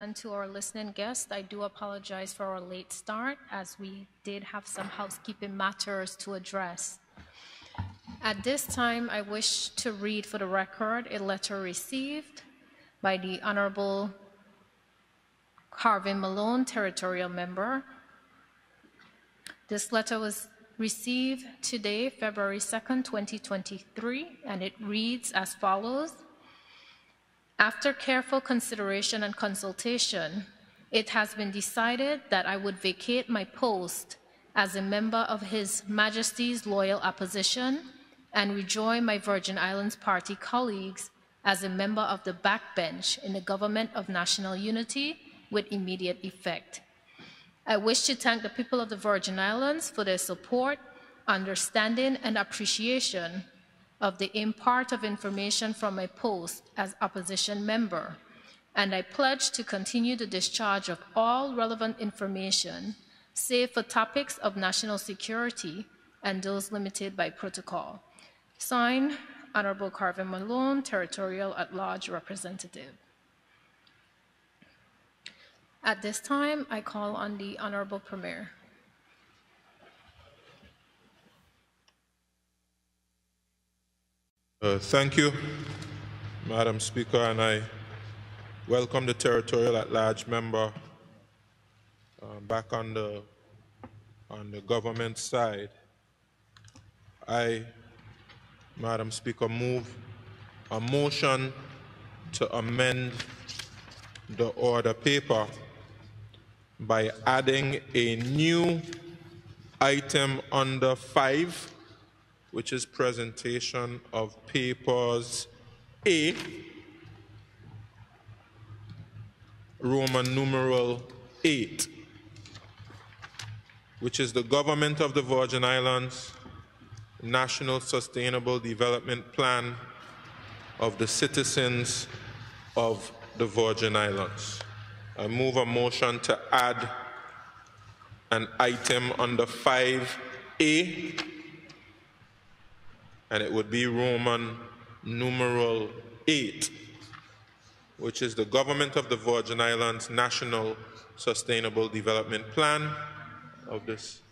And to our listening guests, I do apologize for our late start as we did have some housekeeping matters to address. At this time, I wish to read for the record a letter received by the Honorable Carvin Malone, Territorial Member. This letter was received today, February 2nd, 2023, and it reads as follows. After careful consideration and consultation, it has been decided that I would vacate my post as a member of His Majesty's loyal opposition and rejoin my Virgin Islands Party colleagues as a member of the backbench in the Government of National Unity with immediate effect. I wish to thank the people of the Virgin Islands for their support, understanding, and appreciation of the impart of information from my post as opposition member, and I pledge to continue the discharge of all relevant information, save for topics of national security and those limited by protocol. Signed, Honorable Carvin Malone, Territorial at-Large Representative. At this time, I call on the Honorable Premier. Uh, thank you, Madam Speaker, and I welcome the territorial at-large member uh, back on the on the government side. I, Madam Speaker, move a motion to amend the order paper by adding a new item under five which is presentation of papers A, Roman numeral 8, which is the Government of the Virgin Islands National Sustainable Development Plan of the citizens of the Virgin Islands. I move a motion to add an item under 5A and it would be Roman numeral 8, which is the Government of the Virgin Islands National Sustainable Development Plan of this.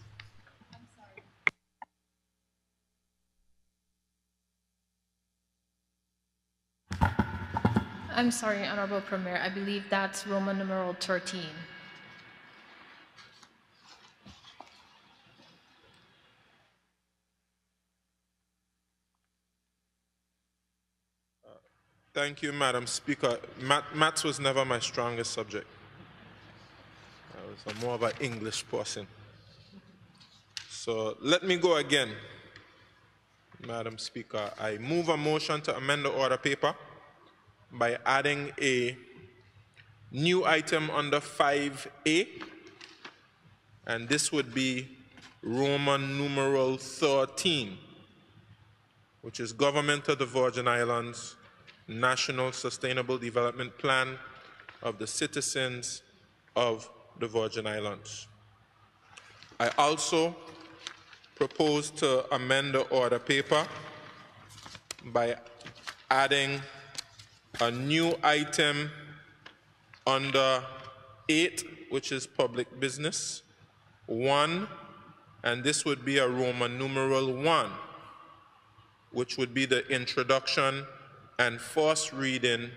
I'm sorry, Honorable Premier, I believe that's Roman numeral 13. Thank you, Madam Speaker. Math, maths was never my strongest subject. I was more of an English person. So let me go again, Madam Speaker. I move a motion to amend the order paper by adding a new item under 5A, and this would be Roman numeral 13, which is Government of the Virgin Islands National Sustainable Development Plan of the citizens of the Virgin Islands. I also propose to amend the order paper by adding a new item under 8, which is public business, 1, and this would be a Roman numeral 1, which would be the introduction and first reading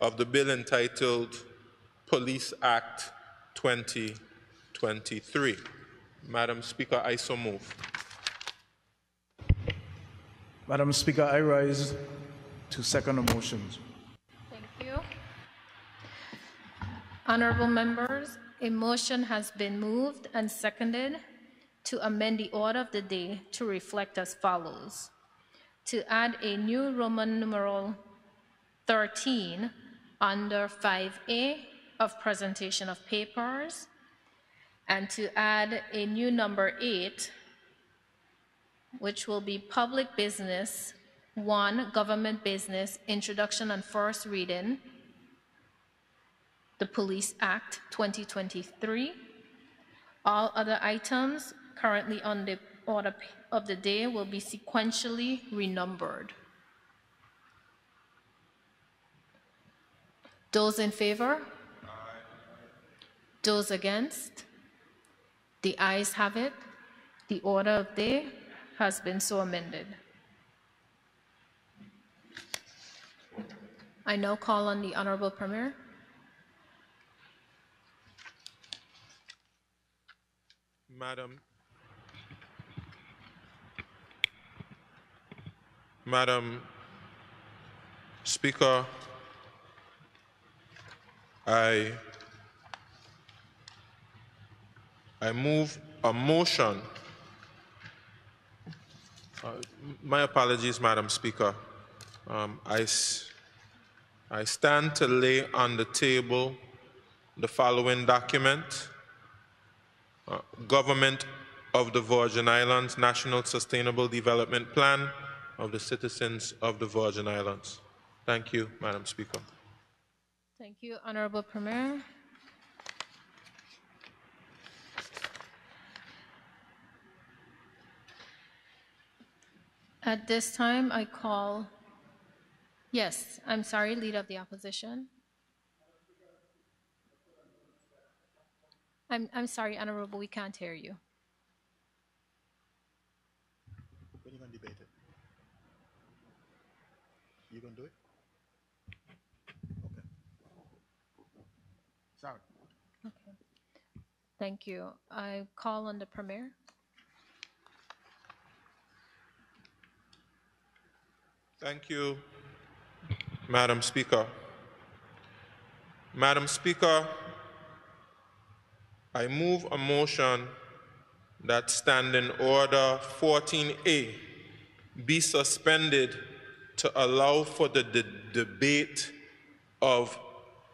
of the bill entitled Police Act 2023. Madam Speaker, I so move. Madam Speaker, I rise to second the motion. Thank you. Honorable members, a motion has been moved and seconded to amend the order of the day to reflect as follows to add a new Roman numeral 13 under 5A of presentation of papers, and to add a new number 8, which will be public business, 1, government business, introduction and first reading, the Police Act 2023. All other items currently on the order of the day will be sequentially renumbered. Those in favor? Aye. Those against? The ayes have it. The order of day has been so amended. I now call on the Honorable Premier. Madam, Madam Speaker, I, I move a motion. Uh, my apologies, Madam Speaker. Um, I, I stand to lay on the table the following document. Uh, Government of the Virgin Islands National Sustainable Development Plan of the citizens of the Virgin Islands. Thank you, Madam Speaker. Thank you, Honorable Premier. At this time, I call, yes, I'm sorry, Leader of the Opposition. I'm, I'm sorry, Honorable, we can't hear you. You gonna debate it? You gonna do it? Okay. Sorry. Okay. Thank you. I call on the Premier. Thank you, Madam Speaker. Madam Speaker, I move a motion that Standing Order 14A be suspended to allow for the de- debate of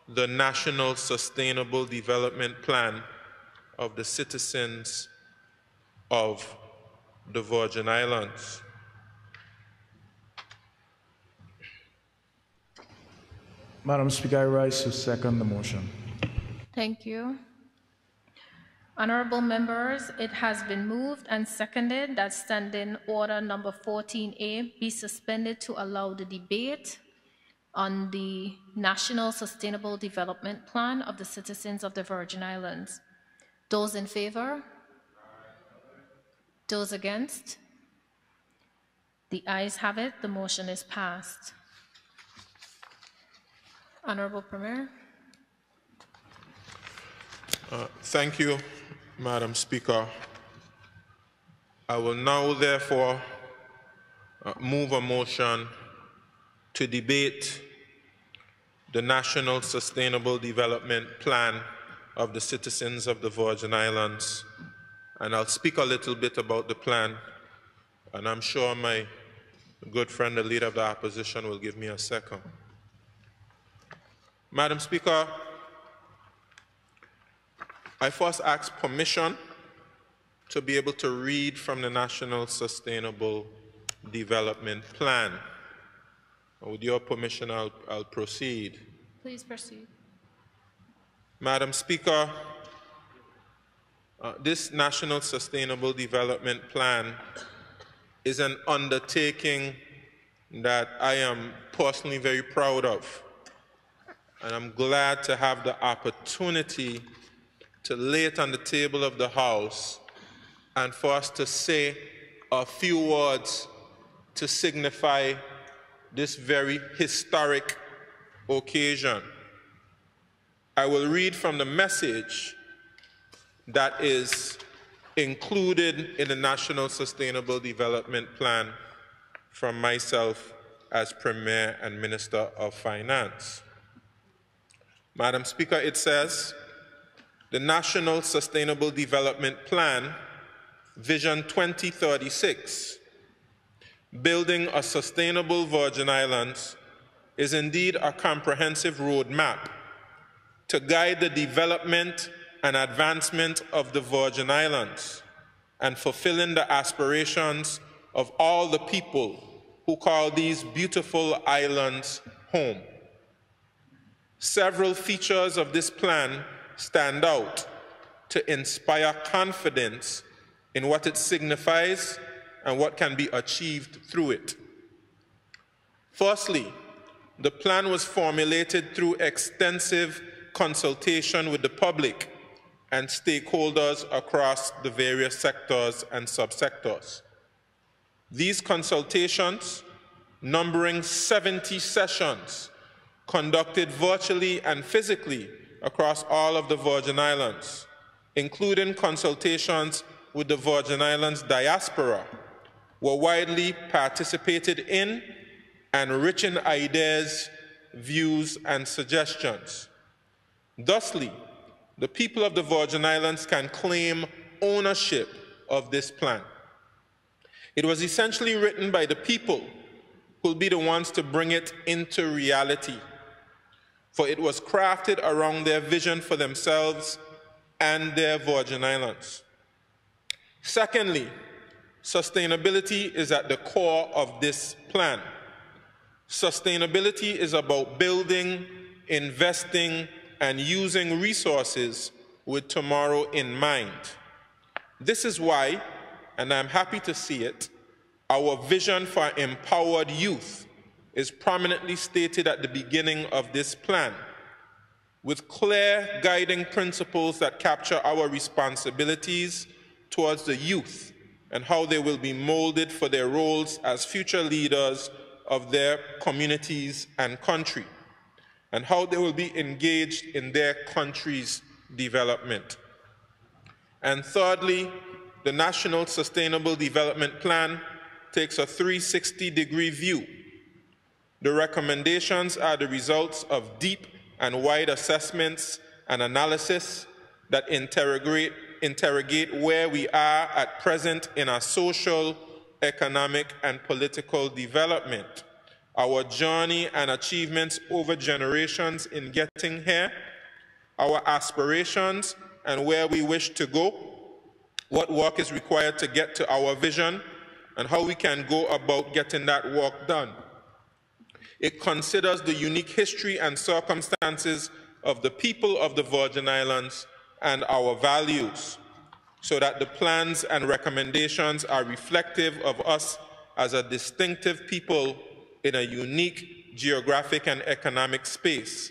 the National Sustainable Development Plan of the citizens of the Virgin Islands. Madam Speaker, I rise to second the motion. Thank you. Honorable members, it has been moved and seconded that standing order number 14A be suspended to allow the debate on the National Sustainable Development Plan of the citizens of the Virgin Islands. Those in favor? Those against? The ayes have it, the motion is passed. Honorable Premier. Uh, Thank you, Madam Speaker. I will now therefore uh, move a motion to debate the National Sustainable Development Plan of the citizens of the Virgin Islands. And I'll speak a little bit about the plan, and I'm sure my good friend, the Leader of the Opposition, will give me a second. Madam Speaker, I first ask permission to be able to read from the National Sustainable Development Plan. With your permission, I'll, I'll proceed. Please proceed. Madam Speaker, uh, this National Sustainable Development Plan is an undertaking that I am personally very proud of. And I'm glad to have the opportunity to lay it on the table of the House and for us to say a few words to signify this very historic occasion. I will read from the message that is included in the National Sustainable Development Plan from myself as Premier and Minister of Finance. Madam Speaker, it says, the National Sustainable Development Plan, Vision 2036, building a sustainable Virgin Islands, is indeed a comprehensive roadmap to guide the development and advancement of the Virgin Islands and fulfilling the aspirations of all the people who call these beautiful islands home. Several features of this plan stand out to inspire confidence in what it signifies and what can be achieved through it. Firstly, the plan was formulated through extensive consultation with the public and stakeholders across the various sectors and subsectors. These consultations, numbering 70 sessions, conducted virtually and physically across all of the Virgin Islands, including consultations with the Virgin Islands diaspora, were widely participated in and rich in ideas, views, and suggestions. Thusly, the people of the Virgin Islands can claim ownership of this plan. It was essentially written by the people who'll be the ones to bring it into reality, for it was crafted around their vision for themselves and their Virgin Islands. Secondly, sustainability is at the core of this plan. Sustainability is about building, investing, and using resources with tomorrow in mind. This is why, and I'm happy to see it, our vision for empowered youth is prominently stated at the beginning of this plan, with clear guiding principles that capture our responsibilities towards the youth and how they will be molded for their roles as future leaders of their communities and country and how they will be engaged in their country's development. And thirdly, the National Sustainable Development Plan takes a 360 degree view. The recommendations are the results of deep and wide assessments and analysis that interrogate, interrogate where we are at present in our social, economic, and political development our journey and achievements over generations in getting here, our aspirations and where we wish to go, what work is required to get to our vision, and how we can go about getting that work done. It considers the unique history and circumstances of the people of the Virgin Islands and our values, so that the plans and recommendations are reflective of us as a distinctive people in a unique geographic and economic space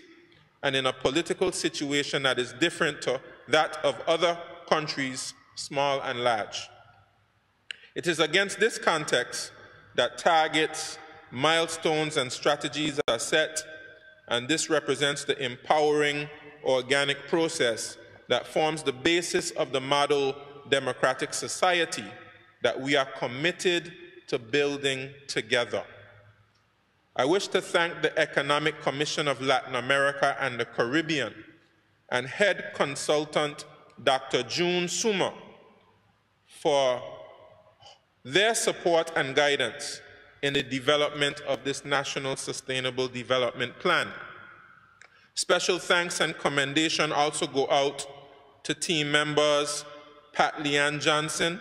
and in a political situation that is different to that of other countries, small and large. It is against this context that targets, milestones, and strategies are set, and this represents the empowering organic process that forms the basis of the model democratic society that we are committed to building together. I wish to thank the Economic Commission of Latin America and the Caribbean and head consultant Dr. June Soomer for their support and guidance in the development of this National Sustainable Development Plan. Special thanks and commendation also go out to team members Pat Leanne Johnson,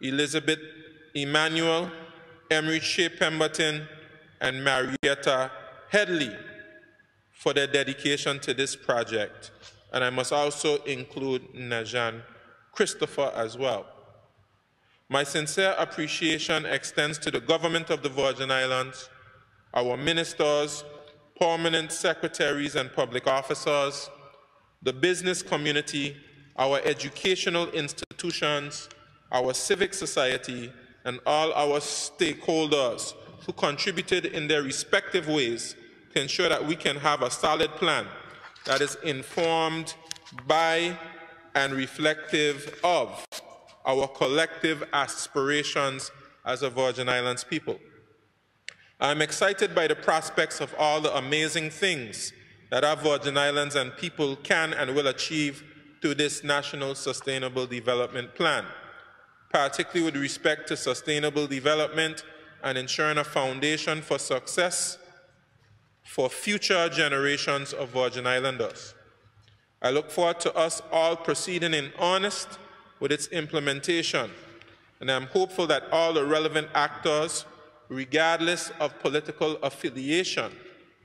Elizabeth Emmanuel, Emery Shea Pemberton, and Marietta Headley for their dedication to this project. And I must also include Najan Christopher as well. My sincere appreciation extends to the government of the Virgin Islands, our ministers, permanent secretaries and public officers, the business community, our educational institutions, our civic society, and all our stakeholders who contributed in their respective ways to ensure that we can have a solid plan that is informed by and reflective of our collective aspirations as a Virgin Islands people. I'm excited by the prospects of all the amazing things that our Virgin Islands and people can and will achieve through this National Sustainable Development Plan, particularly with respect to sustainable development and ensuring a foundation for success for future generations of Virgin Islanders. I look forward to us all proceeding in earnest with its implementation, and I'm hopeful that all the relevant actors, regardless of political affiliation,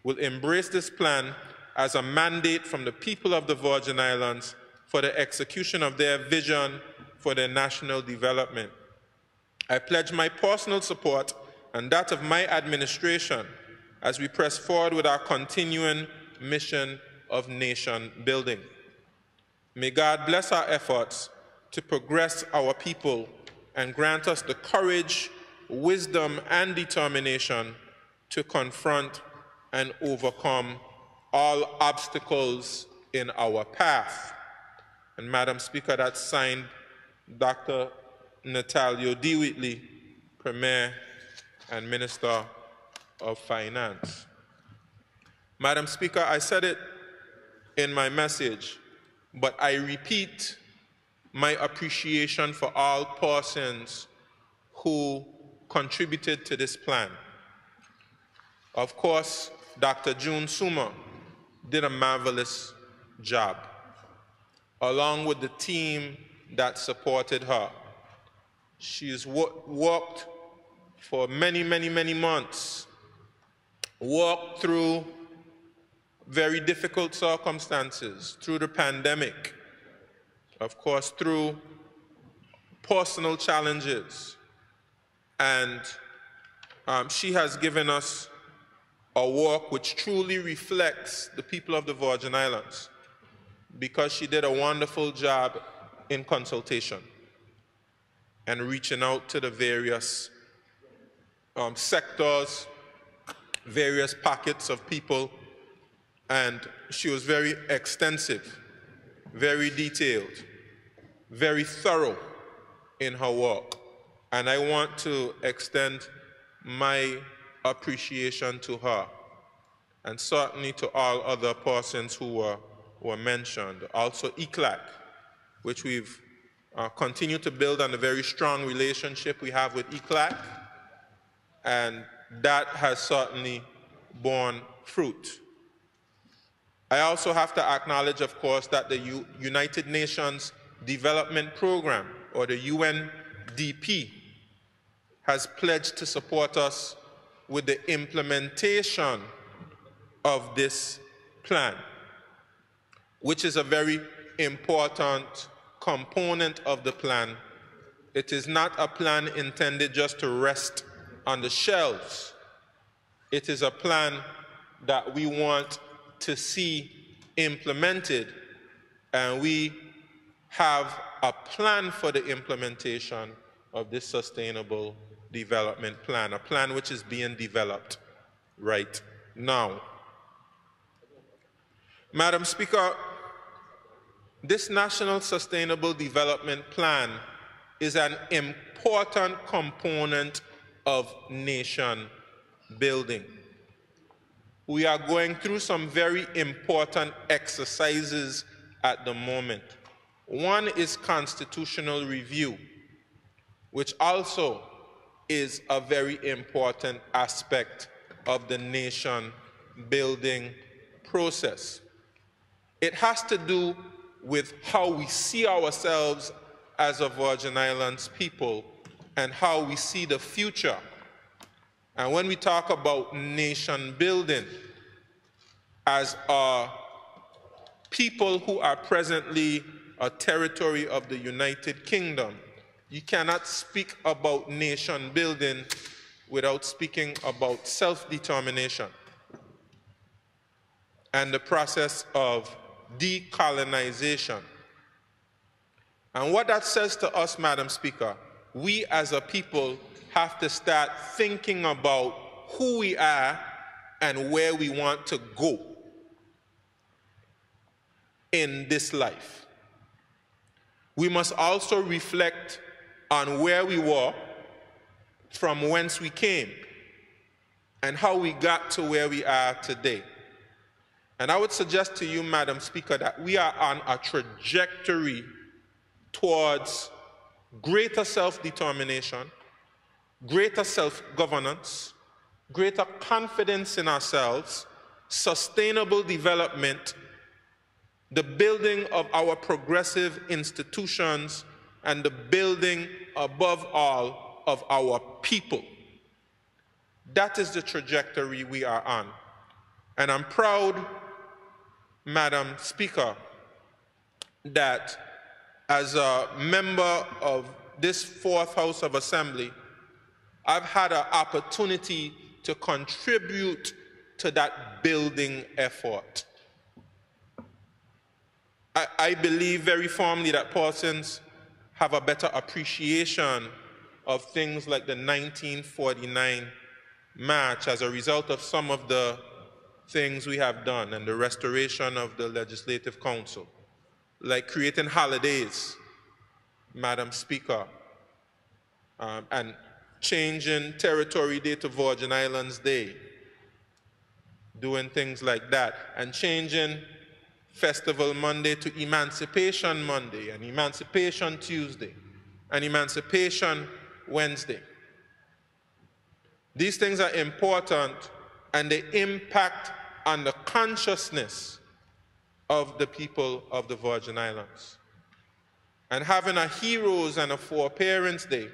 will embrace this plan as a mandate from the people of the Virgin Islands for the execution of their vision for their national development. I pledge my personal support and that of my administration as we press forward with our continuing mission of nation building. May God bless our efforts to progress our people and grant us the courage, wisdom, and determination to confront and overcome all obstacles in our path. And Madam Speaker, that's signed Dr. Natalio D. Wheatley, Premier and Minister of Finance. Madam Speaker, I said it in my message, but I repeat my appreciation for all persons who contributed to this plan. Of course, Dr. June Soomer did a marvelous job, along with the team that supported her. She's worked for many, many, many months, walked through very difficult circumstances, through the pandemic, of course, through personal challenges. And um, she has given us a work which truly reflects the people of the Virgin Islands because she did a wonderful job in consultation and reaching out to the various um, sectors, various pockets of people, and she was very extensive, very detailed, very thorough in her work. And I want to extend my appreciation to her and certainly to all other persons who were, were mentioned. Also ECLAC, which we've uh, continued to build on a very strong relationship we have with ECLAC, and that has certainly borne fruit. I also have to acknowledge, of course, that the U United Nations Development Program, or the UNDP, has pledged to support us with the implementation of this plan, which is a very important component of the plan. It is not a plan intended just to rest on the shelves. It is a plan that we want to see implemented, and we have a plan for the implementation of this sustainable development plan, a plan which is being developed right now. Madam Speaker, this National Sustainable Development Plan is an important component of nation building. We are going through some very important exercises at the moment. One is constitutional review, which also is a very important aspect of the nation building process. It has to do with how we see ourselves as a Virgin Islands people and how we see the future. And when we talk about nation building, as a people who are presently a territory of the United Kingdom, you cannot speak about nation building without speaking about self-determination and the process of decolonization. And what that says to us, Madam Speaker, we as a people have to start thinking about who we are and where we want to go in this life. We must also reflect on where we were, from whence we came, and how we got to where we are today. And I would suggest to you, Madam Speaker, that we are on a trajectory towards greater self-determination, greater self-governance, greater confidence in ourselves, sustainable development, the building of our progressive institutions, and the building, above all, of our people. That is the trajectory we are on. And I'm proud, Madam Speaker, that as a member of this fourth House of Assembly, I've had an opportunity to contribute to that building effort. I, I believe very firmly that Parsons have a better appreciation of things like the 1949 march as a result of some of the things we have done and the restoration of the Legislative Council, like creating holidays, Madam Speaker, um, and changing Territory Day to Virgin Islands Day, doing things like that, and changing Festival Monday to Emancipation Monday, and Emancipation Tuesday, and Emancipation Wednesday. These things are important and they impact on the consciousness of the people of the Virgin Islands. And having a Heroes and a Foreparents Day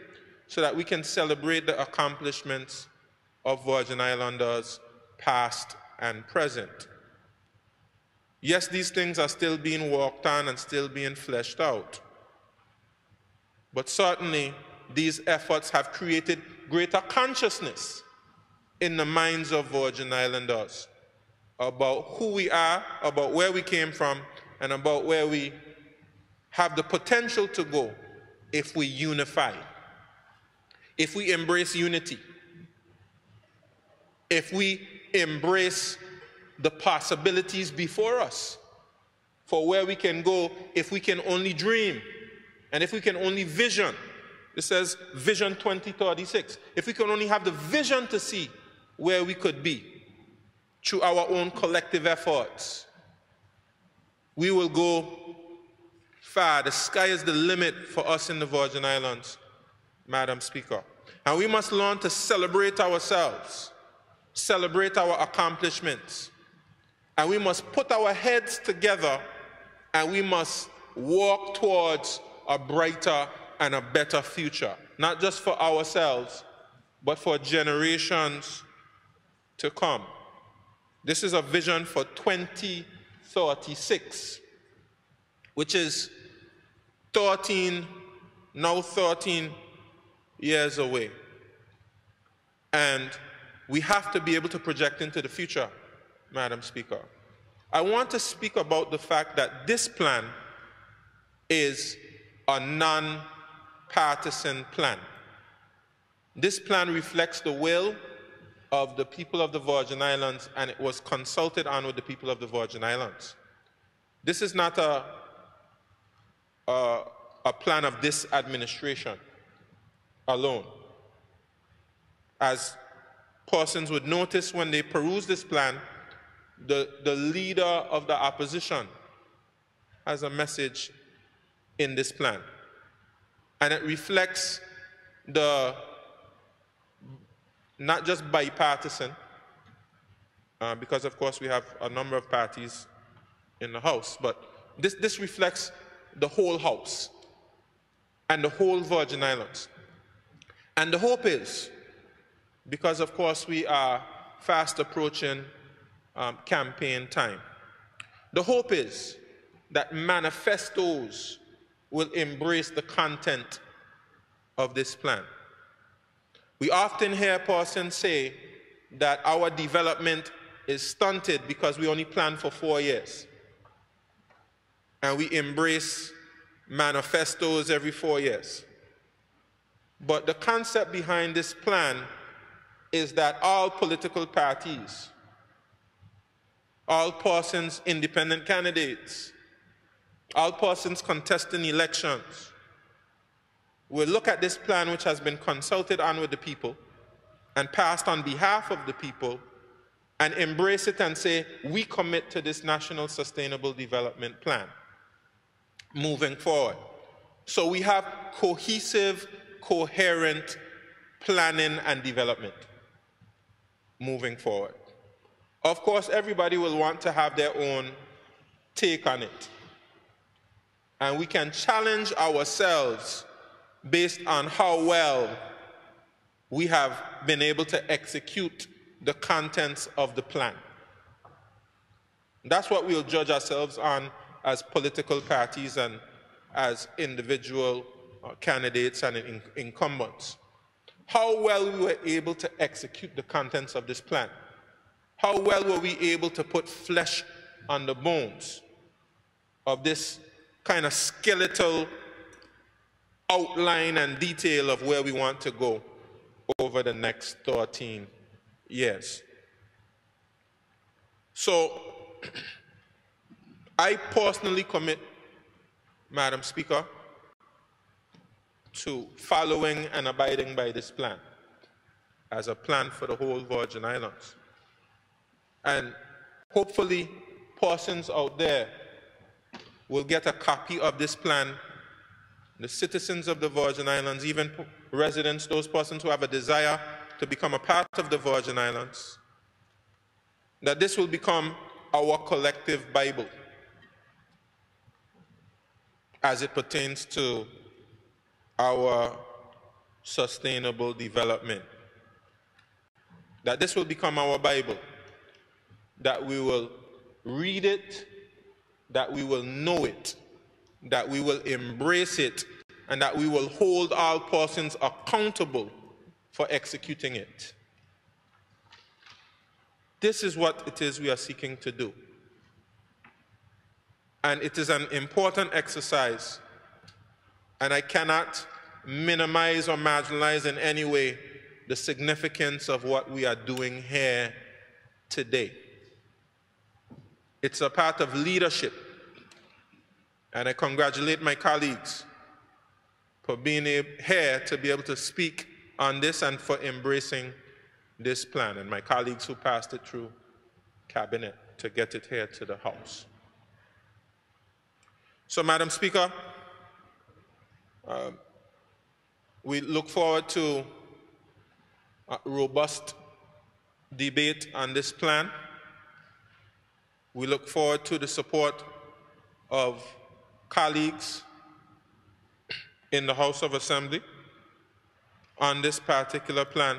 so that we can celebrate the accomplishments of Virgin Islanders past and present. Yes, these things are still being worked on and still being fleshed out. But certainly, these efforts have created greater consciousness in the minds of Virgin Islanders about who we are, about where we came from, and about where we have the potential to go if we unify, if we embrace unity, if we embrace the possibilities before us for where we can go if we can only dream and if we can only vision. It says Vision 2036. If we can only have the vision to see where we could be through our own collective efforts, we will go far. The sky is the limit for us in the Virgin Islands, Madam Speaker. And we must learn to celebrate ourselves, celebrate our accomplishments, and we must put our heads together and we must walk towards a brighter and a better future, not just for ourselves, but for generations to come. This is a vision for 2036, which is 13, now 13 years away. And we have to be able to project into the future. Madam Speaker. I want to speak about the fact that this plan is a non-partisan plan. This plan reflects the will of the people of the Virgin Islands and it was consulted on with the people of the Virgin Islands. This is not a, a, a plan of this administration alone. As persons would notice when they peruse this plan, the, the leader of the opposition has a message in this plan. And it reflects the not just bipartisan, uh, because of course we have a number of parties in the House, but this, this reflects the whole House and the whole Virgin Islands. And the hope is, because of course we are fast approaching um, campaign time. The hope is that manifestos will embrace the content of this plan. We often hear persons say that our development is stunted because we only plan for four years. And we embrace manifestos every four years. But the concept behind this plan is that all political parties all persons independent candidates, all persons contesting elections. We'll look at this plan which has been consulted on with the people and passed on behalf of the people and embrace it and say, we commit to this National Sustainable Development Plan moving forward. So we have cohesive, coherent planning and development moving forward. Of course, everybody will want to have their own take on it. And we can challenge ourselves based on how well we have been able to execute the contents of the plan. That's what we'll judge ourselves on as political parties and as individual uh, candidates and incumbents. How well we were able to execute the contents of this plan. How well were we able to put flesh on the bones of this kind of skeletal outline and detail of where we want to go over the next 13 years. So, I personally commit, Madam Speaker, to following and abiding by this plan as a plan for the whole Virgin Islands. And hopefully, persons out there will get a copy of this plan. The citizens of the Virgin Islands, even residents, those persons who have a desire to become a part of the Virgin Islands, that this will become our collective Bible as it pertains to our sustainable development. That this will become our Bible, that we will read it, that we will know it, that we will embrace it, and that we will hold all persons accountable for executing it. This is what it is we are seeking to do. And it is an important exercise, and I cannot minimize or marginalize in any way the significance of what we are doing here today. It's a part of leadership, and I congratulate my colleagues for being here to be able to speak on this and for embracing this plan, and my colleagues who passed it through cabinet to get it here to the House. So, Madam Speaker, uh, we look forward to a robust debate on this plan. We look forward to the support of colleagues in the House of Assembly on this particular plan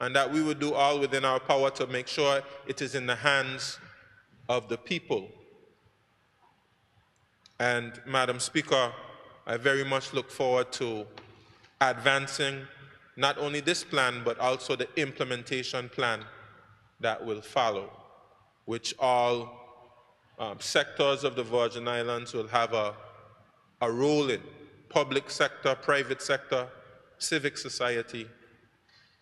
and that we would do all within our power to make sure it is in the hands of the people. And, Madam Speaker, I very much look forward to advancing not only this plan, but also the implementation plan that will follow, which all um, sectors of the Virgin Islands will have a, a role in public sector, private sector, civic society,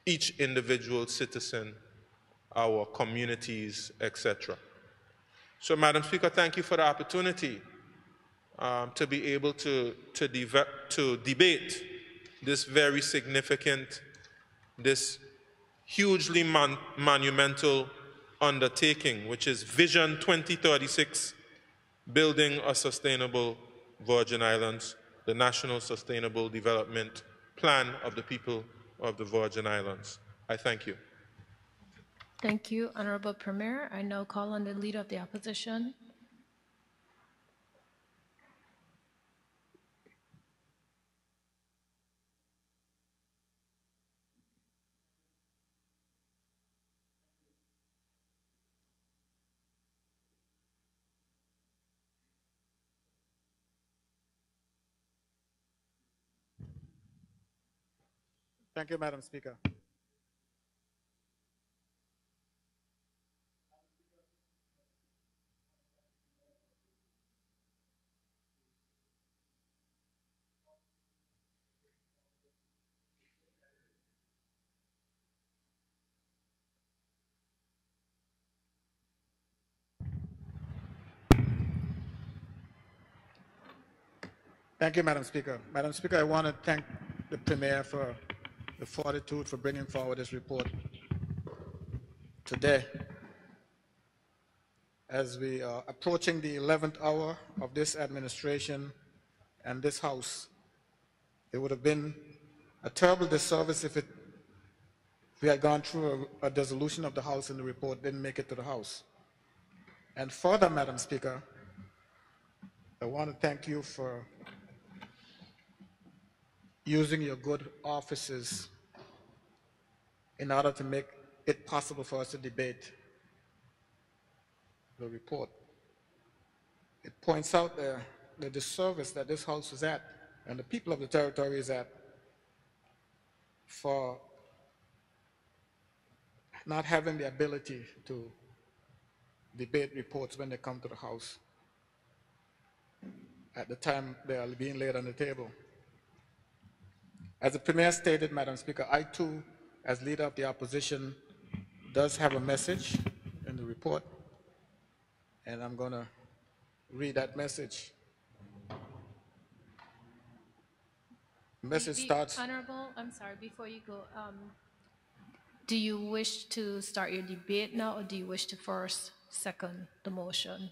each individual citizen, our communities, etc. So, Madam Speaker, thank you for the opportunity um, to be able to, to, to debate this very significant, this hugely mon monumental undertaking, which is Vision 2036, Building a Sustainable Virgin Islands, the National Sustainable Development Plan of the People of the Virgin Islands. I thank you. Thank you, Honorable Premier. I now call on the Leader of the Opposition. Thank you, Madam Speaker. Thank you, Madam Speaker. Madam Speaker, I want to thank the Premier for the fortitude for bringing forward this report today. As we are approaching the 11th hour of this administration and this House, it would have been a terrible disservice if, it, if we had gone through a, a dissolution of the House and the report didn't make it to the House. And further, Madam Speaker, I want to thank you for using your good offices in order to make it possible for us to debate the report. It points out the, the disservice that this House is at and the people of the territory is at for not having the ability to debate reports when they come to the House. at the time they are being laid on the table. As the Premier stated, Madam Speaker, I too, as leader of the opposition, does have a message in the report, and I'm going to read that message. Message Be- starts. Honorable, I'm sorry, before you go, um, do you wish to start your debate now, or do you wish to first second the motion?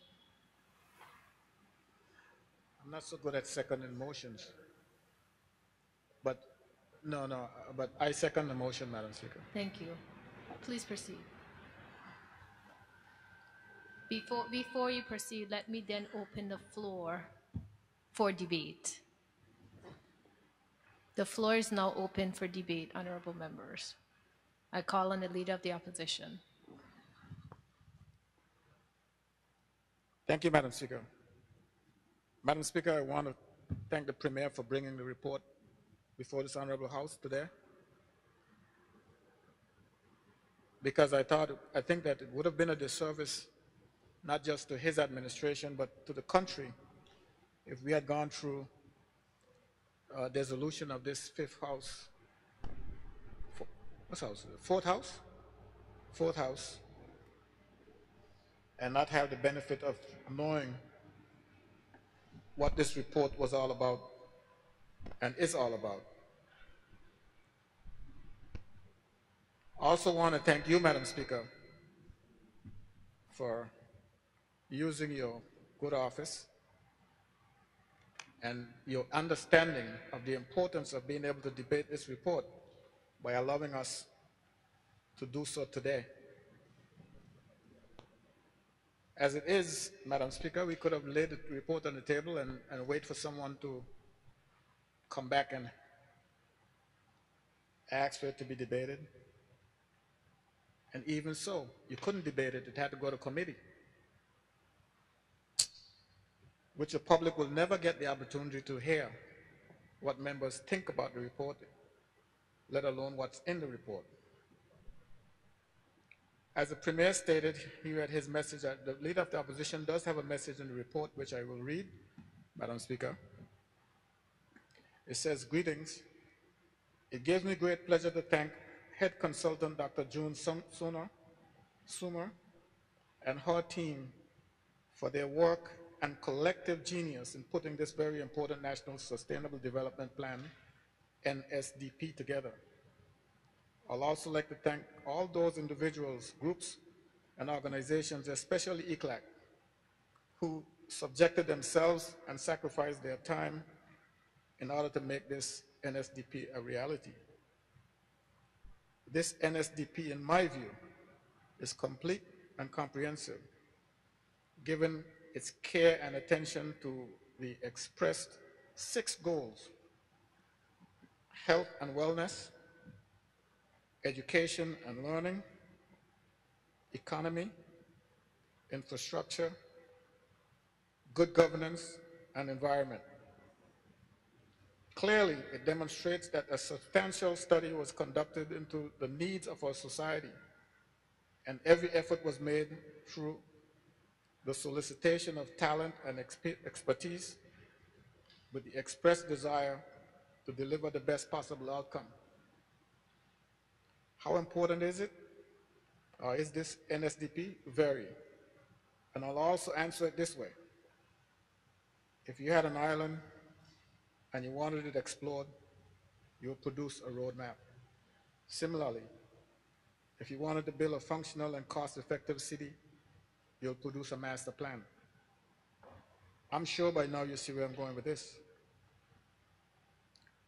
I'm not so good at seconding motions. No, no, uh, but I second the motion, Madam Speaker. Thank you. Please proceed. Before, before you proceed, let me then open the floor for debate. The floor is now open for debate, honorable members. I call on the leader of the opposition. Thank you, Madam Speaker. Madam Speaker, I want to thank the Premier for bringing the report before this Honorable House today. Because I thought, I think that it would have been a disservice, not just to his administration, but to the country, if we had gone through a dissolution of this fifth house, what's house, fourth house? Fourth house, and not have the benefit of knowing what this report was all about and is all about. I also want to thank you, Madam Speaker, for using your good office and your understanding of the importance of being able to debate this report by allowing us to do so today. As it is, Madam Speaker, we could have laid the report on the table and, and wait for someone to come back and ask for it to be debated. And even so, you couldn't debate it, it had to go to committee, which the public will never get the opportunity to hear what members think about the report, let alone what's in the report. As the Premier stated here at his message, the Leader of the Opposition does have a message in the report, which I will read, Madam Speaker. It says, Greetings. It gives me great pleasure to thank Head Consultant Dr. June Sum- Soomer, Soomer and her team for their work and collective genius in putting this very important National Sustainable Development Plan, NSDP, together. I'd also like to thank all those individuals, groups, and organizations, especially ECLAC, who subjected themselves and sacrificed their time in order to make this NSDP a reality. This NSDP, in my view, is complete and comprehensive, given its care and attention to the expressed six goals health and wellness, education and learning, economy, infrastructure, good governance, and environment. Clearly, it demonstrates that a substantial study was conducted into the needs of our society, and every effort was made through the solicitation of talent and expertise with the express desire to deliver the best possible outcome. How important is it? Or is this NSDP? Very. And I'll also answer it this way. If you had an island and you wanted it explored, you would produce a roadmap. Similarly, if you wanted to build a functional and cost-effective city, you'll produce a master plan. I'm sure by now you see where I'm going with this.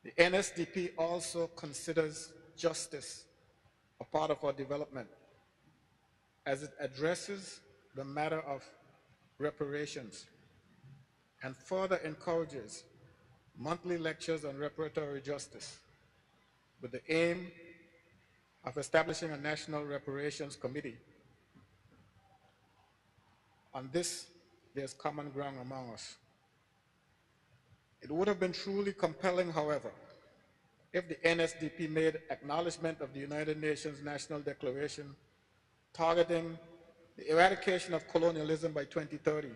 The NSDP also considers justice a part of our development as it addresses the matter of reparations and further encourages monthly lectures on reparatory justice with the aim of establishing a national reparations committee. On this, there's common ground among us. It would have been truly compelling, however, if the NSDP made acknowledgement of the United Nations National Declaration targeting the eradication of colonialism by 2030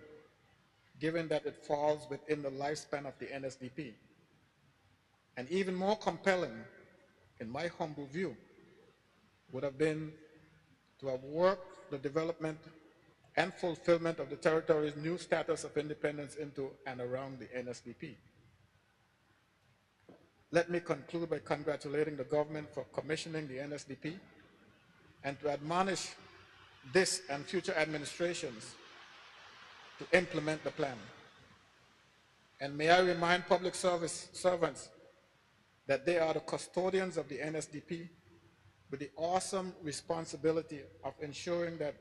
given that it falls within the lifespan of the NSDP. And even more compelling, in my humble view, would have been to have worked the development and fulfillment of the territory's new status of independence into and around the NSDP. Let me conclude by congratulating the government for commissioning the NSDP and to admonish this and future administrations to implement the plan. And may I remind public service servants that they are the custodians of the NSDP with the awesome responsibility of ensuring that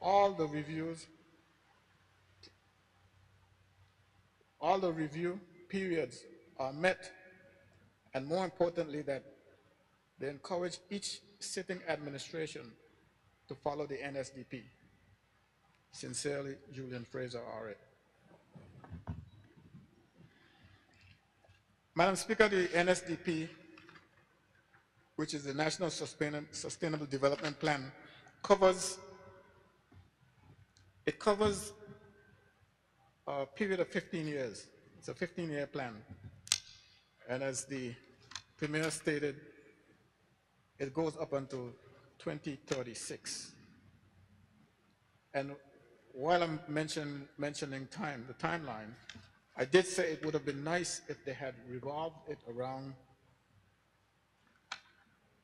all the reviews, all the review periods are met, and more importantly, that they encourage each sitting administration to follow the NSDP. Sincerely, Julian Fraser, RA. Madam Speaker, the NSDP, which is the National Sustainable Development Plan, covers it covers a period of 15 years. It's a 15-year plan. And as the Premier stated, it goes up until 2036. And while I'm mention, mentioning time, the timeline, I did say it would have been nice if they had revolved it around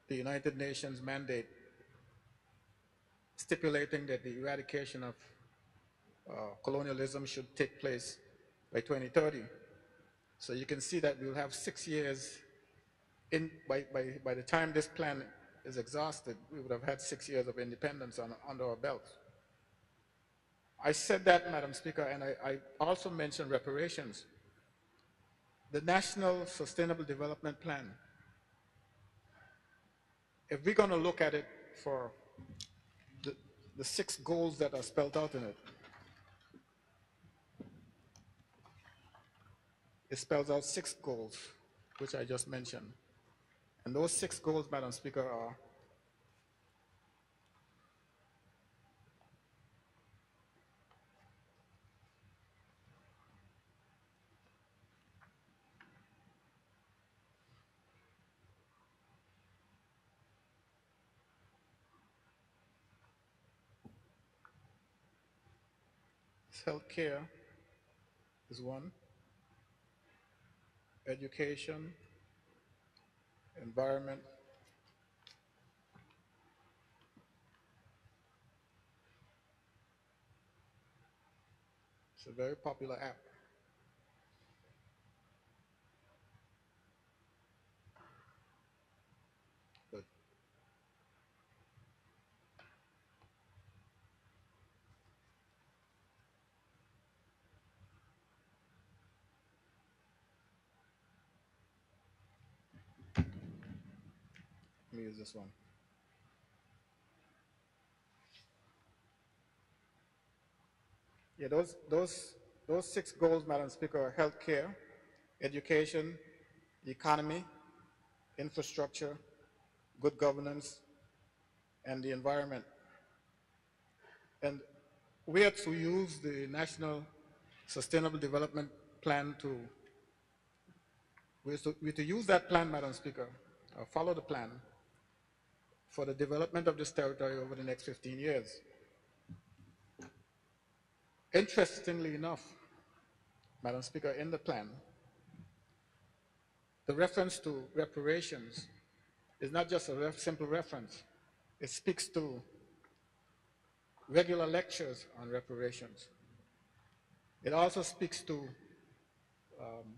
the United Nations mandate stipulating that the eradication of uh, colonialism should take place by 2030. So you can see that we'll have six years in, by, by, by the time this plan is exhausted, we would have had six years of independence on, under our belts. I said that, Madam Speaker, and I, I also mentioned reparations. The National Sustainable Development Plan, if we're going to look at it for the, the six goals that are spelled out in it, it spells out six goals, which I just mentioned. And those six goals, Madam Speaker, are health care is one education, environment, It's a very popular app. Good. Use this one. Yeah, those, those, those six goals, Madam Speaker, are healthcare, education, the economy, infrastructure, good governance, and the environment. And we are to use the National Sustainable Development Plan to, we're to, we're to use that plan, Madam Speaker, follow the plan for the development of this territory over the next 15 years. Interestingly enough, Madam Speaker, in the plan, the reference to reparations is not just a ref simple reference. It speaks to regular lectures on reparations. It also speaks to um,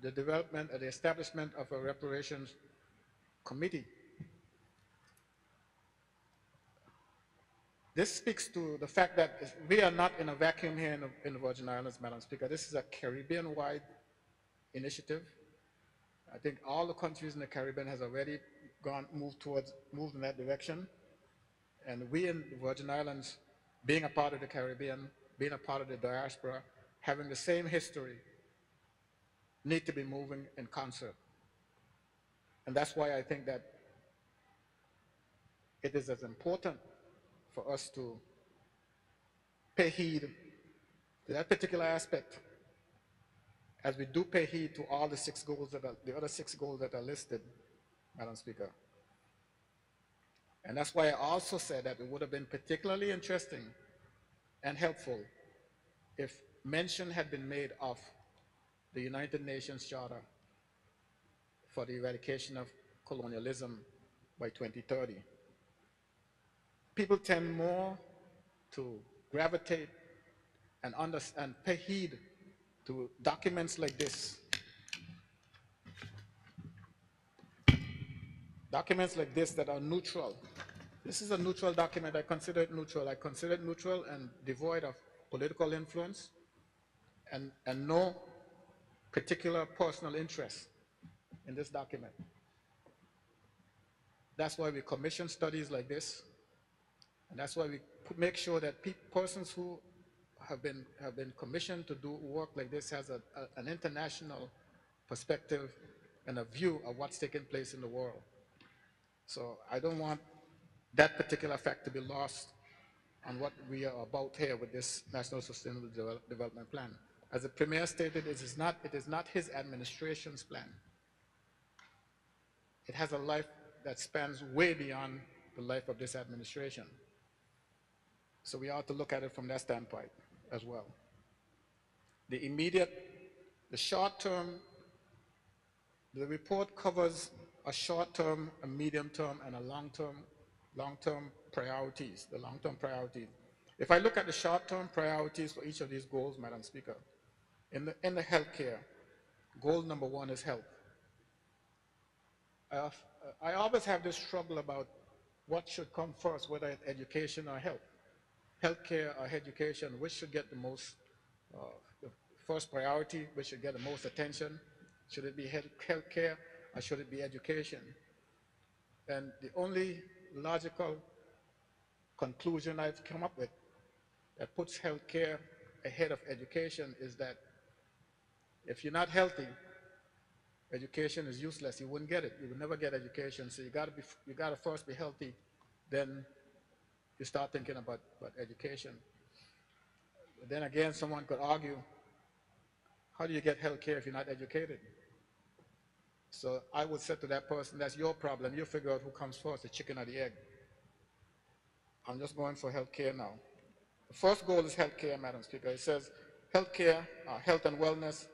the development and the establishment of a reparations committee This speaks to the fact that we are not in a vacuum here in the, in the Virgin Islands, Madam Speaker. This is a Caribbean-wide initiative. I think all the countries in the Caribbean has already gone moved towards moved in that direction. And we in the Virgin Islands, being a part of the Caribbean, being a part of the diaspora, having the same history, need to be moving in concert. And that's why I think that it is as important for us to pay heed to that particular aspect, as we do pay heed to all the six goals that are, the other six goals that are listed, Madam Speaker. And that's why I also said that it would have been particularly interesting and helpful if mention had been made of the United Nations Charter for the eradication of colonialism by 2030. People tend more to gravitate and pay heed to documents like this. Documents like this that are neutral. This is a neutral document. I consider it neutral. I consider it neutral and devoid of political influence and, and no particular personal interest in this document. That's why we commission studies like this, and that's why we make sure that persons who have been, have been commissioned to do work like this has a, a, an international perspective and a view of what's taking place in the world. So I don't want that particular fact to be lost on what we are about here with this National Sustainable Development Plan. As the Premier stated, it is not, it is not his administration's plan. It has a life that spans way beyond the life of this administration. So we ought to look at it from that standpoint as well. The immediate, the short term, the report covers a short term, a medium term, and a long term, long term priorities, the long term priorities. If I look at the short term priorities for each of these goals, Madam Speaker, in the, in the healthcare, goal number one is health. I, I always have this struggle about what should come first, whether it's education or health. Healthcare or education, which should get the most, uh, the first priority, which should get the most attention? Should it be health healthcare or should it be education? And the only logical conclusion I've come up with that puts healthcare ahead of education is that if you're not healthy, education is useless. You wouldn't get it. You would never get education. So you got to be, you got to first be healthy, then you start thinking about, about education. But then again, someone could argue, how do you get health care if you're not educated? So I would say to that person, that's your problem. You figure out who comes first, the chicken or the egg. I'm just going for health care now. The first goal is health care, Madam Speaker. It says health care, uh, health and wellness,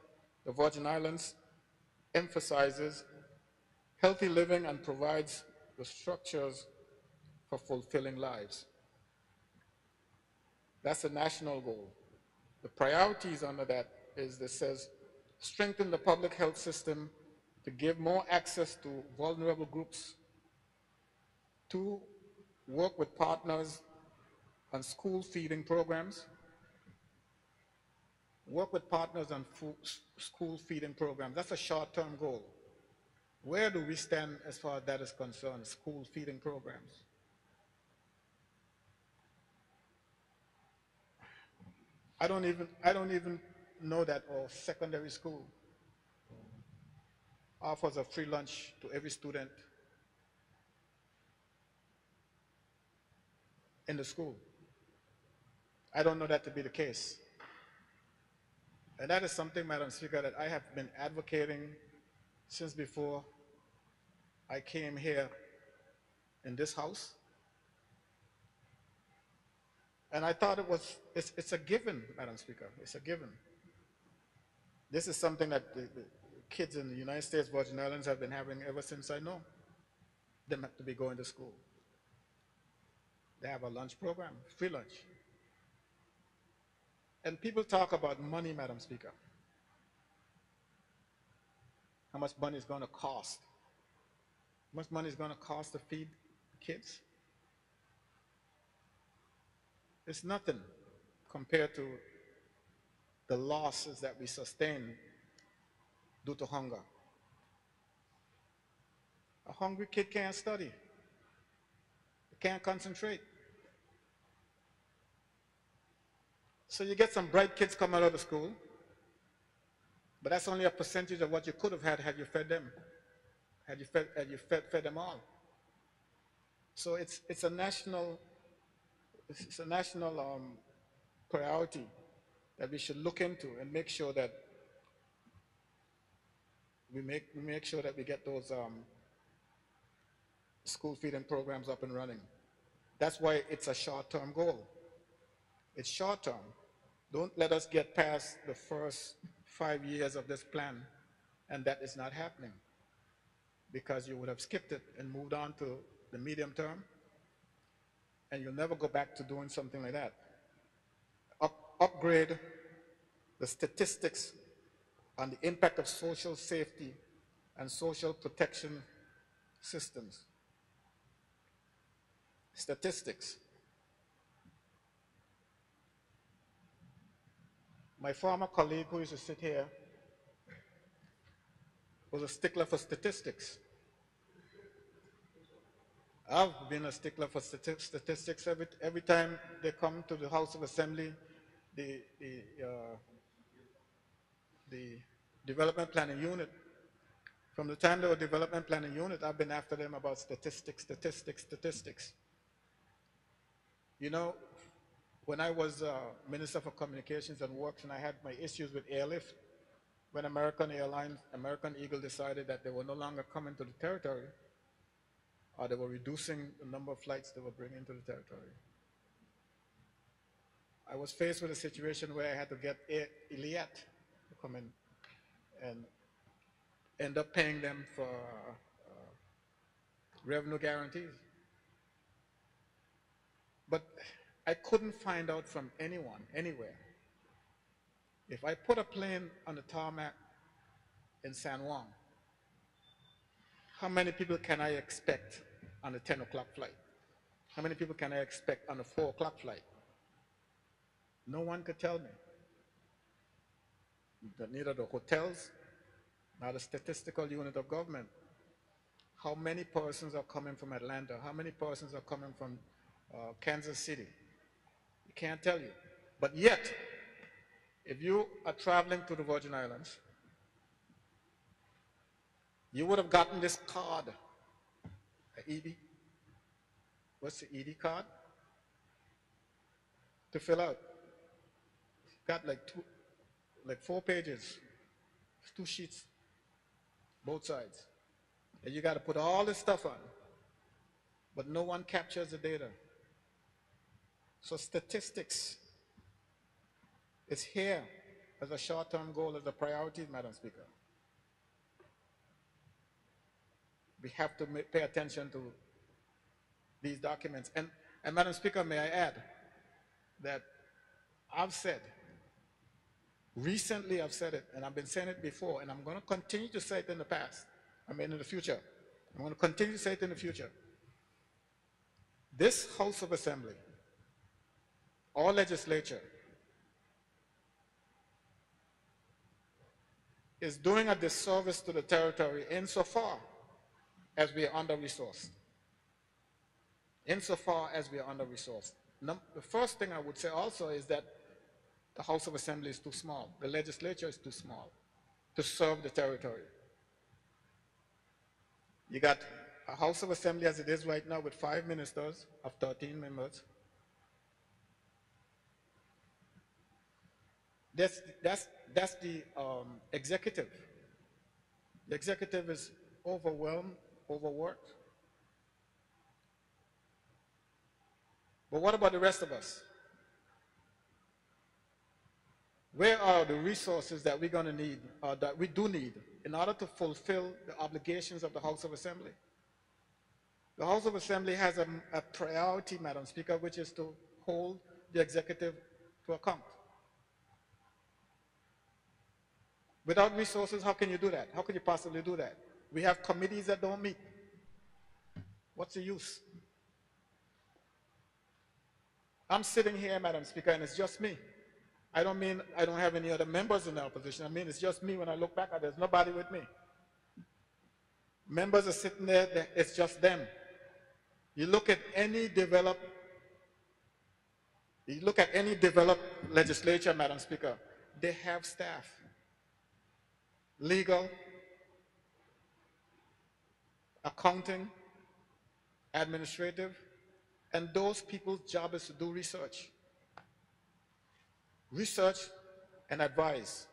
the Virgin Islands emphasizes healthy living and provides the structures for fulfilling lives. That's a national goal. The priorities under that is that says strengthen the public health system to give more access to vulnerable groups, to work with partners on school feeding programs, work with partners on school feeding programs. That's a short-term goal. Where do we stand as far as that is concerned, school feeding programs? I don't even, I don't even know that our secondary school offers a free lunch to every student in the school. I don't know that to be the case. And that is something, Madam Speaker, that I have been advocating since before I came here in this house. And I thought it was, it's, it's a given, Madam Speaker, it's a given. This is something that the, the kids in the United States, Virgin Islands have been having ever since I know them have to be going to school. They have a lunch program, free lunch. And people talk about money, Madam Speaker. How much money is going to cost? How much money is going to cost to feed kids? It's nothing compared to the losses that we sustain due to hunger. A hungry kid can't study. He can't concentrate. So you get some bright kids come out of the school, but that's only a percentage of what you could have had had you fed them, had you fed, had you fed, fed them all. So it's, it's a national, it's a national um, priority that we should look into and make sure that we make, we make sure that we get those um, school feeding programs up and running. That's why it's a short-term goal. It's short-term. Don't let us get past the first five years of this plan and that is not happening because you would have skipped it and moved on to the medium term and you'll never go back to doing something like that. Up, upgrade the statistics on the impact of social safety and social protection systems. Statistics. My former colleague who used to sit here was a stickler for statistics. I've been a stickler for statistics. Every, every time they come to the House of Assembly, the, the, uh, the development planning unit, from the time they were development planning unit, I've been after them about statistics, statistics, statistics. You know, when I was uh, Minister for Communications and Works and I had my issues with airlift, when American Airlines, American Eagle decided that they were no longer coming to the territory, or they were reducing the number of flights they were bringing to the territory. I was faced with a situation where I had to get LIAT to come in and end up paying them for uh, revenue guarantees. But I couldn't find out from anyone, anywhere, if I put a plane on the tarmac in San Juan, how many people can I expect on a 10 o'clock flight? How many people can I expect on a 4 o'clock flight? No one could tell me. Neither the hotels, nor the statistical unit of government. How many persons are coming from Atlanta? How many persons are coming from uh, Kansas City? You can't tell you. But yet, if you are traveling to the Virgin Islands, you would have gotten this card, a ED. What's the ED card? To fill out. Got like two, like four pages, two sheets, both sides. And you got to put all this stuff on. But no one captures the data. So statistics is here as a short-term goal, as a priority, Madam Speaker. We have to pay attention to these documents. And, and Madam Speaker, may I add that I've said, recently I've said it, and I've been saying it before, and I'm going to continue to say it in the past, I mean in the future. I'm going to continue to say it in the future. This House of Assembly, our legislature, is doing a disservice to the territory insofar as we are under-resourced. Insofar as we are under-resourced. Num- the first thing I would say also is that the House of Assembly is too small. The legislature is too small to serve the territory. You got a House of Assembly as it is right now with five ministers of 13 members. That's, that's, that's the um, executive. The executive is overwhelmed, overworked. But what about the rest of us? Where are the resources that we're going to need, uh, that we do need, in order to fulfill the obligations of the House of Assembly? The House of Assembly has a, a priority, Madam Speaker, which is to hold the executive to account. Without resources, how can you do that? How can you possibly do that? We have committees that don't meet. What's the use? I'm sitting here, Madam Speaker, and it's just me. I don't mean I don't have any other members in the opposition. I mean it's just me when I look back at. There's nobody with me. Members are sitting there, it's just them. You look at any developed, you look at any developed legislature, Madam Speaker, they have staff. Legal, accounting, administrative, and those people's job is to do research. Research and advise.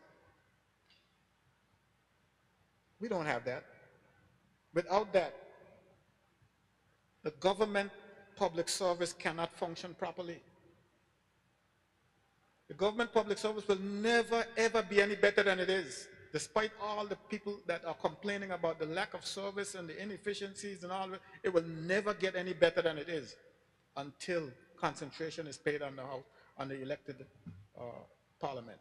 We don't have that. Without that, the government public service cannot function properly. The government public service will never, ever be any better than it is, despite all the people that are complaining about the lack of service and the inefficiencies and all. It will never get any better than it is until concentration is paid on the, house, on the elected uh, parliament.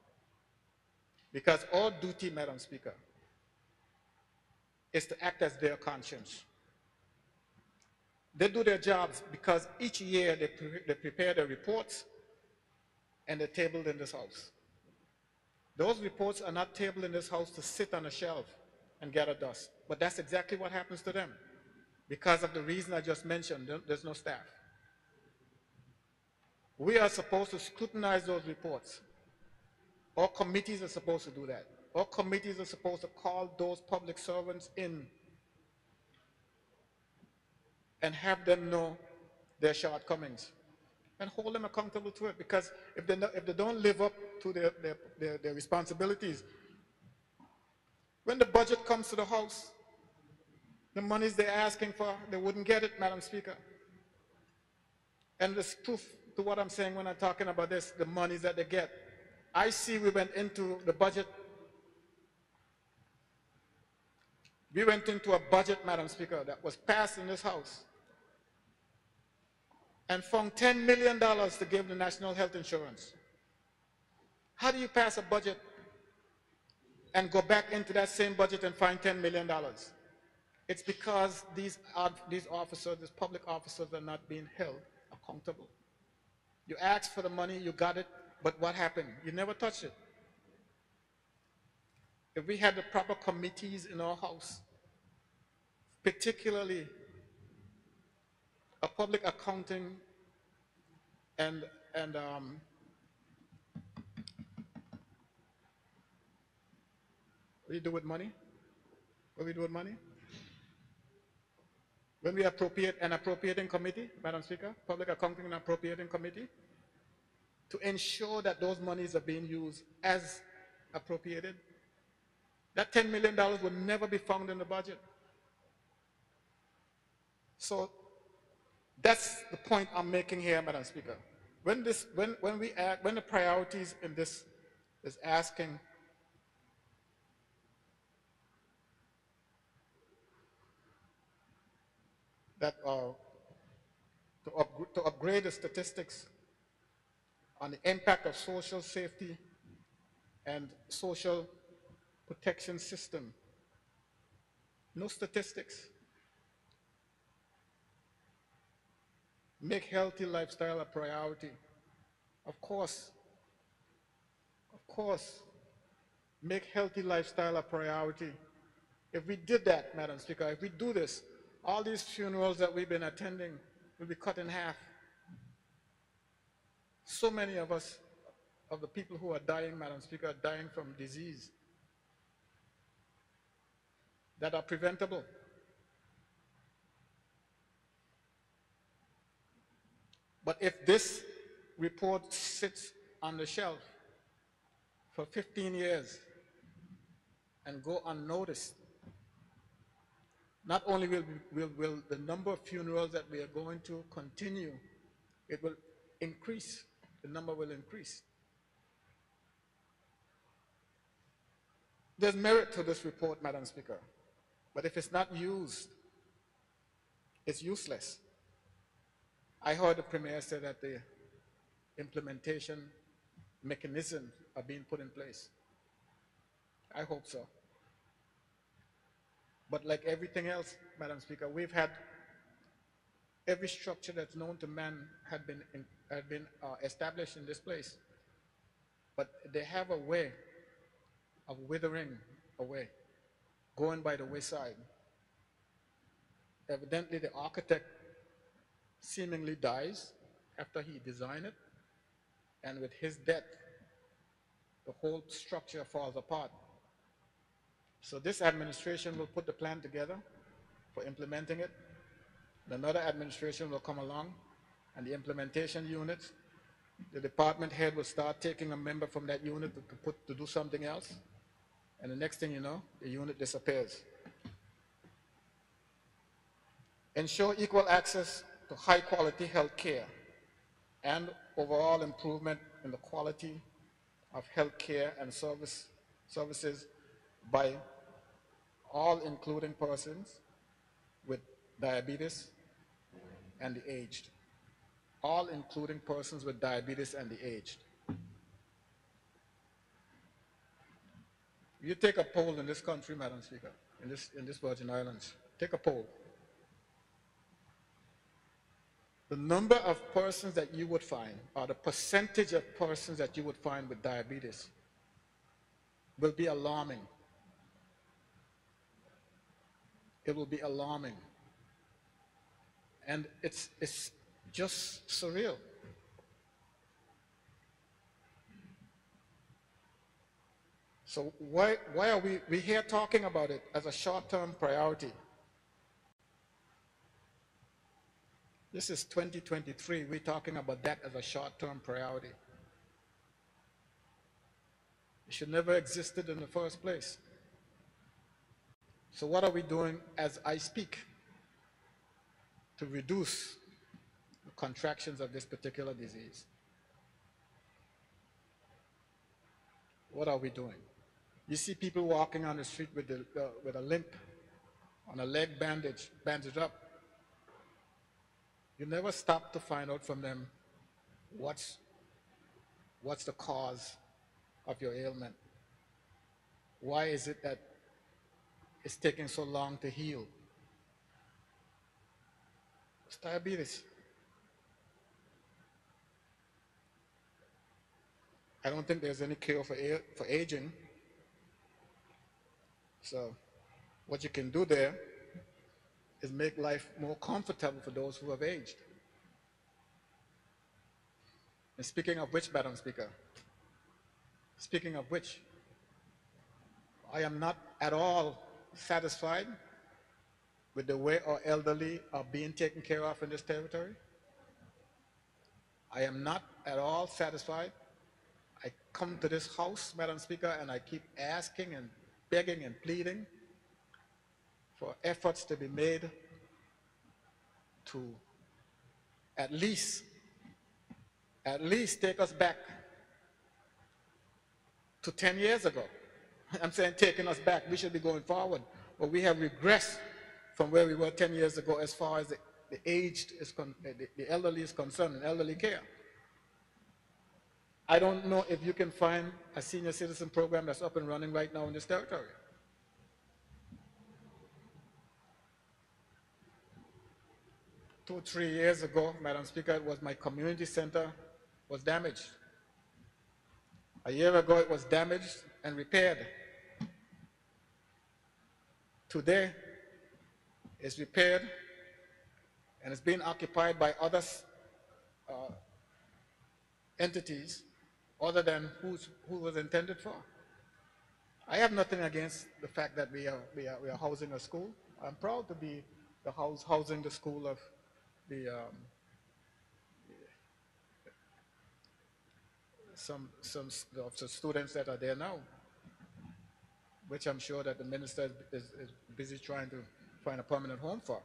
Because our duty, Madam Speaker, is to act as their conscience. They do their jobs because each year they, pre they prepare their reports and they're tabled in this house. Those reports are not tabled in this house to sit on a shelf and gather dust. But that's exactly what happens to them. Because of the reason I just mentioned, there's no staff. We are supposed to scrutinize those reports. All committees are supposed to do that. All committees are supposed to call those public servants in and have them know their shortcomings and hold them accountable to it. Because if they, if they don't live up to their, their, their, their responsibilities, when the budget comes to the House, the monies they're asking for, they wouldn't get it, Madam Speaker. And there's proof to what I'm saying when I'm talking about this, the monies that they get. I see we went into the budget. We went into a budget, Madam Speaker, that was passed in this House and found $10 million to give the national health insurance. How do you pass a budget and go back into that same budget and find $10 million? It's because these, these officers, these public officers are not being held accountable. You asked for the money, you got it, but what happened? You never touched it. If we had the proper committees in our house, particularly a public accounting and and um, what do you do with money? What do we do with money? When we appropriate an appropriating committee, Madam Speaker, public accounting and appropriating committee, to ensure that those monies are being used as appropriated, that $10 million will never be found in the budget. So that's the point I'm making here, Madam Speaker. When, this, when, when, we when the priorities in this is asking that uh, to, up, to upgrade the statistics on the impact of social safety and social protection system. No statistics. Make healthy lifestyle a priority. Of course, of course, make healthy lifestyle a priority. If we did that, Madam Speaker, if we do this, all these funerals that we've been attending will be cut in half. So many of us, of the people who are dying, Madam Speaker, are dying from disease that are preventable. But if this report sits on the shelf for 15 years and go unnoticed, not only will, will, will the number of funerals that we are going to continue, it will increase. The number will increase. There's merit to this report, Madam Speaker, but if it's not used, it's useless. I heard the Premier say that the implementation mechanisms are being put in place. I hope so. But like everything else, Madam Speaker, we've had every structure that's known to man had been, in, had been uh, established in this place. But they have a way of withering away, going by the wayside. Evidently, the architect seemingly dies after he designed it, and with his death, the whole structure falls apart. So this administration will put the plan together for implementing it. Another administration will come along, and the implementation units the department head will start taking a member from that unit to, to put, to do something else. And the next thing you know, the unit disappears. Ensure equal access to high quality health care and overall improvement in the quality of health care and service, services by all including persons with diabetes and the aged. All including persons with diabetes and the aged. You take a poll in this country, Madam Speaker, in this, in this Virgin Islands. Take a poll. The number of persons that you would find, or the percentage of persons that you would find with diabetes, will be alarming. It will be alarming. And it's, it's just surreal. So why, why are we, we here talking about it as a short-term priority? This is 2023. We're talking about that as a short-term priority. It should never existed in the first place. So what are we doing as I speak to reduce the contractions of this particular disease? What are we doing? You see people walking on the street with, the, uh, with a limp, on a leg bandage, bandaged up. You never stop to find out from them what's, what's the cause of your ailment. Why is it that it's taking so long to heal? It's diabetes. I don't think there's any cure for, for aging. So what you can do there is make life more comfortable for those who have aged. And speaking of which, Madam Speaker, speaking of which, I am not at all satisfied with the way our elderly are being taken care of in this territory. I am not at all satisfied. I come to this house, Madam Speaker, and I keep asking and begging and pleading for efforts to be made to at least, at least take us back to 10 years ago. I'm saying taking us back, we should be going forward. But we have regressed from where we were 10 years ago as far as the, the aged, is con, the, the elderly is concerned and elderly care. I don't know if you can find a senior citizen program that's up and running right now in this territory. Two, three years ago, Madam Speaker, it was my community center was damaged. A year ago, it was damaged and repaired. Today, it's repaired and it's being occupied by other uh, entities other than who's, who was intended for. I have nothing against the fact that we are, we are, we are housing a school. I'm proud to be the house housing the school of the um, some some of the students that are there now, which I'm sure that the minister is, is busy trying to find a permanent home for.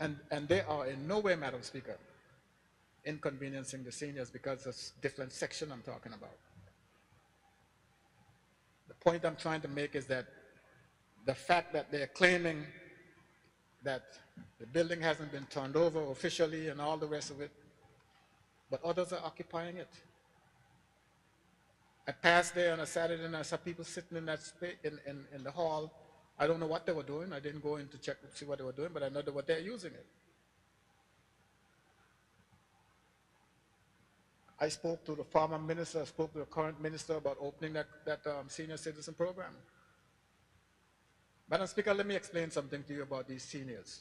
And and they are in no way, Madam Speaker, inconveniencing the seniors because of different section I'm talking about. The point I'm trying to make is that the fact that they're claiming that the building hasn't been turned over officially and all the rest of it, but others are occupying it. I passed there on a Saturday and I saw people sitting in that space in, in, in the hall. I don't know what they were doing. I didn't go in to check see what they were doing, but I know that what they're using it. I spoke to the former minister, I spoke to the current minister about opening that, that um, senior citizen program. Madam Speaker, let me explain something to you about these seniors.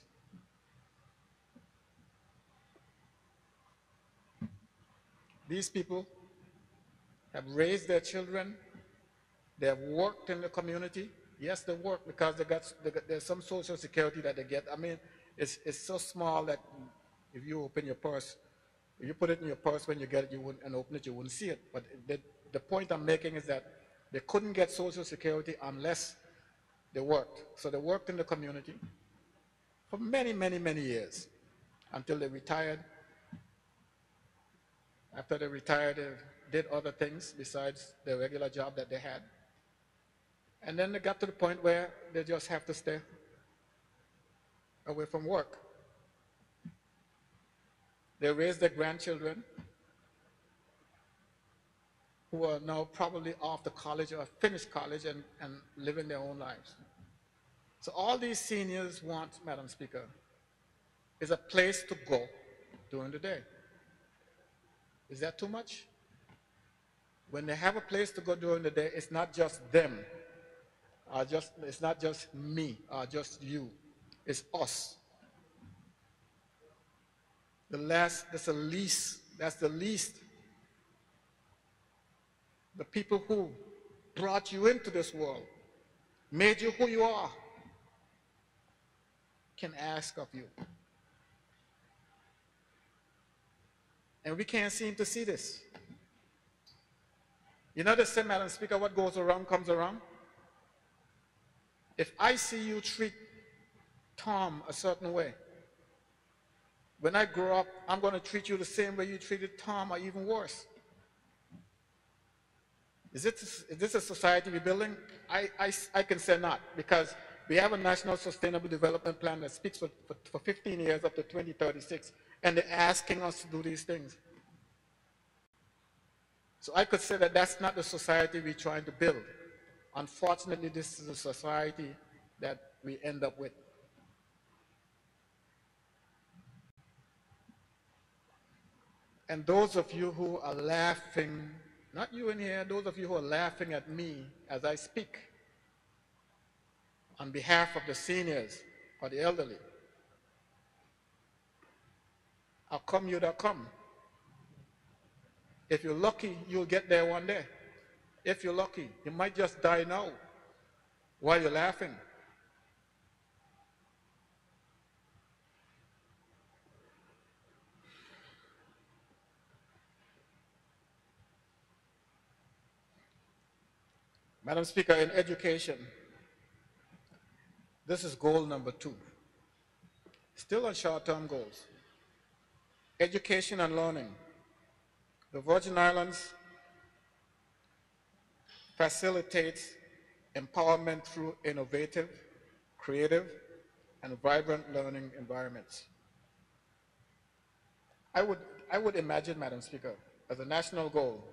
These people have raised their children, they have worked in the community. Yes, they work because they got, they got, there's some social security that they get. I mean, it's, it's so small that If you open your purse, if you put it in your purse when you get it, you wouldn't, and open it, you wouldn't see it. But the, the point I'm making is that they couldn't get Social Security unless they worked. So they worked in the community for many, many, many years until they retired. After they retired, they did other things besides the regular job that they had. And then they got to the point where they just have to stay away from work. They raised their grandchildren who are now probably off to college or finished college and, and living their own lives. So all these seniors want, Madam Speaker, is a place to go during the day. Is that too much? When they have a place to go during the day, it's not just them, or just, it's not just me, or just you. It's us. The last, that's the least, that's the least. The people who brought you into this world, made you who you are, can ask of you. And we can't seem to see this. You know the same, Madam Speaker, what goes around comes around? If I see you treat Tom a certain way, when I grow up, I'm going to treat you the same way you treated Tom or even worse. Is, it, is this a society we're building? I, I, I can say not, because we have a National Sustainable Development Plan that speaks for, for, for 15 years up to 2036, and they're asking us to do these things. So I could say that that's not the society we're trying to build. Unfortunately, this is the society that we end up with. And those of you who are laughing, not you in here, those of you who are laughing at me as I speak, on behalf of the seniors or the elderly, how come you don't come? If you're lucky, you'll get there one day. If you're lucky, you might just die now while you're laughing. Madam Speaker, in education, this is goal number two. Still on short-term goals. Education and learning. The Virgin Islands facilitates empowerment through innovative, creative, and vibrant learning environments. I would, I would imagine, Madam Speaker, as a national goal,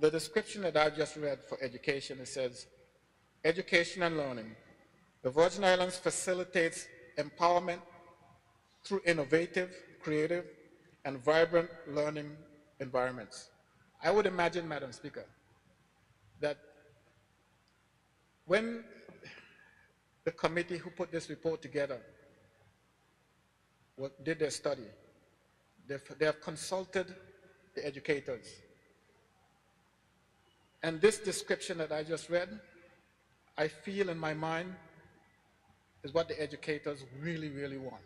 the description that I just read for education, it says, education and learning. The Virgin Islands facilitates empowerment through innovative, creative, and vibrant learning environments. I would imagine, Madam Speaker, that when the committee who put this report together did their study, they have consulted the educators, and this description that I just read, I feel in my mind is what the educators really, really want.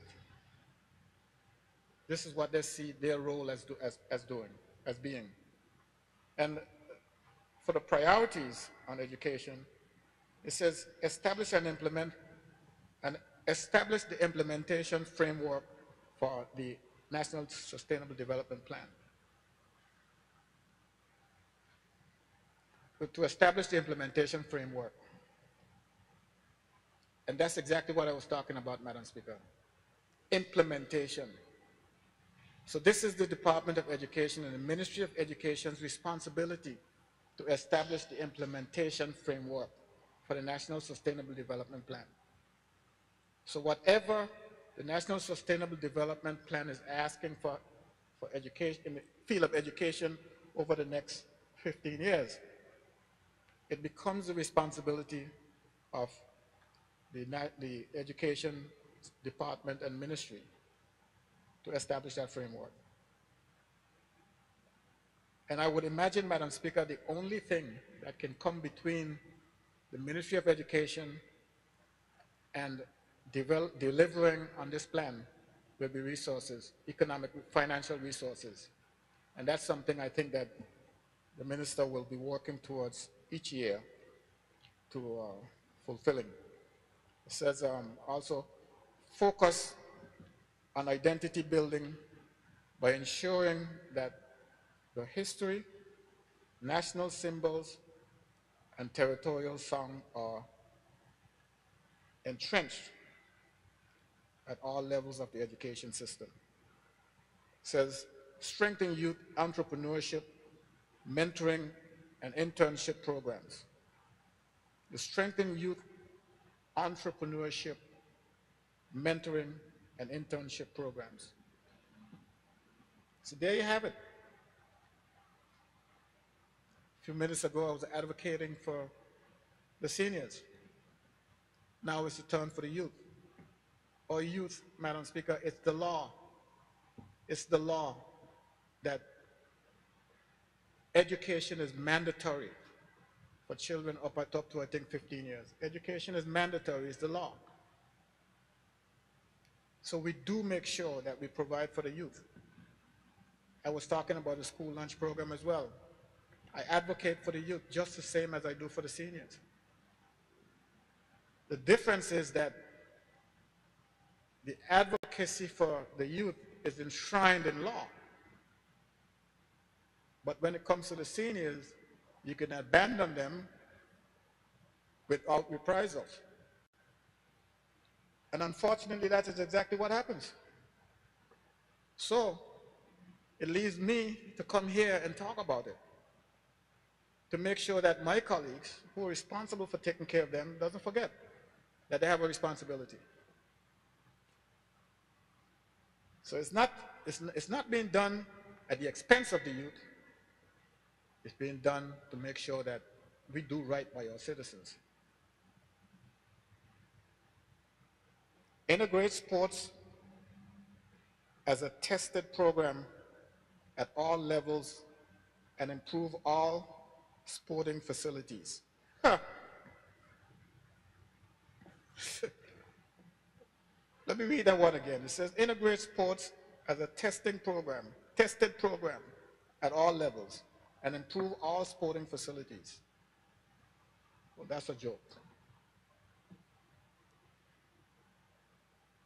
This is what they see their role as, do, as, as doing, as being. And for the priorities on education, it says establish and implement and establish the implementation framework for the National Sustainable Development Plan. to establish the implementation framework. And that's exactly what I was talking about, Madam Speaker. Implementation. So this is the Department of Education and the Ministry of Education's responsibility to establish the implementation framework for the National Sustainable Development Plan. So whatever the National Sustainable Development Plan is asking for, for education, in the field of education over the next 15 years, it becomes the responsibility of the, the education department and ministry to establish that framework. And I would imagine, Madam Speaker, the only thing that can come between the Ministry of Education and delivering on this plan will be resources, economic, financial resources. And that's something I think that the minister will be working towards each year to uh, fulfilling. It says um, also focus on identity building by ensuring that the history, national symbols, and territorial song are entrenched at all levels of the education system. It says strengthen youth entrepreneurship, mentoring, and internship programs. The strengthen youth entrepreneurship, mentoring, and internship programs. So there you have it. A few minutes ago, I was advocating for the seniors. Now it's the turn for the youth. Or youth, Madam Speaker, it's the law. It's the law that education is mandatory for children up, up to, I think, 15 years. Education is mandatory, it's the law. So we do make sure that we provide for the youth. I was talking about the school lunch program as well. I advocate for the youth just the same as I do for the seniors. The difference is that the advocacy for the youth is enshrined in law. But when it comes to the seniors, you can abandon them without reprisals. And unfortunately, that is exactly what happens. So, it leaves me to come here and talk about it. To make sure that my colleagues who are responsible for taking care of them doesn't forget that they have a responsibility. So it's not, it's, it's not being done at the expense of the youth. It's being done to make sure that we do right by our citizens. Integrate sports as a tested program at all levels and improve all sporting facilities. Let me read that one again. It says integrate sports as a testing program, tested program at all levels and improve all sporting facilities. Well, that's a joke.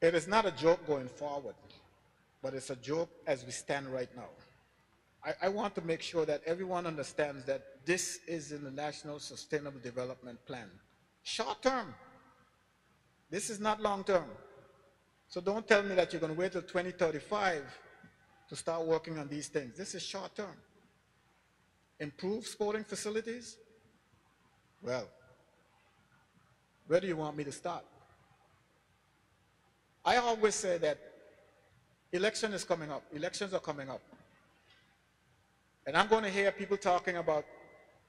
It is not a joke going forward, but it's a joke as we stand right now. I, I, want to make sure that everyone understands that this is in the National Sustainable Development Plan. Short term. This is not long term. So don't tell me that you're going to wait till 2035 to start working on these things. This is short term. Improve sporting facilities? Well, where do you want me to start? I always say that election is coming up. Elections are coming up. And I'm going to hear people talking about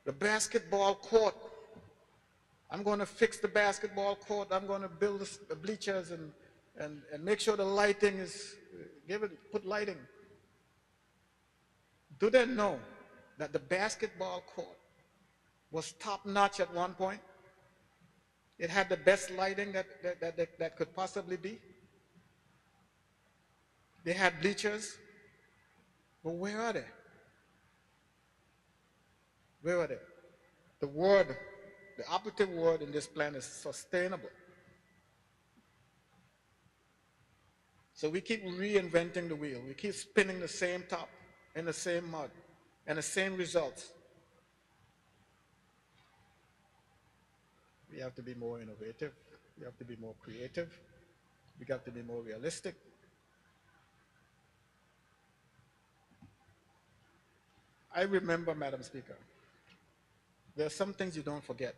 the basketball court. I'm going to fix the basketball court. I'm going to build the bleachers and, and, and make sure the lighting is, give it, put lighting. Do they know that the basketball court was top notch at one point? It had the best lighting that, that, that, that, could possibly be. They had bleachers. But where are they? Where are they? The word, the operative word in this plan is sustainable. So we keep reinventing the wheel. We keep spinning the same top in the same mud and the same results. We have to be more innovative. We have to be more creative. We have to be more realistic. I remember, Madam Speaker, there are some things you don't forget,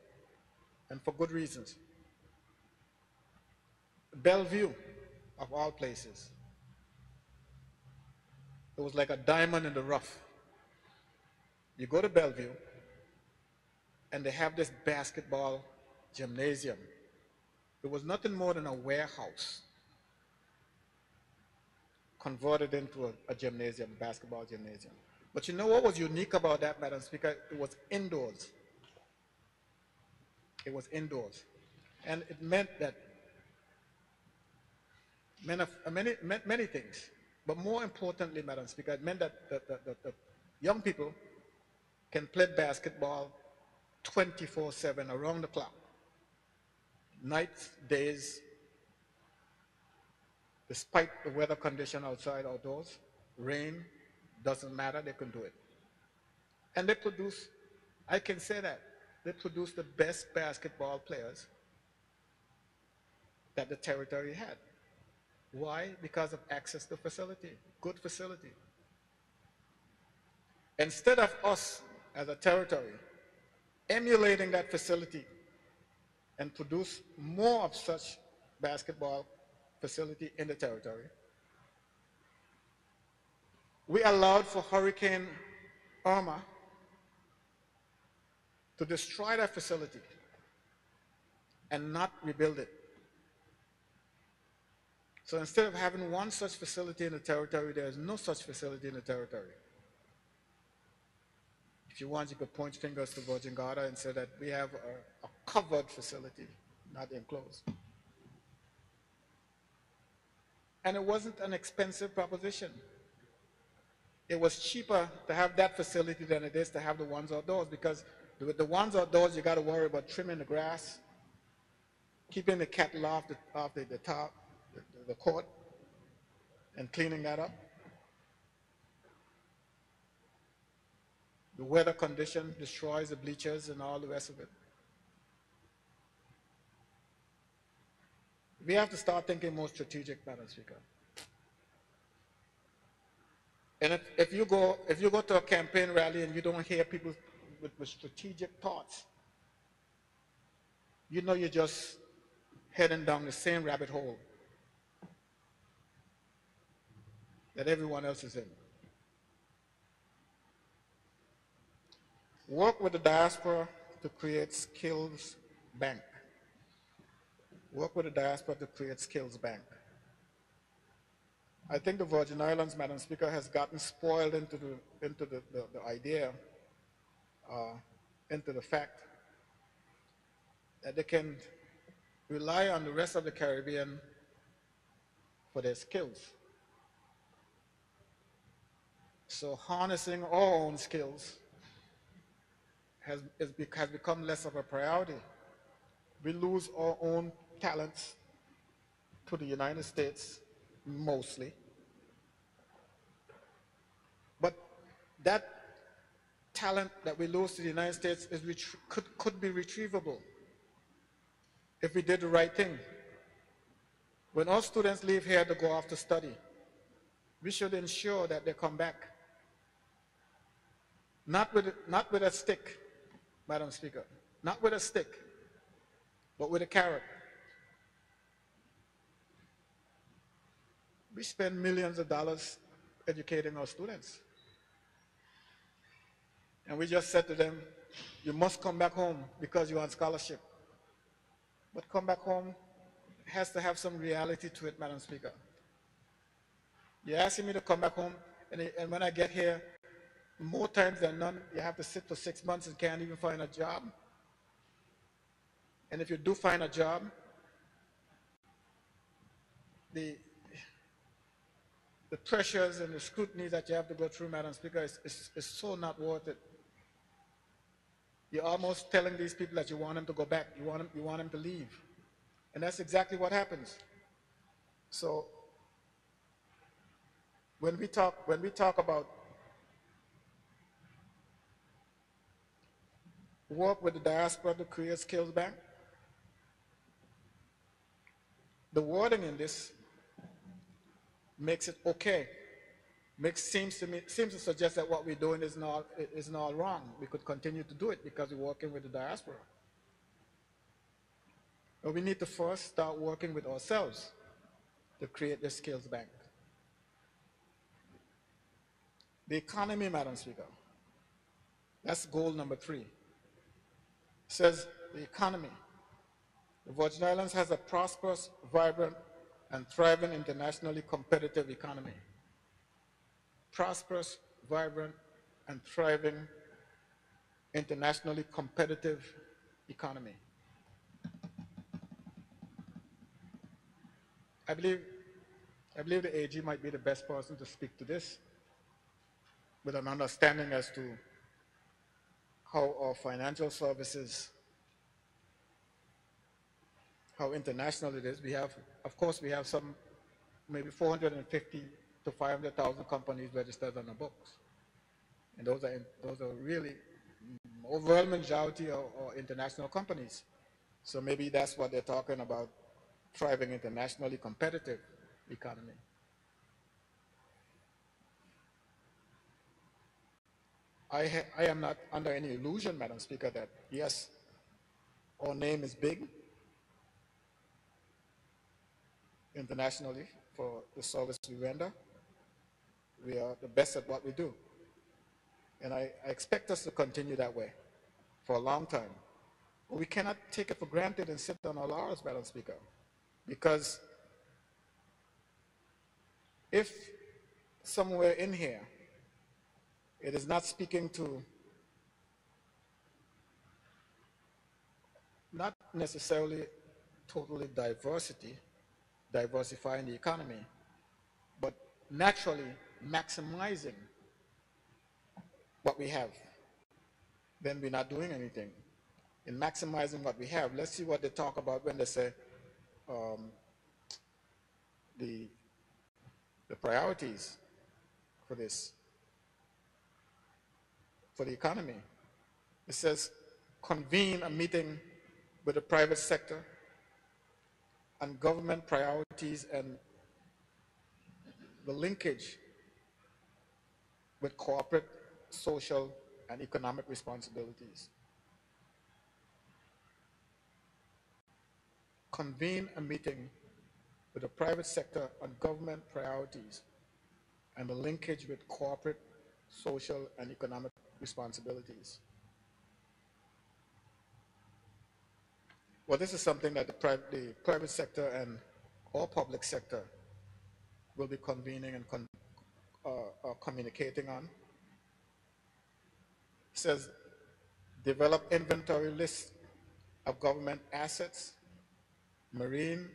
and for good reasons. Bellevue, of all places, it was like a diamond in the rough. You go to Bellevue, and they have this basketball gymnasium. It was nothing more than a warehouse converted into a, a gymnasium, basketball gymnasium. But you know what was unique about that, Madam Speaker? It was indoors. It was indoors. And it meant that uh, many, many things. But more importantly, Madam Speaker, it meant that, that young people can play basketball 24-7 around the clock. Nights, days, despite the weather condition outside, outdoors, rain, doesn't matter, they can do it. And they produce, I can say that, they produce the best basketball players that the territory had. Why? Because of access to facility, good facility. Instead of us as a territory emulating that facility and produce more of such basketball facility in the territory, we allowed for Hurricane Irma to destroy that facility and not rebuild it. So instead of having one such facility in the territory, there is no such facility in the territory. If you want, you could point fingers to Virgin Gorda and say that we have a, a covered facility, not enclosed. And it wasn't an expensive proposition. It was cheaper to have that facility than it is to have the ones outdoors because with the ones outdoors, you got to worry about trimming the grass, keeping the cattle off the, off the, the top, the, the court, and cleaning that up. The weather condition destroys the bleachers and all the rest of it. We have to start thinking more strategic, Madam Speaker. And if, if you go if you go to a campaign rally and you don't hear people with, with strategic thoughts, you know you're just heading down the same rabbit hole that everyone else is in. Work with the diaspora to create skills bank. Work with the diaspora to create skills bank. I think the Virgin Islands, Madam Speaker, has gotten spoiled into the, into the, the, the idea, uh, into the fact that they can rely on the rest of the Caribbean for their skills. So harnessing our own skills has, has become less of a priority. We lose our own talents to the United States mostly. But that talent that we lose to the United States is could, could be retrievable if we did the right thing. When our students leave here to go off to study, we should ensure that they come back. Not with, not with a stick, Madam Speaker, not with a stick, but with a carrot. We spend millions of dollars educating our students. And we just said to them, you must come back home because you're on scholarship. But come back home has to have some reality to it, Madam Speaker. You're asking me to come back home, and, and when I get here, more times than none, you have to sit for six months and can't even find a job. And if you do find a job, the, the pressures and the scrutiny that you have to go through, Madam Speaker, is, is, is so not worth it. You're almost telling these people that you want them to go back, you want them, you want them to leave. And that's exactly what happens. So when we talk, when we talk about work with the diaspora to create skills bank, the wording in this makes it okay. Makes seems to me seems to suggest that what we're doing is not is not wrong. We could continue to do it because we're working with the diaspora. But we need to first start working with ourselves to create the skills bank. The economy, Madam Speaker. That's goal number three. Says the economy. The Virgin Islands has a prosperous, vibrant, and thriving internationally competitive economy. Prosperous, vibrant, and thriving internationally competitive economy. I believe I believe the AG might be the best person to speak to this with an understanding as to how our financial services, how international it is. We have, of course, we have some, maybe 450 to 500,000 companies registered on the books. And those are, those are really overwhelming majority are international companies. So maybe that's what they're talking about, thriving internationally competitive economy. I, I am not under any illusion, Madam Speaker, that yes, our name is big internationally for the service we render. We are the best at what we do. And I, I expect us to continue that way for a long time. But we cannot take it for granted and sit on our laurels, Madam Speaker, because if somewhere in here it is not speaking to not necessarily totally diversity, diversifying the economy, but naturally maximizing what we have, then we're not doing anything. In maximizing what we have, let's see what they talk about when they say um, the the priorities for this, for the economy. It says convene a meeting with the private sector on government priorities and the linkage with corporate, social, and economic responsibilities. Convene a meeting with the private sector on government priorities and the linkage with corporate, social, and economic responsibilities. Well, this is something that the, pri the private sector and all public sector will be convening and con uh, uh, communicating on. It says, develop inventory lists of government assets, marine,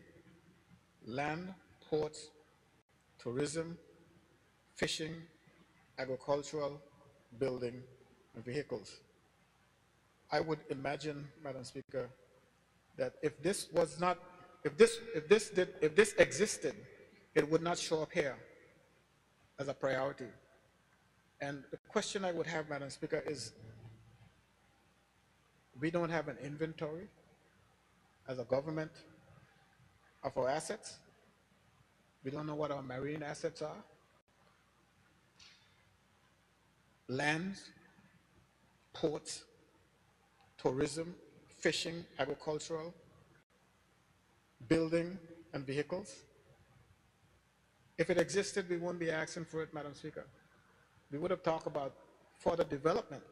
land, ports, tourism, fishing, agricultural, building, and vehicles. I would imagine, Madam Speaker, that if this was not, if this, if this did, if this existed, it would not show up here as a priority. And the question I would have, Madam Speaker, is we don't have an inventory as a government of our assets. We don't know what our marine assets are. Lands, ports, tourism, fishing, agricultural, building, and vehicles. If it existed, we wouldn't be asking for it, Madam Speaker. We would have talked about further development,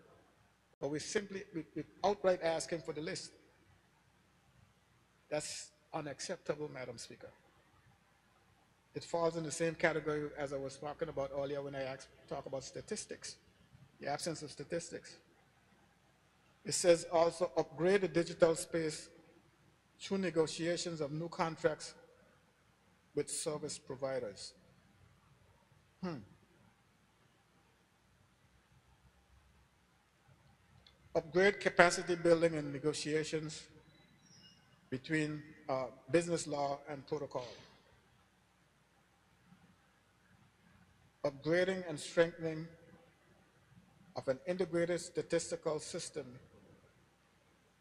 but we simply, we, we outright asking for the list. That's unacceptable, Madam Speaker. It falls in the same category as I was talking about earlier when I asked, talk about statistics, the absence of statistics. It says also upgrade the digital space through negotiations of new contracts with service providers. Hmm. Upgrade capacity building and negotiations between uh, business law and protocol. Upgrading and strengthening of an integrated statistical system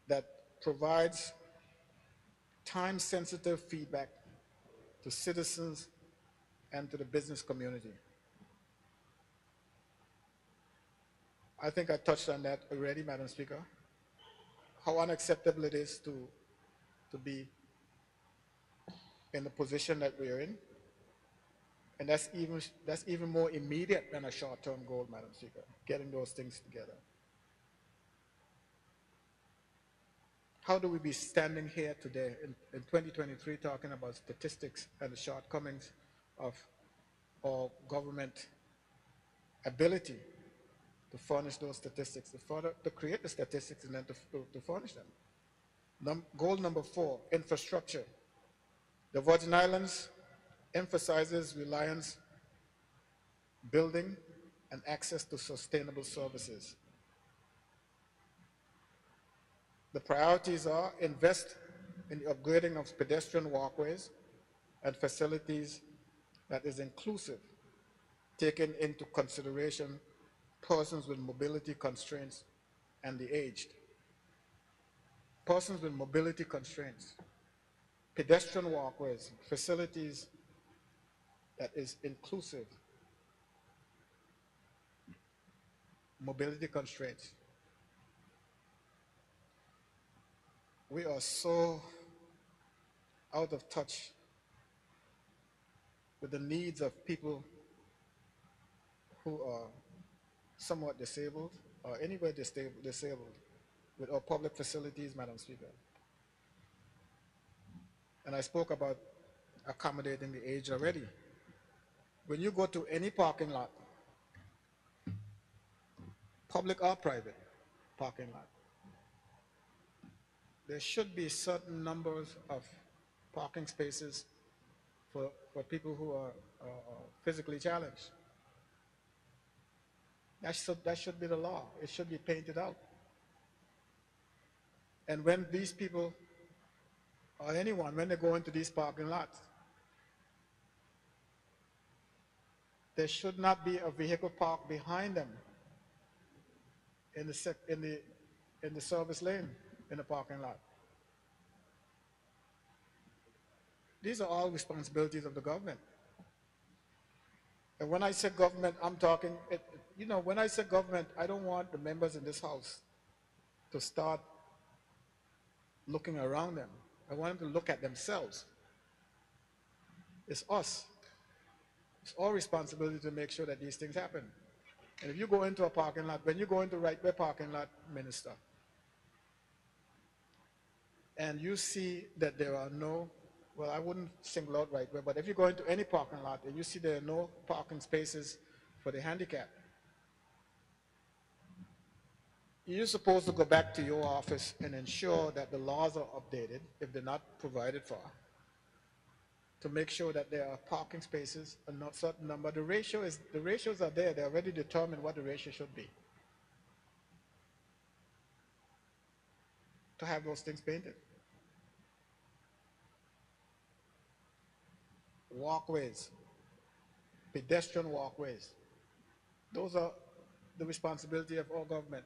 that provides time-sensitive feedback to citizens and to the business community. I think I touched on that already, Madam Speaker. How unacceptable it is to, to be in the position that we're in. And that's even, that's even more immediate than a short-term goal, Madam Speaker, getting those things together. How do we be standing here today in, in 2023 talking about statistics and the shortcomings of our government ability to furnish those statistics, to, further, to create the statistics and then to, to, to furnish them. Num goal number four, infrastructure. The Virgin Islands emphasizes reliance, building, and access to sustainable services. The priorities are invest in the upgrading of pedestrian walkways and facilities that is inclusive, taking into consideration persons with mobility constraints and the aged. Persons with mobility constraints, pedestrian walkways, facilities that is inclusive, mobility constraints. We are so out of touch with the needs of people who are somewhat disabled or anywhere disabled, with our public facilities, Madam Speaker. And I spoke about accommodating the aged already. When you go to any parking lot, public or private parking lot, there should be certain numbers of parking spaces for, for people who are uh, physically challenged. That should, that should be the law. It should be painted out. And when these people, or anyone, when they go into these parking lots, there should not be a vehicle parked behind them in the, in the, in the service lane in the parking lot. These are all responsibilities of the government. And when I say government, I'm talking, it, you know, when I say government, I don't want the members in this house to start looking around them. I want them to look at themselves. It's us. It's our responsibility to make sure that these things happen. And if you go into a parking lot, when you go into Riteway parking lot, minister, and you see that there are no, well, I wouldn't single out Riteway, but if you go into any parking lot and you see there are no parking spaces for the handicapped, you're supposed to go back to your office and ensure that the laws are updated if they're not provided for to make sure that there are parking spaces, a not certain number. The ratio is the ratios are there. They already determined what the ratio should be. To have those things painted. Walkways, pedestrian walkways. Those are the responsibility of our government.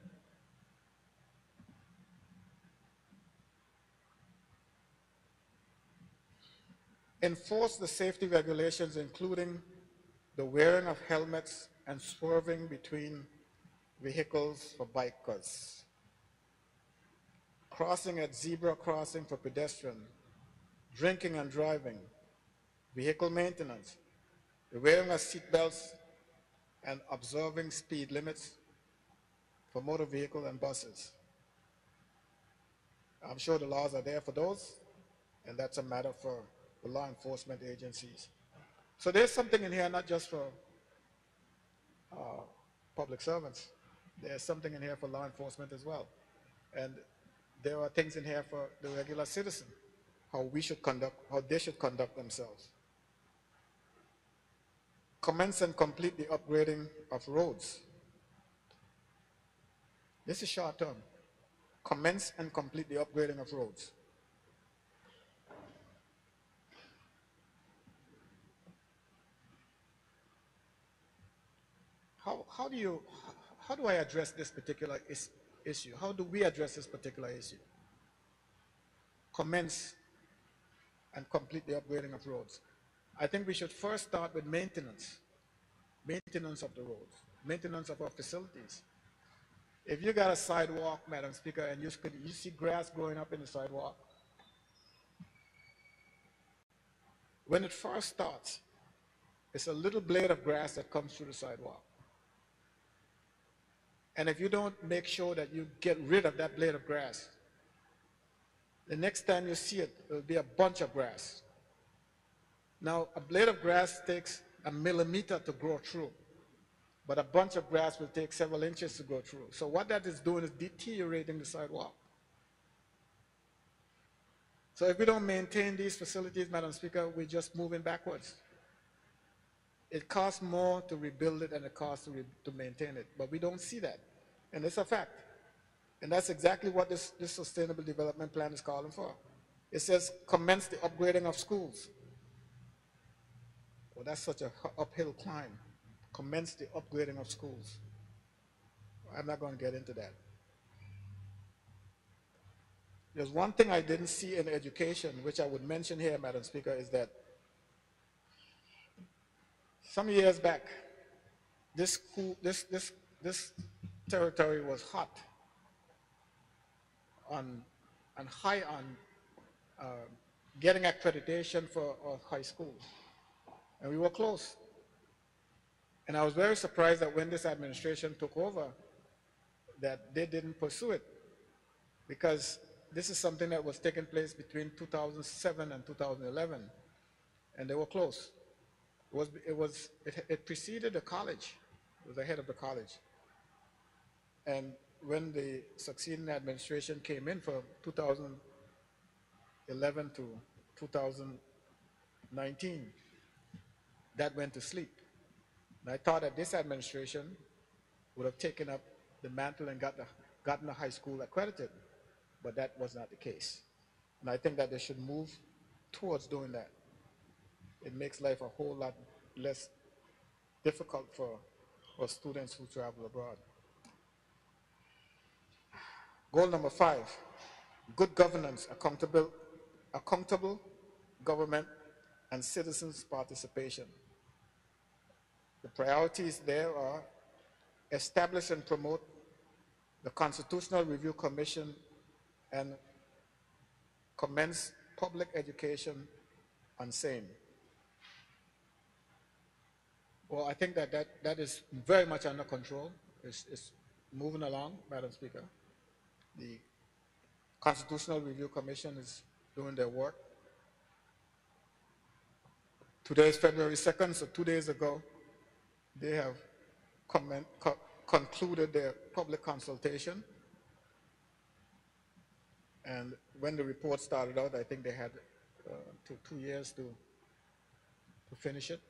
enforce the safety regulations, including the wearing of helmets and swerving between vehicles for bikers, crossing at zebra crossing for pedestrians, drinking and driving, vehicle maintenance, the wearing of seatbelts and observing speed limits for motor vehicle and buses. I'm sure the laws are there for those, and that's a matter for the law enforcement agencies. So there's something in here not just for uh, public servants. There's something in here for law enforcement as well. And there are things in here for the regular citizen, how we should conduct, how they should conduct themselves. Commence and complete the upgrading of roads. This is short term. Commence and complete the upgrading of roads. how, how do you, how do I address this particular is, issue? How do we address this particular issue? Commence and complete the upgrading of roads. I think we should first start with maintenance, maintenance of the roads, maintenance of our facilities. If you got a sidewalk, Madam Speaker, and you, could, you see grass growing up in the sidewalk, when it first starts, it's a little blade of grass that comes through the sidewalk. And if you don't make sure that you get rid of that blade of grass, the next time you see it, it'll be a bunch of grass. Now, a blade of grass takes a millimeter to grow through, but a bunch of grass will take several inches to go through. So what that is doing is deteriorating the sidewalk. So if we don't maintain these facilities, Madam Speaker, we're just moving backwards. it costs more to rebuild it than it costs to, to maintain it. But we don't see that. And it's a fact. And that's exactly what this, this sustainable development plan is calling for. It says commence the upgrading of schools. Well, that's such a hu- uphill climb. Commence the upgrading of schools. I'm not going to get into that. There's one thing I didn't see in education, which I would mention here, Madam Speaker, is that some years back, this, school, this, this, this territory was hot on, and high on uh, getting accreditation for our high school. And we were close. And I was very surprised that when this administration took over, that they didn't pursue it. Because this is something that was taking place between 2007 and 2011. And they were close. It was, it was, it, it preceded the college. It was ahead of the college. And when the succeeding administration came in for 2011 to 2019, that went to sleep. And I thought that this administration would have taken up the mantle and got the, gotten the high school accredited, but that was not the case. And I think that they should move towards doing that. It makes life a whole lot less difficult for, for students who travel abroad. Goal number five, good governance, accountable, accountable government, and citizens' participation. The priorities there are establish and promote the Constitutional Review Commission and commence public education on same. Well, I think that that, that is very much under control. It's, it's moving along, Madam Speaker. The Constitutional Review Commission is doing their work. Today is February 2nd, so two days ago, they have comment, co- concluded their public consultation. And when the report started out, I think they had uh, two, two years to, to finish it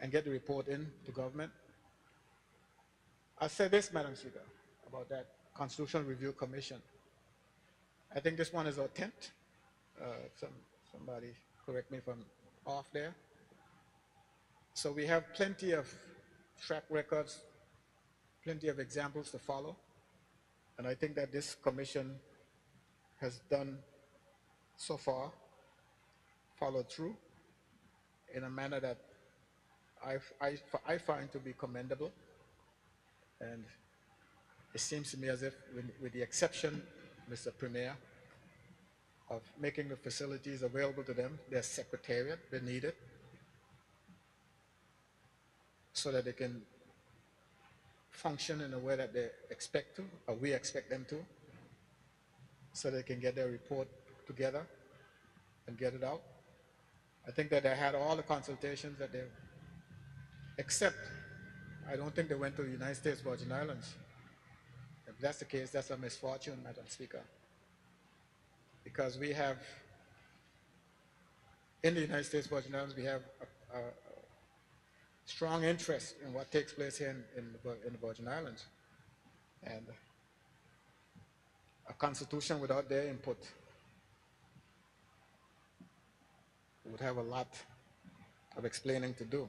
and get the report in to government. I said this, Madam Speaker, about that Constitutional Review Commission. I think this one is our tenth. Uh, some, somebody correct me if I'm off there. So we have plenty of track records, plenty of examples to follow. And I think that this commission has done so far, followed through in a manner that I, I, I find to be commendable. And it seems to me as if, with, with the exception, Mr. Premier, of making the facilities available to them, their secretariat, they need it, so that they can function in a way that they expect to, or we expect them to, so they can get their report together and get it out. I think that they had all the consultations that they, except, I don't think they went to the United States Virgin Islands. If that's the case, that's a misfortune, Madam Speaker. Because we have, in the United States Virgin Islands, we have a, a, strong interest in what takes place here in, in, the, in the Virgin Islands. And a constitution without their input would have a lot of explaining to do.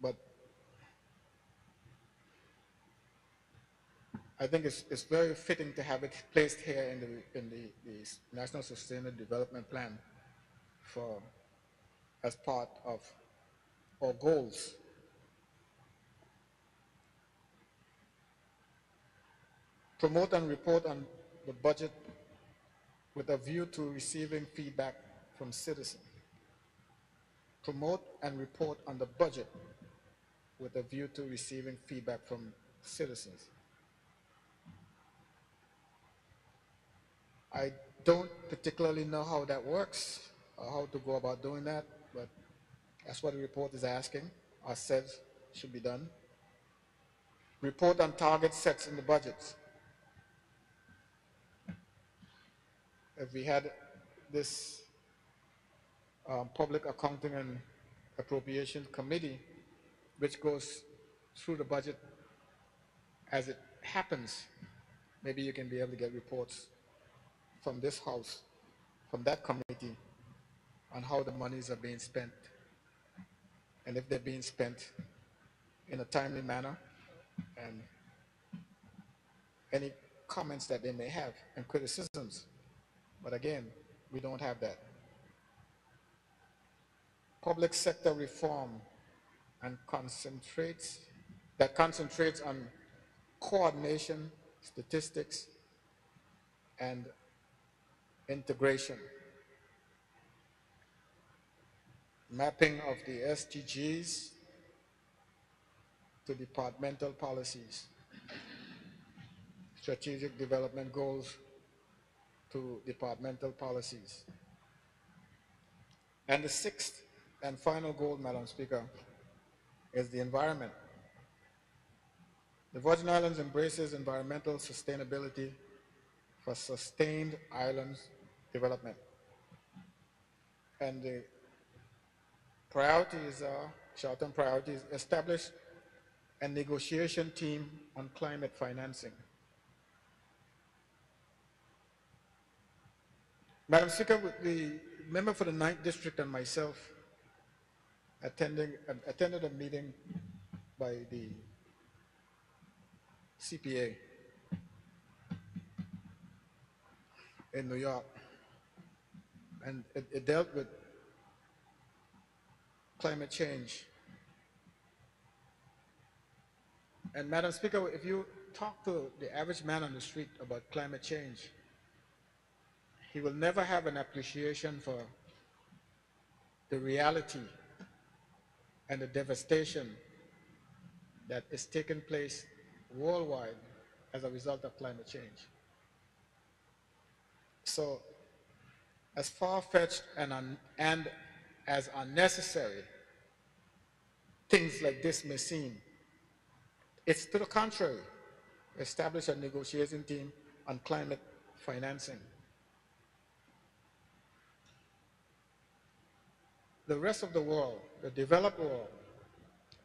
But I think it's, it's very fitting to have it placed here in the, in the, the National Sustainable Development Plan for, as part of our goals. Promote and report on the budget with a view to receiving feedback from citizens. Promote and report on the budget with a view to receiving feedback from citizens. I don't particularly know how that works or how to go about doing that, that's what the report is asking or says should be done. Report on target sets in the budgets. If we had this um, Public Accounting and Appropriation Committee, which goes through the budget as it happens. Maybe you can be able to get reports from this house, from that committee, on how the monies are being spent. And if they're being spent in a timely manner, and any comments that they may have and criticisms. But again, we don't have that. Public sector reform and concentrates that concentrates on coordination, statistics, and integration. Mapping of the SDGs to departmental policies. Strategic development goals to departmental policies. And the sixth and final goal, Madam Speaker, is the environment. The Virgin Islands embraces environmental sustainability for sustained islands development. And the priorities are, short-term priorities, establish a negotiation team on climate financing. Madam Speaker, the member for the Ninth District and myself attending, attended a meeting by the CPA in New York, and it, it dealt with climate change. And Madam Speaker, if you talk to the average man on the street about climate change, he will never have an appreciation for the reality and the devastation that is taking place worldwide as a result of climate change. So, as far-fetched and, and as unnecessary things like this may seem, it's to the contrary. Establish a negotiating team on climate financing. The rest of the world, the developed world,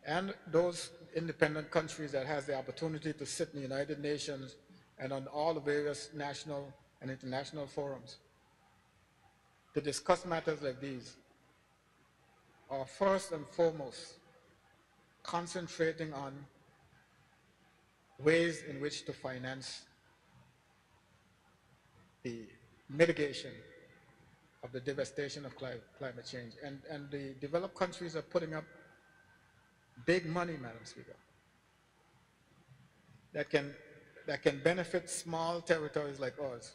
and those independent countries that has the opportunity to sit in the United Nations and on all the various national and international forums to discuss matters like these are first and foremost concentrating on ways in which to finance the mitigation of the devastation of climate change. And, and the developed countries are putting up big money, Madam Speaker, that can, that can benefit small territories like ours.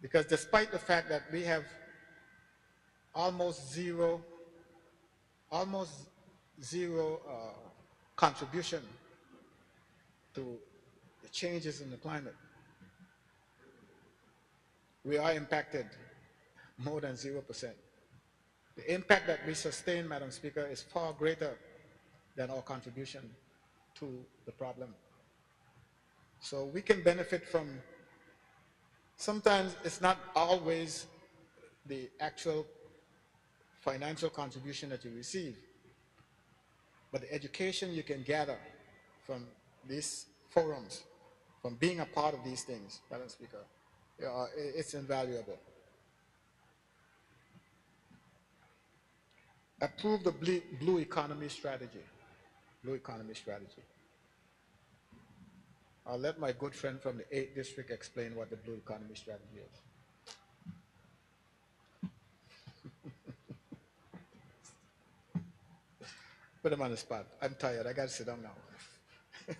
Because despite the fact that we have almost zero, almost zero uh, contribution to the changes in the climate, we are impacted more than 0%. The impact that we sustain, Madam Speaker, is far greater than our contribution to the problem. So we can benefit from, sometimes it's not always the actual financial contribution that you receive, but the education you can gather from these forums, from being a part of these things, Madam Speaker, it's invaluable. Approve the blue economy strategy. Blue economy strategy. I'll let my good friend from the 8th district explain what the blue economy strategy is. Put him on the spot. I'm tired. I got to sit down now.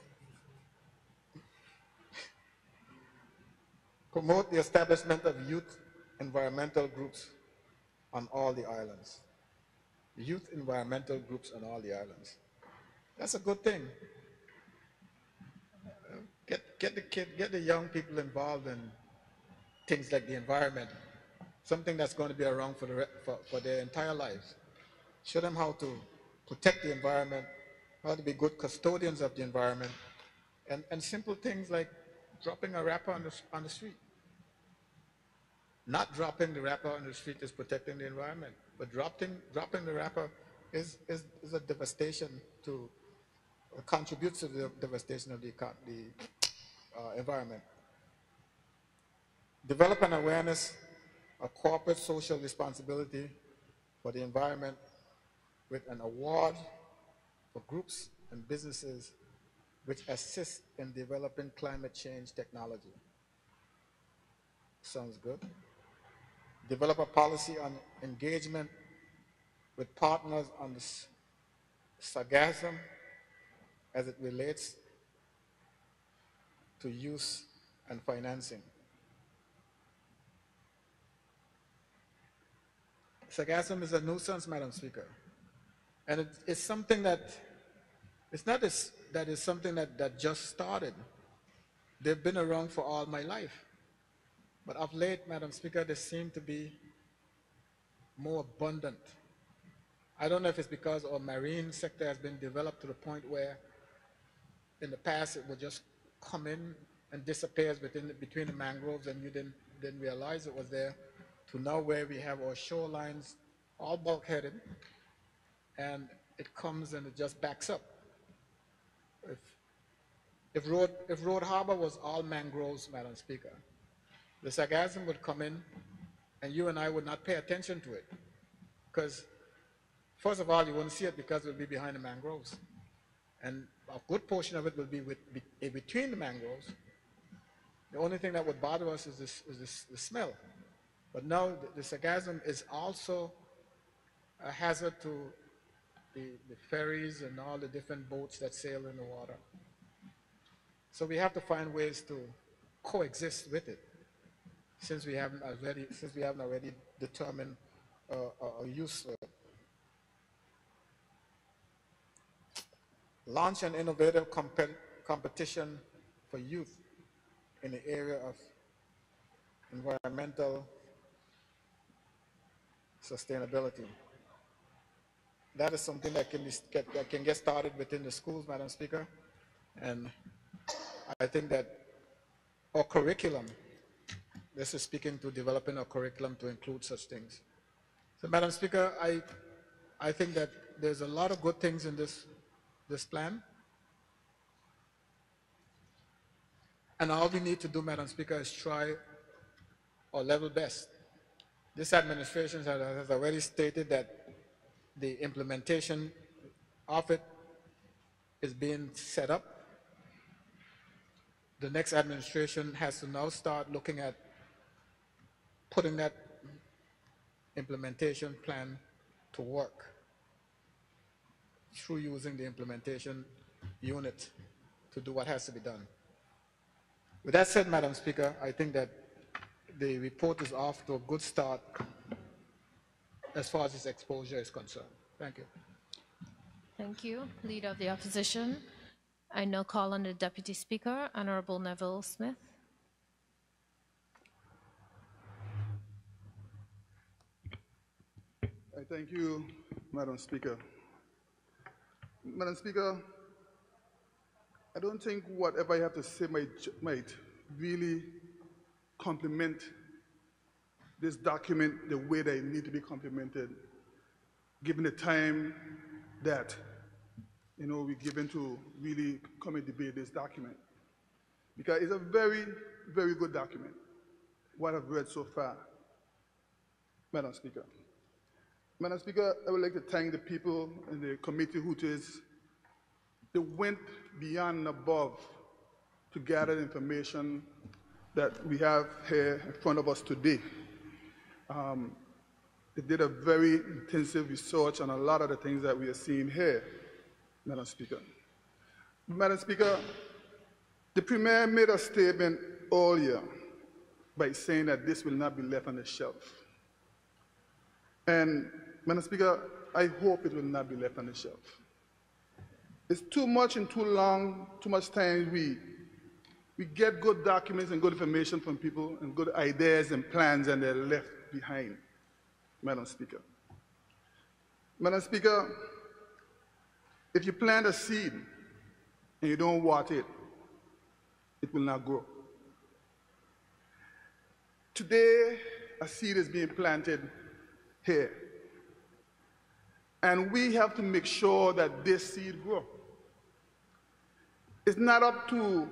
Promote the establishment of youth environmental groups on all the islands. Youth environmental groups on all the islands. That's a good thing. Get, get the kid, get the young people involved in things like the environment, something that's going to be around for, the, for, for their entire lives. Show them how to protect the environment, how to be good custodians of the environment, and, and simple things like dropping a wrapper on the, on the street. not dropping the wrapper on the street is protecting the environment, but dropping, dropping the wrapper is, is, is a devastation to, uh, contributes to the devastation of the, the uh, environment. Develop an awareness of corporate social responsibility for the environment with an award for groups and businesses which assist in developing climate change technology. Sounds good. Develop a policy on engagement with partners on the sargassum as it relates to use and financing. Sargassum is a nuisance, Madam Speaker. And it, it's something that, it's not as, that is something that, that just started. They've been around for all my life. But of late, Madam Speaker, they seem to be more abundant. I don't know if it's because our marine sector has been developed to the point where in the past it would just come in and disappears within the, between the mangroves and you didn't, didn't realize it was there to now where we have our shorelines all bulkheaded and it comes and it just backs up. If, if, road, if Road Harbor was all mangroves, Madam Speaker, the sargassum would come in and you and I would not pay attention to it. Because, first of all, you wouldn't see it because it would be behind the mangroves. And a good portion of it will be, with, be, between the mangroves. The only thing that would bother us is, this, is this, the smell. But now the, the sargassum is also a hazard to the, the ferries and all the different boats that sail in the water. So we have to find ways to coexist with it, since we haven't already, since we haven't already determined uh, a, use it. Launch an innovative compet- competition for youth in the area of environmental sustainability. That is something that can, be, get, that can get started within the schools, Madam Speaker. And I think that our curriculum, this is speaking to developing a curriculum to include such things. So, Madam Speaker, I, I think that there's a lot of good things in this, this plan. And all we need to do, Madam Speaker, is try our level best. This administration has already stated that the implementation of it is being set up. The next administration has to now start looking at putting that implementation plan to work through using the implementation unit to do what has to be done. With that said, Madam Speaker, I think that the report is off to a good start as far as its exposure is concerned. Thank you. Thank you, Leader of the Opposition. I now call on the Deputy Speaker, Honorable Neville Smith. I thank you, Madam Speaker. Madam Speaker, I don't think whatever I have to say might, might really complement this document the way that it need to be complemented, given the time that you know we're given to really come and debate this document. Because it's a very, very good document, what I've read so far, Madam Speaker. Madam Speaker, I would like to thank the people in the committee who is they went beyond and above to gather the information that we have here in front of us today. Um, they did a very intensive research on a lot of the things that we are seeing here, Madam Speaker. Madam Speaker, the Premier made a statement earlier by saying that this will not be left on the shelf. And, Madam Speaker, I hope it will not be left on the shelf. It's too much and too long, too much time we, we get good documents and good information from people and good ideas and plans and they're left behind, Madam Speaker. Madam Speaker, if you plant a seed and you don't water it, it will not grow. Today, a seed is being planted here. And we have to make sure that this seed grows. It's not up to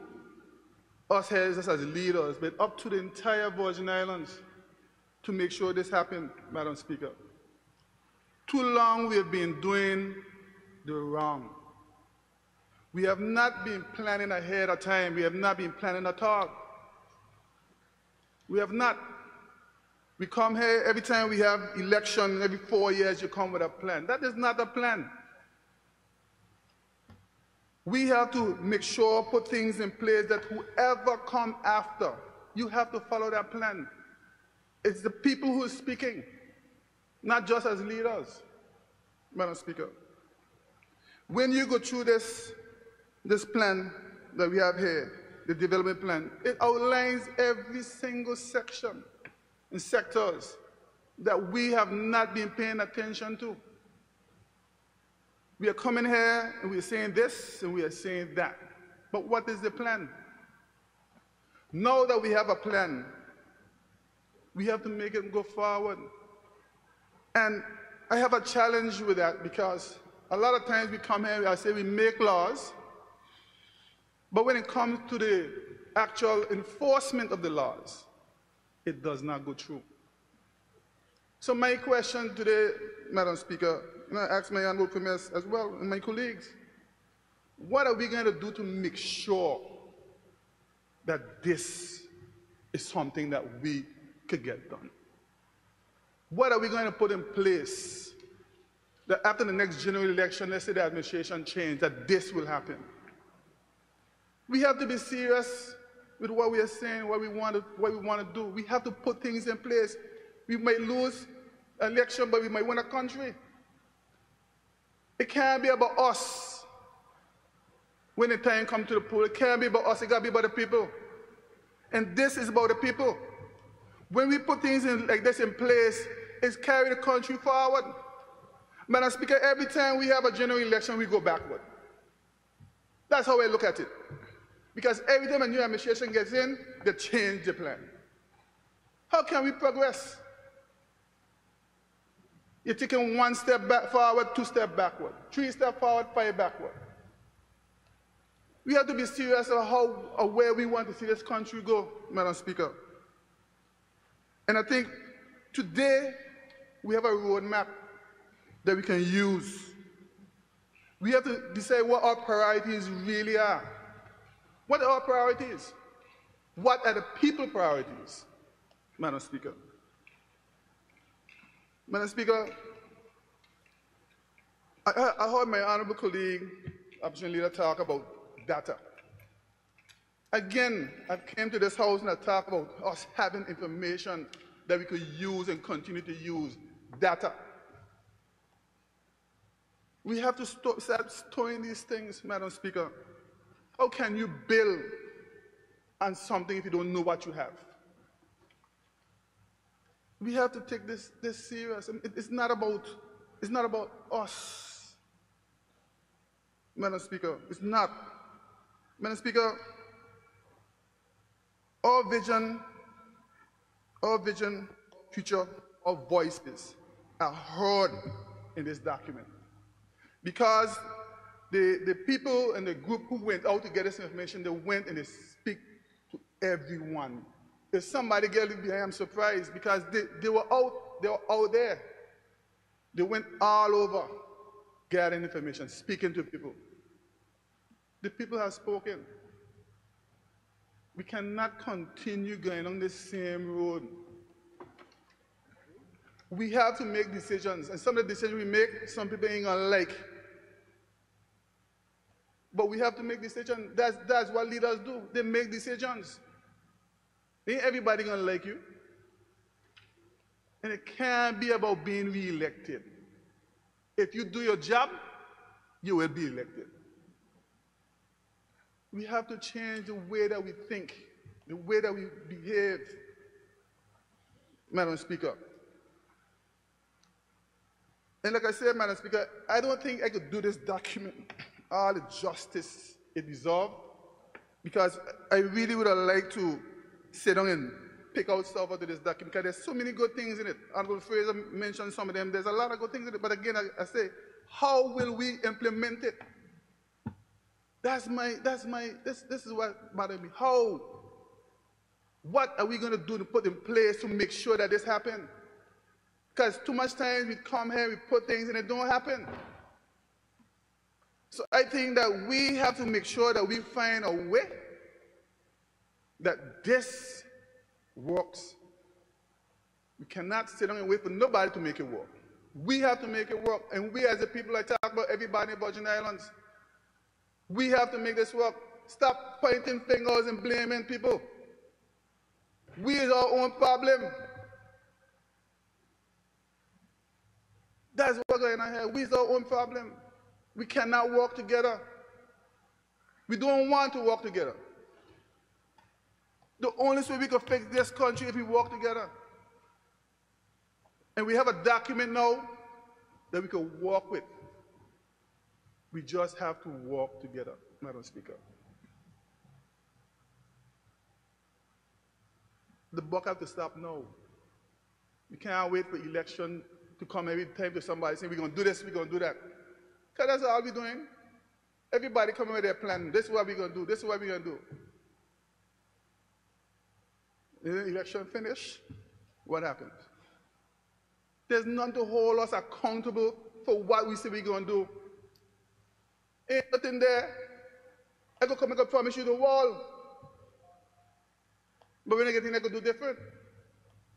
us here as leaders, but up to the entire Virgin Islands to make sure this happens, Madam Speaker. Too long we have been doing the wrong. We have not been planning ahead of time. We have not been planning at all. We have not. We come here every time we have election, every four years you come with a plan. That is not a plan. We have to make sure, put things in place that whoever come after, you have to follow that plan. It's the people who are speaking, not just as leaders, Madam Speaker. When you go through this, this plan that we have here, the development plan, it outlines every single section and sectors that we have not been paying attention to. We are coming here and we are saying this and we are saying that. But what is the plan? Now that we have a plan, we have to make it go forward. And I have a challenge with that because a lot of times we come here, I say we make laws, but when it comes to the actual enforcement of the laws, it does not go through. So my question today, Madam Speaker, and I ask my honorable premiers as well and my colleagues, what are we going to do to make sure that this is something that we could get done? What are we going to put in place that after the next general election, let's say the administration change, that this will happen? We have to be serious with what we are saying, what we want to, what we want to do. We have to put things in place. We might lose an election, but we might win a country. It can't be about us. When the time comes to the pool, it can't be about us, it gotta be about the people. And this is about the people. When we put things in, like this in place, it's carry the country forward. Madam Speaker, every time we have a general election, we go backward. That's how I look at it. Because every time a new administration gets in, they change the plan. How can we progress? You're taking one step back forward, two step backward, three step forward, five backward. We have to be serious about how or where we want to see this country go, Madam Speaker. And I think today we have a roadmap that we can use. We have to decide what our priorities really are. What are our priorities? What are the people priorities, Madam Speaker? Madam Speaker, I, I heard my honorable colleague, opposition leader, talk about data. Again, I came to this house and I talked about us having information that we could use and continue to use data. We have to stop, start storing these things, Madam Speaker. How can you build on something if you don't know what you have? We have to take this, this serious. It's not about, it's not about us. Madam Speaker, it's not. Madam Speaker, our vision, our vision, future, our voices are heard in this document. Because the, the people and the group who went out to get this information, they went and they speak to everyone. If somebody get it behind, I'm surprised because they, they were out, they were out there. They went all over gathering information, speaking to people. The people have spoken. We cannot continue going on the same road. We have to make decisions, and some of the decisions we make, some people ain't gonna like. But we have to make decisions. That's, that's what leaders do. They make decisions. Ain't everybody gonna like you. And it can't be about being re-elected. If you do your job, you will be elected. We have to change the way that we think, the way that we behave. Madam Speaker. And like I said, Madam Speaker, I don't think I could do this document all the justice it deserves because I really would have liked to sit down and pick out stuff out of this document because there's so many good things in it. Honorable Fraser mentioned some of them. There's a lot of good things in it. But again, I, I say, how will we implement it? That's my, that's my, this, this is what bothers me. How? What are we going to do to put in place to make sure that this happens? Because too much times we come here, we put things and it don't happen. So I think that we have to make sure that we find a way that this works. We cannot sit down and wait for nobody to make it work. We have to make it work. And we as a people, I talk about everybody in Virgin Islands, we have to make this work. Stop pointing fingers and blaming people. We is our own problem. That's what's going on here. We is our own problem. We cannot work together. We don't want to work together. The only way we can fix this country if we work together. And we have a document now that we can work with. We just have to work together, Madam Speaker. The buck have to stop now. We can't wait for election to come every time to somebody saying, we're going to do this, we're going to do that. Because that's all we're doing. Everybody coming with their plan. This is what we're going to do. This is what we're going to do. Election finish, what happens? There's none to hold us accountable for what we say we're going to do. Ain't nothing there. I could come and promise you the wall. But we're not getting to do different.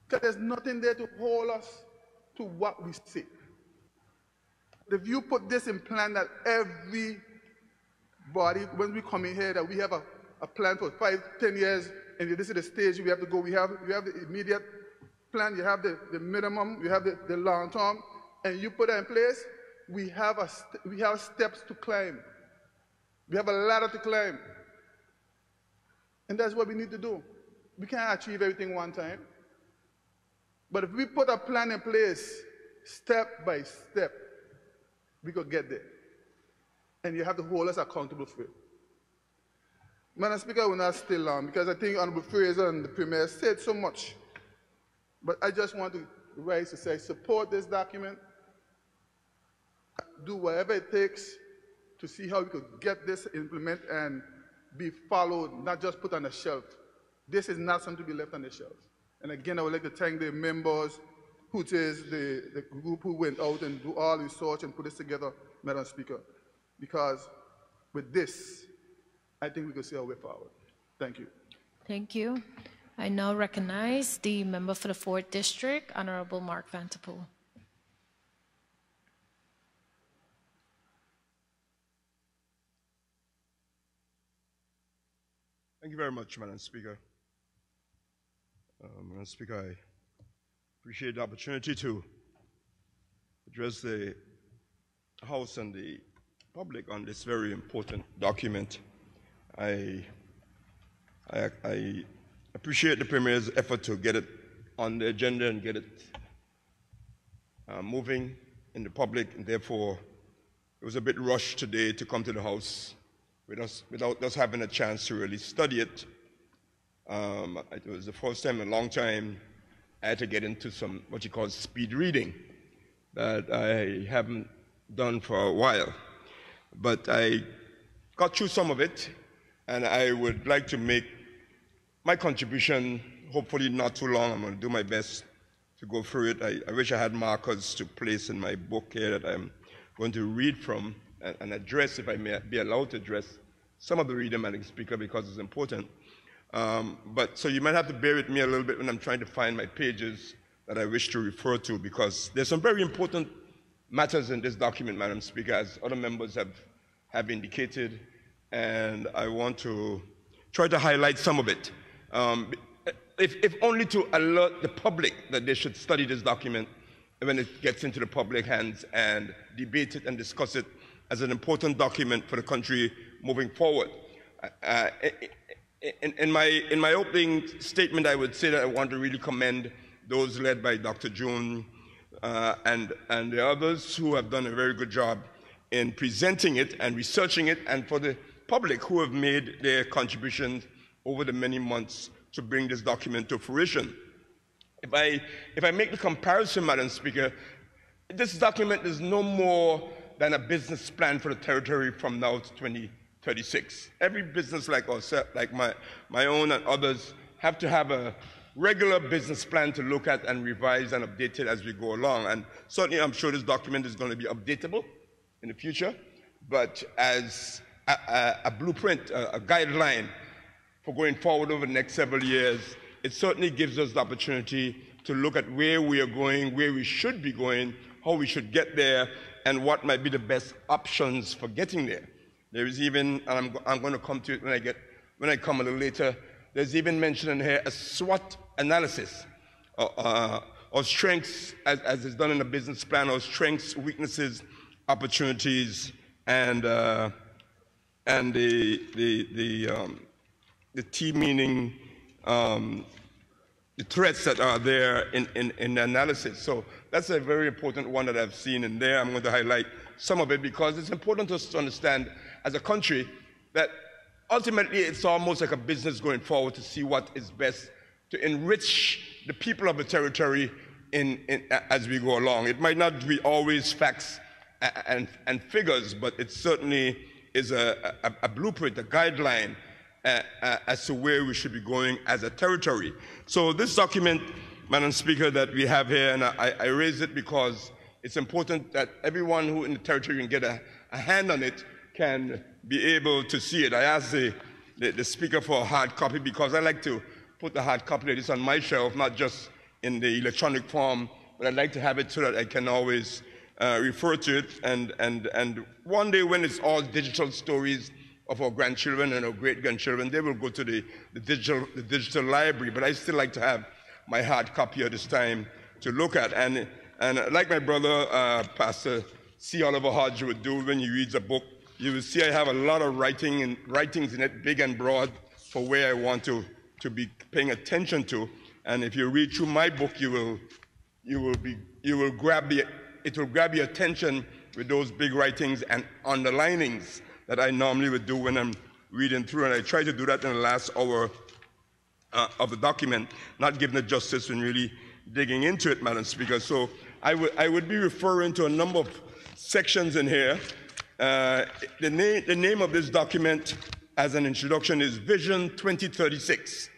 Because there's nothing there to hold us to what we say. If you put this in plan that every body, when we come in here, that we have a, a plan for five, ten years, and this is the stage we have to go. We have, we have the immediate plan, you have the, the minimum, you have the, the long term, and you put that in place, we have, a, we have steps to climb. We have a ladder to climb. And that's what we need to do. We can't achieve everything one time. But if we put a plan in place, step by step, we could get there. And you have to hold us accountable for it. Madam Speaker, I will not stay long because I think Honorable Fraser and the Premier said so much. But I just want to raise to say support this document, do whatever it takes to see how we could get this implemented and be followed, not just put on the shelf. This is not something to be left on the shelf. And again, I would like to thank the members, who is the, the group who went out and do all the research and put this together, Madam Speaker, because with this, I think we can see our way forward. Thank you. Thank you. I now recognize the member for the 4th District, Honorable Mark Vanterpool. Thank you very much, Madam Speaker. Um, Madam Speaker, I appreciate the opportunity to address the House and the public on this very important document. I, I, I appreciate the Premier's effort to get it on the agenda and get it uh, moving in the public, and therefore it was a bit rushed today to come to the House with without us having a chance to really study it. Um, it was the first time in a long time I had to get into some what you call speed reading that I haven't done for a while. But I got through some of it and I would like to make my contribution, hopefully not too long. I'm going to do my best to go through it. I, I wish I had markers to place in my book here that I'm going to read from and, address, if I may be allowed to address some of the reading, Madam Speaker, because it's important. Um, but so you might have to bear with me a little bit when I'm trying to find my pages that I wish to refer to, because there's some very important matters in this document, Madam Speaker, as other members have, have indicated and I want to try to highlight some of it. Um, if, if, only to alert the public that they should study this document when it gets into the public hands and debate it and discuss it as an important document for the country moving forward. Uh, in, in, my, in my opening statement, I would say that I want to really commend those led by Dr. June uh, and, and the others who have done a very good job in presenting it and researching it and for the public who have made their contributions over the many months to bring this document to fruition. If I, if I make the comparison, Madam Speaker, this document is no more than a business plan for the territory from now to 2036. Every business like us, uh, like my, my own and others, have to have a regular business plan to look at and revise and update it as we go along. And certainly, I'm sure this document is going to be updatable in the future, but as a, a, a blueprint, a, a guideline for going forward over the next several years, it certainly gives us the opportunity to look at where we are going, where we should be going, how we should get there, and what might be the best options for getting there. There is even, and I'm, I'm going to come to it when I get when I come a little later. There's even mentioned in here a SWOT analysis uh, uh, of strengths, as, as is done in a business plan, of strengths, weaknesses, opportunities, and uh, and the the the um, the T meaning um, the threats that are there in, in, in the analysis. So that's a very important one that I've seen in there. I'm going to highlight some of it because it's important to us to understand as a country that ultimately it's almost like a business going forward to see what is best to enrich the people of the territory in, in, as we go along. It might not be always facts and, and figures, but it certainly is a, a, a blueprint, a guideline uh, uh, as to where we should be going as a territory. So this document, Madam Speaker, that we have here, and I, I raise it because it's important that everyone who in the territory can get a, a hand on it can be able to see it. I asked the, the, the, speaker for a hard copy because I like to put the hard copy of this on my shelf, not just in the electronic form, but I'd like to have it so that I can always uh, refer to it. And, and, and one day when it's all digital stories of our grandchildren and our great grandchildren, they will go to the, the, digital, the digital library. But I still like to have my hard copy at this time to look at. And, and like my brother, uh, Pastor C. Oliver Hodge would do when he reads a book, you will see I have a lot of writing and writings in it, big and broad, for where I want to, to be paying attention to. And if you read through my book, you will, you will, be, you will grab the it will grab your attention with those big writings and underlinings that I normally would do when I'm reading through. And I try to do that in the last hour uh, of the document, not giving it justice and really digging into it, Madam Speaker. So I would, I would be referring to a number of sections in here. Uh, the, na the name of this document, as an introduction, is Vision 2036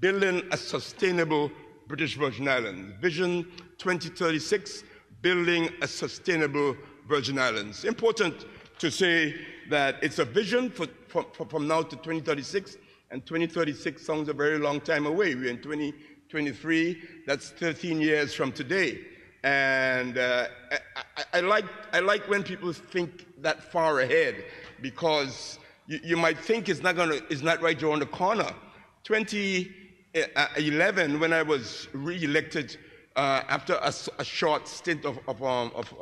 Building a Sustainable British Virgin Islands. Vision 2036 building a sustainable Virgin Islands. Important to say that it's a vision for, for, from now to 2036, and 2036 sounds a very long time away. We're in 2023, that's 13 years from today. And uh, I, I, like, I like when people think that far ahead because you, you might think it's not, gonna, it's not right around the corner. 2011, when I was re elected uh, after a, a, short stint of, of, um, of,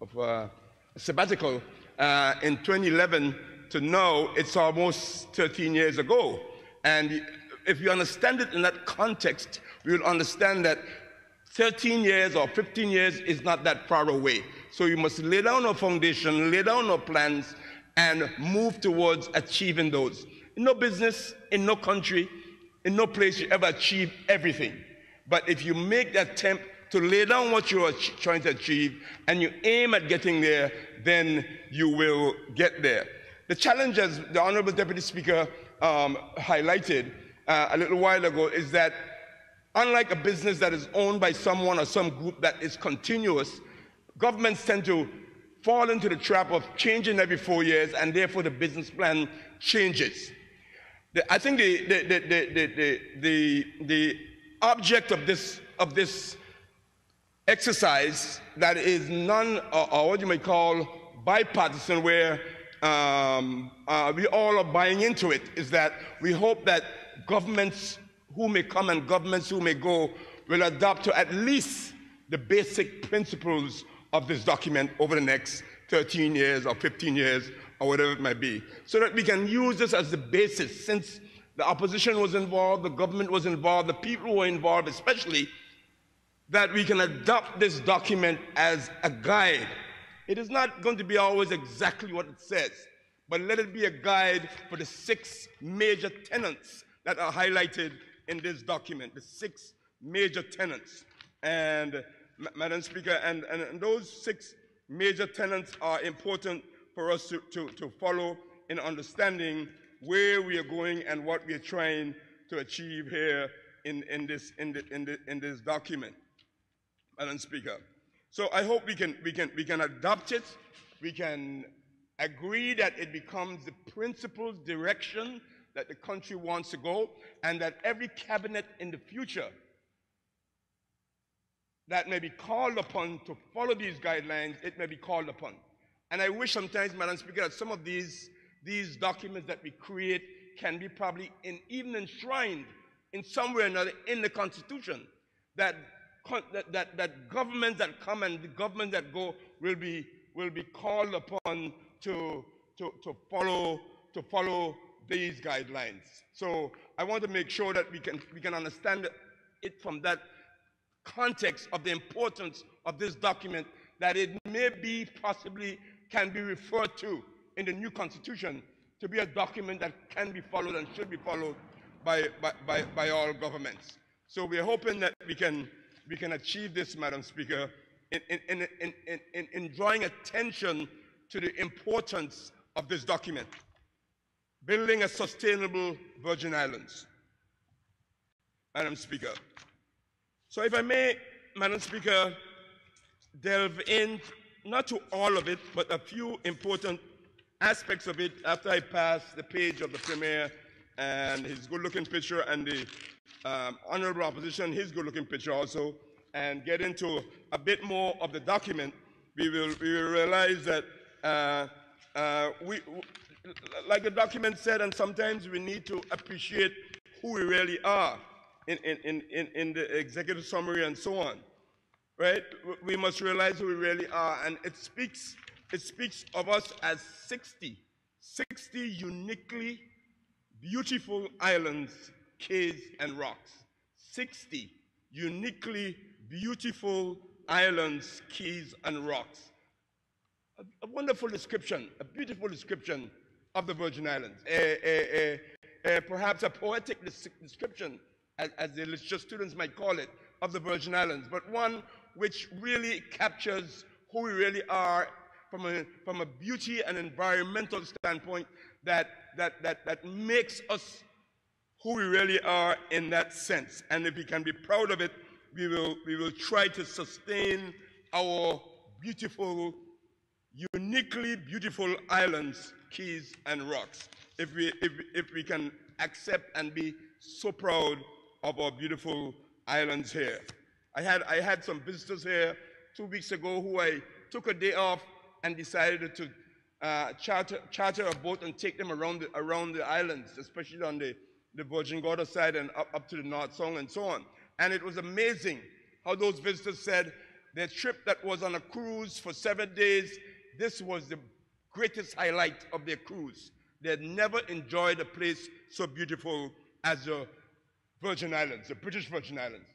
of uh, sabbatical uh, in 2011 to now, it's almost 13 years ago. And if you understand it in that context, you'll understand that 13 years or 15 years is not that far away. So you must lay down a foundation, lay down your plans, and move towards achieving those. In no business, in no country, in no place you ever achieve everything. But if you make the attempt to lay down what you are trying to achieve and you aim at getting there, then you will get there. The challenge, as the Honorable Deputy Speaker um, highlighted uh, a little while ago, is that unlike a business that is owned by someone or some group that is continuous, governments tend to fall into the trap of changing every four years, and therefore the business plan changes. The, I think the, the, the, the, the object of this, of this exercise that is non, or, or what you may call bipartisan, where um, uh, we all are buying into it, is that we hope that governments who may come and governments who may go will adopt to at least the basic principles of this document over the next 13 years or 15 years or whatever it might be, so that we can use this as the basis. Since the opposition was involved, the government was involved, the people were involved, especially, that we can adopt this document as a guide. It is not going to be always exactly what it says, but let it be a guide for the six major tenets that are highlighted in this document, the six major tenets. And, Madam Speaker, and, and, those six major tenets are important for us to, to, to follow in understanding where we are going and what we are trying to achieve here in, in, this, in, the, in, the, in this document, Madam Speaker. So I hope we can, we, can, we can adopt it. We can agree that it becomes the principal direction that the country wants to go, and that every cabinet in the future that may be called upon to follow these guidelines, it may be called upon. And I wish sometimes, Madam Speaker, that some of these, these documents that we create can be probably in, even enshrined in some way or another in the Constitution. That, that, that, that governments that come and the governments that go will be, will be called upon to, to, to, follow, to follow these guidelines. So I want to make sure that we can, we can understand it from that context of the importance of this document that it may be possibly can be referred to in the new constitution to be a document that can be followed and should be followed by, by, by, by all governments. So we're hoping that we can, we can achieve this, Madam Speaker, in, in, in, in, in drawing attention to the importance of this document. Building a sustainable Virgin Islands. Madam Speaker. So if I may, Madam Speaker, delve in not to all of it, but a few important aspects of it after I pass the page of the Premier and his good-looking picture and the um, Honorable Opposition, his good-looking picture also, and get into a bit more of the document, we will, we will realize that uh, uh, we, like the document said, and sometimes we need to appreciate who we really are in, in, in, in the executive summary and so on. Right? We must realize who we really are. And it speaks, it speaks of us as 60, 60 uniquely beautiful islands, cays, and rocks. 60 uniquely beautiful islands, cays, and rocks. A, a, wonderful description, a beautiful description of the Virgin Islands. A, a, perhaps a poetic description, as, as the literature students might call it, of the Virgin Islands, but one which really captures who we really are from a, from a beauty and environmental standpoint that, that, that, that makes us who we really are in that sense. And if we can be proud of it, we will, we will try to sustain our beautiful, uniquely beautiful islands, cays, and rocks. If we, if, if we can accept and be so proud of our beautiful islands here. I had, I had some visitors here two weeks ago who I took a day off and decided to uh, charter, charter a boat and take them around the, around the islands, especially on the, the Virgin Gorda side and up, up to the North Sound and so on. And it was amazing how those visitors said their trip that was on a cruise for seven days, this was the greatest highlight of their cruise. They had never enjoyed a place so beautiful as the Virgin Islands, the British Virgin Islands.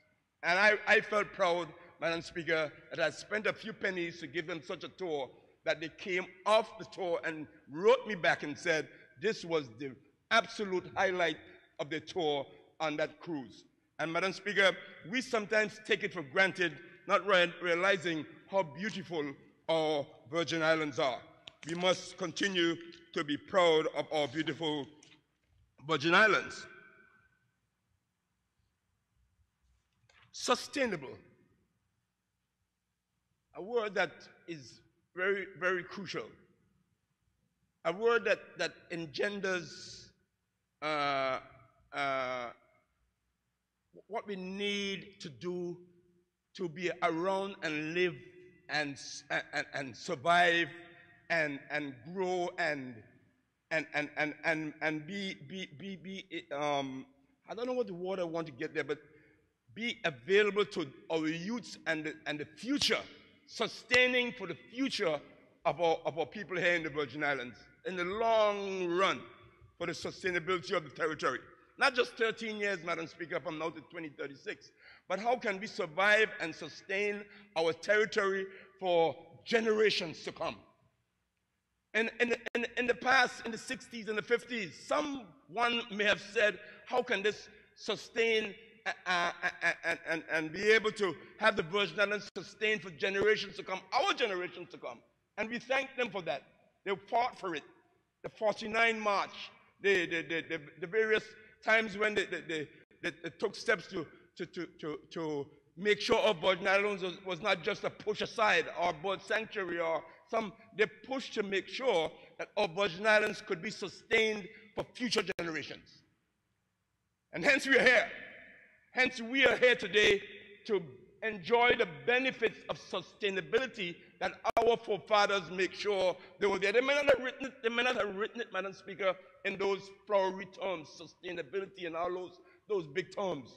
And I, I felt proud, Madam Speaker, that I spent a few pennies to give them such a tour that they came off the tour and wrote me back and said this was the absolute highlight of the tour on that cruise. And Madam Speaker, we sometimes take it for granted, not re realizing how beautiful our Virgin Islands are. We must continue to be proud of our beautiful Virgin Islands. Sustainable. A word that is very, very crucial. A word that, that engenders uh, uh, what we need to do to be around and live and, and, and survive and, and grow and, and, and, and, and, and be, be, be, be um, I don't know what the word I want to get there, but be available to our youths and the, and the future, sustaining for the future of our, of our people here in the Virgin Islands in the long run for the sustainability of the territory. Not just 13 years, Madam Speaker, from now to 2036, but how can we survive and sustain our territory for generations to come? And in, in, in the past, in the 60s and the 50s, someone may have said, how can this sustain uh, uh, uh, and, and, and be able to have the Virgin Islands sustain for generations to come, our generations to come. And we thank them for that. They fought for it. The 49 March, the, the, the, the, various times when they, they, they, they took steps to, to, to, to, to make sure our Virgin Islands was, was not just a push aside or bird sanctuary or some, they pushed to make sure that our Virgin Islands could be sustained for future generations. And hence we are here. Hence we are here today to enjoy the benefits of sustainability that our forefathers make sure they were there. They may not have written it, they may not have written it, Madam Speaker, in those flowery terms, sustainability and all those, those big terms.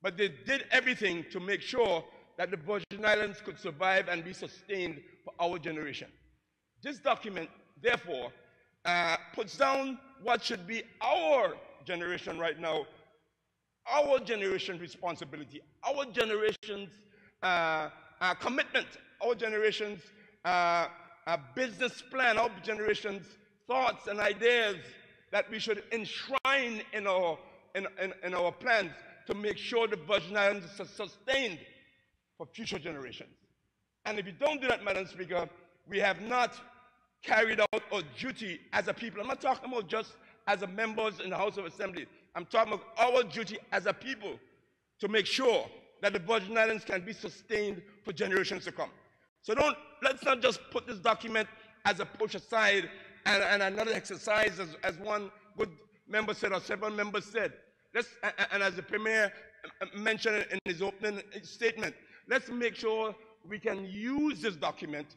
But they did everything to make sure that the Virgin Islands could survive and be sustained for our generation. This document, therefore, uh, puts down what should be our generation right now, our generation's responsibility, our generation's uh, uh, commitment, our generation's uh, uh, business plan, all generation's thoughts and ideas that we should enshrine in our, in, in, in our plans to make sure the Virgin Islands are sustained for future generations. And if we don't do that, Madam Speaker, we have not carried out our duty as a people. I'm not talking about just as a members in the House of Assembly. I'm talking about our duty as a people to make sure that the Virgin Islands can be sustained for generations to come. So don't, let's not just put this document as a push aside and, and another exercise, as, as one good member said or several members said. Let's, and as the Premier mentioned in his opening statement, let's make sure we can use this document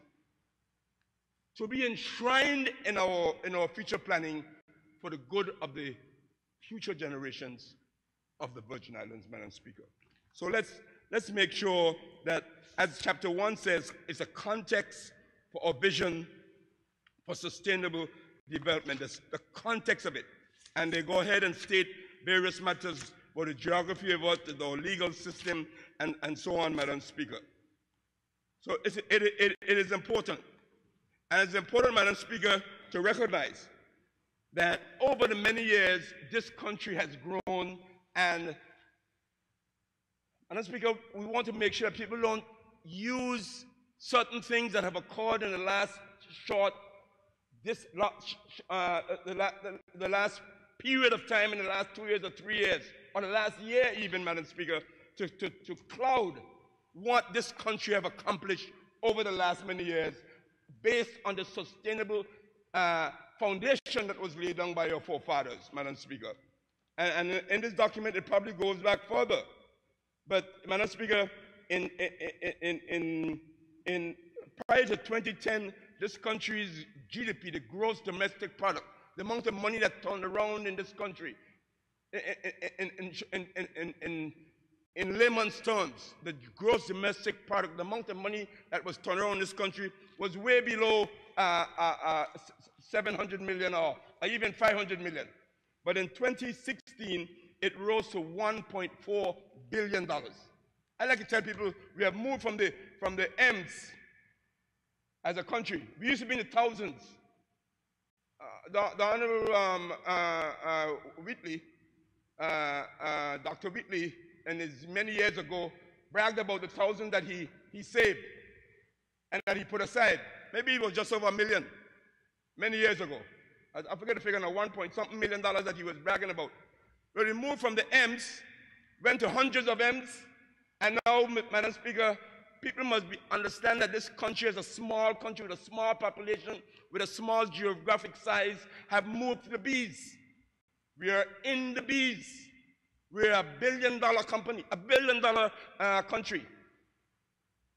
to be enshrined in our, in our future planning for the good of the future generations of the Virgin Islands, Madam Speaker. So let's, let's make sure that, as chapter one says, it's a context for our vision for sustainable development. That's the context of it. And they go ahead and state various matters about the geography of it, the legal system, and, and so on, Madam Speaker. So it, it, it is important. And it's important, Madam Speaker, to recognize that over the many years, this country has grown and Madam Speaker, we want to make sure that people don't use certain things that have occurred in the last short, this uh, the, the, the last period of time in the last two years or three years, or the last year even, Madam Speaker, to, to, to cloud what this country have accomplished over the last many years based on the sustainable uh, foundation that was laid down by your forefathers, Madam Speaker. And, and, in this document, it probably goes back further. But, Madam Speaker, in, in, in, in, prior to 2010, this country's GDP, the gross domestic product, the amount of money that turned around in this country. In, in, in, in, in layman's terms, the gross domestic product, the amount of money that was turned around in this country was way below uh, uh, uh, 700 million or, or even 500 million. But in 2016, it rose to 1.4 billion dollars. I like to tell people we have moved from the from the M's as a country. We used to be in the thousands. Uh, the, the, Honorable um, uh, uh, Wheatley, uh, uh, Dr. Wheatley, and his many years ago, bragged about the thousand that he, he saved and that he put aside. Maybe it was just over a million many years ago. I, I forget the figure now, one point something million dollars that he was bragging about. But he moved from the M's, went to hundreds of M's, and now, Madam Speaker, people must be, understand that this country is a small country with a small population, with a small geographic size, have moved to the B's. We are in the B's. We're a billion dollar company, a billion dollar uh, country,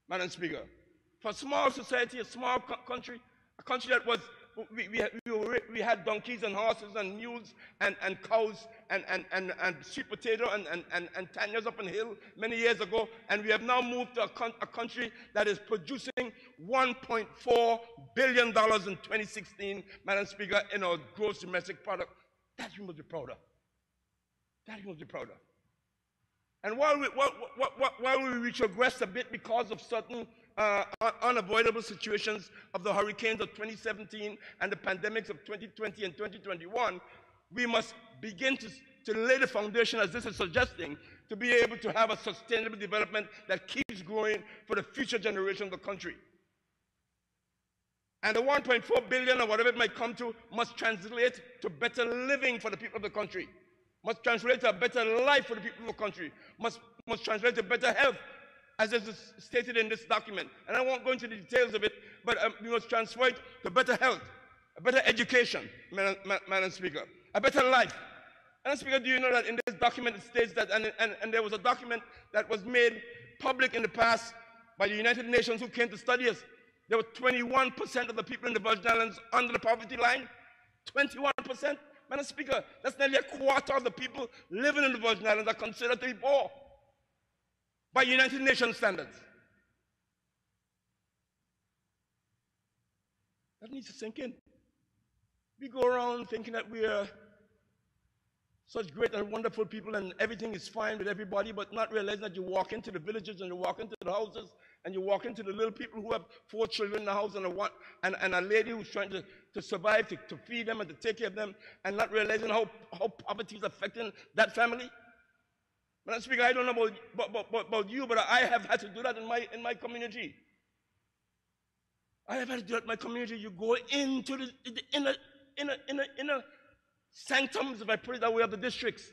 Madam Speaker. For a small society, a small co country, a country that was we, we, we, we, had donkeys and horses and mules and, and cows and, and, and, and sweet potato and, and, and, and up in the hill many years ago. And we have now moved to a, con- a country that is producing $1.4 billion in 2016, Madam Speaker, in our gross domestic product. That we must be proud of. That we must be proud of. And while we, while, while, while we retrogress a bit because of certain uh, unavoidable situations of the hurricanes of 2017 and the pandemics of 2020 and 2021, we must begin to to lay the foundation, as this is suggesting, to be able to have a sustainable development that keeps growing for the future generation of the country. And the 1.4 billion or whatever it might come to must translate to better living for the people of the country, must translate to a better life for the people of the country, must, must translate to better health, as is stated in this document. And I won't go into the details of it, but um, we must translate to better health, a better education, Madam, Madam Speaker, a better life. Madam Speaker, do you know that in this document it states that, and, and, and there was a document that was made public in the past by the United Nations who came to study us there were 21% of the people in the Virgin Islands under the poverty line. 21%. Madam Speaker, that's nearly a quarter of the people living in the Virgin Islands are considered to be poor by United Nations standards. That needs to sink in. We go around thinking that we are such great and wonderful people and everything is fine with everybody, but not realizing that you walk into the villages and you walk into the houses and you walk into the little people who have four children in the house and a, one, and, and a lady who's trying to, to survive, to, to feed them and to take care of them, and not realizing how, how poverty is affecting that family. I speak, I don't know about, about, about, about you, but I have had to do that in my, in my community. I have had to do that in my community. You go into the, the inner, inner, inner, inner sanctums, if I put it that way, of the districts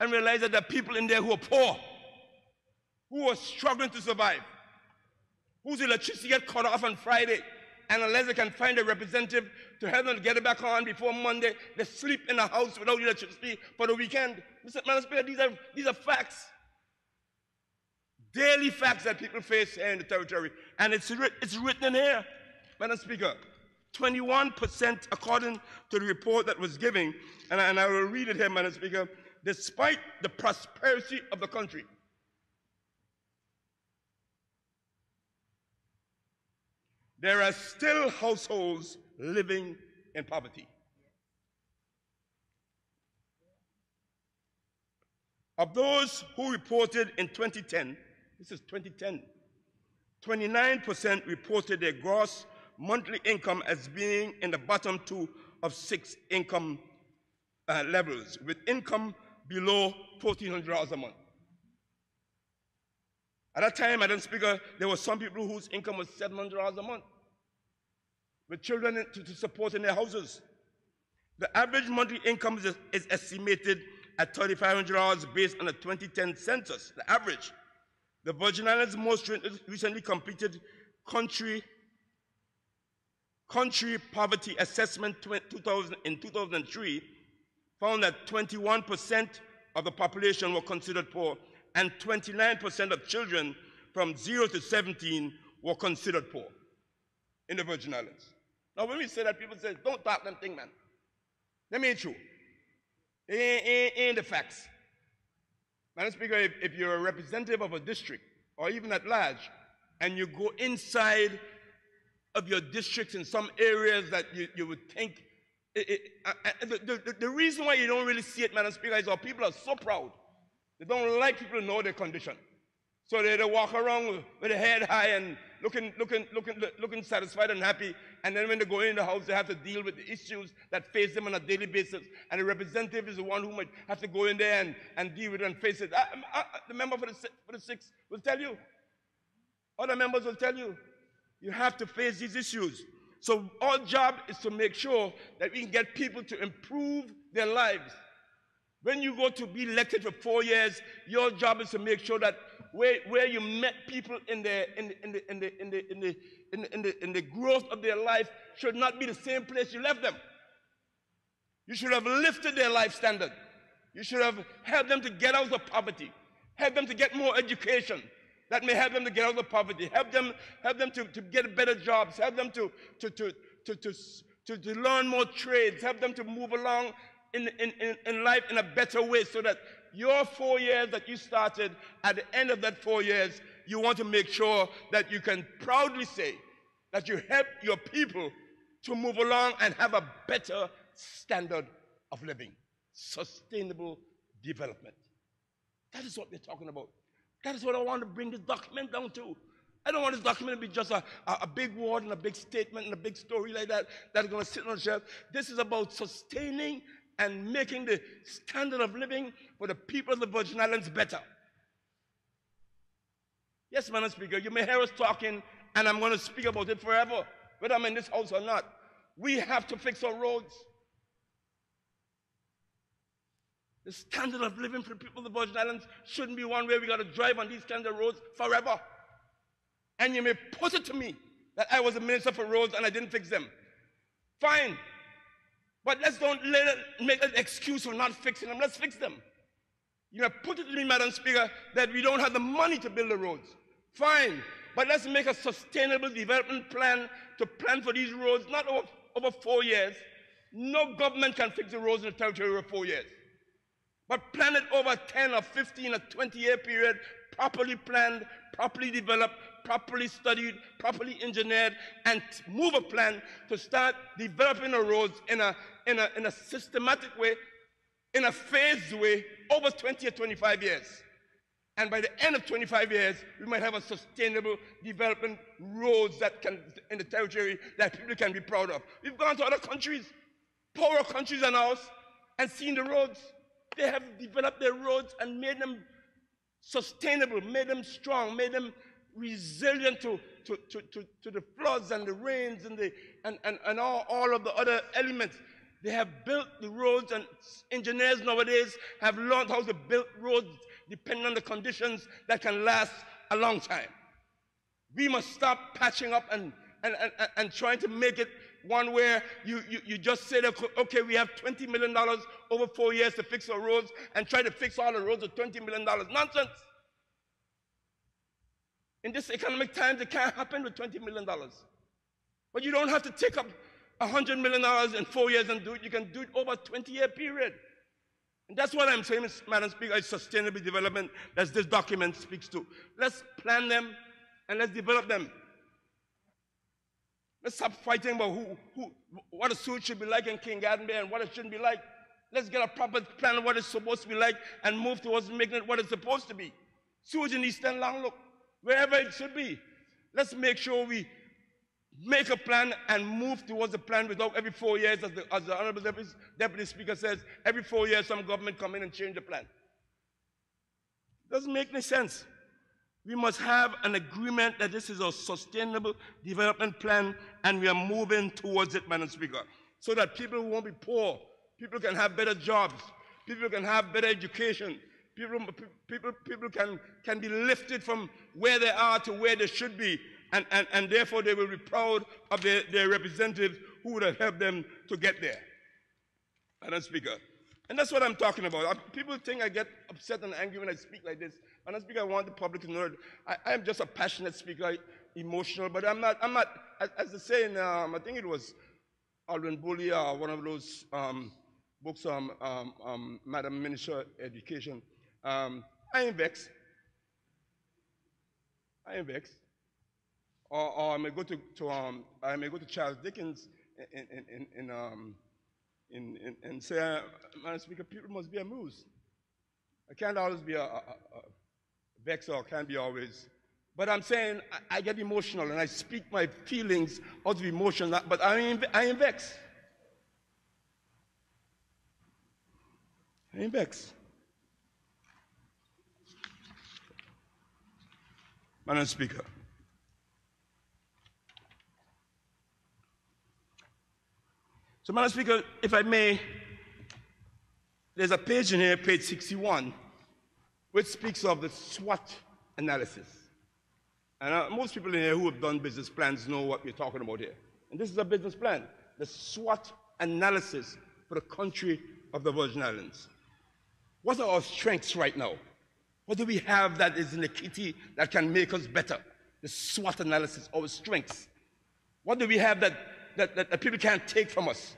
and realize that there are people in there who are poor, who are struggling to survive, whose electricity get cut off on Friday, and unless they can find a representative to help them get it back on before Monday, they sleep in a house without electricity for the weekend. Mr. Madam Speaker, these are, these are facts. Daily facts that people face here in the territory. And it's, it's written in here, Madam Speaker. 21% according to the report that was given, and I, and I will read it here, Madam Speaker, despite the prosperity of the country. There are still households living in poverty. Of those who reported in 2010, this is 2010, 29% reported their gross monthly income as being in the bottom two of six income uh, levels, with income below $1,400 a month. At that time, Madam Speaker, there were some people whose income was $700 a month, with children to, to support in their houses. The average monthly income is, is estimated at $3,500 based on the 2010 census, the average. The Virgin Islands most recently completed country Country Poverty Assessment 2000, in 2003 found that 21% of the population were considered poor and 29% of children from 0 to 17 were considered poor in the Virgin Islands. Now, when we say that, people say, don't talk them thing, man. Let me true. It ain't, ain't the facts. Madam Speaker, if, if you're a representative of a district or even at large, and you go inside of your districts in some areas that you, you would think. It, it, the, the, the, reason why you don't really see it, Madam Speaker, is our people are so proud. They don't like people to know their condition. So they, they walk around with, with their head high and looking, looking, looking, looking satisfied and happy. And then when they go in the house, they have to deal with the issues that face them on a daily basis. And the representative is the one who might have to go in there and, and deal with it and face it. I, I, the member for the, for the six will tell you. Other members will tell you. You have to face these issues. So our job is to make sure that we can get people to improve their lives. When you go to be elected for four years, your job is to make sure that where, where you met people in the, in, the, in, the, in, the, in, the, in, the, in, the, in, the, growth of their life should not be the same place you left them. You should have lifted their life standard. You should have helped them to get out of poverty, helped them to get more education, that may help them to get out of poverty, help them, help them to, to get better jobs, help them to, to, to, to, to, to, to learn more trades, help them to move along in, in, in life in a better way so that your four years that you started, at the end of that four years, you want to make sure that you can proudly say that you help your people to move along and have a better standard of living, sustainable development. That is what we're talking about. That is what I want to bring this document down to. I don't want this document to be just a, a, a big word and a big statement and a big story like that that's going to sit on the shelf. This is about sustaining and making the standard of living for the people of the Virgin Islands better. Yes, Madam Speaker, you may hear us talking, and I'm going to speak about it forever, whether I'm in this house or not. We have to fix our roads. The standard of living for people of the Virgin Islands shouldn't be one where we got to drive on these kind of roads forever. And you may put it to me that I was a minister for roads and I didn't fix them. Fine. But let's don't let it make an excuse for not fixing them. Let's fix them. You may put it to me, Madam Speaker, that we don't have the money to build the roads. Fine. But let's make a sustainable development plan to plan for these roads, not over, over four years. No government can fix the roads in the territory over four years. But plan it over 10 or 15 or 20 year period, properly planned, properly developed, properly studied, properly engineered, and move a plan to start developing the roads in a, in a, in a systematic way, in a phased way, over 20 or 25 years. And by the end of 25 years, we might have a sustainable development roads that can, in the territory that people can be proud of. We've gone to other countries, poorer countries than ours, and seen the roads. They have developed their roads and made them sustainable, made them strong, made them resilient to, to, to, to, to the floods and the rains and, the, and, and, and all, all of the other elements. They have built the roads, and engineers nowadays have learned how to build roads depending on the conditions that can last a long time. We must stop patching up and, and, and, and trying to make it one where you, you, you just say, that, okay, we have $20 million over four years to fix our roads and try to fix all the roads with $20 million. Nonsense. In this economic times, it can't happen with $20 million. But you don't have to take up $100 million in four years and do it. You can do it over a 20 year period. And that's what I'm saying, Madam Speaker, is sustainable development that this document speaks to. Let's plan them and let's develop them. Let's stop fighting about who, who, what a suit should be like in Cane Garden Bay and what it shouldn't be like. Let's get a proper plan of what it's supposed to be like and move towards making it what it's supposed to be. Sewage in Eastern Long Look. wherever it should be. Let's make sure we make a plan and move towards a plan without every four years, as the, as the Honorable Deputy, Deputy Speaker says, every four years some government come in and change the plan. Doesn't make any sense. We must have an agreement that this is a sustainable development plan and we are moving towards it, Madam Speaker, so that people won't be poor, people can have better jobs, people can have better education, people, people, people can, can be lifted from where they are to where they should be, and, and, and therefore they will be proud of their, their representatives who would have helped them to get there. Madam Speaker, and that's what I'm talking about. People think I get upset and angry when I speak like this. And I speak, I want the public to know that I, am just a passionate speaker, emotional, but I'm not, I'm not, as, as they saying, um, I think it was Alvin Bully, uh, one of those um, books, um, um, um Madam Minister Education. Um, I am vexed. I am vexed. Or, or I may go to, to um, I may go to Charles Dickens in, in, in, in um, in, in, and say, uh, Madam Speaker, people must be amused. I can't always be a, a, a vexed or can't be always. But I'm saying I, I, get emotional and I speak my feelings out of emotion, but I am, I am vexed. I am vexed. Madam Speaker. So, Madam Speaker, if I may, there's a page in here, page 61, which speaks of the SWOT analysis. And uh, most people in here who have done business plans know what we're talking about here. And this is a business plan, the SWOT analysis for the country of the Virgin Islands. What are our strengths right now? What do we have that is in the kitty that can make us better? The SWOT analysis, our strengths. What do we have that that, that, that people can't take from us?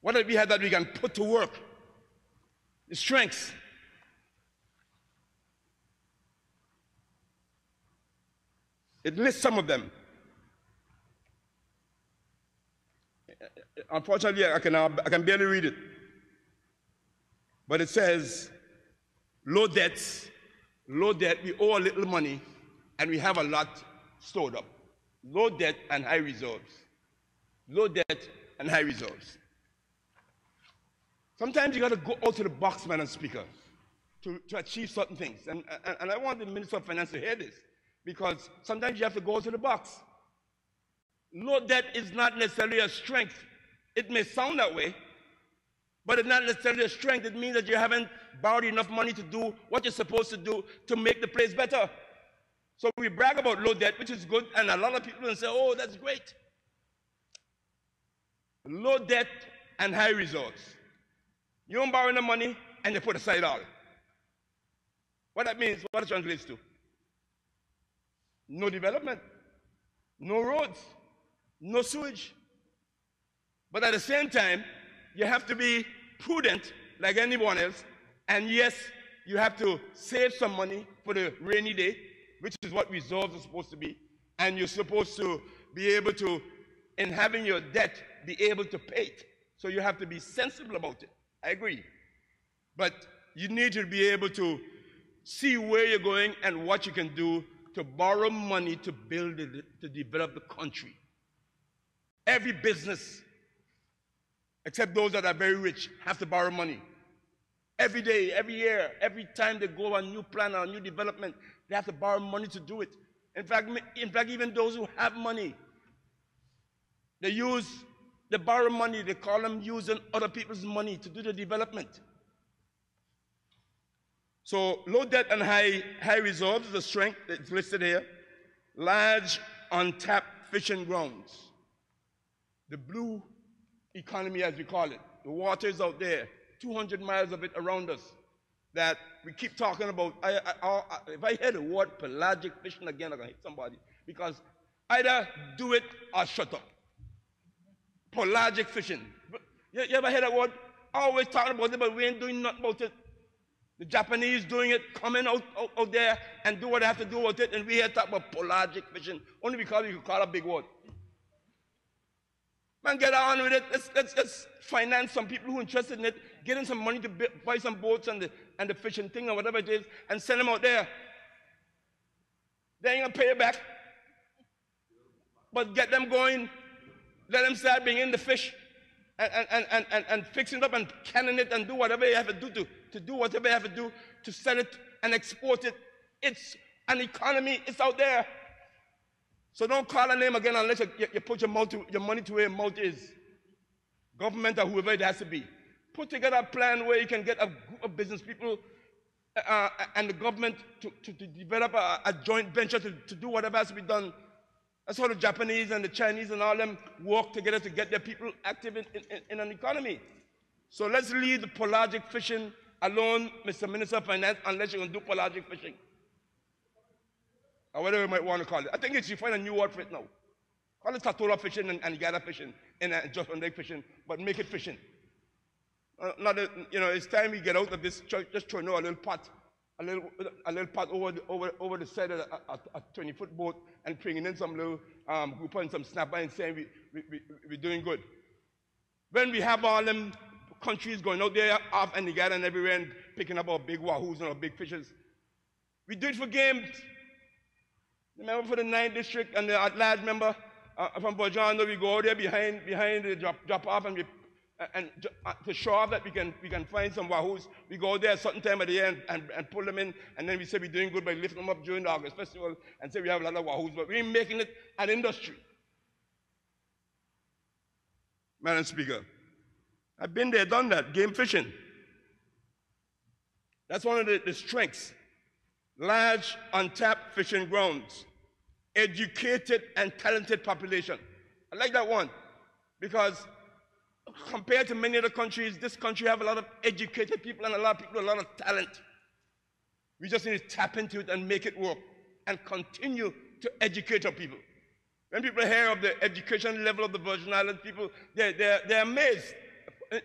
What do we have that we can put to work? The strengths. It lists some of them. Unfortunately, I can, I can barely read it. But it says low debts, low debt, we owe a little money, and we have a lot stored up. Low debt and high reserves low debt, and high reserves. Sometimes you got to go out to the box, Madam Speaker, to, to achieve certain things. And, and, and I want the Minister of Finance to hear this because sometimes you have to go to the box. Low debt is not necessarily a strength. It may sound that way, but it's not necessarily a strength. It means that you haven't borrowed enough money to do what you're supposed to do to make the place better. So we brag about low debt, which is good, and a lot of people say, oh, that's great. Low debt and high results. You don't borrow the money and you put aside all. What that means, what it translates to? No development, no roads, no sewage. But at the same time, you have to be prudent like anyone else. And yes, you have to save some money for the rainy day, which is what reserves are supposed to be. And you're supposed to be able to, in having your debt, be able to pay it. So you have to be sensible about it. I agree. But you need to be able to see where you're going and what you can do to borrow money to build it, to develop the country. Every business, except those that are very rich, have to borrow money. Every day, every year, every time they go on new plan or new development, they have to borrow money to do it. In fact, in fact, even those who have money, they use, they borrow money, they call them using other people's money to do the development. So low debt and high, high reserves, the strength that's listed here. Large untapped fishing grounds. The blue economy, as we call it. The water is out there, 200 miles of it around us that we keep talking about. I, I, I, if I hear the word pelagic fishing again, I'm going to hit somebody. Because either do it or shut up. Pelagic fishing. You, you ever hear that word? Always talking about it, but we ain't doing nothing about it. The Japanese doing it, coming out, out, out, there and do what they have to do with it, and we here talk about pelagic fishing, only because you call a big word. Man, get on with it. Let's, let's, let's finance some people who are interested in it, get them some money to buy some boats and the, and the fishing thing or whatever it is, and send them out there. They ain't gonna pay you back. But get them going, let them start bringing in the fish and, and, and, and, and fixing it up and canning it and do whatever you have to do to, to do whatever you have to do to sell it and export it. It's an economy, it's out there. So don't call a name again unless you, you put your, your money to where your mouth is. Government or whoever it has to be. Put together a plan where you can get a group of business people uh, and the government to, to, to develop a, a, joint venture to, to do whatever has to be done that's how the Japanese and the Chinese and all them work together to get their people active in, in, in an economy. So let's leave the pelagic fishing alone, Mr. Minister of Finance, unless you're going to do pelagic fishing. Or whatever you might want to call it. I think you should find a new word for it now. Call it Tortola fishing and, and gather fishing and uh, just on lake fishing, but make it fishing. Uh, not a, you know, it's time we get out of this, just throw a little pot a little, a little part over the, over, over the side of a, a, a 20 foot boat and bringing in some little um, group and some snapper and saying we, we, we, we're doing good. When we have all them countries going out there off and together and everywhere and picking up our big wahoos and our big fishes, we do it for games. Remember for the 9th district and the at-large member uh, from Bojano, we go out there behind, behind the drop, drop off and we and uh, to show off that we can, we can find some wahoos, we go there a certain time of the year and, and, and, pull them in, and then we say we're doing good by lifting them up during the August festival and say we have a lot of wahoos, but we're making it an industry. Madam Speaker, I've been there, done that, game fishing. That's one of the, the strengths. Large, untapped fishing grounds, educated and talented population. I like that one because compared to many other countries, this country have a lot of educated people and a lot of people, with a lot of talent. We just need to tap into it and make it work and continue to educate our people. When people hear of the education level of the Virgin Islands, people, they're, they're, they're amazed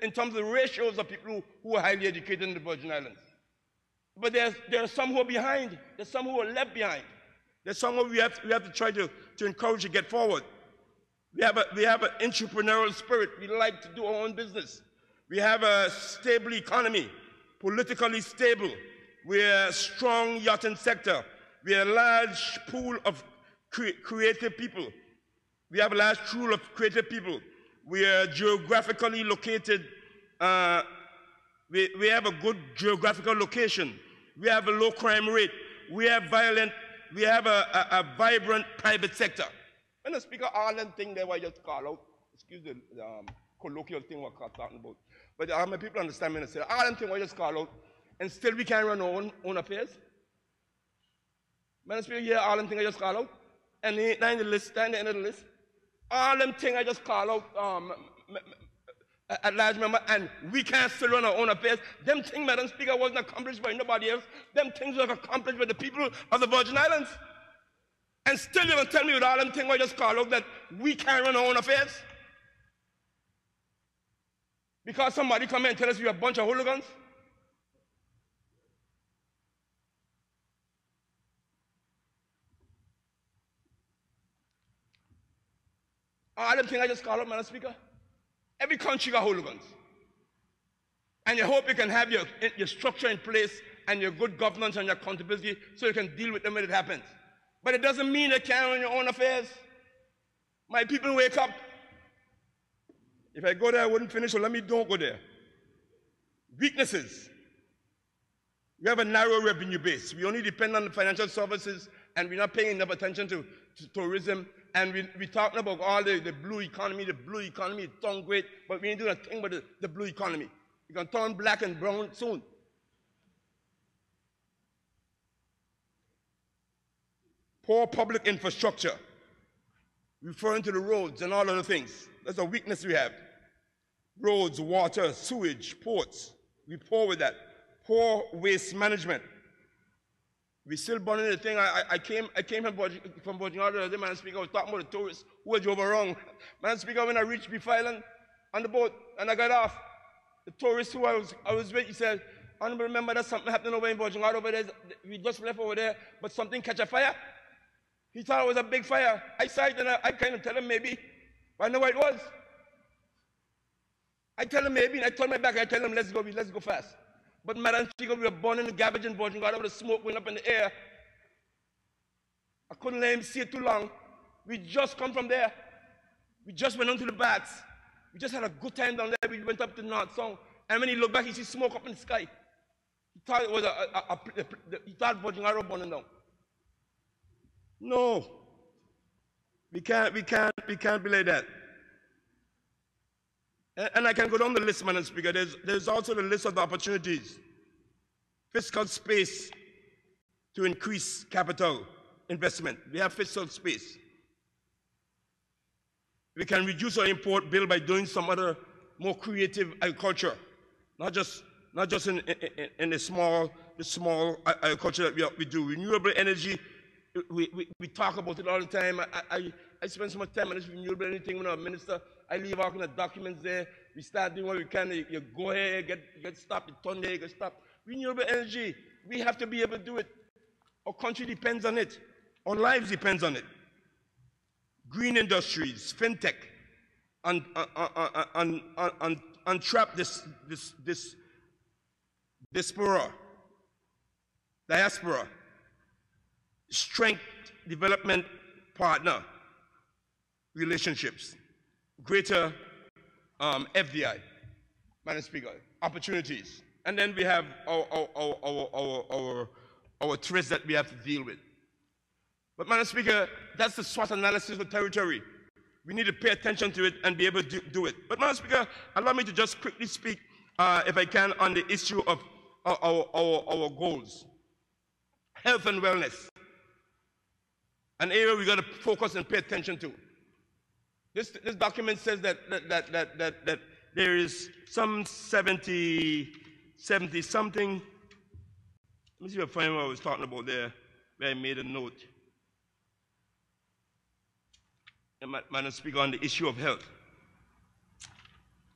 in terms of the ratios of people who, who are highly educated in the Virgin Islands. But there's, there are some who are behind. There's some who are left behind. There's some who we have, we have to try to, to encourage to get forward. We have, a, we have an entrepreneurial spirit. We like to do our own business. We have a stable economy, politically stable. We're a strong yachting sector. We are a large pool of cre creative people. We have a large pool of creative people. We are geographically located uh, We, we have a good geographical location. We have a low crime rate. We have violent, we have a, a, a vibrant private sector. When the speaker all them things there I just call out, excuse the um, colloquial thing we're talking about. But uh, my people understand me and say, them things I just call out, and still we can't run our own, own affairs. the speaker, all them things I just call out. And they in the list, in the end of the list. All them things I just call out um, at large member, and we can't still run our own affairs. Them things, Madam Speaker, wasn't accomplished by nobody else. Them things were accomplished by the people of the Virgin Islands. And still you're going to tell me with all them things I just call out that we can't run our own affairs? Because somebody come and tell us we're a bunch of hooligans? All them things I just call out, Madam Speaker. Every country got hooligans. And you hope you can have your, your structure in place and your good governance and your accountability so you can deal with them when it happens. But it doesn't mean can't run your own affairs. My people wake up. If I go there, I wouldn't finish, so let me don't go there. Weaknesses. We have a narrow revenue base. We only depend on the financial services and we're not paying enough attention to, to tourism and we, we're talking about all the, the blue economy, the blue economy, it's done great, but we ain't doing a thing about the, the blue economy. Going to turn black and brown soon. Poor public infrastructure, referring to the roads and all other things. That's a weakness we have. Roads, water, sewage, ports. We poor with that. Poor waste management. We still burning the thing. I, I, came I came from Virgin Gorda the other man speaker. Was talking about the tourists who had drove wrong. Man speaker, when I reached Beef Island on the boat and I got off, the tourist who I was I was with, he said, remember that something happened over in Virgin Gorda over there. We just left over there, but something catch a fire. He thought it was a big fire. I saw it and I, I kind of tell him maybe. But I know what it was. I tell him maybe, and I turn my back, I tell him, let's go, let's go fast. But Madam Speaker, we were born in the garbage and board and got over the smoke went up in the air. I couldn't let him see it too long. We just come from there. We just went on to the bats. We just had a good time down there. We went up to North Sound. And when he looked back, he see smoke up in the sky. He thought it was a, a, a, a he thought Virgin Gorda burning down. No. We can't, we can't, we can't be like that. And I can go down the list, Madam Speaker. There's, there's also the list of the opportunities. Fiscal space to increase capital investment. We have fiscal space. We can reduce our import bill by doing some other more creative agriculture, not just, not just in, in, in the small, the small agriculture that we, we do. Renewable energy, we, we, we talk about it all the time. I, I, I spend so much time on this renewable energy when I'm a minister. I leave out the documents there. We start doing what we can. You, you go ahead, get, get stopped, you turn there, get stopped. Renewable energy, we have to be able to do it. Our country depends on it. Our lives depends on it. Green industries, fintech, and, uh, uh, uh, and, and, untrap this, this, this diaspora, diaspora, strength development partner relationships, greater um, FDI, Madam Speaker, opportunities. And then we have our, our, our, our, our, our, our threats that we have to deal with. But Madam Speaker, that's the SWOT analysis of territory. We need to pay attention to it and be able to do it. But Madam Speaker, allow me to just quickly speak, uh, if I can, on the issue of our, our, our, our goals. Health and wellness. An area we got to focus and pay attention to. This, this document says that, that, that, that, that, that there is some 70, 70 something. Let me see if I find what I was talking about there, where I made a note. And Madam Speaker, on the issue of health.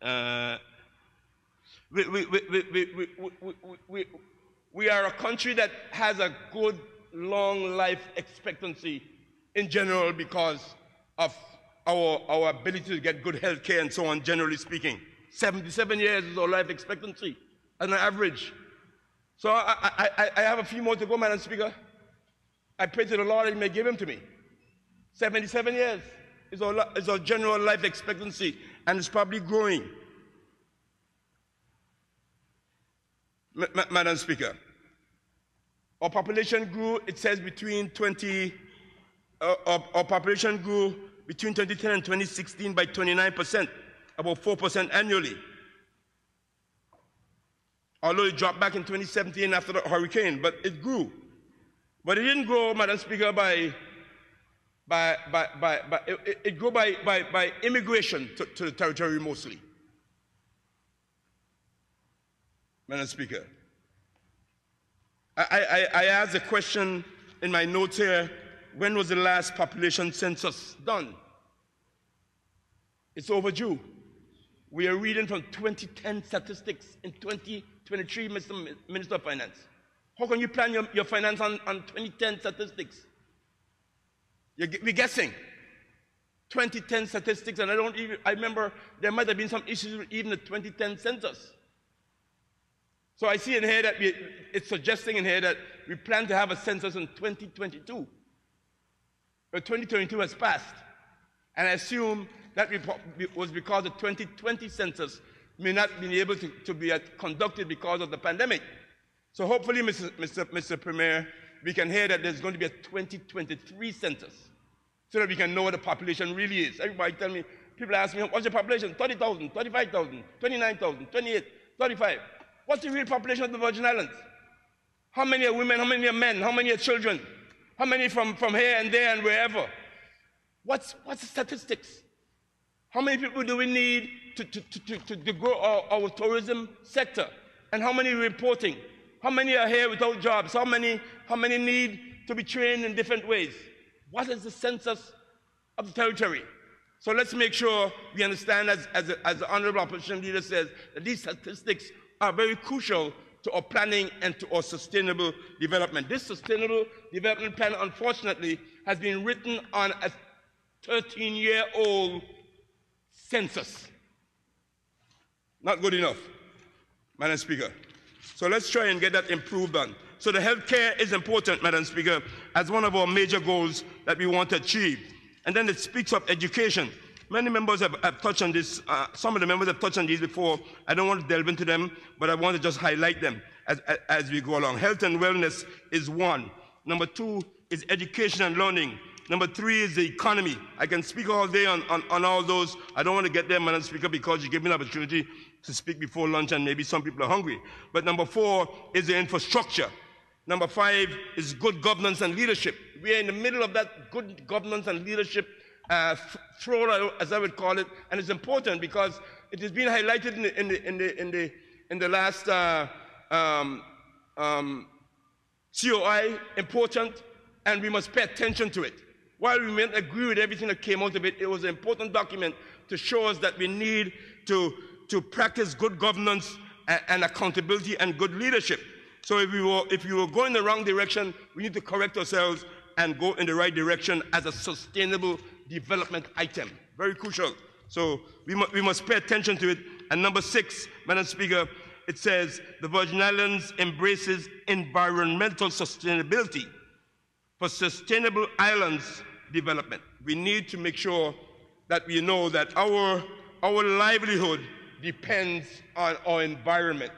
Uh, we, we, we, we, we, we, we, we are a country that has a good long life expectancy in general because of our, our ability to get good health care and so on, generally speaking. 77 years is our life expectancy on average. So I, I, I have a few more to go, Madam Speaker. I pray to the Lord that He may give them to me. 77 years is our, is our general life expectancy, and it's probably growing. Ma- Ma- Madam Speaker, our population grew, it says between 20, uh, our, our population grew between 2010 and 2016 by 29%, about 4% annually. Although it dropped back in 2017 after the hurricane, but it grew. But it didn't grow, Madam Speaker, by, by, by, by, by it, it grew by, by, by immigration to, to the territory mostly. Madam Speaker, I, I, I asked a question in my notes here when was the last population census done? It's overdue. We are reading from 2010 statistics in 2023, Mr. Minister of Finance. How can you plan your, your finance on, on 2010 statistics? You're, we're guessing. 2010 statistics, and I don't even, I remember there might have been some issues with even the 2010 census. So I see in here that we, it's suggesting in here that we plan to have a census in 2022. But 2022 has passed. And I assume that was because the 2020 census may not be able to, to be uh, conducted because of the pandemic. So hopefully, Mr. Mr. Mr. Premier, we can hear that there's going to be a 2023 census so that we can know what the population really is. Everybody tell me, people ask me, what's your population? 30,000, 35,000, 29,000, 28, 35. What's the real population of the Virgin Islands? How many are women? How many are men? How many are children? How many from, from here and there and wherever? What's, what's the statistics? How many people do we need to, to, to, to, to grow our, our tourism sector? And how many reporting? How many are here without jobs? How many, how many need to be trained in different ways? What is the census of the territory? So let's make sure we understand, as, as, as the Honorable Opposition Leader says, that these statistics are very crucial to our planning and to our sustainable development. This sustainable development plan, unfortunately, has been written on a 13 year old census. Not good enough, Madam Speaker. So let's try and get that improved on. So the healthcare is important, Madam Speaker, as one of our major goals that we want to achieve. And then it speaks of education. Many members have, have touched on this. Uh, some of the members have touched on these before. I don't want to delve into them, but I want to just highlight them as, as we go along. Health and wellness is one. Number two is education and learning. Number three is the economy. I can speak all day on, on, on all those. I don't want to get there, Madam Speaker, because you gave me an opportunity to speak before lunch and maybe some people are hungry. But number four is the infrastructure. Number five is good governance and leadership. We are in the middle of that good governance and leadership uh, as I would call it, and it's important because it has been highlighted in the, in the, in the, in the, in the last uh, um, um, COI, important, and we must pay attention to it. While we may not agree with everything that came out of it, it was an important document to show us that we need to, to practice good governance and, and accountability and good leadership. So if we, were, if we were going the wrong direction, we need to correct ourselves and go in the right direction as a sustainable development item. Very crucial. So we, mu we must pay attention to it. And number six, Madam Speaker, it says the Virgin Islands embraces environmental sustainability for sustainable islands development. We need to make sure that we know that our, our livelihood depends on our environment.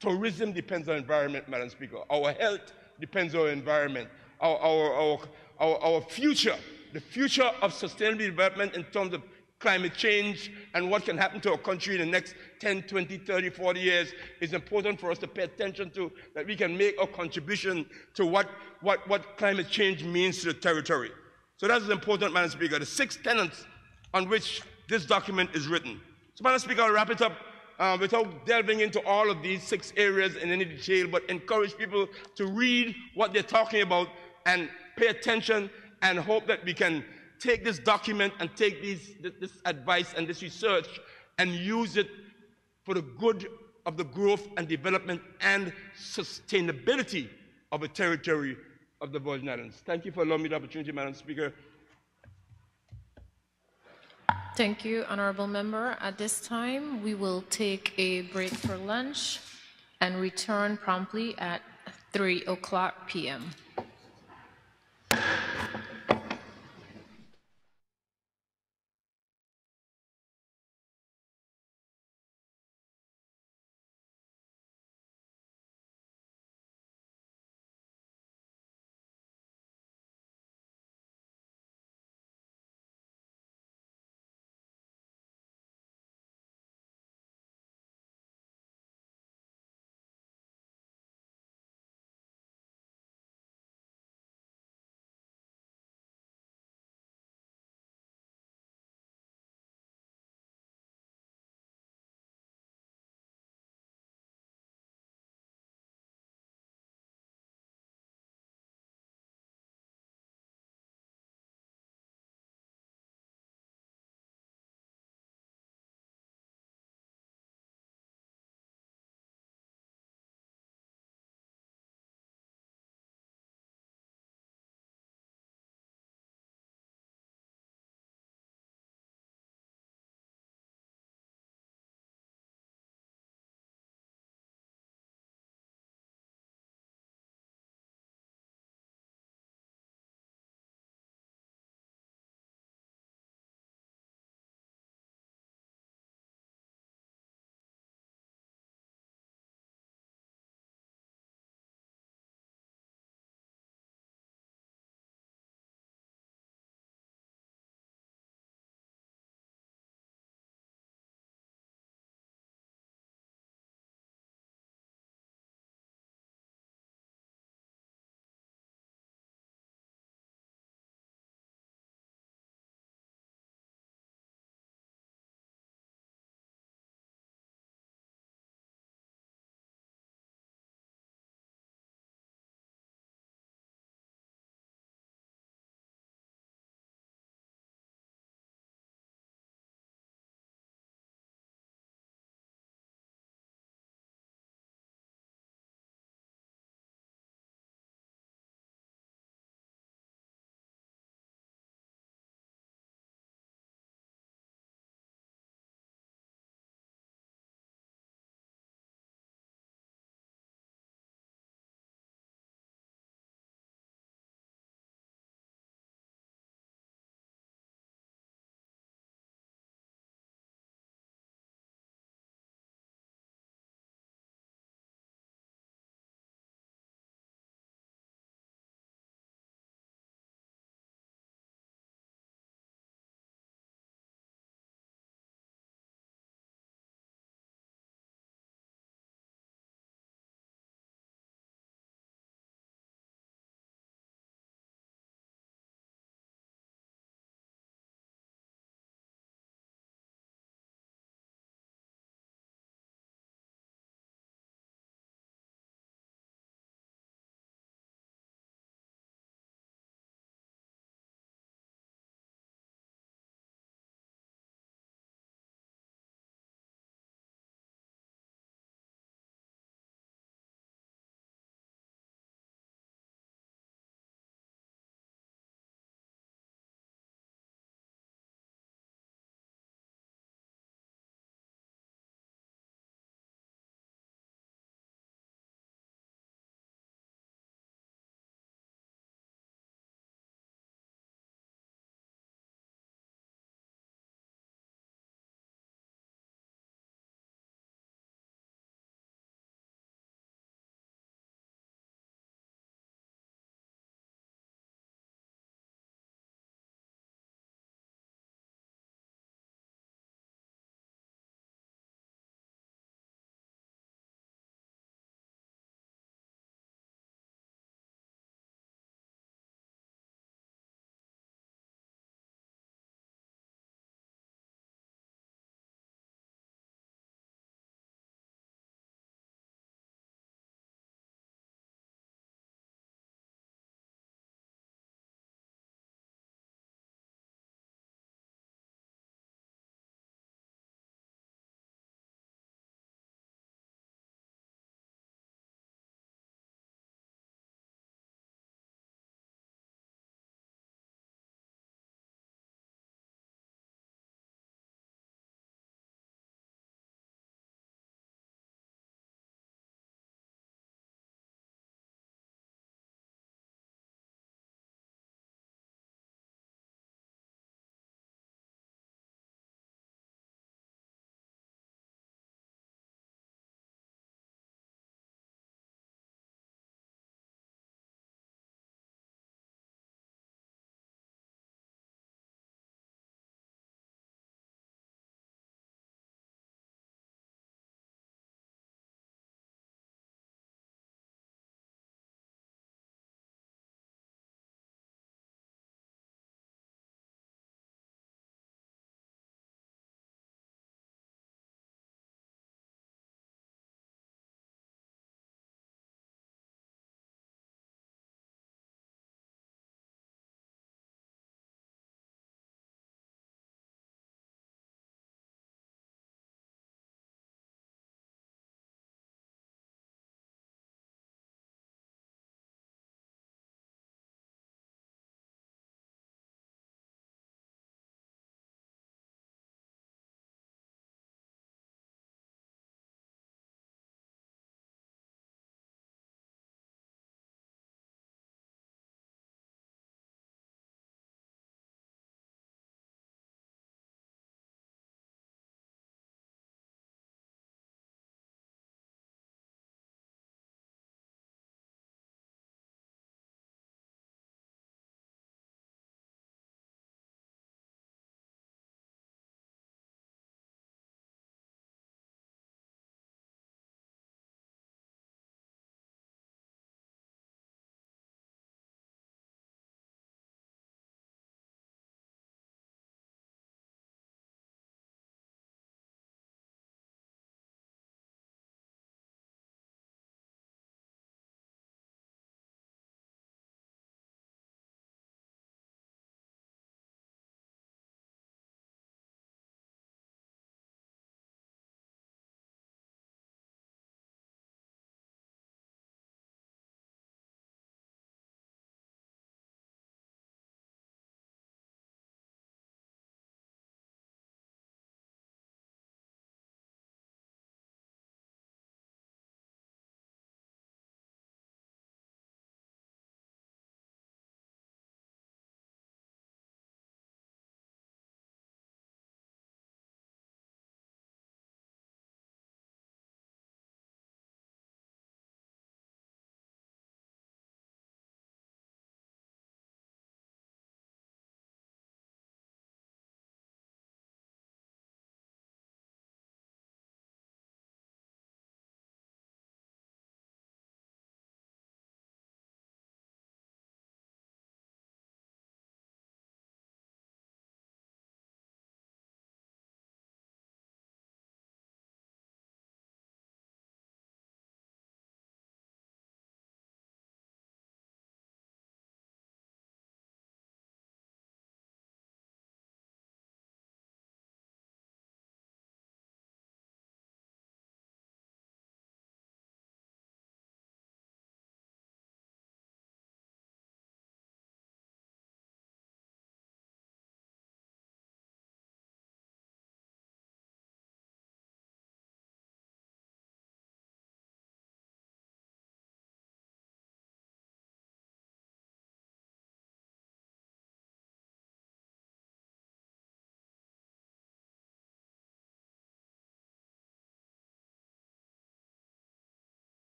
Tourism depends on environment, Madam Speaker. Our health depends on environment. Our, our, our, our, our future the future of sustainable development in terms of climate change and what can happen to our country in the next 10, 20, 30, 40 years is important for us to pay attention to, that we can make a contribution to what, what, what climate change means to the territory. So that is important, Madam Speaker. The six tenets on which this document is written. So, Madam Speaker, I'll wrap it up uh, without delving into all of these six areas in any detail, but encourage people to read what they're talking about and pay attention and hope that we can take this document and take these, this advice and this research and use it for the good of the growth and development and sustainability of a territory of the Virgin Islands. Thank you for allowing me the opportunity, Madam Speaker. Thank you, Honorable Member. At this time, we will take a break for lunch and return promptly at 3 o'clock p.m.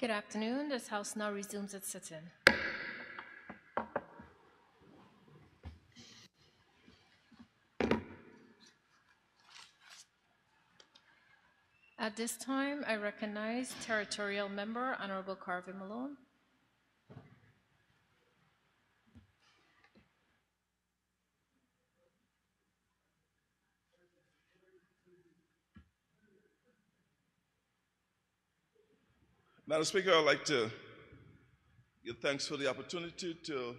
Good afternoon. This House now resumes its sitting. At this time, I recognize Territorial Member Honorable Carvin Malone. Madam Speaker, I'd like to give thanks for the opportunity to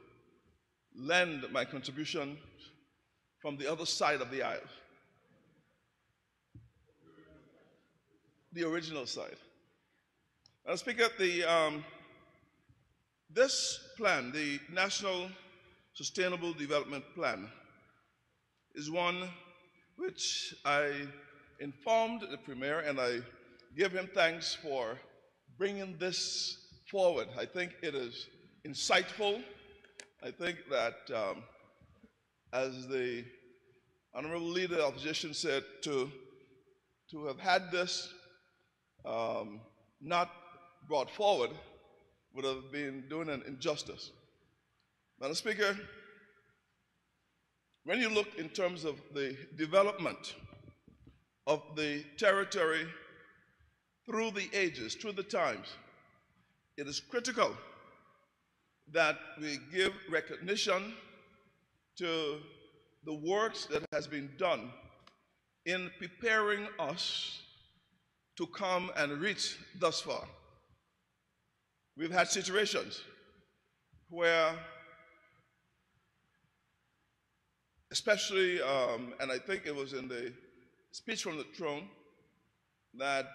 lend my contribution from the other side of the aisle, the original side. Madam Speaker, the, um, this plan, the National Sustainable Development Plan, is one which I informed the Premier and I give him thanks for bringing this forward. I think it is insightful. I think that, um, as the Honorable Leader of the Opposition said, to, to have had this um, not brought forward would have been doing an injustice. Madam Speaker, when you look in terms of the development of the territory through the ages, through the times, it is critical that we give recognition to the works that has been done in preparing us to come and reach thus far. We've had situations where, especially, um, and I think it was in the speech from the throne, that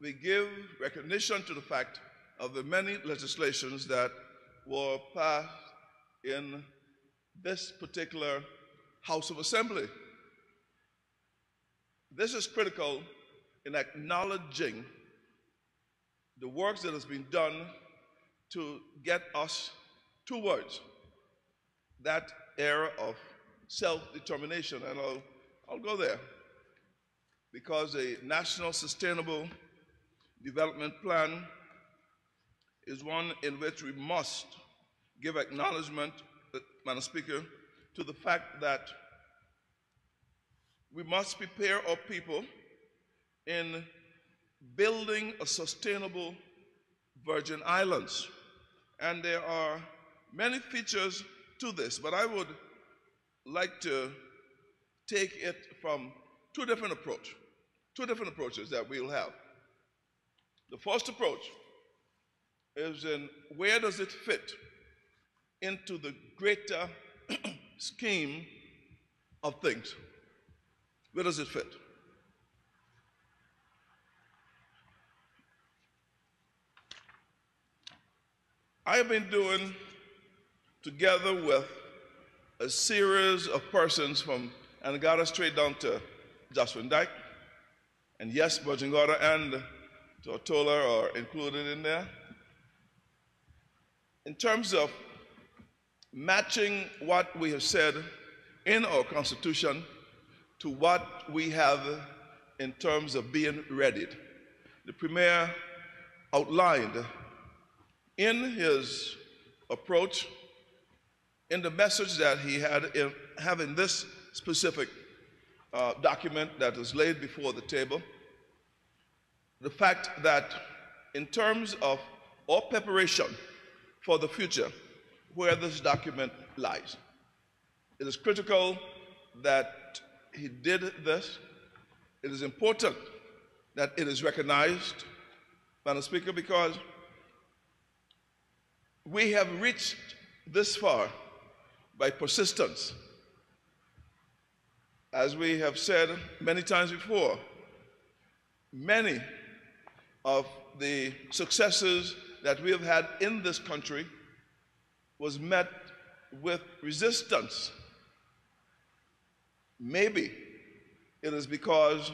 we give recognition to the fact of the many legislations that were passed in this particular House of Assembly. This is critical in acknowledging the work that has been done to get us towards that era of self-determination. And I'll, I'll go there because a national sustainable development plan is one in which we must give acknowledgement, uh, Madam Speaker, to the fact that we must prepare our people in building a sustainable Virgin Islands. And there are many features to this, but I would like to take it from two different approach, two different approaches that we'll have. The first approach is in where does it fit into the greater scheme of things? Where does it fit? I have been doing, together with a series of persons from Anegada straight down to Jost Van Dyke, and yes, Virgin Gorda and Tortola are included in there. In terms of matching what we have said in our Constitution to what we have in terms of being readied. The Premier outlined in his approach, in the message that he had in having this specific uh, document was laid before the table, the fact that in terms of our preparation for the future, where this document lies, it is critical that he did this. It is important that it is recognized, Madam Speaker, because we have reached this far by persistence. As we have said many times before, many of the successes that we have had in this country was met with resistance. Maybe it is because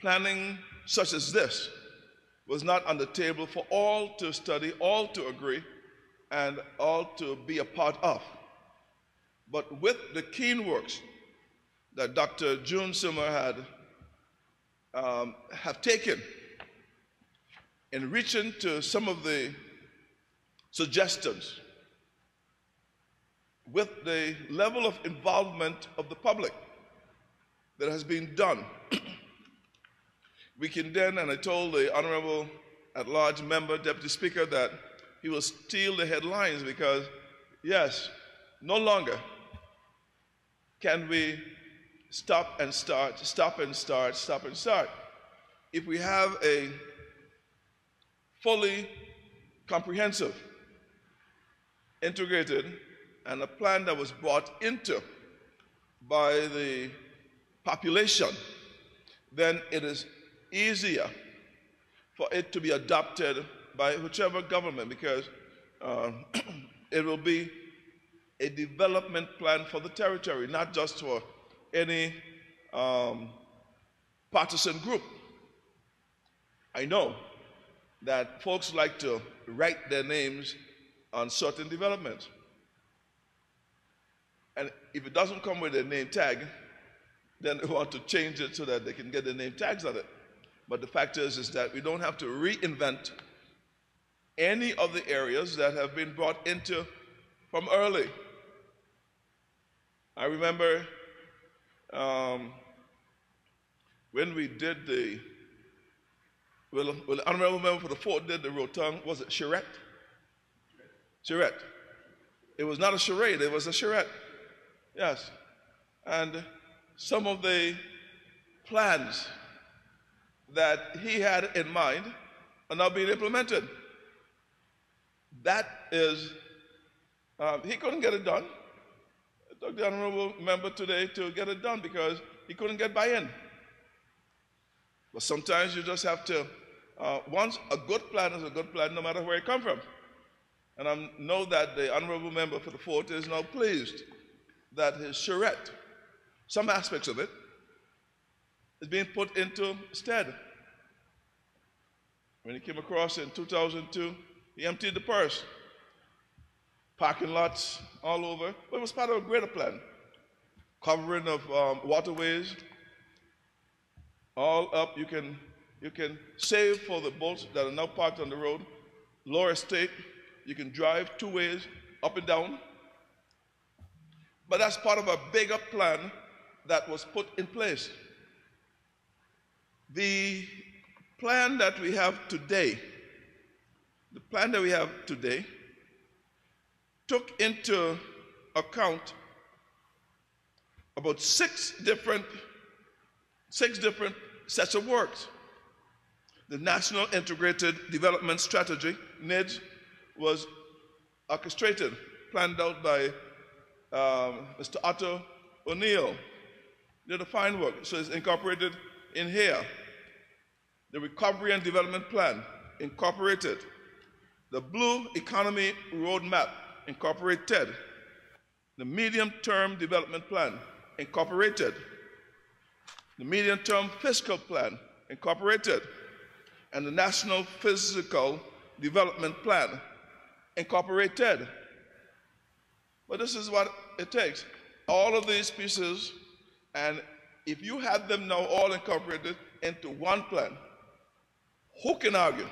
planning such as this was not on the table for all to study, all to agree, and all to be a part of. But with the keen works that Dr. June Soomer had um, have taken, in reaching to some of the suggestions with the level of involvement of the public that has been done, we can then, and I told the Honorable at large member, Deputy Speaker, that he will steal the headlines because, yes, no longer can we stop and start, stop and start, stop and start. If we have a fully comprehensive, integrated, and a plan that was brought into by the population, then it is easier for it to be adopted by whichever government because uh, it will be a development plan for the territory, not just for any um, partisan group. I know that folks like to write their names on certain developments. And if it doesn't come with a name tag, then they want to change it so that they can get the name tags on it. But the fact is, is that we don't have to reinvent any of the areas that have been brought into from early. I remember um, when we did the, well, well, I don't remember for the fort did the rotund, was it charrette? Charrette. It was not a charade, it was a charrette. Yes. And some of the plans that he had in mind are now being implemented. That is, um, he couldn't get it done. I took the honorable member today to get it done because he couldn't get buy in. But sometimes you just have to, uh, once a good plan is a good plan no matter where it comes from. And I know that the honorable member for the fort is now pleased that his charrette, some aspects of it, is being put into stead. When he came across in 2002, he emptied the purse. Parking lots all over. But it was part of a greater plan. Covering of um, waterways. All up. You can, you can save for the boats that are now parked on the road. Lower estate. You can drive two ways, up and down. But that's part of a bigger plan that was put in place. The plan that we have today, the plan that we have today, took into account about six different, six different sets of works. The National Integrated Development Strategy, NID, was orchestrated, planned out by um, Mr. Otto O'Neill. Did a fine work, so it's incorporated in here the Recovery and Development Plan, incorporated. The Blue Economy Roadmap, incorporated. The Medium Term Development Plan, incorporated. The Medium Term Fiscal Plan, incorporated. And the National Physical Development Plan, incorporated. But this is what it takes. All of these pieces, and if you had them now all incorporated into one plan, who can argue?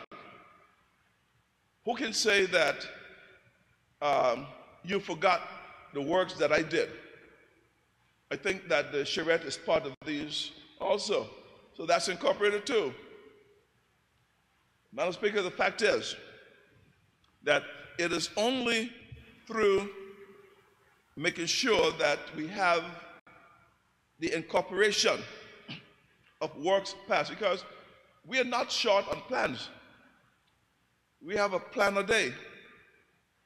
Who can say that um, you forgot the works that I did? I think that the charrette is part of these also. So that's incorporated too. Madam Speaker, the fact is that it is only through making sure that we have the incorporation of works passed because we are not short on plans. We have a plan a day.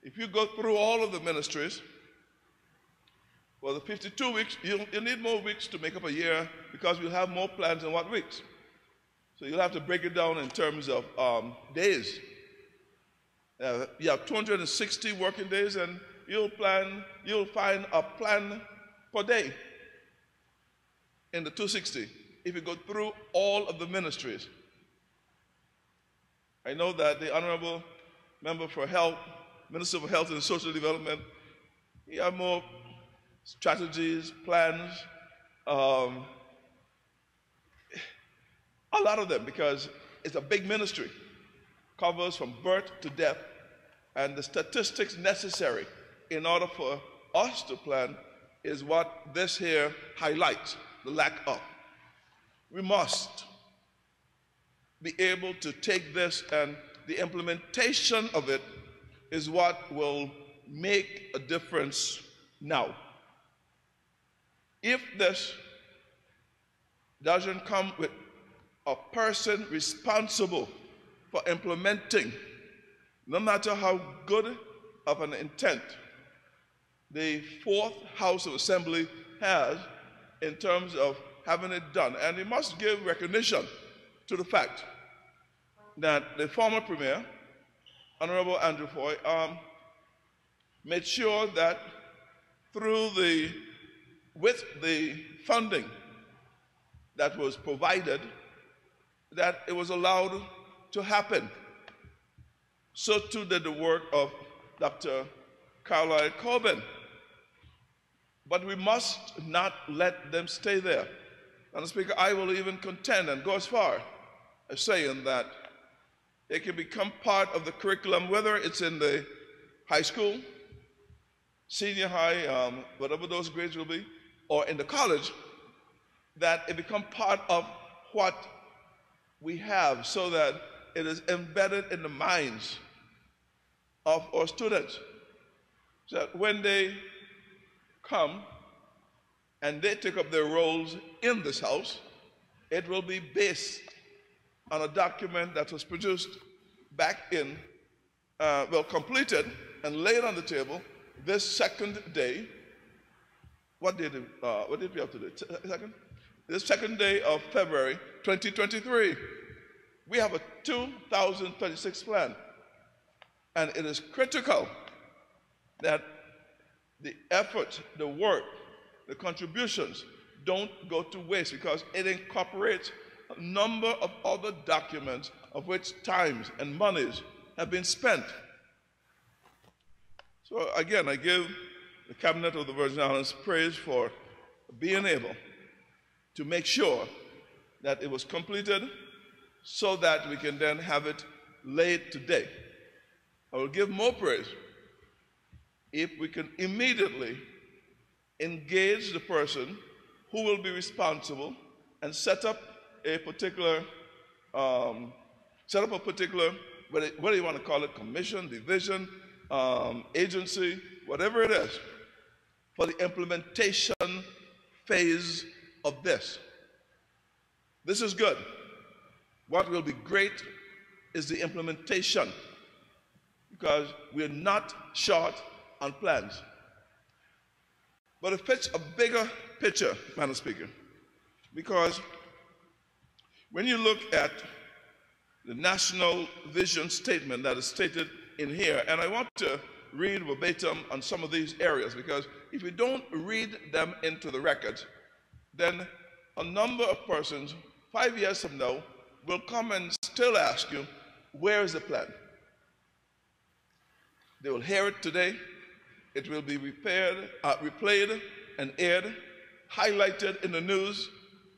If you go through all of the ministries, for the 52 weeks, you, need more weeks to make up a year because we'll have more plans in what weeks. So you'll have to break it down in terms of um, days. Uh, you have 260 working days, and you'll plan, you'll find a plan per day in the 260 if you go through all of the ministries. I know that the Honorable Member for Health, Minister for Health and Social Development, he have more strategies, plans, um, a lot of them because it's a big ministry. covers from birth to death and the statistics necessary in order for us to plan is what this here highlights the lack of. We must be able to take this and the implementation of it is what will make a difference now. If this doesn't come with a person responsible for implementing, no matter how good of an intent the fourth House of Assembly has in terms of having it done. And we must give recognition to the fact that the former Premier, Honorable Andrew Fahie, um, made sure that through the, with the funding that was provided, that it was allowed to happen. So too did the work of Dr. Carlyle Corbin. But we must not let them stay there. And Speaker, I will even contend and go as far as saying that it can become part of the curriculum, whether it's in the high school, senior high, um, whatever those grades will be, or in the college, that it become part of what we have so that it is embedded in the minds of our students. So that when they come and they take up their roles in this house, it will be based on a document that was produced back in, uh, well, completed and laid on the table this second day. What did, uh, what did we have to do? Second? This second day of February 2023. We have a 2036 plan. And it is critical that the effort, the work, the contributions don't go to waste because it incorporates a number of other documents of which times and monies have been spent. So again, I give the Cabinet of the Virgin Islands praise for being able to make sure that it was completed so that we can then have it laid today. I will give more praise if we can immediately engage the person who will be responsible and set up a particular um, set up a particular what do you want to call it commission division um, agency whatever it is for the implementation phase of this this is good what will be great is the implementation because we're not short on plans. But it fits a bigger picture, Madam Speaker, because when you look at the national vision statement that is stated in here, and I want to read verbatim on some of these areas because if we don't read them into the record, then a number of persons five years from now will come and still ask you, where is the plan? They will hear it today, it will be repaired, uh, replayed and aired, highlighted in the news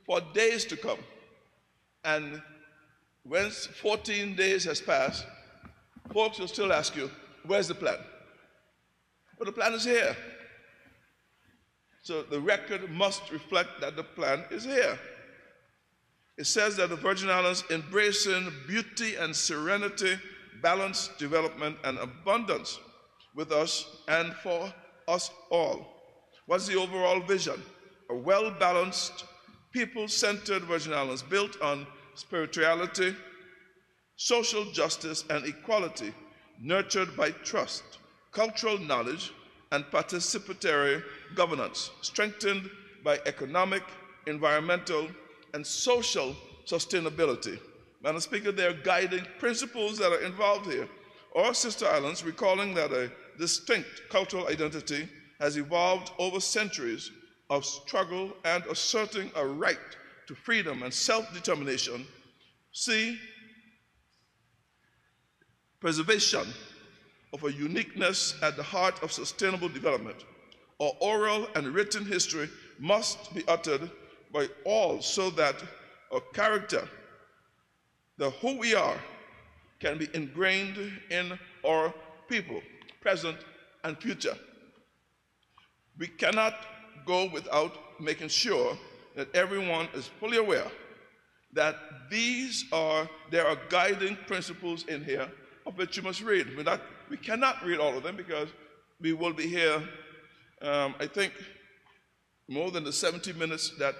for days to come. And when 14 days has passed, folks will still ask you, where's the plan? But the plan is here. So the record must reflect that the plan is here. It says that the Virgin Islands embracing beauty and serenity, balance, development and abundance with us and for us all. What's the overall vision? A well balanced, people centered Virgin Islands built on spirituality, social justice, and equality, nurtured by trust, cultural knowledge, and participatory governance, strengthened by economic, environmental, and social sustainability. Madam Speaker, there are guiding principles that are involved here. Our sister islands, recalling that a distinct cultural identity has evolved over centuries of struggle and asserting a right to freedom and self determination. See, preservation of a uniqueness at the heart of sustainable development. Our oral and written history must be uttered by all so that our character, the who we are, can be ingrained in our people, present and future. We cannot go without making sure that everyone is fully aware that these are, there are guiding principles in here of which you must read. we not, we cannot read all of them because we will be here, um, I think, more than the 70 minutes that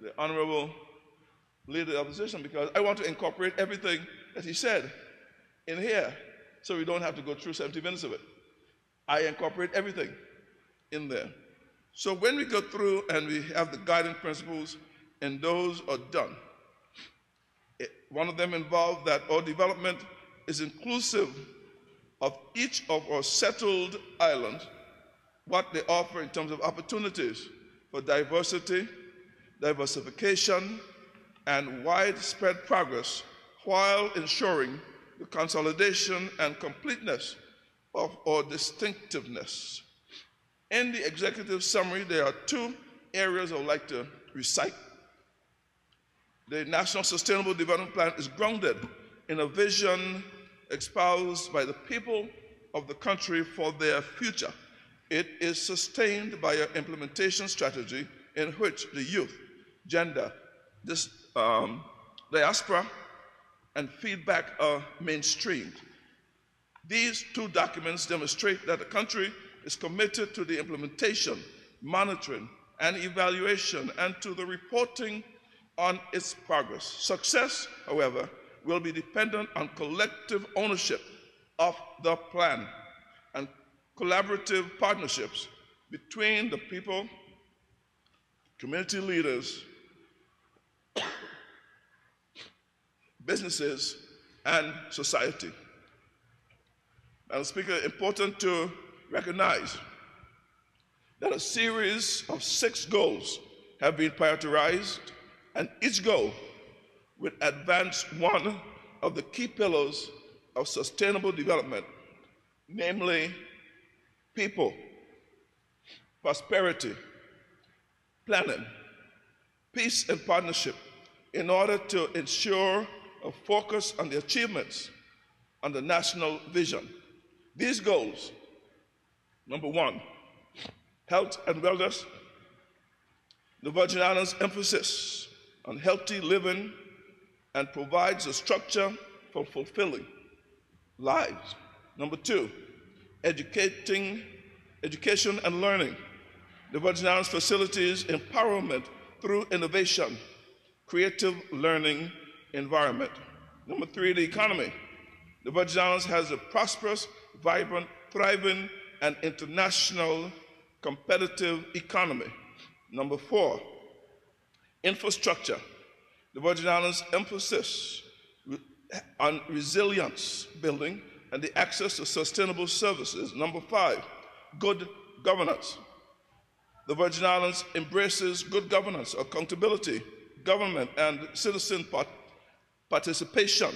the Honorable Leader of the Opposition, because I want to incorporate everything that he said in here so we don't have to go through 70 minutes of it. I incorporate everything in there. So when we go through and we have the guiding principles and those are done, it, one of them involved that all development is inclusive of each of our settled islands, what they offer in terms of opportunities for diversity, diversification, and widespread progress while ensuring the consolidation and completeness of our distinctiveness. In the executive summary, there are two areas I would like to recite. The National Sustainable Development Plan is grounded in a vision espoused by the people of the country for their future. It is sustained by an implementation strategy in which the youth, gender, this, um, diaspora, and feedback are mainstreamed. These two documents demonstrate that the country is committed to the implementation, monitoring, and evaluation, and to the reporting on its progress. Success, however, will be dependent on collective ownership of the plan and collaborative partnerships between the people, community leaders, businesses, and society. Madam Speaker, important to recognize that a series of six goals have been prioritized, and each goal will advance one of the key pillars of sustainable development, namely people, prosperity, planning, peace, and partnership, in order to ensure a focus on the achievements on the national vision. These goals Number one, health and wellness. The Virgin Islands emphasis on healthy living and provides a structure for fulfilling lives. Number two, educating, education and learning. The Virgin Islands facilities empowerment through innovation, creative learning environment. Number three, the economy. The Virgin Islands has a prosperous, vibrant, thriving and international competitive economy. Number four, infrastructure. The Virgin Islands' emphasis on resilience building and the access to sustainable services. Number five, good governance. The Virgin Islands embraces good governance, accountability, government, and citizen part participation.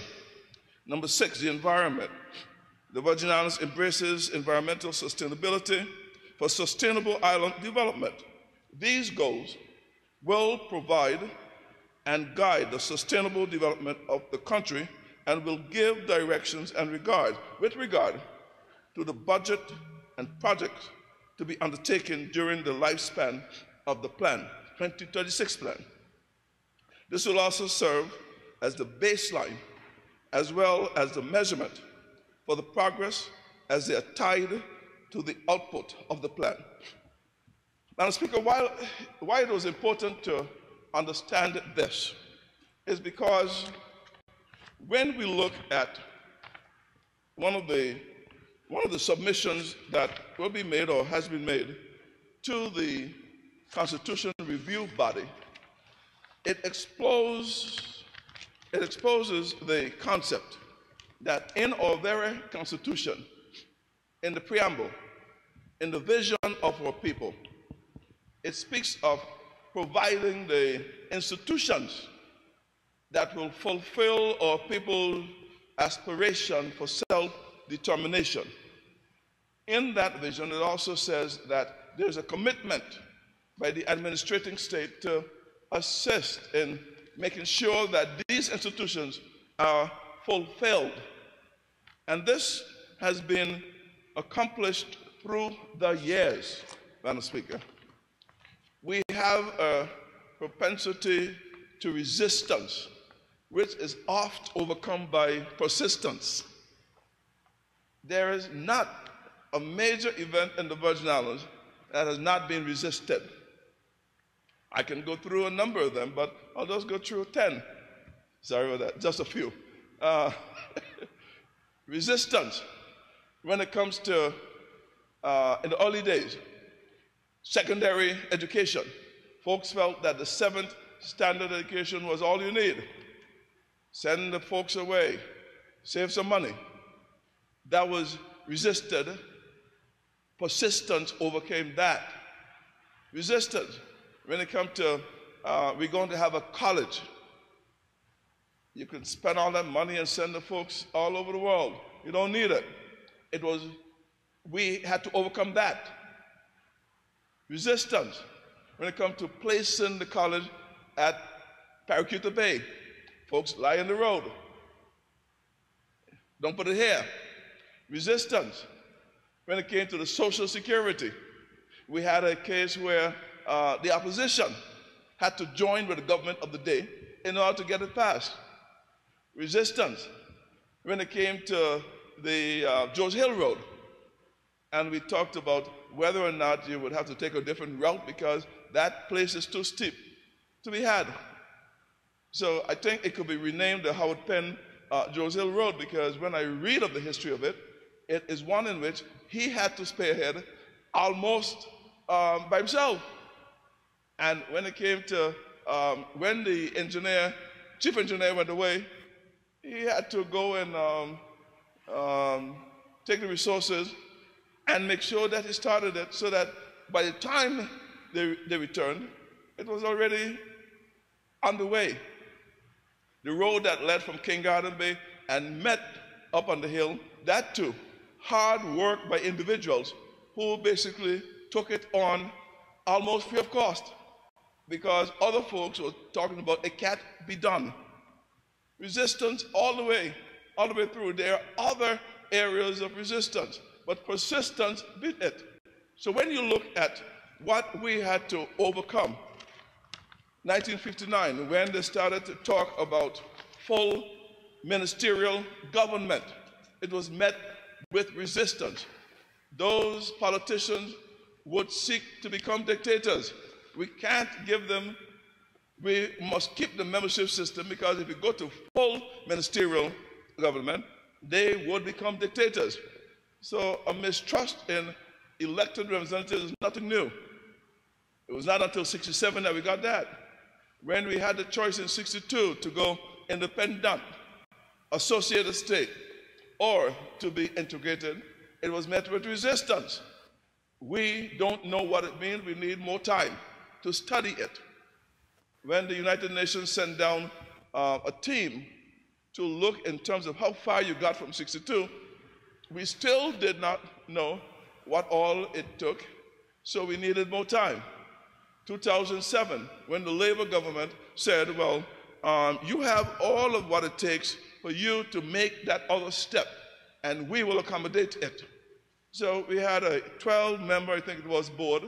Number six, the environment. The Virgin Islands embraces environmental sustainability for sustainable island development. These goals will provide and guide the sustainable development of the country and will give directions and regard with regard to the budget and projects to be undertaken during the lifespan of the plan, 2036 plan. This will also serve as the baseline as well as the measurement for the progress as they are tied to the output of the plan. Madam Speaker, why, why it was important to understand this is because when we look at one of the one of the submissions that will be made or has been made to the Constitution Review Body, it exposes, it exposes the concept that in our very Constitution, in the preamble, in the vision of our people, it speaks of providing the institutions that will fulfill our people's aspiration for self-determination. In that vision, it also says that there's a commitment by the administrating state to assist in making sure that these institutions are fulfilled And this has been accomplished through the years, Madam Speaker. We have a propensity to resistance, which is oft overcome by persistence. There is not a major event in the Virgin Islands that has not been resisted. I can go through a number of them, but I'll just go through 10. Sorry about that, just a few. Uh, resistance when it comes to, uh, in the early days, secondary education. Folks felt that the seventh standard education was all you need. Send the folks away, save some money. That was resisted persistence overcame that. Resistance. When it comes to, uh, we're going to have a college. You can spend all that money and send the folks all over the world. You don't need it. It was, we had to overcome that. Resistance. When it comes to placing the college at Paraquita Bay, folks lie in the road. Don't put it here. Resistance when it came to the Social Security. We had a case where uh, the opposition had to join with the government of the day in order to get it passed. Resistance when it came to the uh, George Hill Road. And we talked about whether or not you would have to take a different route because that place is too steep to be had. So I think it could be renamed the Howard Penn uh, Hill Road because when I read of the history of it, it is one in which he had to spearhead almost um, by himself. And when it came to um, when the engineer, chief engineer went away, he had to go and um, um, take the resources and make sure that he started it so that by the time they, they returned, it was already underway. The road that led from Cane Garden Bay and met up on the hill, that too hard work by individuals who basically took it on almost free of cost because other folks were talking about it can't be done. Resistance all the way, all the way through. There are other areas of resistance, but persistence beat it. So when you look at what we had to overcome, 1959, when they started to talk about full ministerial government, it was met with resistance. Those politicians would seek to become dictators. We can't give them, we must keep the membership system because if you go to full ministerial government, they would become dictators. So a mistrust in elected representatives is nothing new. It was not until 67 that we got that. When we had the choice in 62 to go independent, associated state, or to be integrated, it was met with resistance. We don't know what it means. We need more time to study it. When the United Nations sent down uh, a team to look in terms of how far you got from 62, we still did not know what all it took, so we needed more time. 2007, when the Labour government said, well, um, you have all of what it takes for you to make that other step, and we will accommodate it. So we had a 12 member, I think it was, board.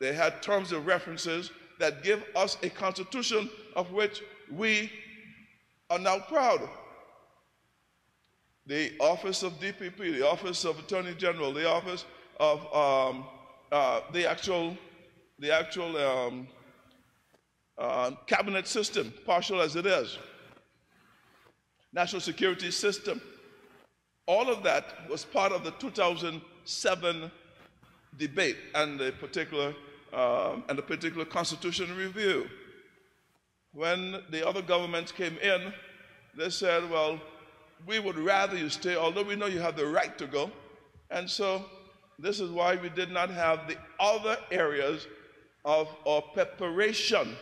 They had terms of references that give us a constitution of which we are now proud. The Office of DPP, the Office of Attorney General, the Office of um, uh, the actual, the actual um, uh, cabinet system, partial as it is, national security system. All of that was part of the 2007 debate and the particular um, and the particular constitution review. When the other governments came in, they said, "Well, we would rather you stay, although we know you have the right to go." And so, this is why we did not have the other areas of our preparation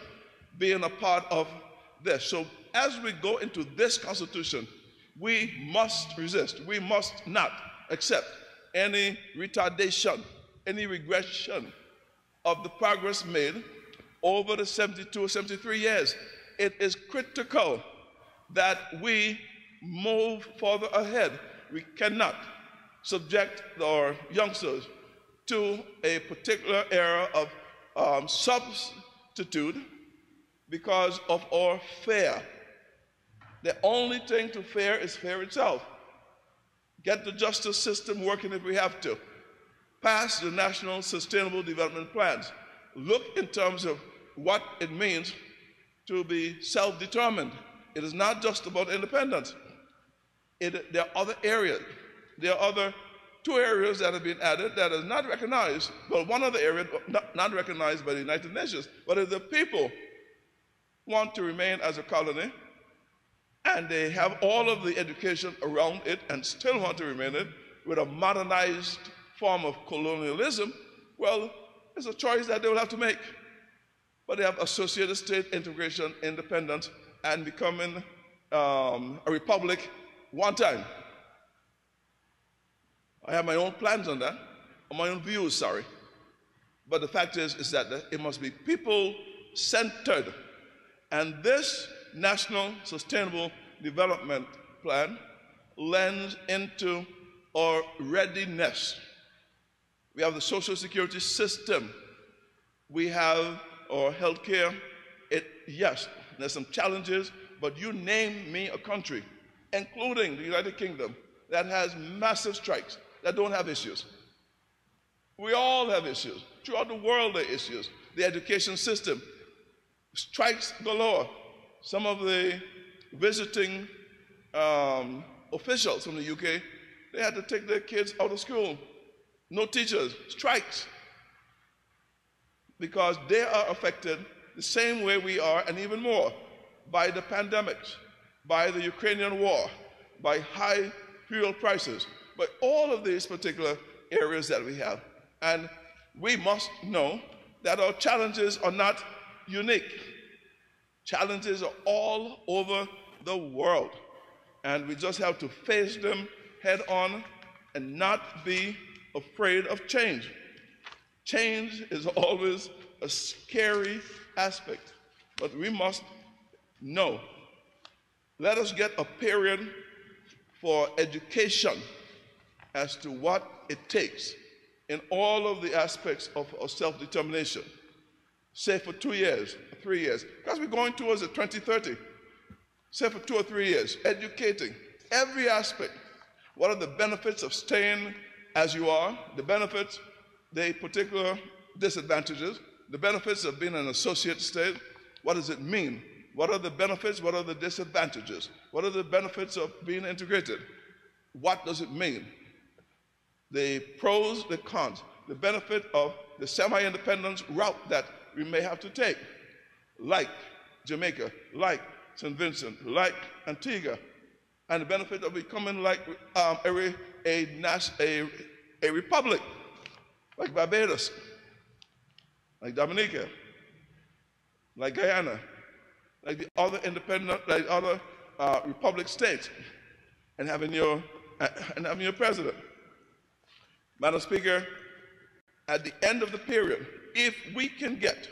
being a part of this. So as we go into this Constitution, we must resist. We must not accept any retardation, any regression of the progress made over the 72 or 73 years. It is critical that we move further ahead. we cannot subject our youngsters to a particular era of um, substitute because of our fear. The only thing to fear is fear itself. Get the justice system working if we have to. Pass the National Sustainable Development Plans. Look in terms of what it means to be self determined. It is not just about independence, it, there are other areas. There are other two areas that have been added that is not recognized. Well, one other area not, not recognized by the United Nations, but if the people want to remain as a colony and they have all of the education around it and still want to remain it with a modernized form of colonialism, well, it's a choice that they will have to make. But they have associated state integration, independence, and becoming um, a republic one time. I have my own plans on that, or my own views, sorry. But the fact is, is that it must be people centered. And this National Sustainable Development Plan lends into our readiness. We have the social security system. We have our healthcare. It, yes, there's some challenges, but you name me a country, including the United Kingdom, that has massive strikes that don't have issues. We all have issues. Throughout the world, there are issues. The education system strikes galore. Some of the visiting um, officials from the UK, they had to take their kids out of school. No teachers, strikes. Because they are affected the same way we are, and even more, by the pandemics, by the Ukrainian war, by high fuel prices, by all of these particular areas that we have. And we must know that our challenges are not unique. Challenges are all over the world. And we just have to face them head on and not be afraid of change. Change is always a scary aspect, but we must know. Let us get a period for education as to what it takes in all of the aspects of, self determination. Say for two years, three years, because we're going towards the 2030. Say for two or three years, educating every aspect. What are the benefits of staying as you are? The benefits, the particular disadvantages, the benefits of being an associate state. What does it mean? What are the benefits? What are the disadvantages? What are the benefits of being integrated? What does it mean? the pros, the cons, the benefit of the semi-independence route that we may have to take, like Jamaica, like St. Vincent, like Antigua, and the benefit of becoming like um, a, a, a, a republic, like Barbados, like Dominica, like Guyana, like the other independent, like other uh, republic states, and having your uh, and having your president. Madam Speaker, at the end of the period, if we can get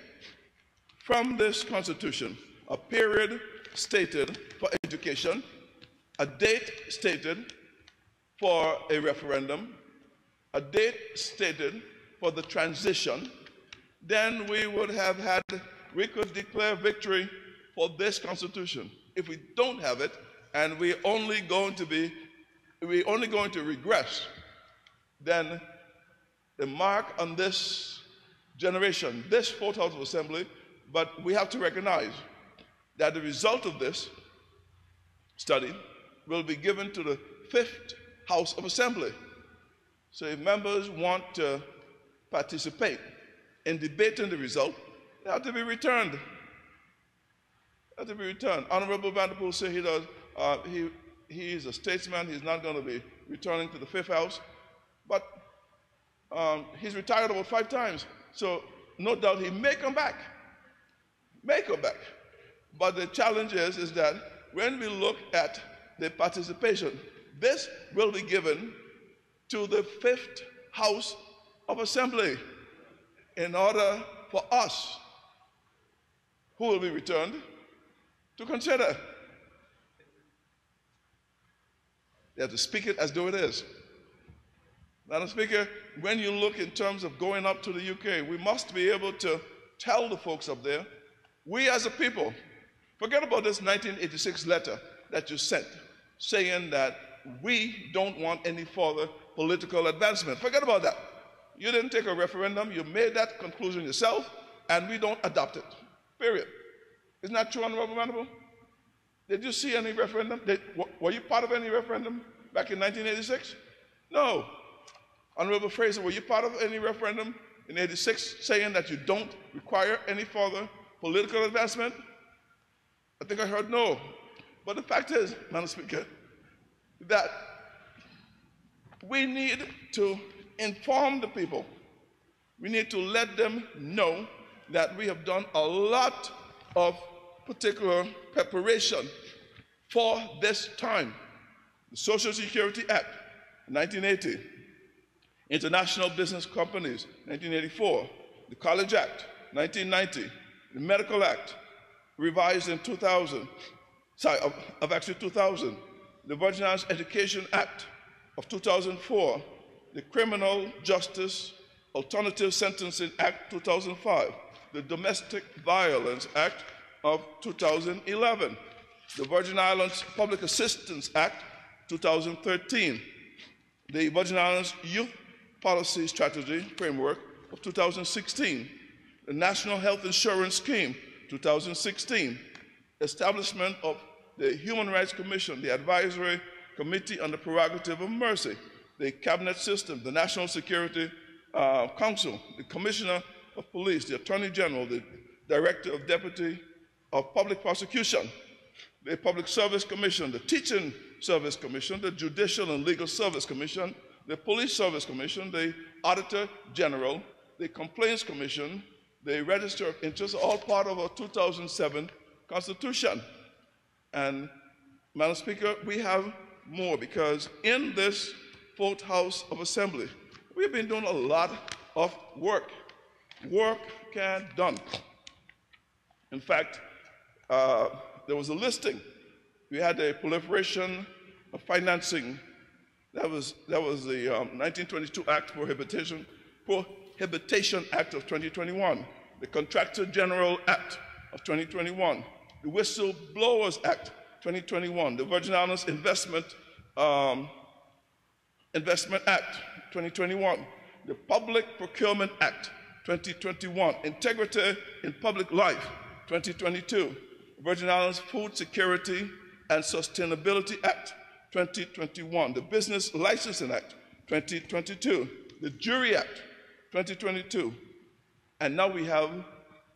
from this Constitution a period stated for education, a date stated for a referendum, a date stated for the transition, then we would have had, we could declare victory for this Constitution. If we don't have it, and we're only going to be, we're only going to regress then the mark on this generation, this fourth house of assembly, but we have to recognize that the result of this study will be given to the fifth house of assembly. So if members want to participate in debating the result, they have to be returned. Have to be returned. Honorable Vanterpool said he does. Uh, he he is a statesman. He's not going to be returning to the fifth house. But um, he's retired about five times. So no doubt he may come back. May come back. But the challenge is, is that when we look at the participation, this will be given to the fifth house of assembly in order for us, who will be returned, to consider. They have to speak it as though it is. Madam Speaker, when you look in terms of going up to the UK, we must be able to tell the folks up there, we as a people, forget about this 1986 letter that you sent saying that we don't want any further political advancement. Forget about that. You didn't take a referendum, you made that conclusion yourself, and we don't adopt it. Period. Isn't that true, Honorable Mandible? Did you see any referendum? Did, were you part of any referendum back in 1986? No. Honorable Fraser, were you part of any referendum in 86 saying that you don't require any further political advancement? I think I heard no. But the fact is, Madam Speaker, that we need to inform the people. We need to let them know that we have done a lot of particular preparation for this time. The Social Security Act, 1980, International Business Companies, 1984, the College Act, 1990, the Medical Act, revised in 2000, sorry, of, of actually 2000, the Virgin Islands Education Act of 2004, the Criminal Justice Alternative Sentencing Act 2005, the Domestic Violence Act of 2011, the Virgin Islands Public Assistance Act 2013, the Virgin Islands Youth Policy Strategy Framework of 2016, the National Health Insurance Scheme 2016, establishment of the Human Rights Commission, the Advisory Committee on the Prerogative of Mercy, the Cabinet System, the National Security uh, Council, the Commissioner of Police, the Attorney General, the Director of Deputy of Public Prosecution, the Public Service Commission, the Teaching Service Commission, the Judicial and Legal Service Commission, the Police Service Commission, the Auditor General, the Complaints Commission, the Register of Interest, all part of our 2007 Constitution. And, Madam Speaker, we have more because in this fourth House of Assembly, we've been doing a lot of work. Work can done. In fact, uh, there was a listing. We had a proliferation of financing. That was, that was the um, 1922 Act Prohibition, Prohibition Act of 2021, the Contractor General Act of 2021, the Whistleblowers Act 2021, the Virgin Islands Investment, um, Investment Act 2021, the Public Procurement Act 2021, Integrity in Public Life 2022, Virgin Islands Food Security and Sustainability Act 2021, the Business Licensing Act 2022, the Jury Act 2022, and now we have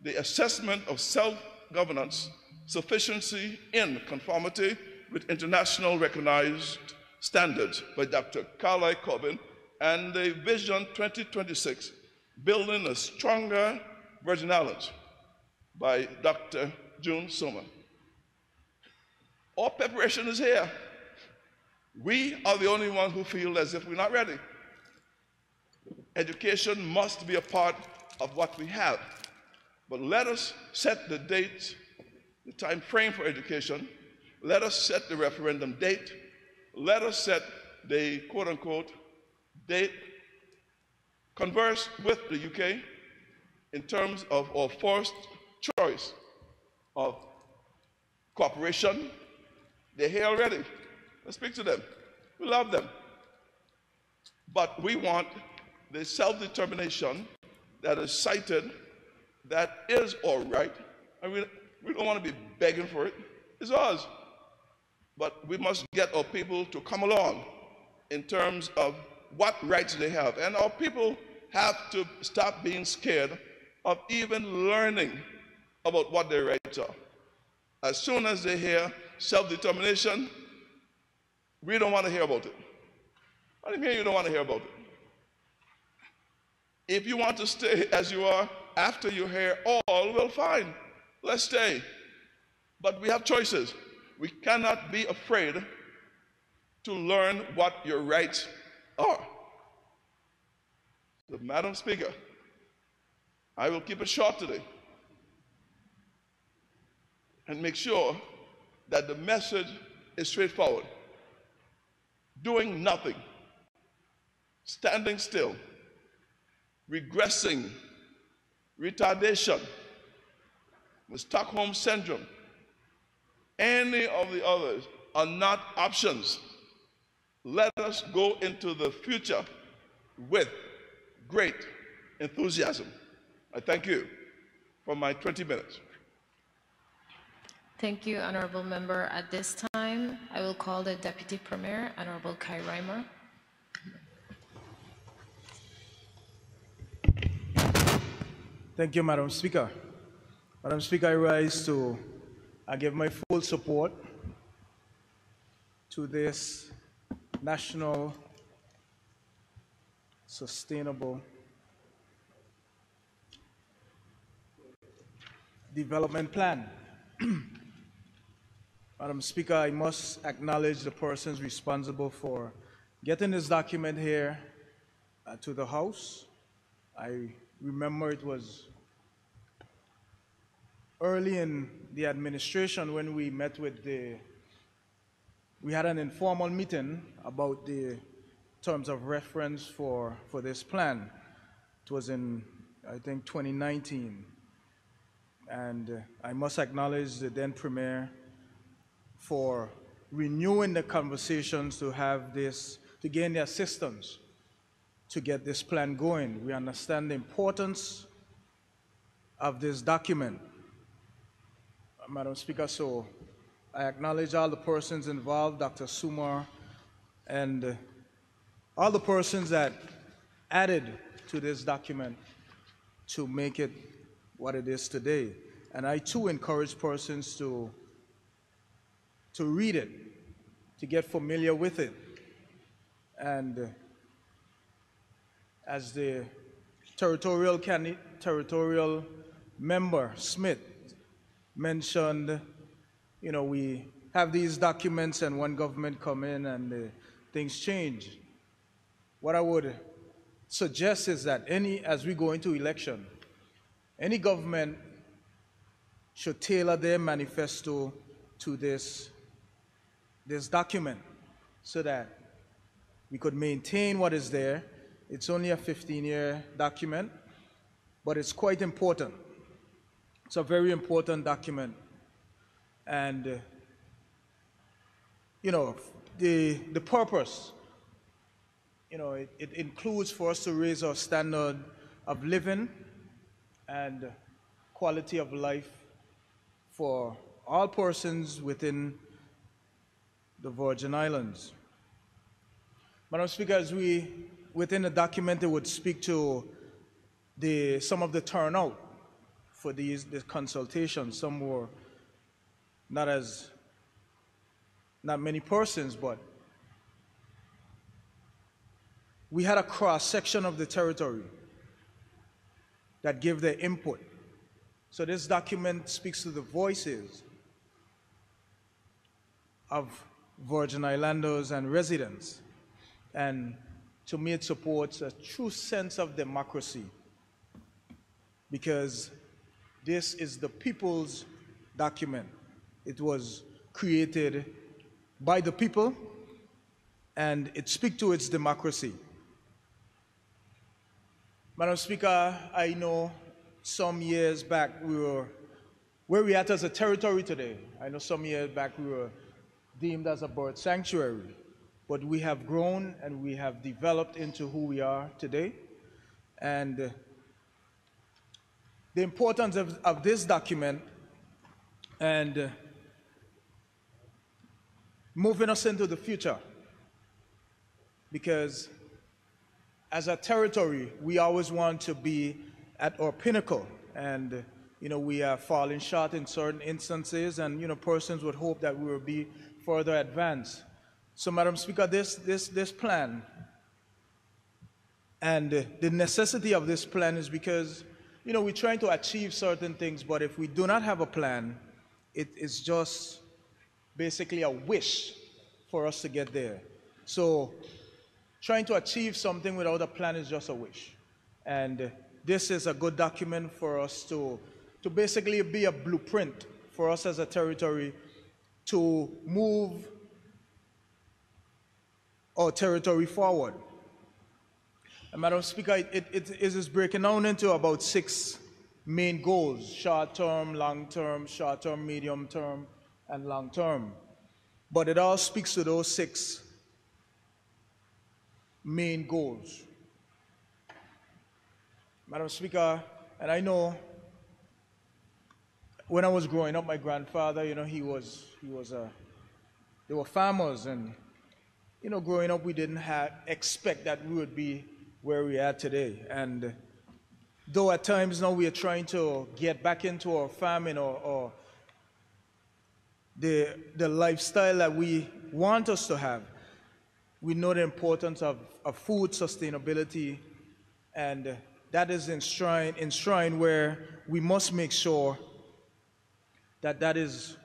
the Assessment of Self Governance Sufficiency in Conformity with International Recognized Standards by Dr. Carly Corbin and the Vision 2026 Building a Stronger Virgin Islands by Dr. June Soomer. All preparation is here. We are the only ones who feel as if we're not ready. Education must be a part of what we have. But let us set the date the time frame for education. Let us set the referendum date. Let us set the quote unquote date. Converse with the UK in terms of our first choice of cooperation. They're here already. Let's speak to them. We love them. But we want the self determination that is cited that is all right. I mean, we don't want to be begging for it. It's ours. But we must get our people to come along in terms of what rights they have. And our people have to stop being scared of even learning about what their rights are. As soon as they hear self determination, we don't want to hear about it. What do you mean you don't want to hear about it? If you want to stay as you are after you hear all, well, fine. Let's stay. But we have choices. We cannot be afraid to learn what your rights are. So, Madam Speaker, I will keep it short today and make sure that the message is straightforward. doing nothing, standing still, regressing, retardation, the Stockholm Syndrome, any of the others are not options. Let us go into the future with great enthusiasm. I thank you for my 20 minutes. Thank you, Honorable Member. At this time, I will call the Deputy Premier, Honorable Kye Rymer. Thank you, Madam Speaker. Madam Speaker, I rise to I give my full support to this national sustainable development plan. Madam Speaker, I must acknowledge the persons responsible for getting this document here uh, to the House. I remember it was early in the administration when we met with the, we had an informal meeting about the terms of reference for, for this plan. It was in, I think, 2019. And uh, I must acknowledge the then Premier for renewing the conversations to have this, to gain the assistance to get this plan going. We understand the importance of this document. Madam Speaker, so I acknowledge all the persons involved, Dr. Soomer, and uh, all the persons that added to this document to make it what it is today. And I too encourage persons to, to read it, to get familiar with it. And uh, as the territorial, territorial member, Smith, mentioned, you know, we have these documents and one government come in and uh, things change. What I would suggest is that any, as we go into election, any government should tailor their manifesto to this, this document so that we could maintain what is there it's only a 15-year document, but it's quite important. It's a very important document. And, uh, you know, the, the purpose, you know, it, it includes for us to raise our standard of living and quality of life for all persons within the Virgin Islands. Madam Speaker, as we within the document, it would speak to the, some of the turnout for these the consultations. Some were not as, not many persons, but we had a cross section of the territory that gave their input. So this document speaks to the voices of Virgin Islanders and residents. And to me, it supports a true sense of democracy because this is the people's document. It was created by the people and it speaks to its democracy. Madam Speaker, I know some years back we were, where we at as a territory today, I know some years back we were deemed as a bird sanctuary but we have grown and we have developed into who we are today. And uh, the importance of, of this document and uh, moving us into the future. Because as a territory, we always want to be at our pinnacle. And, uh, you know, we are falling short in certain instances, and, you know, persons would hope that we will be further advanced. So, Madam Speaker, this, this, this plan and the necessity of this plan is because, you know, we're trying to achieve certain things, but if we do not have a plan, it is just basically a wish for us to get there. So, trying to achieve something without a plan is just a wish. And this is a good document for us to, to basically be a blueprint for us as a territory to move our territory forward. And Madam Speaker, it, it, it is breaking down into about six main goals, short term, long term, short term, medium term, and long term. But it all speaks to those six main goals. Madam Speaker, and I know when I was growing up, my grandfather, you know, he was, he was a, they were farmers and, you know, growing up, we didn't have, expect that we would be where we are today. And though at times now we are trying to get back into our farming or, or the, the lifestyle that we want us to have, we know the importance of, of food sustainability, and that is enshrined, enshrined where we must make sure that that is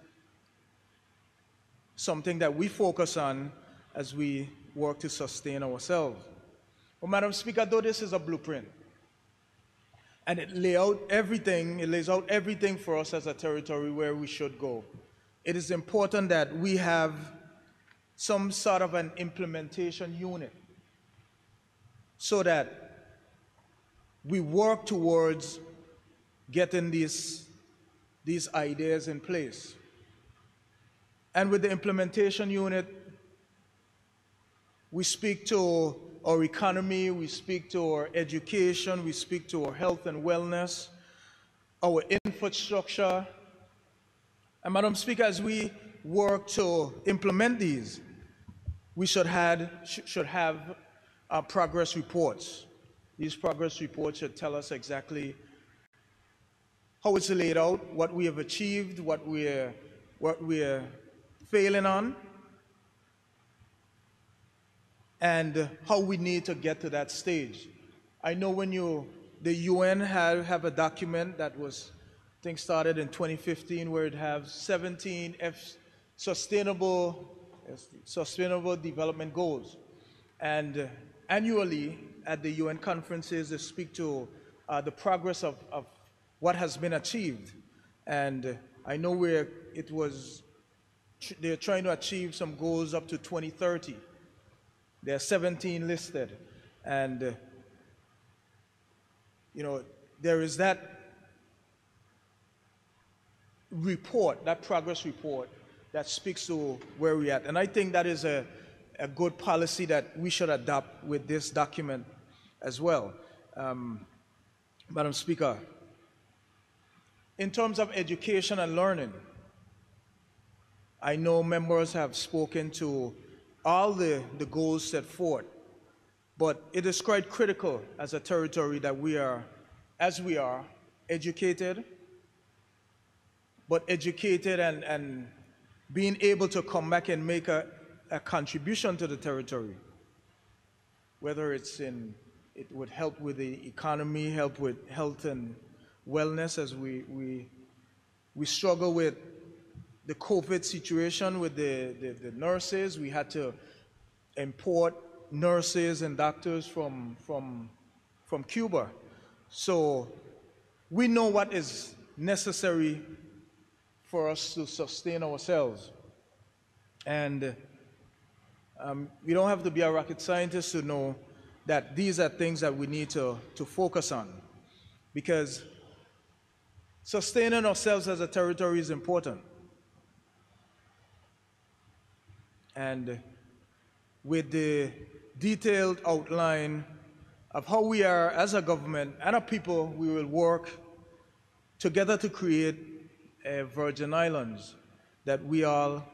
something that we focus on as we work to sustain ourselves. Well, Madam Speaker, though this is a blueprint, and it lay out everything, it lays out everything for us as a territory where we should go. It is important that we have some sort of an implementation unit so that we work towards getting these, these ideas in place. And with the implementation unit, we speak to our economy, we speak to our education, we speak to our health and wellness, our infrastructure. And Madam Speaker, as we work to implement these, we should have, should have uh, progress reports. These progress reports should tell us exactly how it's laid out, what we have achieved, what we're, what we're failing on, and how we need to get to that stage. I know when you, the UN have, have a document that was, I think started in 2015 where it has 17 F sustainable Sustainable Development Goals. And annually at the UN conferences, they speak to uh, the progress of, of what has been achieved. And I know where it was, they're trying to achieve some goals up to 2030. There are 17 listed. And, uh, you know, there is that report, that progress report, that speaks to where we're at. And I think that is a, a good policy that we should adopt with this document as well. Um, Madam Speaker, in terms of education and learning, I know members have spoken to all the, the goals set forth, but it is quite critical as a territory that we are, as we are, educated, but educated and, and being able to come back and make a, a contribution to the territory, whether it's in, it would help with the economy, help with health and wellness as we, we, we struggle with the COVID situation with the, the, the nurses. We had to import nurses and doctors from, from, from Cuba. So we know what is necessary for us to sustain ourselves. And um, we don't have to be a rocket scientist to know that these are things that we need to, to focus on. Because sustaining ourselves as a territory is important. And with the detailed outline of how we are as a government and a people, we will work together to create uh, Virgin Islands that we all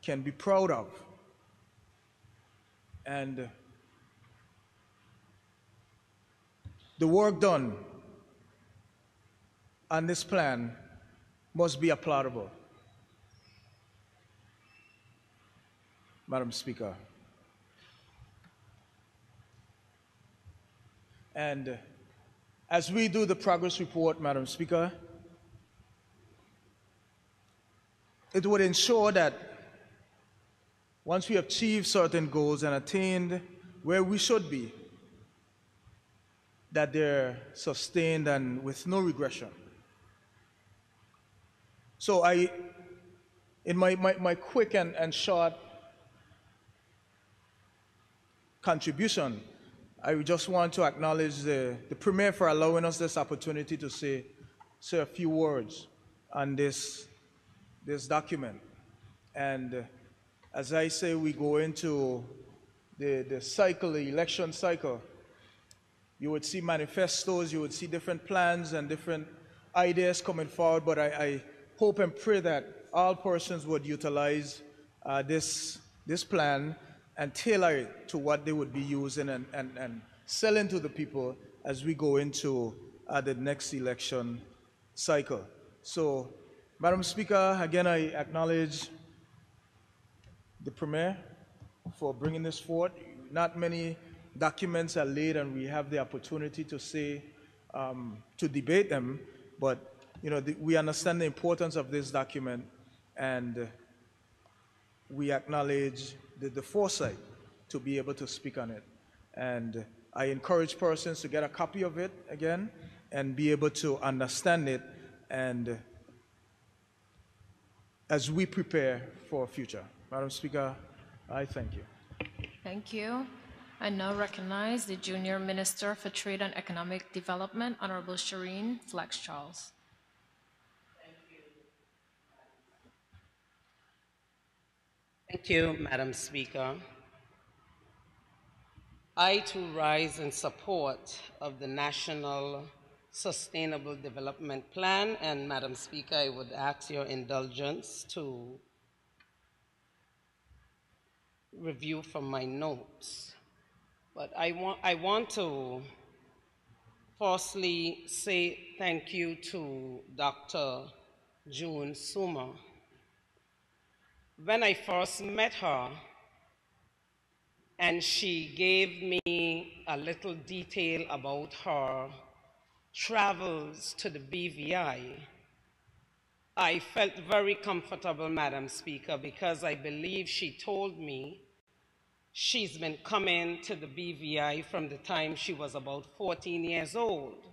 can be proud of. And the work done on this plan must be applaudable. Madam Speaker. And as we do the progress report, Madam Speaker, it would ensure that once we achieve certain goals and attained where we should be, that they're sustained and with no regression. So I, in my, my, my quick and, and short contribution. I just want to acknowledge the, the Premier for allowing us this opportunity to say, say a few words on this, this document. And uh, as I say, we go into the, the cycle, the election cycle. You would see manifestos, you would see different plans and different ideas coming forward, but I, I hope and pray that all persons would utilize uh, this, this plan and tailor it to what they would be using and, and, and selling to the people as we go into uh, the next election cycle. So, Madam Speaker, again, I acknowledge the Premier for bringing this forward. Not many documents are laid, and we have the opportunity to say, um, to debate them, but you know, the, we understand the importance of this document, and we acknowledge the, the foresight to be able to speak on it. And I encourage persons to get a copy of it again and be able to understand it and as we prepare for future. Madam Speaker, I thank you. Thank you. I now recognize the Junior Minister for Trade and Economic Development, Honorable Shereen Flax-Charles. Thank you, Madam Speaker. I too rise in support of the National Sustainable Development Plan, and Madam Speaker, I would ask your indulgence to review from my notes. But I want, I want to firstly say thank you to Dr. June Soomer when I first met her, and she gave me a little detail about her travels to the BVI, I felt very comfortable, Madam Speaker, because I believe she told me she's been coming to the BVI from the time she was about 14 years old.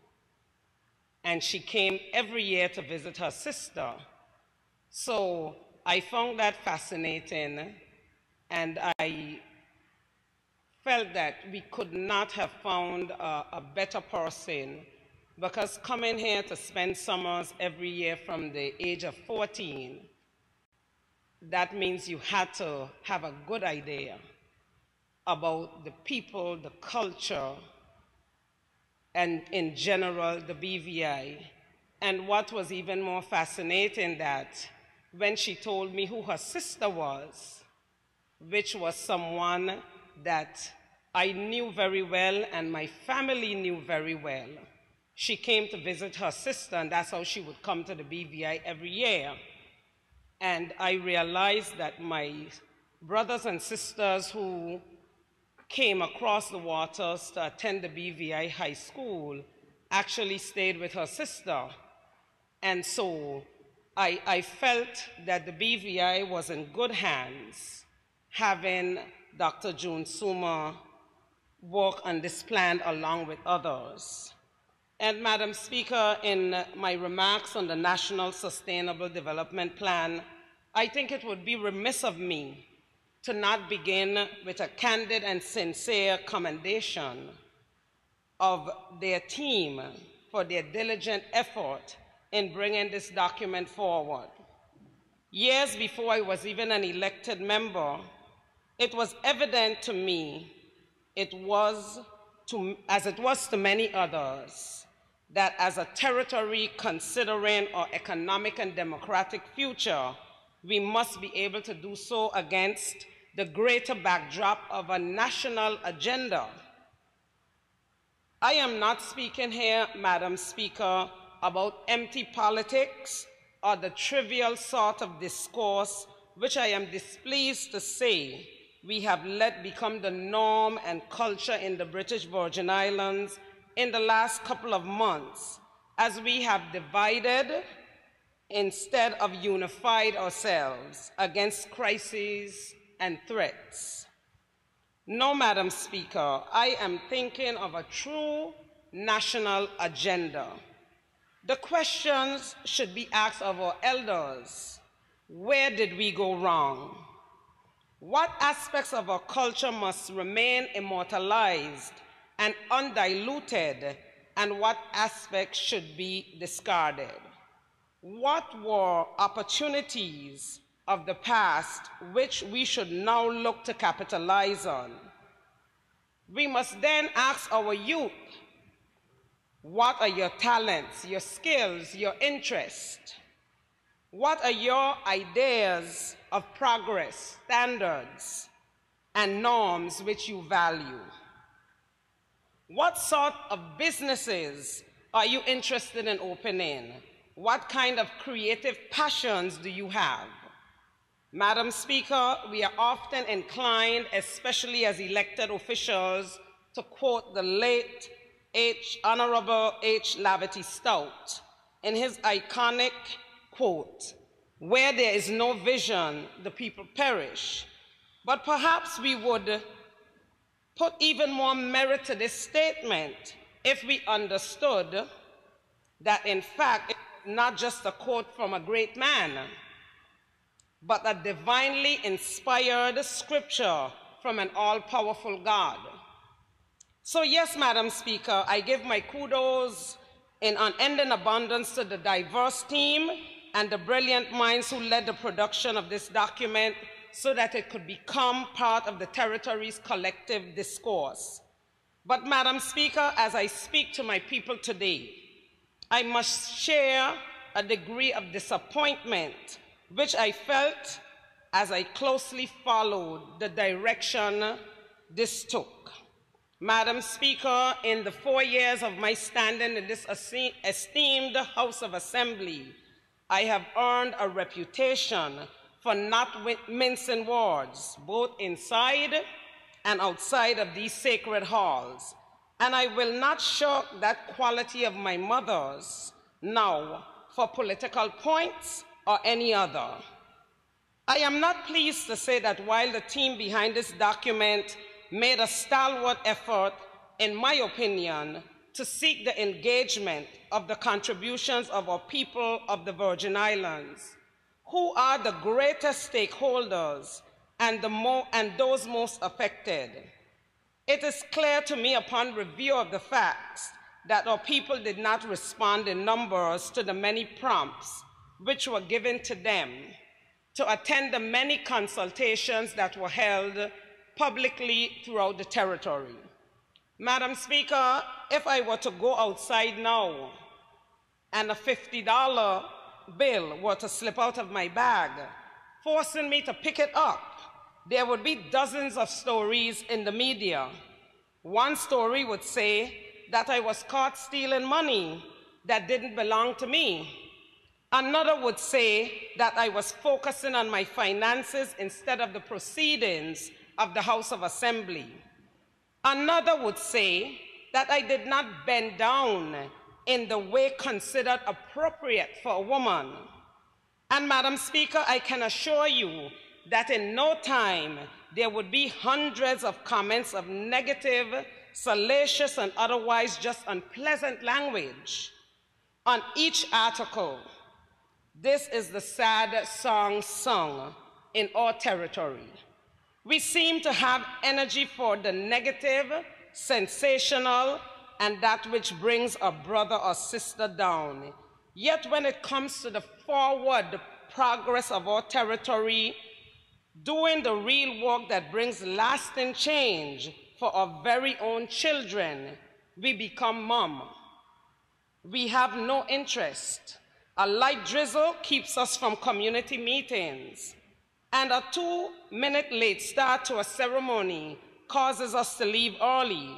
And she came every year to visit her sister. So I found that fascinating, and I felt that we could not have found a, a, better person because coming here to spend summers every year from the age of 14, that means you had to have a good idea about the people, the culture, and in general, the BVI. And what was even more fascinating that when she told me who her sister was, which was someone that I knew very well and my family knew very well. She came to visit her sister, and that's how she would come to the BVI every year. And I realized that my brothers and sisters who came across the waters to attend the BVI high school actually stayed with her sister. And so I, I felt that the BVI was in good hands having Dr. June Soomer work on this plan along with others. And Madam Speaker, in my remarks on the National Sustainable Development Plan, I think it would be remiss of me to not begin with a candid and sincere commendation of their team for their diligent effort in bringing this document forward. Years before I was even an elected member, it was evident to me, it was to, as it was to many others, that as a territory considering our economic and democratic future, we must be able to do so against the greater backdrop of a national agenda. I am not speaking here, Madam Speaker, about empty politics or the trivial sort of discourse which I am displeased to say we have let become the norm and culture in the British Virgin Islands in the last couple of months as we have divided instead of unified ourselves against crises and threats. No, Madam Speaker, I am thinking of a true national agenda the questions should be asked of our elders. Where did we go wrong? What aspects of our culture must remain immortalized and undiluted, and what aspects should be discarded? What were opportunities of the past which we should now look to capitalize on? We must then ask our youth what are your talents, your skills, your interests? What are your ideas of progress, standards, and norms which you value? What sort of businesses are you interested in opening? What kind of creative passions do you have? Madam Speaker, we are often inclined, especially as elected officials, to quote the late H. Honorable H. Lavity Stoutt in his iconic quote, where there is no vision, the people perish. But perhaps we would put even more merit to this statement if we understood that, in fact, it's not just a quote from a great man, but a divinely inspired scripture from an all powerful God. So, yes, Madam Speaker, I give my kudos in unending abundance to the diverse team and the brilliant minds who led the production of this document so that it could become part of the territory's collective discourse. But, Madam Speaker, as I speak to my people today, I must share a degree of disappointment which I felt as I closely followed the direction this took. Madam Speaker, in the four years of my standing in this esteemed House of Assembly, I have earned a reputation for not mincing words, both inside and outside of these sacred halls. And I will not shirk that quality of my mother's now for political points or any other. I am not pleased to say that while the team behind this document made a stalwart effort, in my opinion, to seek the engagement of the contributions of our people of the Virgin Islands, who are the greatest stakeholders and, the and those most affected. It is clear to me upon review of the facts that our people did not respond in numbers to the many prompts which were given to them to attend the many consultations that were held publicly throughout the territory. Madam Speaker, if I were to go outside now and a $50 bill were to slip out of my bag, forcing me to pick it up, there would be dozens of stories in the media. One story would say that I was caught stealing money that didn't belong to me. Another would say that I was focusing on my finances instead of the proceedings of the House of Assembly. Another would say that I did not bend down in the way considered appropriate for a woman. And Madam Speaker, I can assure you that in no time there would be hundreds of comments of negative, salacious, and otherwise just unpleasant language on each article. This is the sad song sung in our territory. We seem to have energy for the negative, sensational, and that which brings a brother or sister down. Yet when it comes to the forward progress of our territory, doing the real work that brings lasting change for our very own children, we become mum. We have no interest. A light drizzle keeps us from community meetings and a two minute late start to a ceremony causes us to leave early.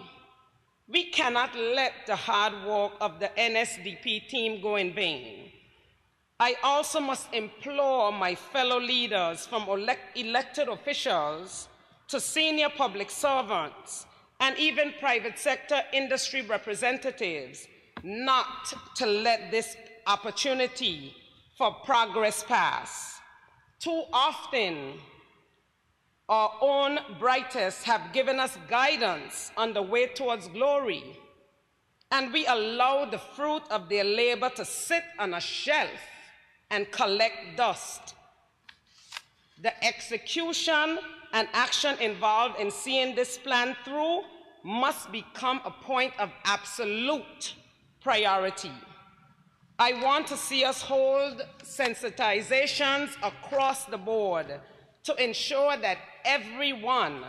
We cannot let the hard work of the NSDP team go in vain. I also must implore my fellow leaders from elect elected officials to senior public servants and even private sector industry representatives not to let this opportunity for progress pass. Too often, our own brightest have given us guidance on the way towards glory, and we allow the fruit of their labor to sit on a shelf and collect dust. The execution and action involved in seeing this plan through must become a point of absolute priority. I want to see us hold sensitizations across the board to ensure that everyone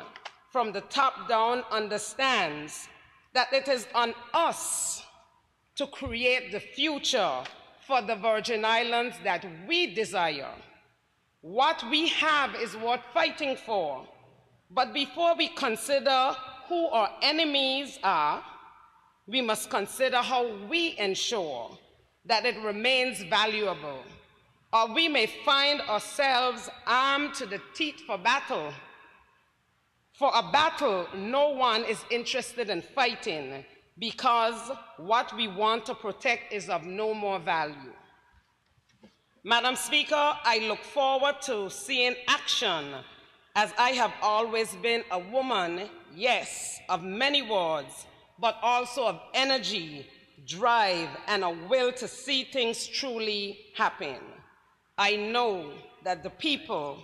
from the top down understands that it is on us to create the future for the Virgin Islands that we desire. What we have is worth fighting for. But before we consider who our enemies are, we must consider how we ensure that it remains valuable, or we may find ourselves armed to the teeth for battle. For a battle no one is interested in fighting because what we want to protect is of no more value. Madam Speaker, I look forward to seeing action as I have always been a woman, yes, of many words, but also of energy, drive, and a will to see things truly happen. I know that the people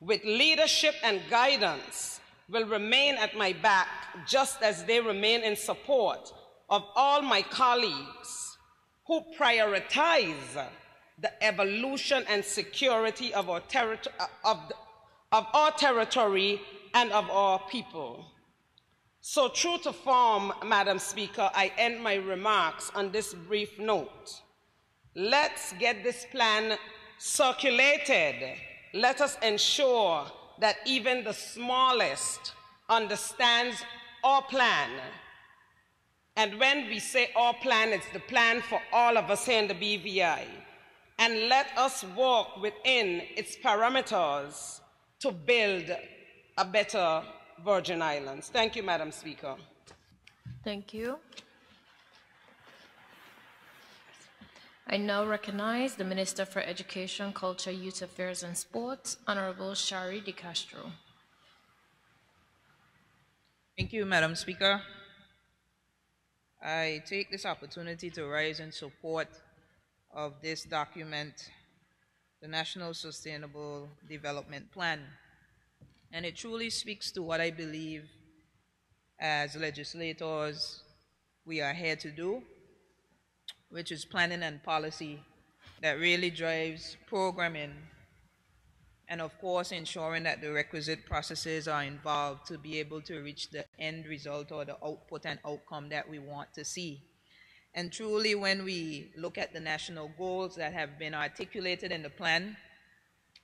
with leadership and guidance will remain at my back just as they remain in support of all my colleagues who prioritize the evolution and security of our, of, of our territory and of our people. So true to form, Madam Speaker, I end my remarks on this brief note. Let's get this plan circulated. Let us ensure that even the smallest understands our plan. And when we say our plan, it's the plan for all of us here in the BVI. And let us walk within its parameters to build a better Virgin Islands. Thank you, Madam Speaker. Thank you. I now recognize the Minister for Education, Culture, Youth Affairs and Sports, Honorable Sharie De Castro. Thank you, Madam Speaker. I take this opportunity to rise in support of this document, the National Sustainable Development Plan. And it truly speaks to what I believe as legislators we are here to do, which is planning and policy that really drives programming and of course ensuring that the requisite processes are involved to be able to reach the end result or the output and outcome that we want to see. And truly when we look at the national goals that have been articulated in the plan,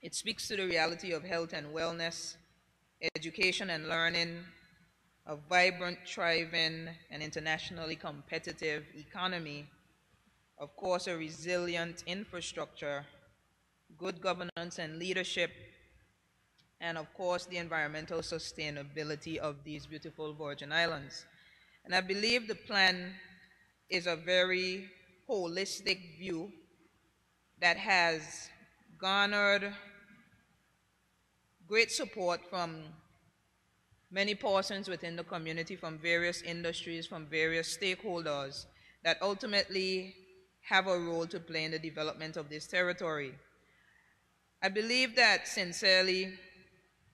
it speaks to the reality of health and wellness, education and learning, a vibrant, thriving, and internationally competitive economy, of course, a resilient infrastructure, good governance and leadership, and of course, the environmental sustainability of these beautiful Virgin Islands. And I believe the plan is a very holistic view that has garnered great support from many persons within the community, from various industries, from various stakeholders that ultimately have a role to play in the development of this territory. I believe that sincerely,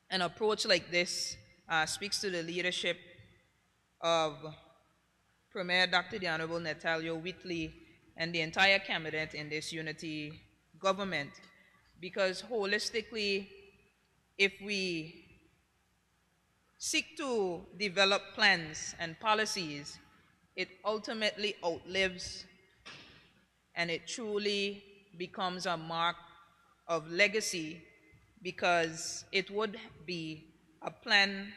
an approach like this uh, speaks to the leadership of Premier Dr. the Honorable Natalio Wheatley and the entire cabinet in this unity government because holistically if we seek to develop plans and policies, it ultimately outlives and it truly becomes a mark of legacy because it would be a plan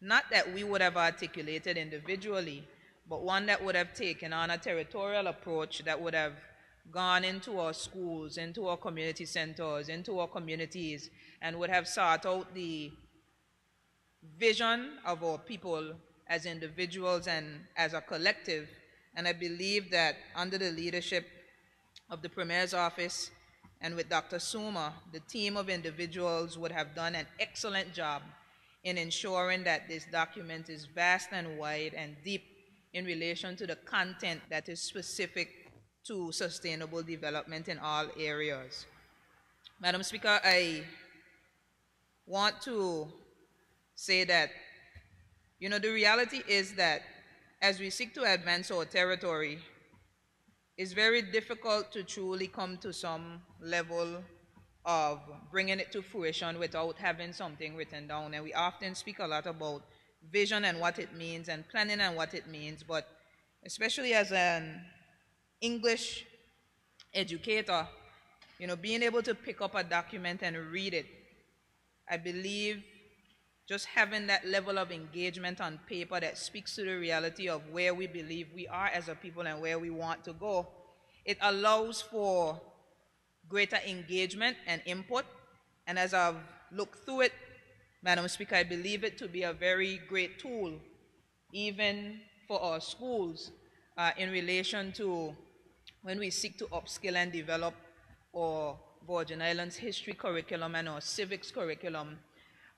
not that we would have articulated individually, but one that would have taken on a territorial approach that would have gone into our schools, into our community centers, into our communities, and would have sought out the vision of our people as individuals and as a collective. And I believe that under the leadership of the Premier's office and with Dr. Soomer, the team of individuals would have done an excellent job in ensuring that this document is vast and wide and deep in relation to the content that is specific to sustainable development in all areas. Madam Speaker, I want to say that, you know, the reality is that as we seek to advance our territory, it's very difficult to truly come to some level of bringing it to fruition without having something written down. And we often speak a lot about vision and what it means and planning and what it means, but especially as an English educator, you know, being able to pick up a document and read it, I believe just having that level of engagement on paper that speaks to the reality of where we believe we are as a people and where we want to go, it allows for greater engagement and input. And as I've looked through it, Madam Speaker, I believe it to be a very great tool, even for our schools, uh, in relation to when we seek to upskill and develop our Virgin Islands history curriculum and our civics curriculum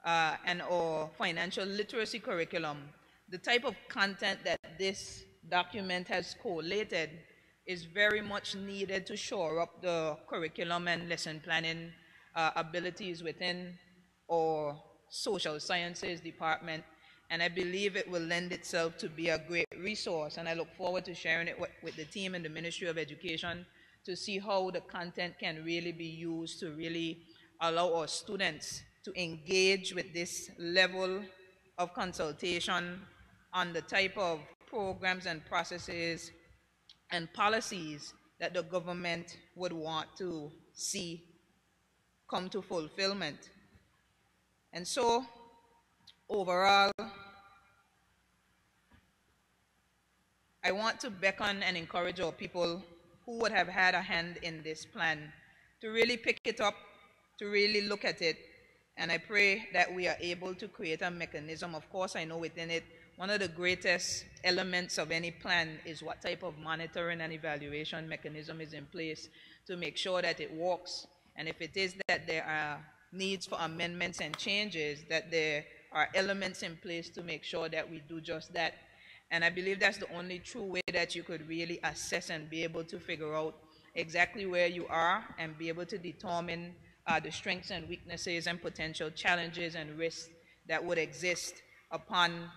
uh, and our financial literacy curriculum, the type of content that this document has collated is very much needed to shore up the curriculum and lesson planning uh, abilities within our social sciences department. And I believe it will lend itself to be a great resource. And I look forward to sharing it with, the team in the Ministry of Education to see how the content can really be used to really allow our students to engage with this level of consultation on the type of programs and processes and policies that the government would want to see come to fulfillment. And so, overall, I want to beckon and encourage our people who would have had a hand in this plan to really pick it up, to really look at it, and I pray that we are able to create a mechanism. Of course, I know within it, one of the greatest elements of any plan is what type of monitoring and evaluation mechanism is in place to make sure that it works. And if it is that there are needs for amendments and changes, that there are elements in place to make sure that we do just that. And I believe that's the only true way that you could really assess and be able to figure out exactly where you are and be able to determine uh, the strengths and weaknesses and potential challenges and risks that would exist upon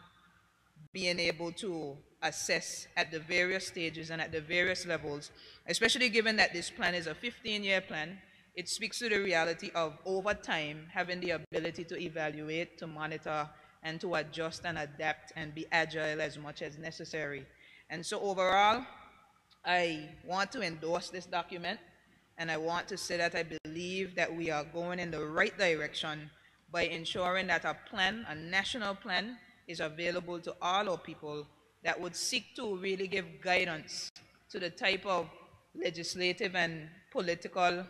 being able to assess at the various stages and at the various levels, especially given that this plan is a 15-year plan, it speaks to the reality of over time having the ability to evaluate, to monitor, and to adjust and adapt and be agile as much as necessary. And so overall, I want to endorse this document. And I want to say that I believe that we are going in the right direction by ensuring that a plan, a national plan, is available to all our people that would seek to really give guidance to the type of legislative and political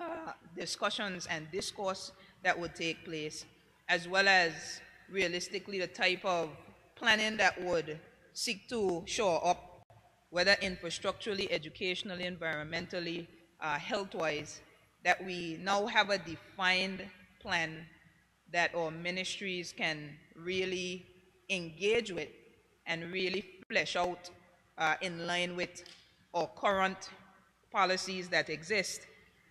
uh, discussions and discourse that would take place, as well as realistically the type of planning that would seek to shore up, whether infrastructurally, educationally, environmentally, uh, health-wise, that we now have a defined plan that our ministries can really engage with and really flesh out uh, in line with our current policies that exist.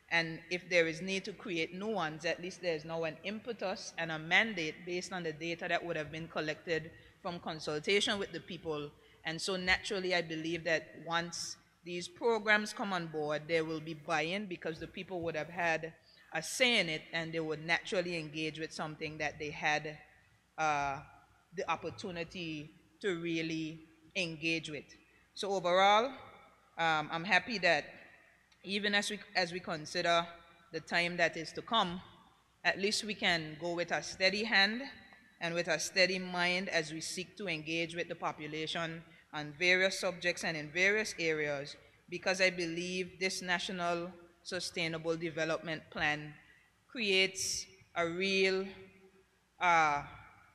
And if there is need to create new ones, at least there's now an impetus and a mandate based on the data that would have been collected from consultation with the people. And so naturally, I believe that once these programs come on board, there will be buy-in because the people would have had a say in it and they would naturally engage with something that they had uh, the opportunity to really engage with. So overall, um, I'm happy that even as we, as we consider the time that is to come, at least we can go with a steady hand and with a steady mind as we seek to engage with the population on various subjects and in various areas because I believe this National Sustainable Development Plan creates a real, uh,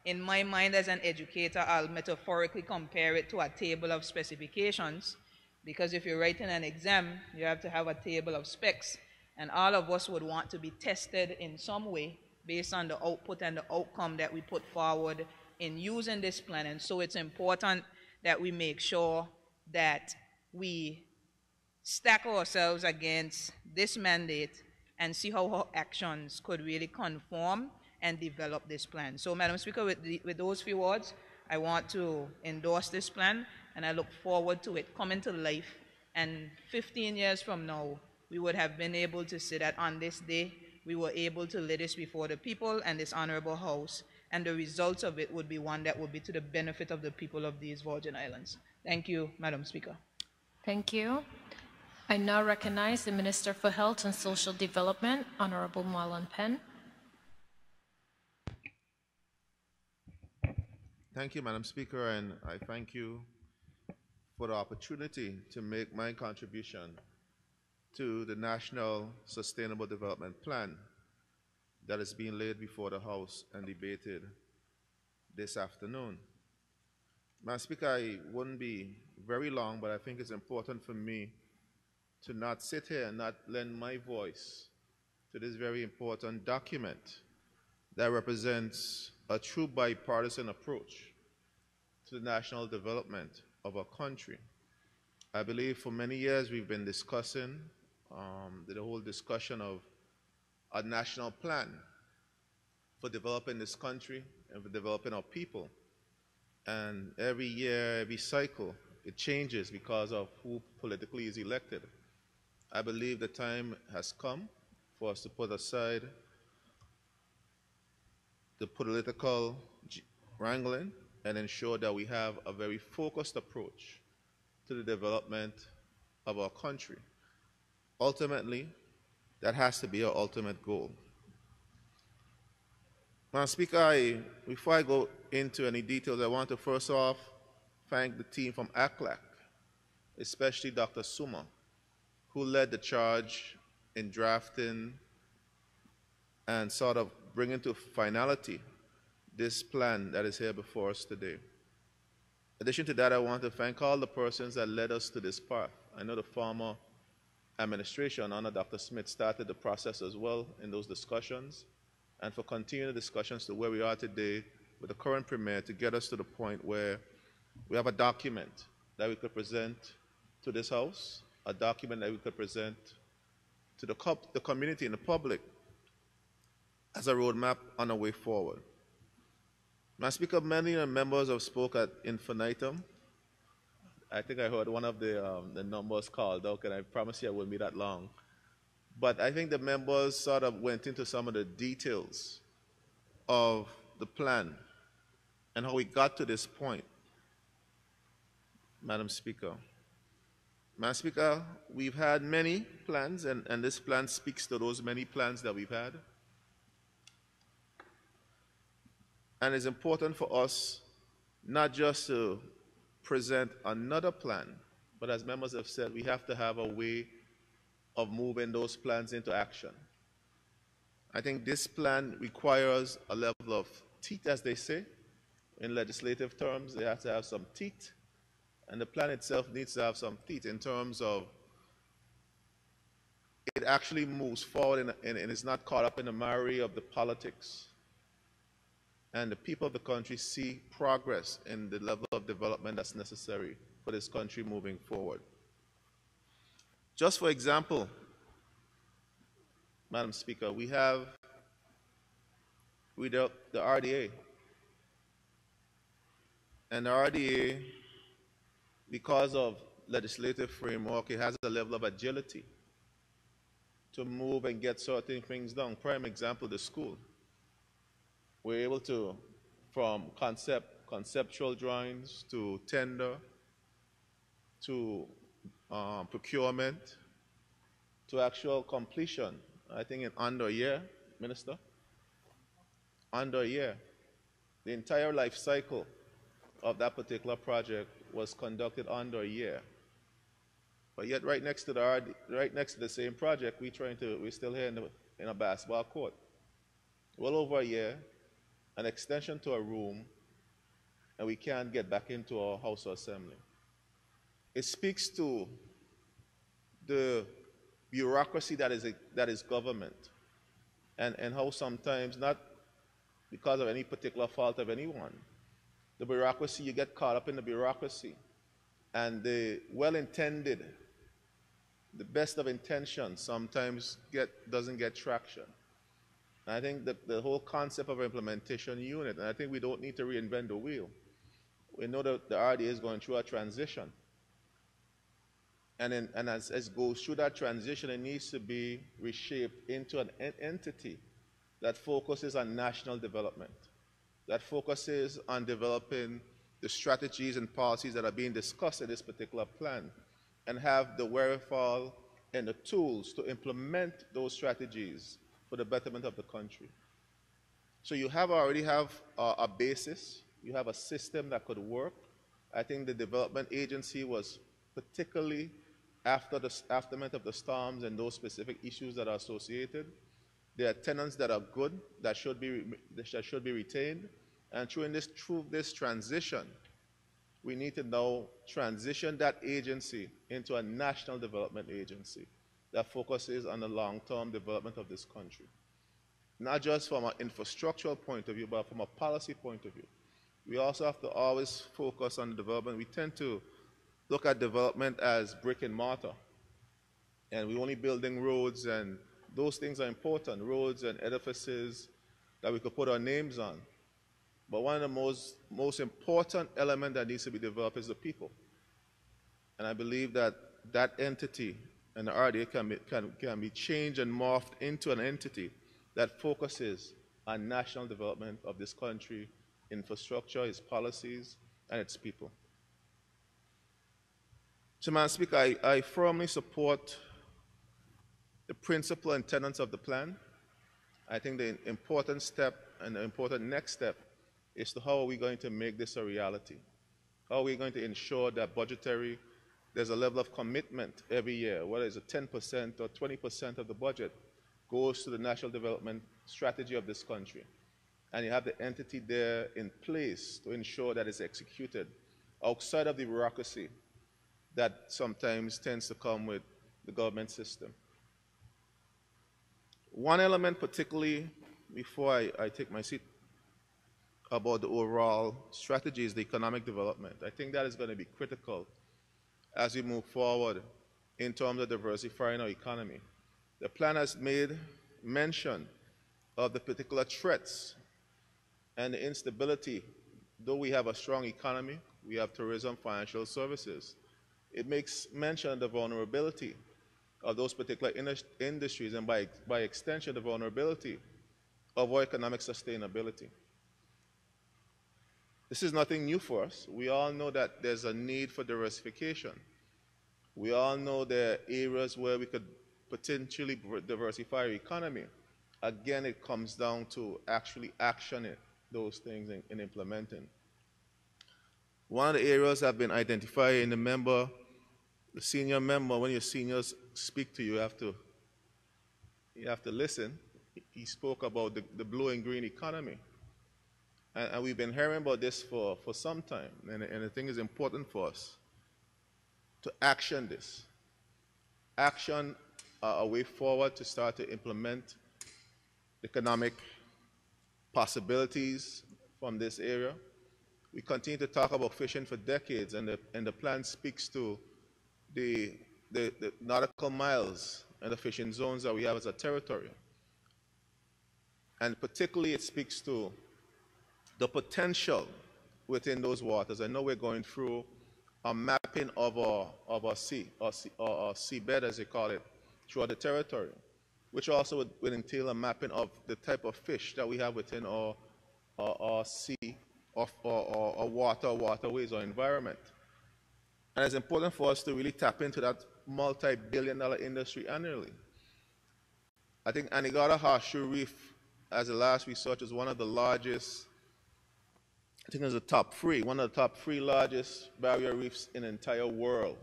in my mind as an educator, I'll metaphorically compare it to a table of specifications because if you're writing an exam, you have to have a table of specs and all of us would want to be tested in some way based on the output and the outcome that we put forward in using this plan. And so it's important that we make sure that we stack ourselves against this mandate and see how our actions could really conform and develop this plan. So, Madam Speaker, with, the, with those few words, I want to endorse this plan and I look forward to it coming to life. And 15 years from now, we would have been able to say that on this day, we were able to lay this before the people and this honorable house, and the results of it would be one that would be to the benefit of the people of these Virgin Islands. Thank you, Madam Speaker. Thank you. I now recognize the Minister for Health and Social Development, Honorable Marlon Penn. Thank you, Madam Speaker, and I thank you for the opportunity to make my contribution to the National Sustainable Development Plan that is being laid before the House and debated this afternoon. Madam Speaker, I wouldn't be very long, but I think it's important for me to not sit here and not lend my voice to this very important document that represents a true bipartisan approach to the national development of our country. I believe for many years we've been discussing um, the whole discussion of a national plan for developing this country and for developing our people. And every year, every cycle, it changes because of who politically is elected. I believe the time has come for us to put aside the political wrangling and ensure that we have a very focused approach to the development of our country. Ultimately, that has to be our ultimate goal. Now, Speaker, I, before I go into any details, I want to first off thank the team from ECLAC, especially Dr. Soomer, who led the charge in drafting and sort of bringing to finality this plan that is here before us today. In addition to that, I want to thank all the persons that led us to this path. I know the former administration under Dr. Smith started the process as well in those discussions and for continuing the discussions to where we are today with the current premier to get us to the point where we have a document that we could present to this House, a document that we could present to the, the community and the public as a roadmap on our way forward. Now, Speaker, many members have spoke at infinitum. I think I heard one of the, um, the numbers called out, and I promise you I won't be that long. But I think the members sort of went into some of the details of the plan and how we got to this point. Madam Speaker. Madam Speaker, we've had many plans, and, and this plan speaks to those many plans that we've had. And it's important for us not just to present another plan, but as members have said, we have to have a way of moving those plans into action. I think this plan requires a level of teeth, as they say. In legislative terms, they have to have some teeth, and the plan itself needs to have some teeth in terms of it actually moves forward and, is not caught up in the miry of the politics and the people of the country see progress in the level of development that's necessary for this country moving forward. Just for example, Madam Speaker, we have we the, RDA. And the RDA, because of legislative framework, it has a level of agility to move and get certain things done. Prime example, the school we're able to, from concept, conceptual drawings to tender, to um, procurement, to actual completion, I think in under a year, Minister, under a year. The entire life cycle of that particular project was conducted under a year. But yet, right next to the right next to the same project, we trying to we're still here in, the, in a basketball court. Well over a year, an extension to a room, and we can't get back into our House of Assembly. It speaks to the bureaucracy that is, a, that is government and, and how sometimes, not because of any particular fault of anyone, the bureaucracy, you get caught up in the bureaucracy and the well-intended, the best of intentions sometimes get, doesn't get traction. I think that the whole concept of implementation unit, and I think we don't need to reinvent the wheel. We know that the RDA is going through a transition. And, in, and as, as it goes through that transition, it needs to be reshaped into an entity that focuses on national development, that focuses on developing the strategies and policies that are being discussed in this particular plan, and have the wherewithal and the tools to implement those strategies for the betterment of the country. So you have already have a, basis, you have a system that could work. I think the development agency was particularly after the aftermath of the storms and those specific issues that are associated. There are tenants that are good that should be that should be retained, and through this through this transition, we need to now transition that agency into a national development agency that focuses on the long-term development of this country. Not just from an infrastructural point of view, but from a policy point of view. We also have to always focus on the development. We tend to look at development as brick and mortar. And we're only building roads, and those things are important roads and edifices that we could put our names on. But one of the most, most important elements that needs to be developed is the people. And I believe that that entity and the RDA can be, can, can be changed and morphed into an entity that focuses on national development of this country, infrastructure, its policies, and its people. So, Madam Speaker, I, I firmly support the principle and tenets of the plan. I think the important step and the important next step is to how are we going to make this a reality? How are we going to ensure that budgetary, there's a level of commitment every year, whether it's a 10% or 20% of the budget goes to the national development strategy of this country. And you have the entity there in place to ensure that it's executed outside of the bureaucracy that sometimes tends to come with the government system. One element, particularly before I, I take my seat, about the overall strategy is the economic development. I think that is going to be critical as we move forward in terms of diversifying our economy. The plan has made mention of the particular threats and the instability. Though we have a strong economy, we have tourism, financial services, it makes mention of the vulnerability of those particular industries and by, by extension the vulnerability of our economic sustainability. This is nothing new for us. We all know that there's a need for diversification. We all know there are areas where we could potentially diversify our economy. Again, it comes down to actually actioning those things and, and implementing. One of the areas I've been identifying, in the member the senior member, when your seniors speak to you, you have to, you have to listen. He spoke about the, the blue and green economy. And, and, we've been hearing about this for, for some time. And, and I think it's important for us to action this. Action uh, a way forward to start to implement economic possibilities from this area. We continue to talk about fishing for decades, and the, and the plan speaks to the, the, the nautical miles and the fishing zones that we have as a territory. And particularly it speaks to the potential within those waters. I know we're going through a mapping of our, of our sea, or, sea, or, seabed as they call it, throughout the territory, which also would, would, entail a mapping of the type of fish that we have within our, our, our sea, or, or, or water, waterways, or environment. And it's important for us to really tap into that multi billion dollar industry annually. I think Anegada Horseshoe Reef, as the last research, is one of the largest, think it's the top three, one of the top three largest barrier reefs in the entire world.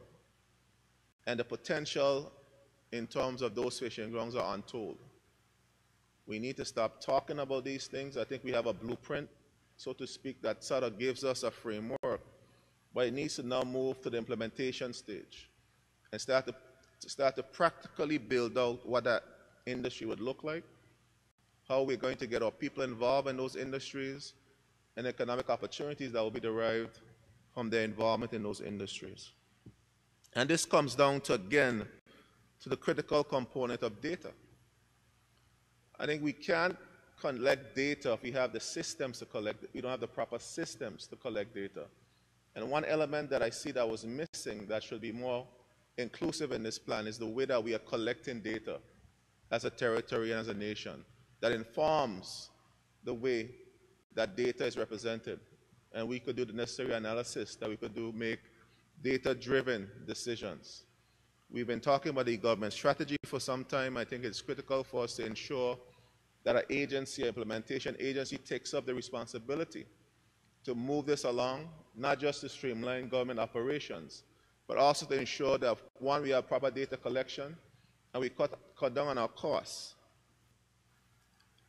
And the potential in terms of those fishing grounds are untold. We need to stop talking about these things. I think we have a blueprint, so to speak, that sort of gives us a framework but it needs to now move to the implementation stage and start to, to start to practically build out what that industry would look like, how we're going to get our people involved in those industries, and economic opportunities that will be derived from their involvement in those industries. And this comes down to, again, to the critical component of data. I think we can't collect data if we have the systems to collect. We don't have the proper systems to collect data. And one element that I see that was missing that should be more inclusive in this plan is the way that we are collecting data as a territory and as a nation that informs the way that data is represented. And we could do the necessary analysis that we could do, make data-driven decisions. We've been talking about the government strategy for some time. I think it's critical for us to ensure that our agency, implementation agency, takes up the responsibility to move this along, not just to streamline government operations, but also to ensure that, one, we have proper data collection, and we cut, cut down on our costs.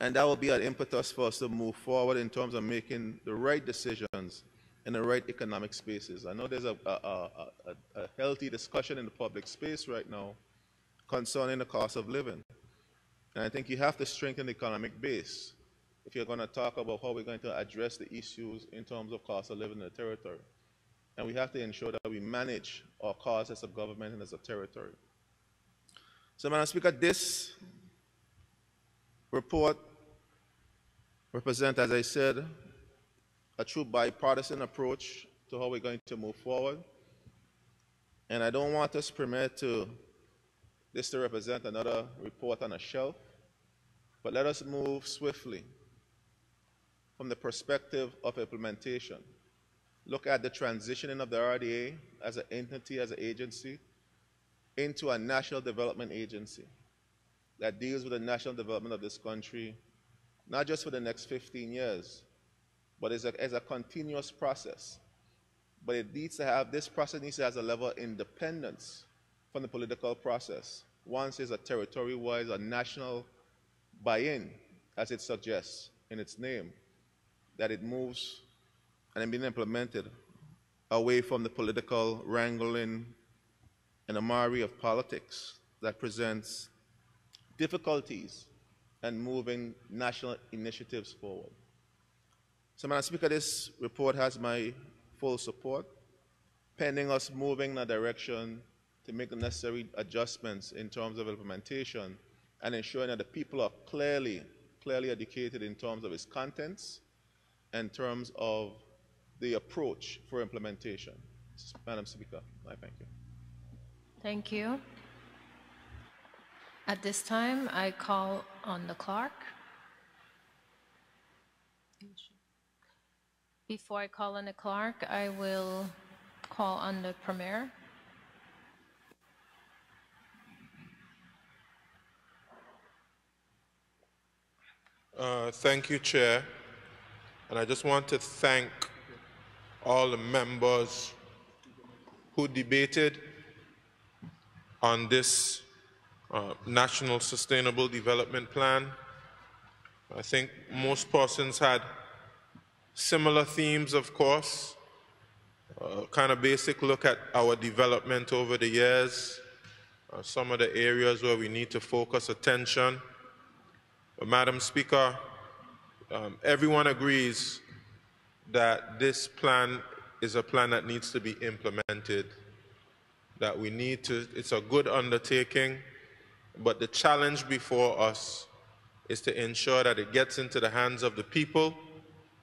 And that will be an impetus for us to move forward in terms of making the right decisions in the right economic spaces. I know there's a, a, a, a healthy discussion in the public space right now concerning the cost of living. And I think you have to strengthen the economic base if you're going to talk about how we're going to address the issues in terms of cost of living in the territory. And we have to ensure that we manage our costs as a government and as a territory. So, Madam Speaker, this report represents, as I said, a true bipartisan approach to how we're going to move forward. And I don't want us permit to this to represent another report on a shelf, but let us move swiftly from the perspective of implementation. Look at the transitioning of the RDA as an entity, as an agency, into a national development agency that deals with the national development of this country, not just for the next 15 years, but as a, as a continuous process. But it needs to have, this process needs to have a level of independence from the political process. Once is a territory-wise, a national buy-in, as it suggests in its name, that it moves and being implemented away from the political wrangling and amari of politics that presents difficulties and moving national initiatives forward. So, Madam Speaker, this report has my full support, pending us moving in a direction to make the necessary adjustments in terms of implementation and ensuring that the people are clearly, clearly educated in terms of its contents and terms of the approach for implementation. Madam Speaker, I thank you. Thank you. At this time, I call on the clerk. Before I call on the clerk, I will call on the premier. Uh, thank you, Chair. And I just want to thank all the members who debated on this uh, National Sustainable Development Plan. I think most persons had similar themes, of course. Uh, kind of basic look at our development over the years, uh, some of the areas where we need to focus attention. But Madam Speaker, um, everyone agrees that this plan is a plan that needs to be implemented, that we need to, it's a good undertaking, but the challenge before us is to ensure that it gets into the hands of the people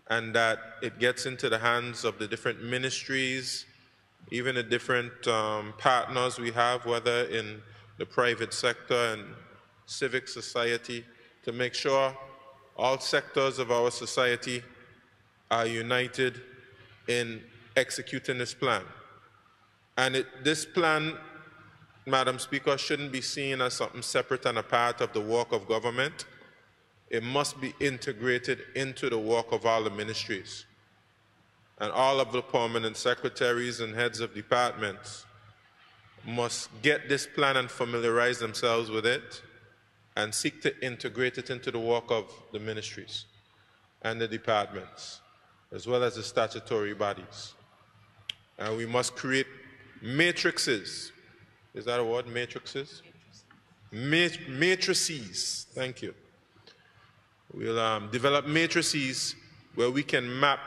and that it gets into the hands of the different ministries, even the different um, partners we have, whether in the private sector and civic society, to make sure all sectors of our society are united in executing this plan. And it, this plan, Madam Speaker, shouldn't be seen as something separate and apart of the work of government. It must be integrated into the work of all the ministries. And all of the permanent secretaries and heads of departments must get this plan and familiarize themselves with it and seek to integrate it into the work of the ministries and the departments as well as the statutory bodies. And we must create matrices. Is that a word? Matrices? Mat- matrices. Thank you. We'll um, develop matrices where we can map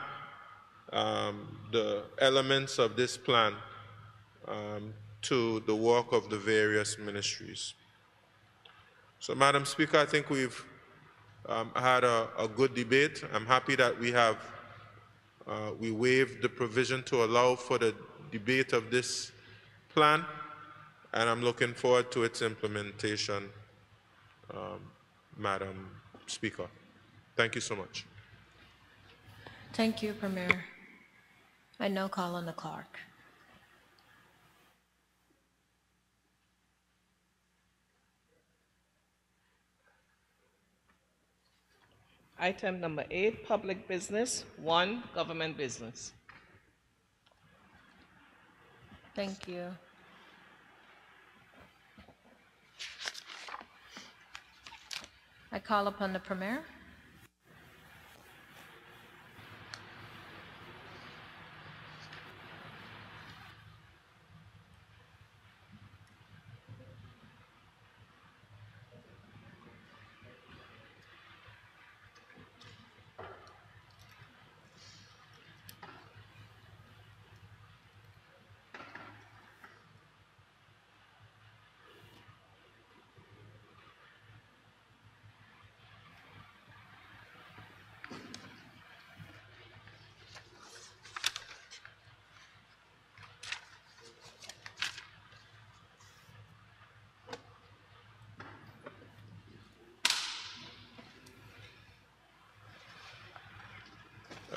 um, the elements of this plan um, to the work of the various ministries. So, Madam Speaker, I think we've Um, had a, a good debate. I'm happy that we have uh, we waived the provision to allow for the debate of this plan, and I'm looking forward to its implementation, um, Madam Speaker. Thank you so much. Thank you, Premier. I now call on the clerk. Item number eight, public business. One, government business. Thank you. I call upon the Premier.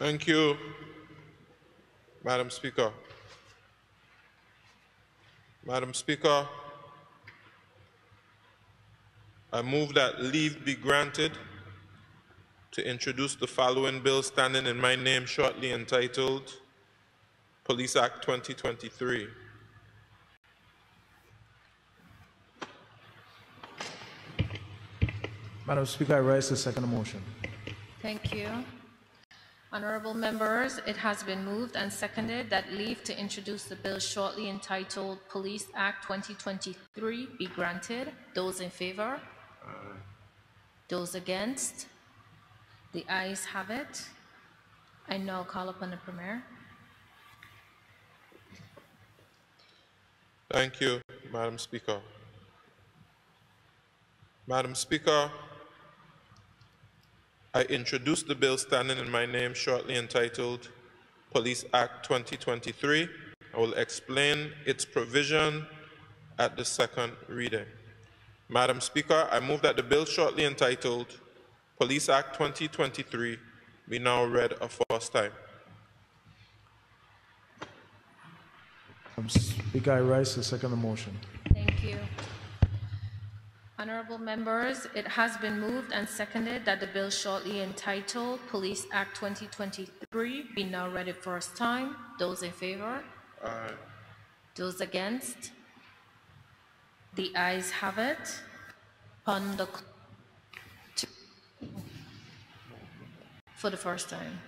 Thank you, Madam Speaker. Madam Speaker, I move that leave be granted to introduce the following bill standing in my name shortly entitled Police Act 2023. Madam Speaker, I raise the second motion. Thank you. Honorable members, it has been moved and seconded that leave to introduce the bill shortly entitled Police Act 2023 be granted. Those in favor? Those against? The ayes have it. I now call upon the Premier. Thank you, Madam Speaker. Madam Speaker, I introduce the bill standing in my name shortly entitled Police Act 2023. I will explain its provision at the second reading. Madam Speaker, I move that the bill shortly entitled Police Act 2023 be now read a first time. Madam Speaker, I raise the second motion. Thank you. Honorable members, it has been moved and seconded that the bill shortly entitled Police Act 2023 be now read a first time. Those in favor? Aye. Those against? The ayes have it. Upon the, for the first time.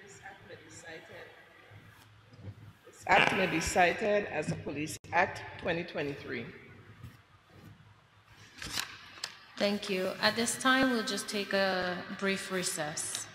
This act may be cited. This act may be cited as the Police Act 2023. Thank you. At this time, we'll just take a brief recess.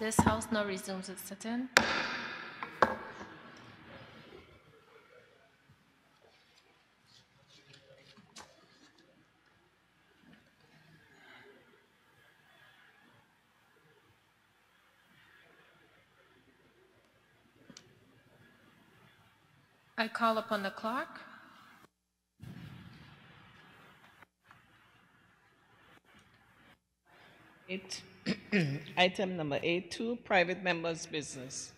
This House now resumes its sitting. I call upon the clerk. Eight, item number eight, two, private members' business.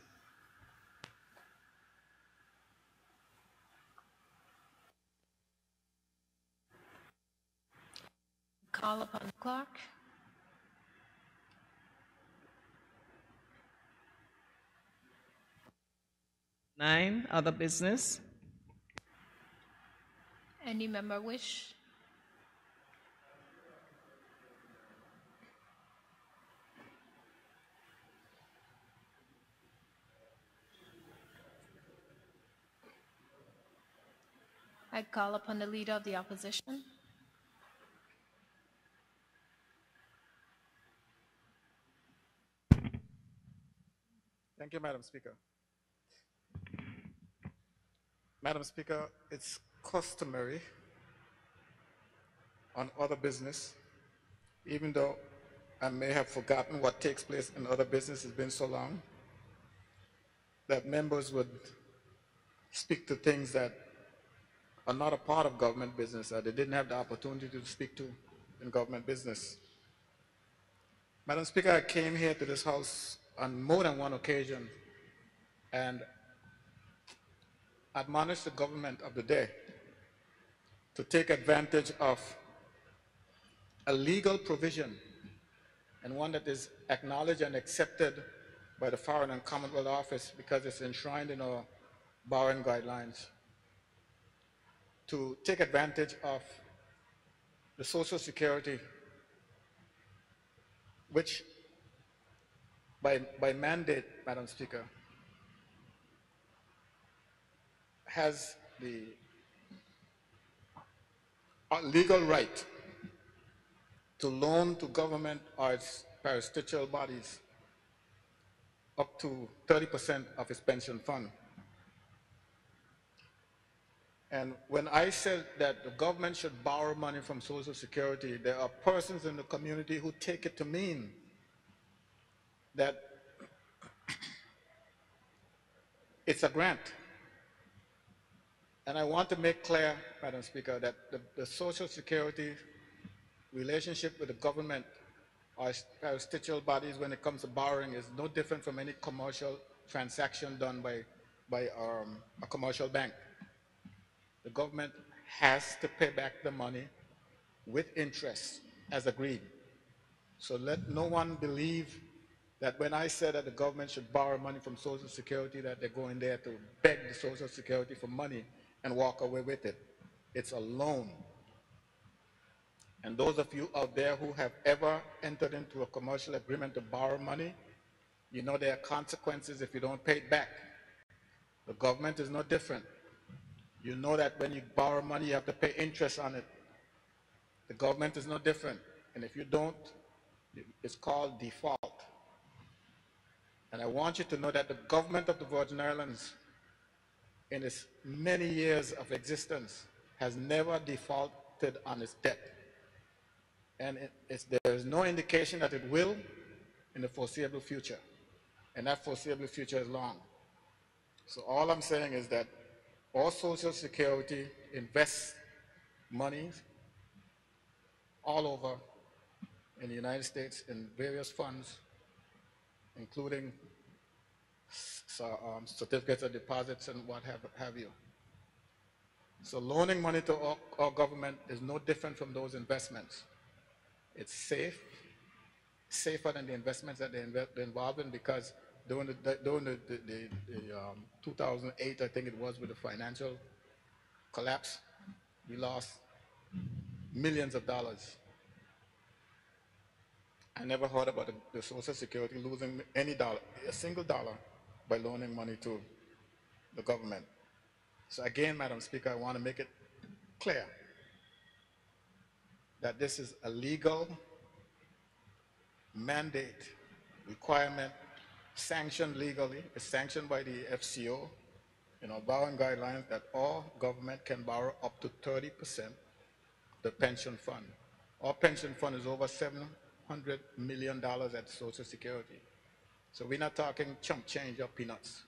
Call upon the clerk. Nine, other business. Any member wish? I call upon the leader of the opposition. Thank you, Madam Speaker. Madam Speaker, it's customary on other business, even though I may have forgotten what takes place in other business, it's been so long, that members would speak to things that are not a part of government business that they didn't have the opportunity to speak to in government business. Madam Speaker, I came here to this House on more than one occasion and admonished the government of the day to take advantage of a legal provision and one that is acknowledged and accepted by the Foreign and Commonwealth Office because it's enshrined in our borrowing guidelines to take advantage of the Social Security, which by, by mandate, Madam Speaker, has the uh, legal right to loan to government or its parastatal bodies up to 30% of its pension fund. And when I said that the government should borrow money from Social Security, there are persons in the community who take it to mean that it's a grant. And I want to make clear, Madam Speaker, that the, the Social Security relationship with the government or parastatal bodies when it comes to borrowing is no different from any commercial transaction done by, by um, a commercial bank. The government has to pay back the money with interest as agreed. So let no one believe that when I said that the government should borrow money from Social Security, that they're going there to beg the Social Security for money and walk away with it. It's a loan. And those of you out there who have ever entered into a commercial agreement to borrow money, you know there are consequences if you don't pay it back. The government is no different. You know that when you borrow money, you have to pay interest on it. The government is no different. And if you don't, it's called default. And I want you to know that the government of the Virgin Islands in its many years of existence has never defaulted on its debt. And it, there is no indication that it will in the foreseeable future. And that foreseeable future is long. So all I'm saying is that all Social Security invests money all over in the United States in various funds, including um, certificates of deposits and what have, have you. So loaning money to our, our, government is no different from those investments. It's safe, safer than the investments that they're involved in because during the, during the, the, the, the um, 2008, I think it was, with the financial collapse, we lost millions of dollars. I never heard about the, the Social Security losing any dollar, a single dollar by loaning money to the government. So again, Madam Speaker, I want to make it clear that this is a legal mandate requirement sanctioned legally, it's sanctioned by the FCO, you know, borrowing guidelines that all government can borrow up to 30% the pension fund. Our pension fund is over $700 million at Social Security. So we're not talking chump change or peanuts.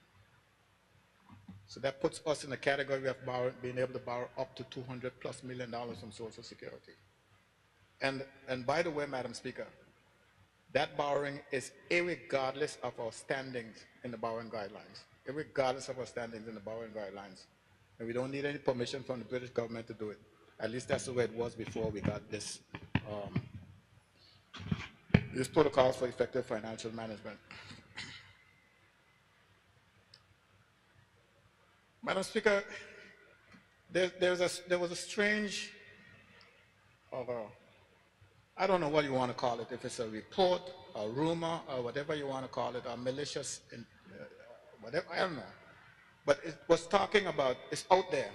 So that puts us in the category of borrow, being able to borrow up to 200 plus million dollars from Social Security. And, and by the way, Madam Speaker, that borrowing is regardless of our standings in the borrowing guidelines, regardless of our standings in the borrowing guidelines. And we don't need any permission from the British government to do it. At least that's the way it was before we got this, um, this protocols for effective financial management. Madam Speaker, there, there's a, there was a strange, a, I don't know what you want to call it, if it's a report, a rumor, or whatever you want to call it, a malicious, uh, whatever, I don't know. But it was talking about, it's out there,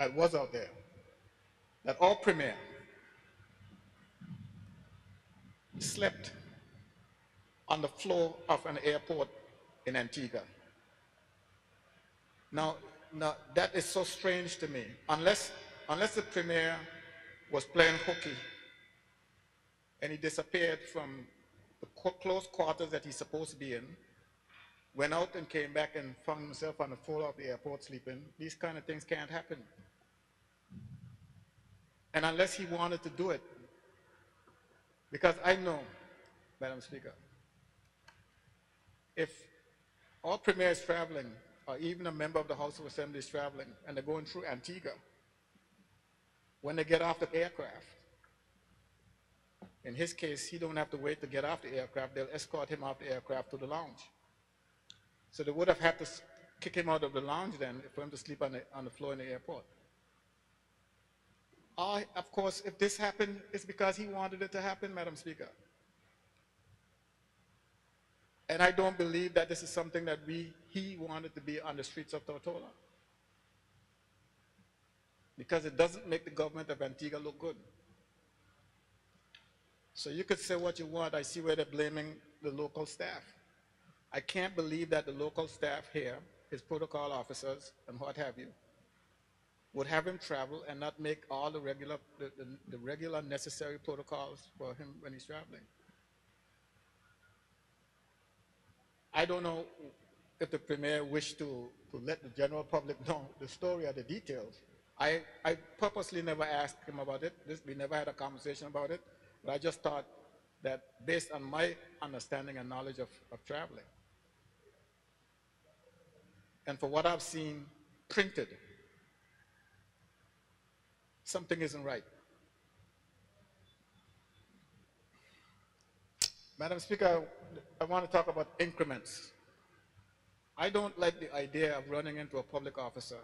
it was out there, that all premier slept on the floor of an airport in Antigua. Now, now, that is so strange to me. Unless, unless the premier was playing hooky and he disappeared from the close quarters that he's supposed to be in, went out and came back and found himself on the floor of the airport sleeping, these kind of things can't happen. And unless he wanted to do it, because I know, Madam Speaker, if our premier is traveling or even a member of the House of Assembly is traveling and they're going through Antigua, when they get off the aircraft, in his case, he don't have to wait to get off the aircraft. They'll escort him off the aircraft to the lounge. So they would have had to kick him out of the lounge then for him to sleep on the, on the floor in the airport. I, of course, if this happened, it's because he wanted it to happen, Madam Speaker. And I don't believe that this is something that we, he wanted to be on the streets of Tortola. Because it doesn't make the government of Antigua look good. So you could say what you want. I see where they're blaming the local staff. I can't believe that the local staff here, his protocol officers and what have you, would have him travel and not make all the regular, the, the, the regular necessary protocols for him when he's traveling. I don't know if the premier wished to, to let the general public know the story or the details. I, I purposely never asked him about it. This, we never had a conversation about it. But I just thought that based on my understanding and knowledge of, of traveling, and for what I've seen printed, something isn't right. Madam Speaker, I want to talk about increments. I don't like the idea of running into a public officer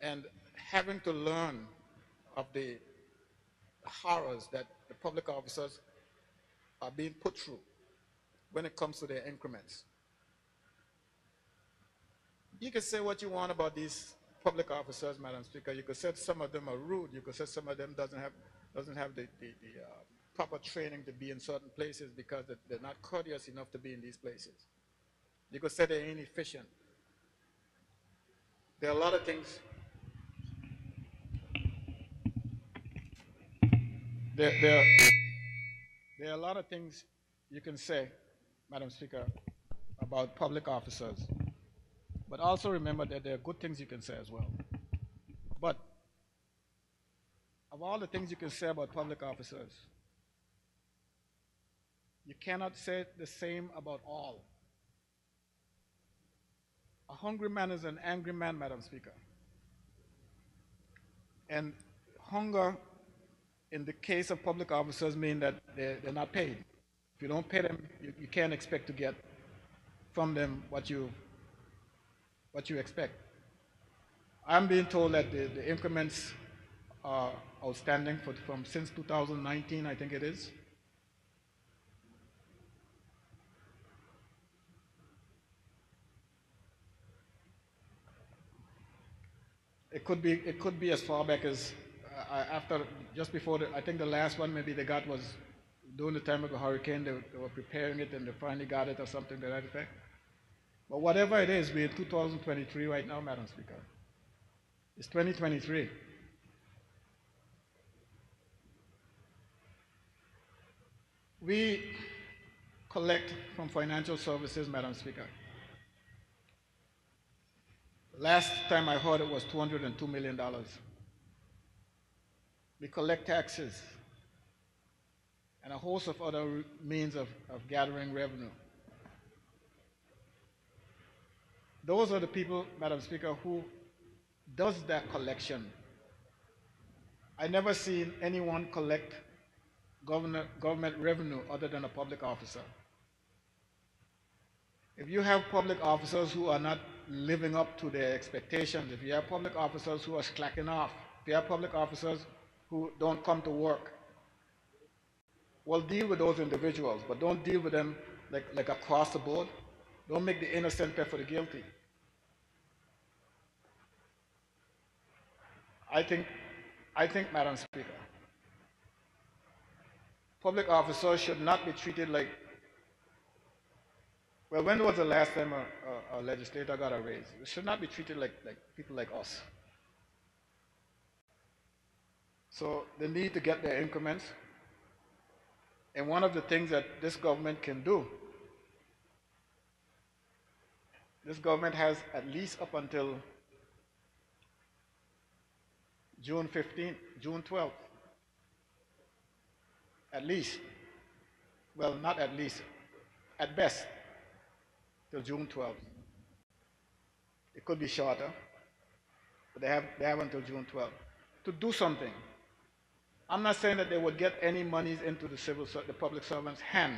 and having to learn of the horrors that the public officers are being put through when it comes to their increments. You can say what you want about these public officers, Madam Speaker. You could say some of them are rude. You could say some of them doesn't have doesn't have the, the, the uh, proper training to be in certain places because they're not courteous enough to be in these places. You could say they're inefficient. There are a lot of things. There, there, there are a lot of things you can say, Madam Speaker, about public officers. But also remember that there are good things you can say as well. But of all the things you can say about public officers, you cannot say the same about all. A hungry man is an angry man, Madam Speaker. And hunger, in the case of public officers, mean that they're, they're not paid. If you don't pay them, you, you can't expect to get from them what you, what you expect. I'm being told that the, the increments are outstanding for, from since 2019, I think it is. It could be, it could be as far back as after, just before, the, I think the last one maybe they got was during the time of the hurricane, they, they were preparing it and they finally got it or something to that effect. But whatever it is, we're in 2023 right now, Madam Speaker. It's 2023. We collect from financial services, Madam Speaker. Last time I heard it was $202 million. We collect taxes and a host of other means of, of gathering revenue. Those are the people, Madam Speaker, who does that collection. I never seen anyone collect government, government revenue other than a public officer. If you have public officers who are not living up to their expectations, if you have public officers who are slacking off, if you have public officers who don't come to work, well, deal with those individuals, but don't deal with them like, like across the board. Don't make the innocent pay for the guilty. I think, I think, Madam Speaker, public officers should not be treated like, well, when was the last time a, a, a legislator got a raise? It should not be treated like, like people like us. So they need to get their increments. And one of the things that this government can do, this government has at least up until June 15th, June 12th, at least, well, not at least, at best, till June 12th. It could be shorter, but they have, they have until June 12th to do something. I'm not saying that they would get any monies into the civil, the public servant's hand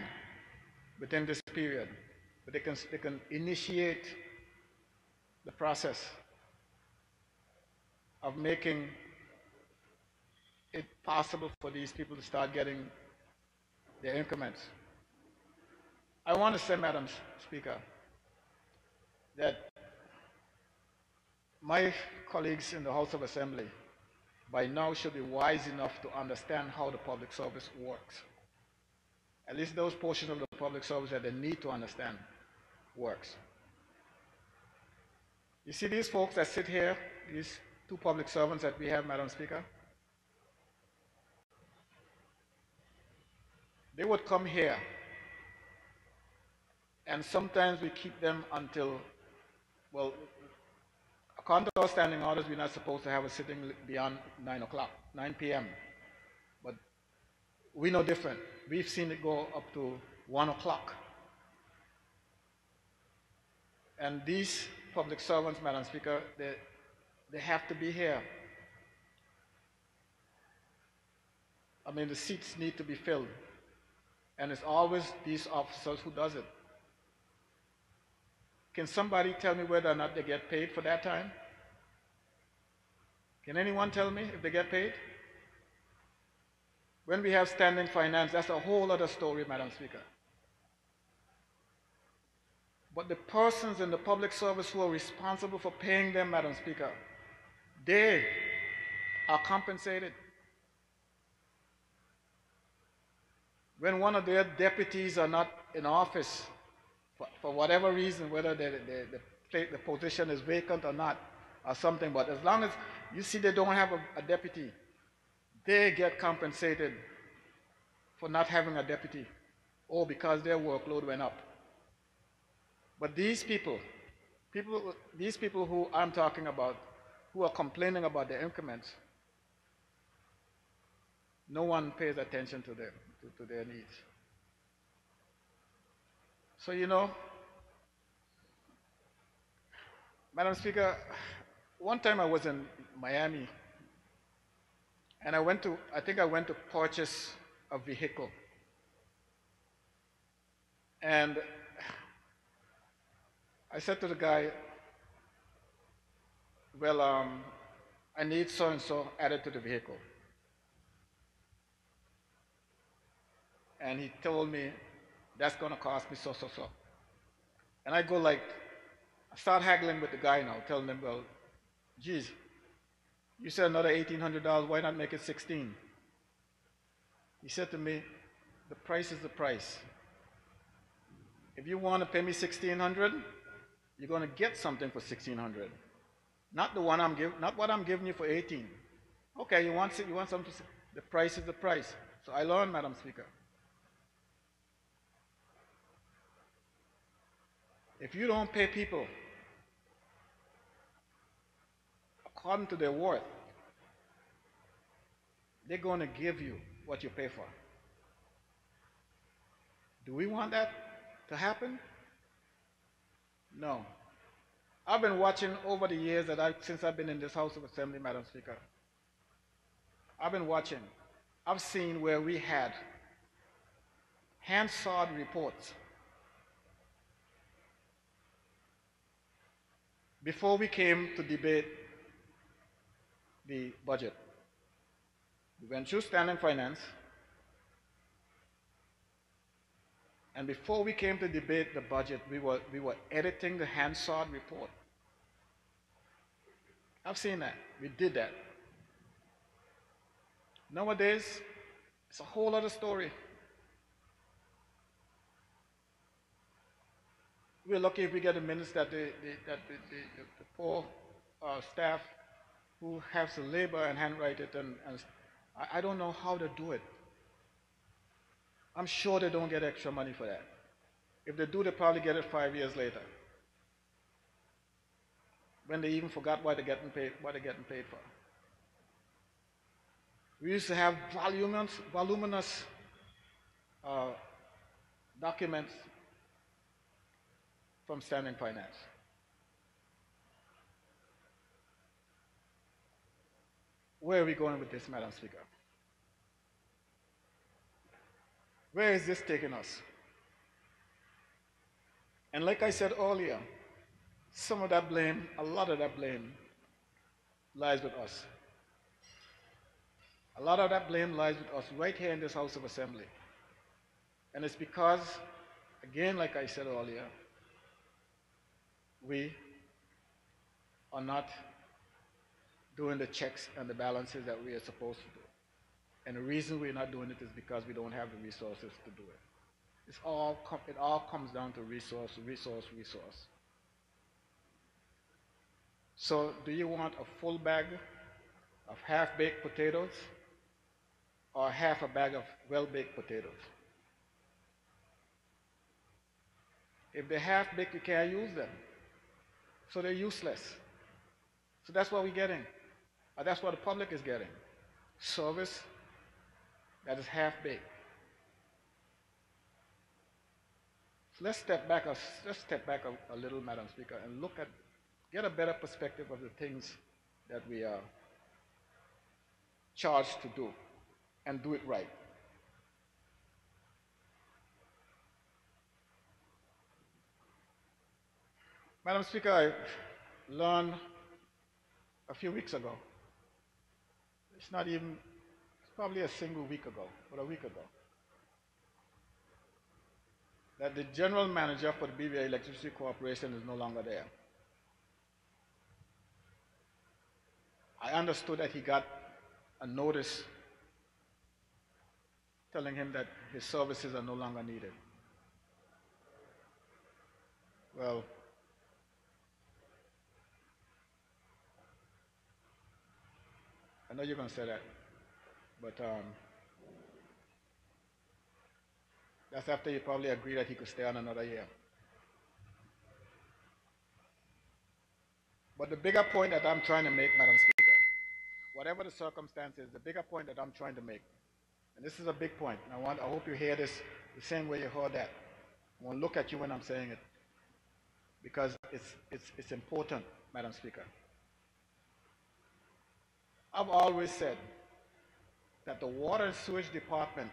within this period, but they can, they can initiate the process of making it possible for these people to start getting their increments. I want to say, Madam Speaker, that my colleagues in the House of Assembly by now should be wise enough to understand how the public service works. At least those portions of the public service that they need to understand works. You see these folks that sit here, these two public servants that we have, Madam Speaker? They would come here, and sometimes we keep them until, well, according to our standing orders, we're not supposed to have a sitting beyond 9 o'clock, 9 p.m. But we know different. We've seen it go up to 1 o'clock. And these public servants, Madam Speaker, they, they have to be here. I mean, the seats need to be filled. And it's always these officers who does it. Can somebody tell me whether or not they get paid for that time? Can anyone tell me if they get paid? When we have standing finance, that's a whole other story, Madam Speaker. But the persons in the public service who are responsible for paying them, Madam Speaker, they are compensated. when one of their deputies are not in office for, for whatever reason, whether the, the, position is vacant or not, or something, but as long as you see they don't have a, a deputy, they get compensated for not having a deputy or because their workload went up. But these people, people, these people who I'm talking about, who are complaining about the increments, no one pays attention to them to, to their needs. So, you know, Madam Speaker, one time I was in Miami and I went to, I think I went to purchase a vehicle. And I said to the guy, well, um, I need so and so added to the vehicle. and he told me that's going to cost me so, so, so. And I go like, I start haggling with the guy now, telling him, well, geez, you said another $1,800, why not make it 16? He said to me, the price is the price. If you want to pay me 1600 you're going to get something for 1600 Not the one I'm giving, not what I'm giving you for 18 Okay, you want, you want something, the price is the price. So I learned, Madam Speaker. If you don't pay people according to their worth, they're going to give you what you pay for. Do we want that to happen? No. I've been watching over the years that I, since I've been in this House of Assembly, Madam Speaker. I've been watching. I've seen where we had Hansard reports before we came to debate the budget. We went through standing finance, and before we came to debate the budget, we were, we were editing the Hansard report. I've seen that. We did that. Nowadays, it's a whole other story. We're lucky if we get a minutes that the, the that the, the, the poor uh, staff who have to labor and handwrite it, and, and I, I don't know how to do it. I'm sure they don't get extra money for that. If they do, they probably get it five years later. When they even forgot what they're getting paid, what they're getting paid for. We used to have voluminous, voluminous uh, documents from standing finance. Where are we going with this, Madam Speaker? Where is this taking us? And like I said earlier, some of that blame, a lot of that blame, lies with us. A lot of that blame lies with us right here in this House of Assembly. And it's because, again, like I said earlier, we are not doing the checks and the balances that we are supposed to do. And the reason we're not doing it is because we don't have the resources to do it. It's all it all comes down to resource, resource, resource. So do you want a full bag of half-baked potatoes or half a bag of well-baked potatoes? If they're half-baked, you can't use them. So they're useless. So that's what we're getting. Or uh, that's what the public is getting. Service that is half-baked. So let's step back, a, let's step back a, a little, Madam Speaker, and look at, get a better perspective of the things that we are charged to do and do it right. Madam Speaker, I learned a few weeks ago. It's not even, it's probably a single week ago, or a week ago, that the general manager for the BVI Electricity Corporation is no longer there. I understood that he got a notice telling him that his services are no longer needed. Well, I know you're going to say that, but um, that's after you probably agree that he could stay on another year. But the bigger point that I'm trying to make, Madam Speaker, whatever the circumstances, the bigger point that I'm trying to make and this is a big point. And I, want, I hope you hear this the same way you heard that. I want to look at you when I'm saying it because it's, it's, it's important, Madam Speaker. I've always said that the Water and Sewage Department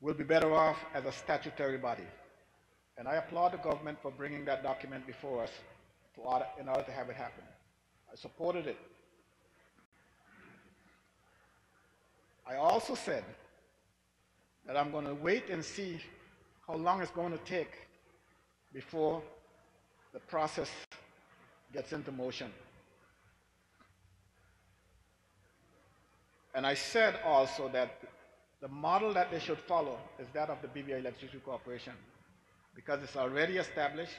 will be better off as a statutory body. And I applaud the government for bringing that document before us order, in order to have it happen. I supported it. I also said that I'm going to wait and see how long it's going to take before the process gets into motion. And I said also that the model that they should follow is that of the BVI Electricity Corporation because it's already established,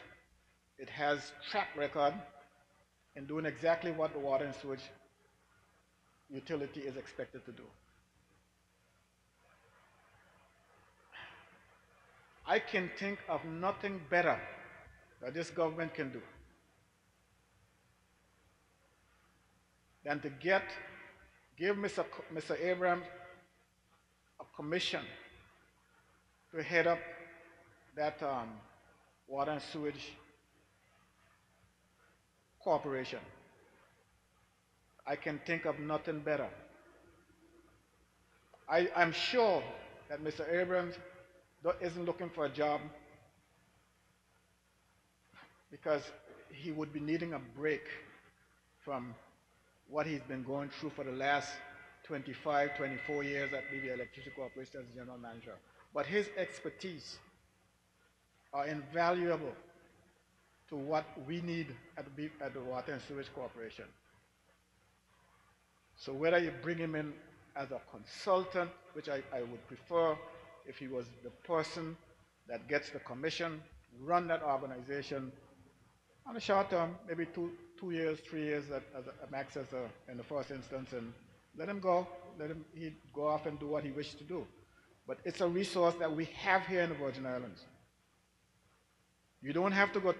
it has track record in doing exactly what the water and sewage utility is expected to do. I can think of nothing better that this government can do than to get, give Mr. Mr. Abrams a commission to head up that um, water and sewage corporation. I can think of nothing better. I, I'm sure that Mr. Abrams isn't looking for a job because he would be needing a break from what he's been going through for the last 25, 24 years at BV Electricity Corporation as general manager. But his expertise are invaluable to what we need at the, at the Water and Sewage Corporation. So whether you bring him in as a consultant, which I, I would prefer if he was the person that gets the commission, run that organization on a short term, maybe two, two years, three years at, as a, max as a, in the first instance, and let him go. Let him he go off and do what he wishes to do. But it's a resource that we have here in the Virgin Islands. You don't have to go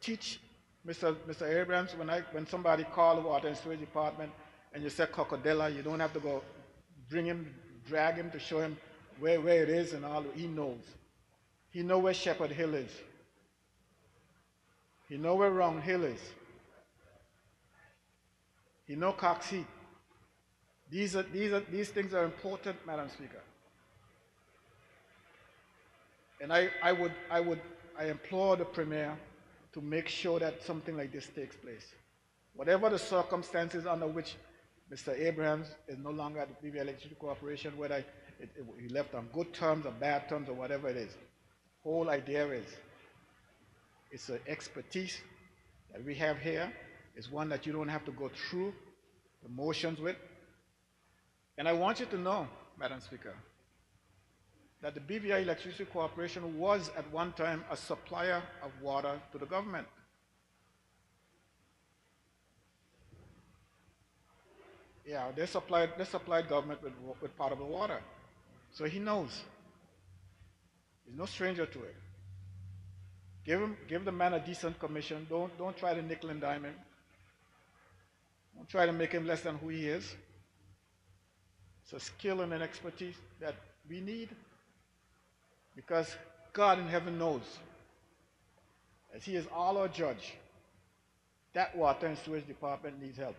teach Mr. Mr. Abrams when I when somebody call the water and sewage department and you say Cocodella, you don't have to go bring him, drag him to show him where, where it is and all he knows. He know where Shepherd Hill is. He know where Round Hill is. Cox These are these are these things are important, Madam Speaker. And I, I would I would I implore the Premier to make sure that something like this takes place. Whatever the circumstances under which Mr. Abrams is no longer at the PV Electricity Corporation, whether it, it, he left on good terms or bad terms or whatever it is, whole idea is it's an expertise that we have here. It's one that you don't have to go through the motions with. And I want you to know, Madam Speaker, that the BVI Electricity Corporation was at one time a supplier of water to the government. Yeah, they supplied, they supplied government with, with potable water. So he knows. He's no stranger to it. Give him, give the man a decent commission. Don't, don't try to nickel and dime him. Don't try to make him less than who he is. It's a skill and an expertise that we need because God in heaven knows, as He is all our judge, that water and sewage department needs help.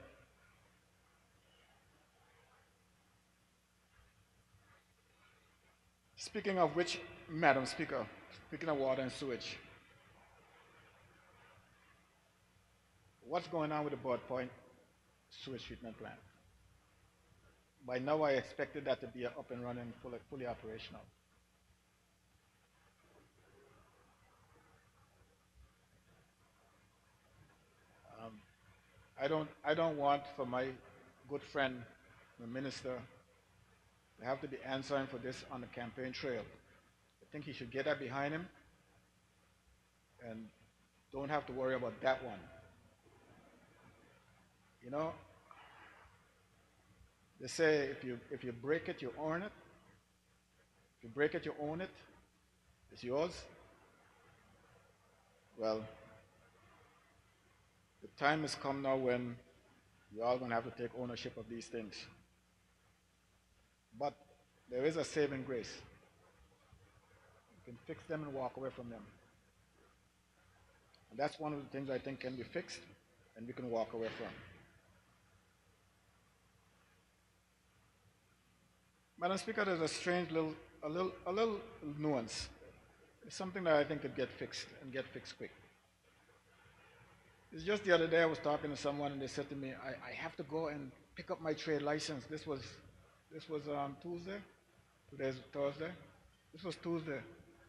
Speaking of which, Madam Speaker, speaking of water and sewage, what's going on with the Burt Point sewage treatment plant? By now, I expected that to be up and running, fully, fully operational. Um, I don't, I don't want for my good friend, the minister, to have to be answering for this on the campaign trail. I think he should get that behind him and don't have to worry about that one. You know, they say if you if you break it, you own it. If you break it, you own it. It's yours. Well, the time has come now when you're all going to have to take ownership of these things. But there is a saving grace. You can fix them and walk away from them. And that's one of the things I think can be fixed and we can walk away from. Madam Speaker, there's a strange little, a little, a little nuance. It's something that I think could get fixed and get fixed quick. It's just the other day I was talking to someone and they said to me, I, I have to go and pick up my trade license. This was, this was um, Tuesday. Today's Thursday. This was Tuesday.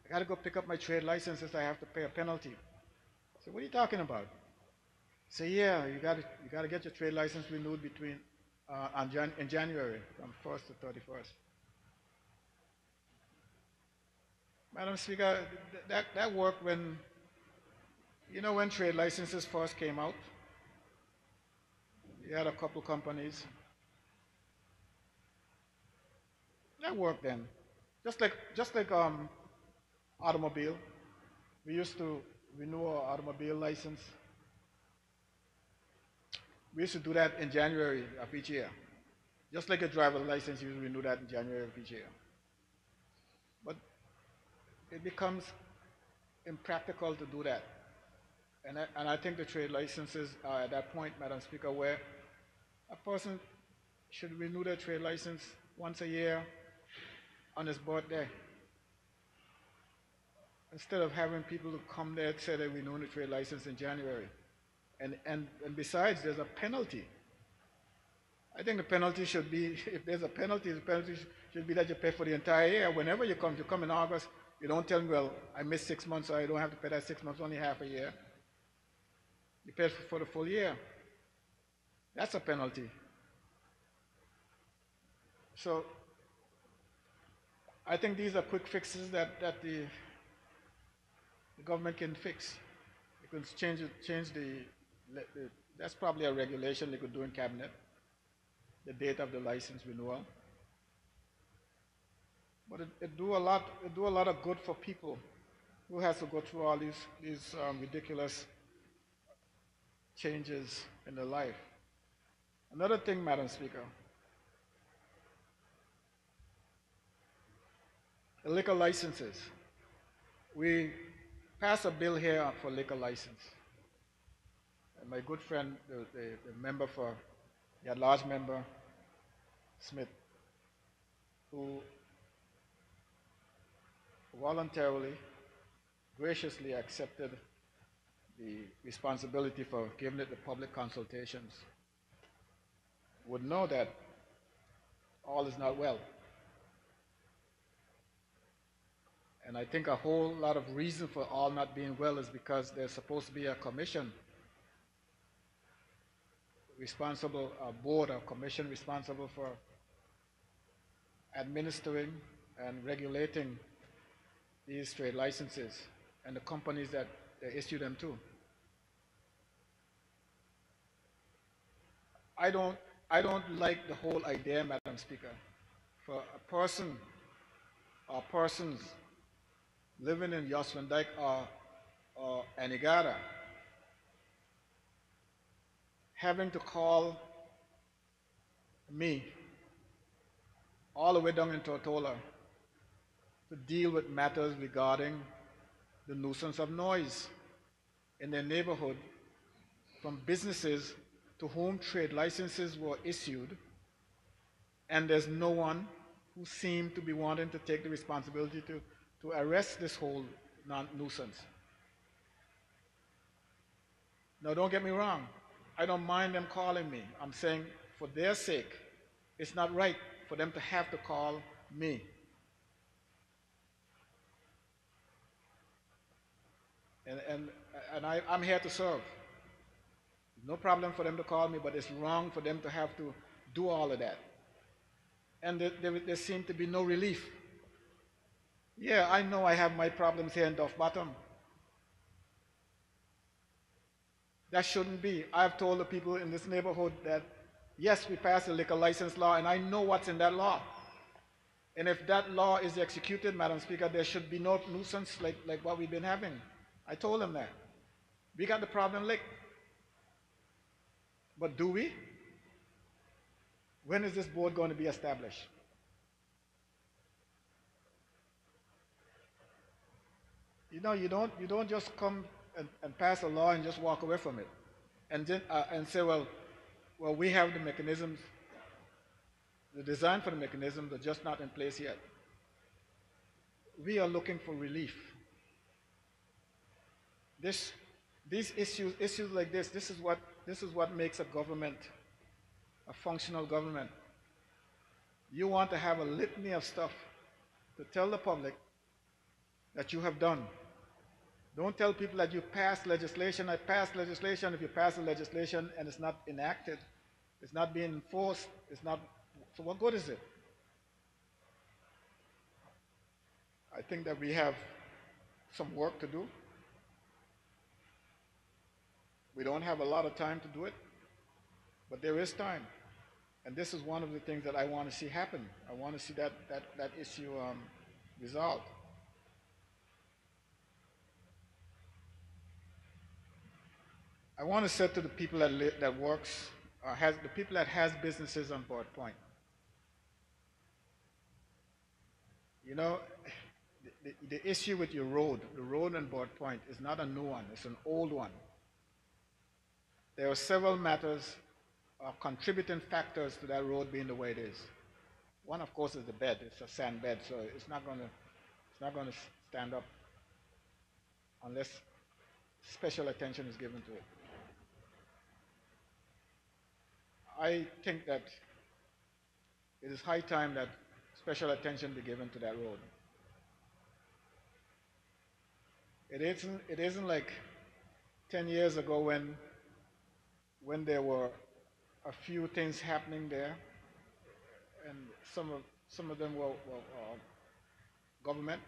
I got to go pick up my trade license since I have to pay a penalty. Said, what are you talking about? Say, yeah, you got to, you got to get your trade license renewed between uh, Jan- in January from 1st to 31st. Madam Speaker, th- that, that worked when, you know, when trade licenses first came out, you had a couple companies. That worked then. Just like, just like um, automobile. We used to renew our automobile license. We used to do that in January of each year. Just like a driver's license, you renew that in January of each year. But it becomes impractical to do that. And I, and I think the trade licenses are at that point, Madam Speaker, where a person should renew their trade license once a year on his birthday. Instead of having people come there and say they renew the trade license in January. And, and, and besides, there's a penalty. I think the penalty should be, if there's a penalty, the penalty should be that you pay for the entire year. Whenever you come, you come in August, you don't tell me, well, I missed six months, so I don't have to pay that six months, only half a year. You pay for the full year. That's a penalty. So I think these are quick fixes that, that the, the government can fix. You can change, change the, the, that's probably a regulation they could do in cabinet, the date of the license renewal. But it, it do a lot, it do a lot of good for people who has to go through all these, these um, ridiculous changes in their life. Another thing, Madam Speaker, the liquor licenses. We passed a bill here for liquor license. My good friend, the, the, the member for, the large member, Smith, who voluntarily, graciously accepted the responsibility for giving it the public consultations, would know that all is not well. And I think a whole lot of reason for all not being well is because there's supposed to be a commission responsible, board or commission responsible for administering and regulating these trade licenses and the companies that issue them to. I don't, I don't like the whole idea, Madam Speaker, for a person or persons living in Jocelyn or, or Anegada having to call me all the way down in Tortola to deal with matters regarding the nuisance of noise in their neighborhood from businesses to whom trade licenses were issued, and there's no one who seemed to be wanting to take the responsibility to, to arrest this whole non nuisance. Now, don't get me wrong. I don't mind them calling me. I'm saying for their sake, it's not right for them to have to call me. And, and, and I, I'm here to serve. No problem for them to call me, but it's wrong for them to have to do all of that. And there, there, there seemed to be no relief. Yeah, I know I have my problems here in Duff Bottom. That shouldn't be. I've told the people in this neighborhood that, yes, we passed a liquor license law, and I know what's in that law. And if that law is executed, Madam Speaker, there should be no nuisance like, like what we've been having. I told them that. We got the problem licked. But do we? When is this board going to be established? You know, you don't, you don't just come and, and pass a law and just walk away from it. And, then, uh, and say, well, well, we have the mechanisms, the design for the mechanisms are just not in place yet. We are looking for relief. This, these issues, issues like this, this is, what, this is what makes a government a functional government. You want to have a litany of stuff to tell the public that you have done. Don't tell people that you passed legislation. I passed legislation. If you pass the legislation and it's not enacted, it's not being enforced, it's not, so what good is it? I think that we have some work to do. We don't have a lot of time to do it, but there is time. And this is one of the things that I want to see happen. I want to see that, that, that issue um, resolved. I want to say to the people that, li- that works, uh, has, the people that has businesses on Burt Point, you know, the, the, the issue with your road, the road on Burt Point, is not a new one, it's an old one. There are several matters or contributing factors to that road being the way it is. One, of course, is the bed. It's a sand bed, so it's not going to it's not going to stand up unless special attention is given to it. I think that it is high time that special attention be given to that road. It isn't, it isn't like 10 years ago when, when there were a few things happening there, and some of, some of them were, were uh, government,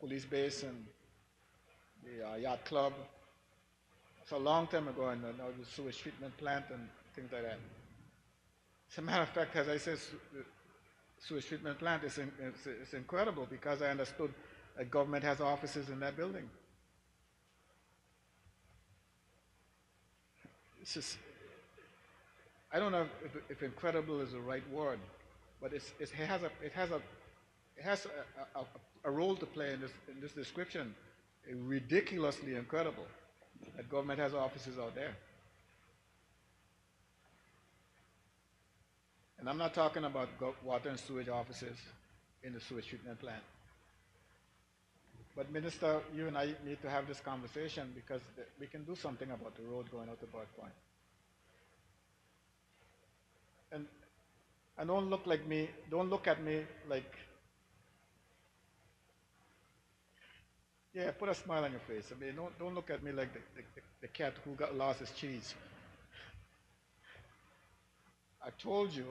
police base, and the uh, yacht club. It's a long time ago, and uh, now the sewage treatment plant and things like that. As a matter of fact, as I said, sewage treatment plant is, in, it's, it's incredible because I understood that government has offices in that building. It's just, I don't know if, if incredible is the right word, but it has a, it has a, it has a, a, a role to play in this, in this description. Ridiculously incredible that government has offices out there. And I'm not talking about water and sewage offices in the sewage treatment plant. But Minister, you and I need to have this conversation because we can do something about the road going out to Burt Point. And, and don't look like me, don't look at me like, yeah, put a smile on your face. I mean, don't, don't look at me like the, the, the cat who got lost his cheese. I told you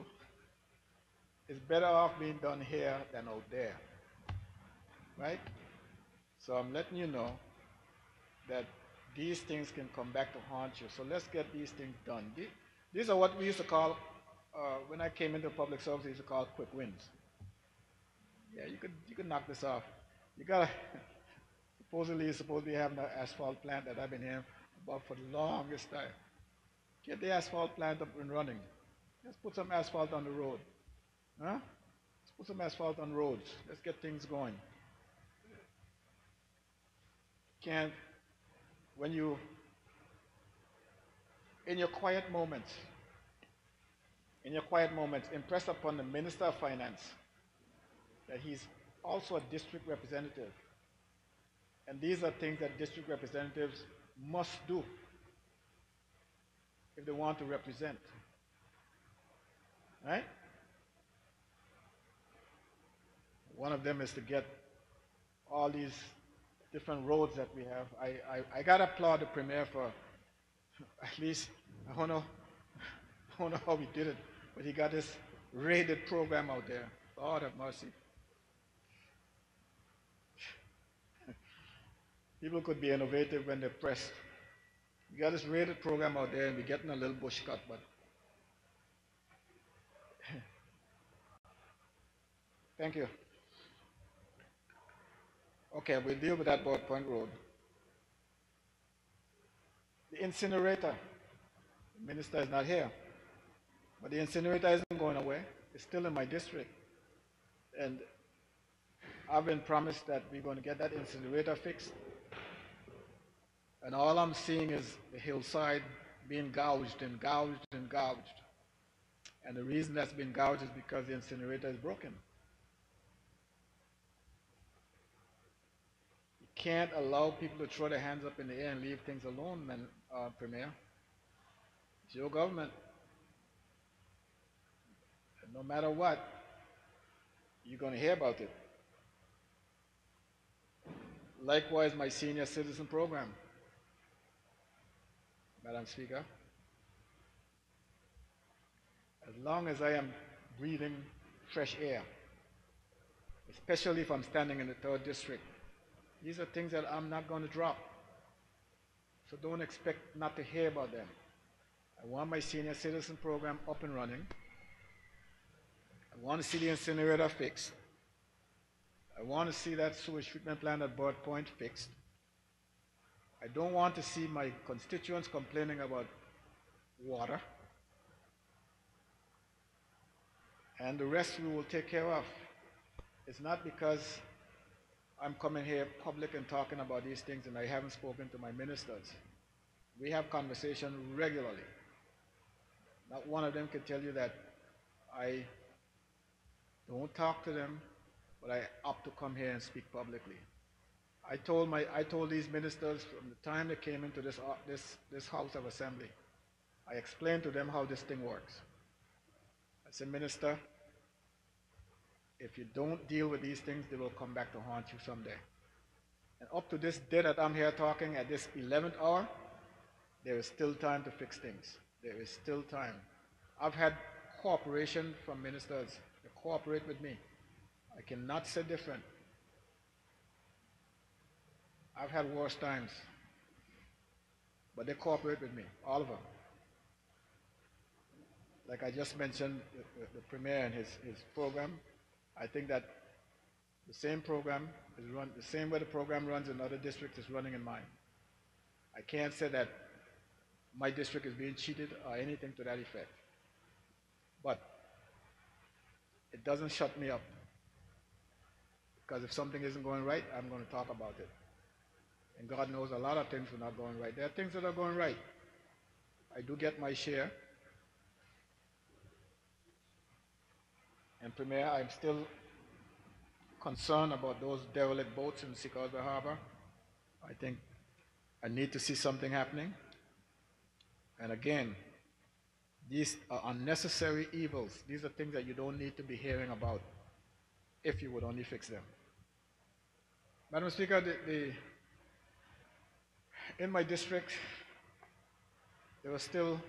it's better off being done here than out there. Right? So I'm letting you know that these things can come back to haunt you. So let's get these things done. These are what we used to call, uh, when I came into public service, we used to call quick wins. Yeah, you could, you could knock this off. You gotta, supposedly you're supposed to be having an asphalt plant that I've been hearing about for the longest time. Get the asphalt plant up and running. Let's put some asphalt on the road. Huh? Let's put some asphalt on roads. Let's get things going. Can't, when you, in your quiet moments, in your quiet moments, impress upon the Minister of Finance that he's also a district representative. And these are things that district representatives must do if they want to represent. Right? One of them is to get all these different roads that we have. I, I, I got to applaud the Premier for at least, I don't know, I don't know how he did it, but he got this rated program out there. Lord have mercy. People could be innovative when they're pressed. We got this rated program out there and we're getting a little bush cut, but thank you. Okay, we'll deal with that Burt Point Road. The incinerator, the minister is not here, but the incinerator isn't going away. It's still in my district. And I've been promised that we're going to get that incinerator fixed. And all I'm seeing is the hillside being gouged and gouged and gouged. And the reason that's been gouged is because the incinerator is broken. Can't allow people to throw their hands up in the air and leave things alone, man, uh, Premier. It's your government. And no matter what, you're going to hear about it. Likewise, my senior citizen program. Madam Speaker, as long as I am breathing fresh air, especially if I'm standing in the third district. These are things that I'm not going to drop. So don't expect not to hear about them. I want my senior citizen program up and running. I want to see the incinerator fixed. I want to see that sewage treatment plant at Burt Point fixed. I don't want to see my constituents complaining about water. And the rest we will take care of. It's not because I'm coming here public and talking about these things and I haven't spoken to my ministers. We have conversation regularly. Not one of them can tell you that I don't talk to them, but I opt to come here and speak publicly. I told, my, I told these ministers from the time they came into this, uh, this, this House of Assembly, I explained to them how this thing works. I said, Minister, if you don't deal with these things, they will come back to haunt you someday. And up to this day that I'm here talking at this 11th hour, there is still time to fix things. There is still time. I've had cooperation from ministers. They cooperate with me. I cannot say different. I've had worse times. But they cooperate with me, all of them. Like I just mentioned, the, the, the premier and his, his program, I think that the same program is run, the same way the program runs in other districts is running in mine. I can't say that my district is being cheated or anything to that effect. But it doesn't shut me up. Because if something isn't going right, I'm going to talk about it. And God knows a lot of things are not going right. There are things that are going right. I do get my share. And Premier, I'm still concerned about those derelict boats in Sea Harbor. I think I need to see something happening. And again, these are unnecessary evils. These are things that you don't need to be hearing about if you would only fix them. Madam Speaker, the, the, in my district, there were still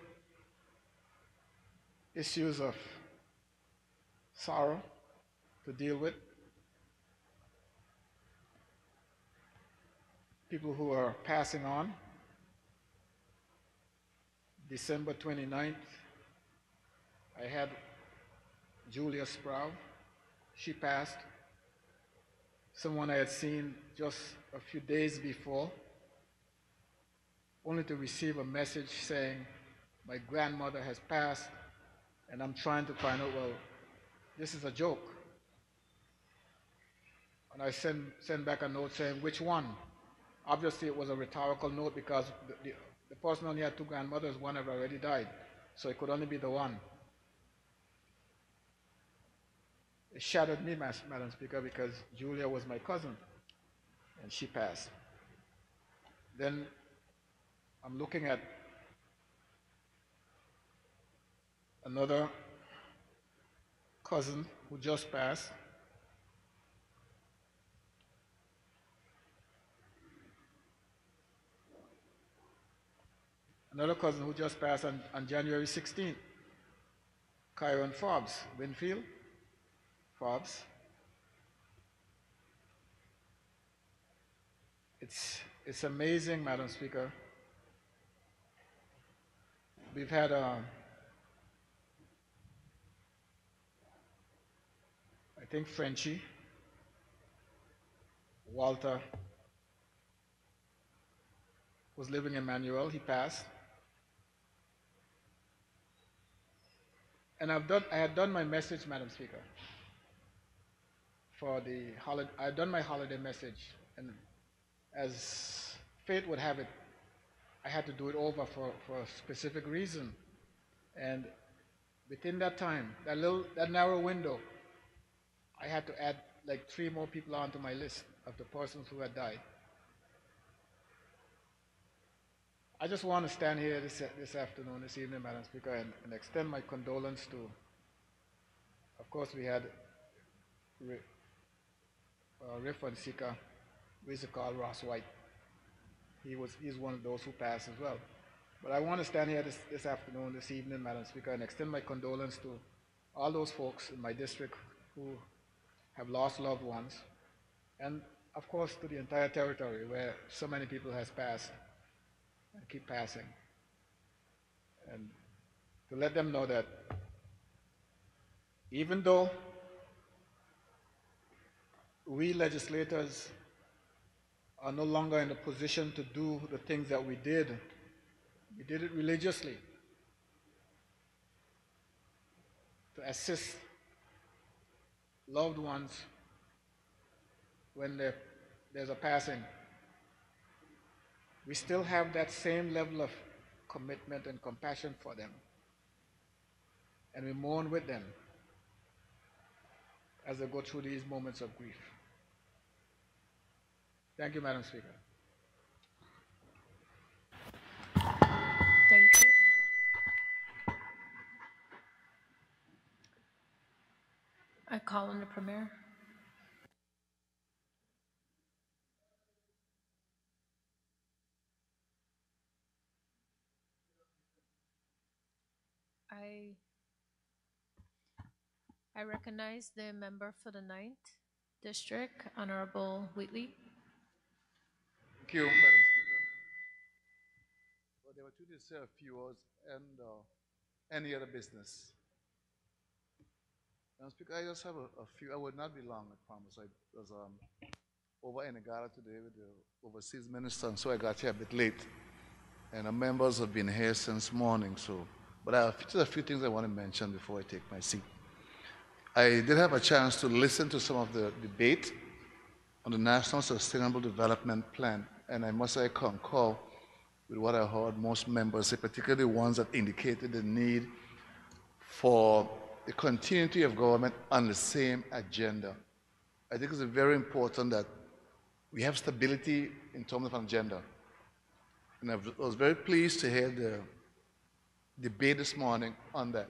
issues of sorrow to deal with. People who are passing on. December 29th, I had Julia Sproul. She passed. Someone I had seen just a few days before, only to receive a message saying, My grandmother has passed, and I'm trying to find out, well, this is a joke. And I send, send back a note saying, which one? Obviously, it was a rhetorical note because the, the, the person only had two grandmothers, one had already died. So it could only be the one. It shattered me, Madam Speaker, because Julia was my cousin and she passed. Then I'm looking at another cousin who just passed. Another cousin who just passed on, on January 16th, Kyron Forbes, Winfield Forbes. It's, it's amazing, Madam Speaker. We've had a uh, I think Frenchy, Walter was living in Manuel, he passed. And I've done, I had done my message, Madam Speaker, for the holiday, I had done my holiday message, and as fate would have it, I had to do it over for, for a specific reason. And within that time, that little, that narrow window, I had to add like three more people onto my list of the persons who had died. I just want to stand here this, this afternoon, this evening, Madam Speaker, and, and extend my condolence to, of course, we had uh, Riff Fonseca, we used call Ross White. He was, he's one of those who passed as well. But I want to stand here this, this afternoon, this evening, Madam Speaker, and extend my condolence to all those folks in my district who have lost loved ones, and of course to the entire territory where so many people has passed and keep passing. And to let them know that even though we legislators are no longer in a position to do the things that we did, we did it religiously to assist loved ones when there's a passing. We still have that same level of commitment and compassion for them. And we mourn with them as they go through these moments of grief. Thank you, Madam Speaker. I call on the Premier. I I recognize the member for the ninth district, Honorable Wheatley. Thank you, Madam Speaker. Well, there were two to serve viewers and uh, any other business. Madam Speaker, I just have a, a, few. I would not be long, I promise. I was um, over in Agala today with the overseas minister, and so I got here a bit late. And the members have been here since morning, so. But I have just a few things I want to mention before I take my seat. I did have a chance to listen to some of the debate on the National Sustainable Development Plan, and I must say I concur with what I heard most members say, particularly ones that indicated the need for the continuity of government on the same agenda. I think it's very important that we have stability in terms of agenda. And I was very pleased to hear the debate this morning on that.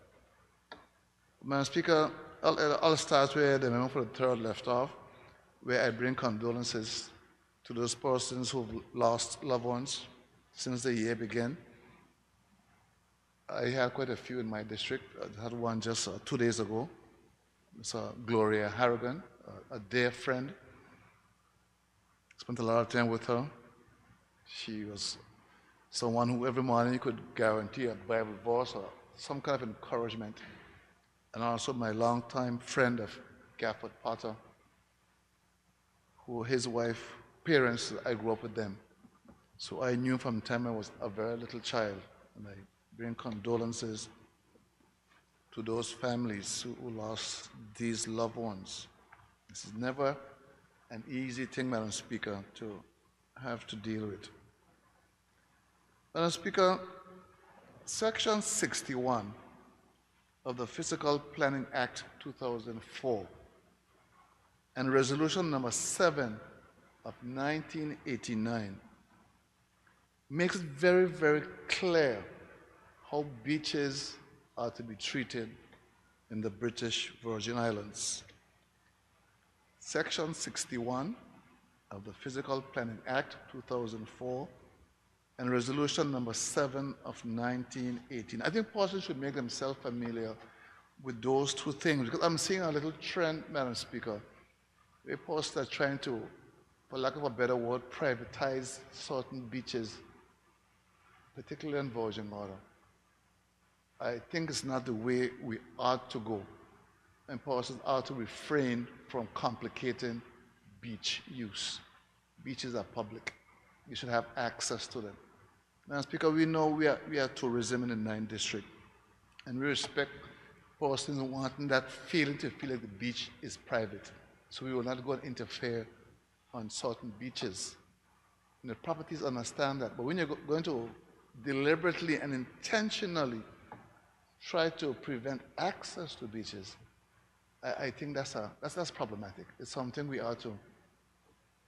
Madam Speaker, I'll, I'll start where the member for the third left off, where I bring condolences to those persons who've lost loved ones since the year began. I had quite a few in my district. I had one just uh, two days ago. It's uh, Gloria Harrigan, uh, a dear friend. Spent a lot of time with her. She was someone who every morning you could guarantee a Bible verse or some kind of encouragement and also my longtime friend of Gafford Potter, who his wife, parents, I grew up with them. So I knew from the time I was a very little child, and I bring condolences to those families who lost these loved ones. This is never an easy thing, Madam Speaker, to have to deal with. Madam Speaker, Section 61 of the Physical Planning Act 2004 and Resolution number 7 of 1989 makes it very, very clear how beaches are to be treated in the British Virgin Islands. Section 61 of the Physical Planning Act 2004 and resolution number 7 of 1918. I think persons should make themselves familiar with those two things because I'm seeing a little trend, Madam Speaker, where persons are trying to, for lack of a better word, privatize certain beaches, particularly in Virgin Gorda. I think it's not the way we ought to go. And persons ought to refrain from complicating beach use. Beaches are public. You should have access to them. Madam Speaker, we know we are, we are tourism in the ninth district, and we respect persons wanting that feeling to feel like the beach is private. So we will not go and interfere on certain beaches. And the properties understand that. But when you're going to deliberately and intentionally try to prevent access to beaches, I, I think that's, a, that's, that's problematic. It's something we ought to,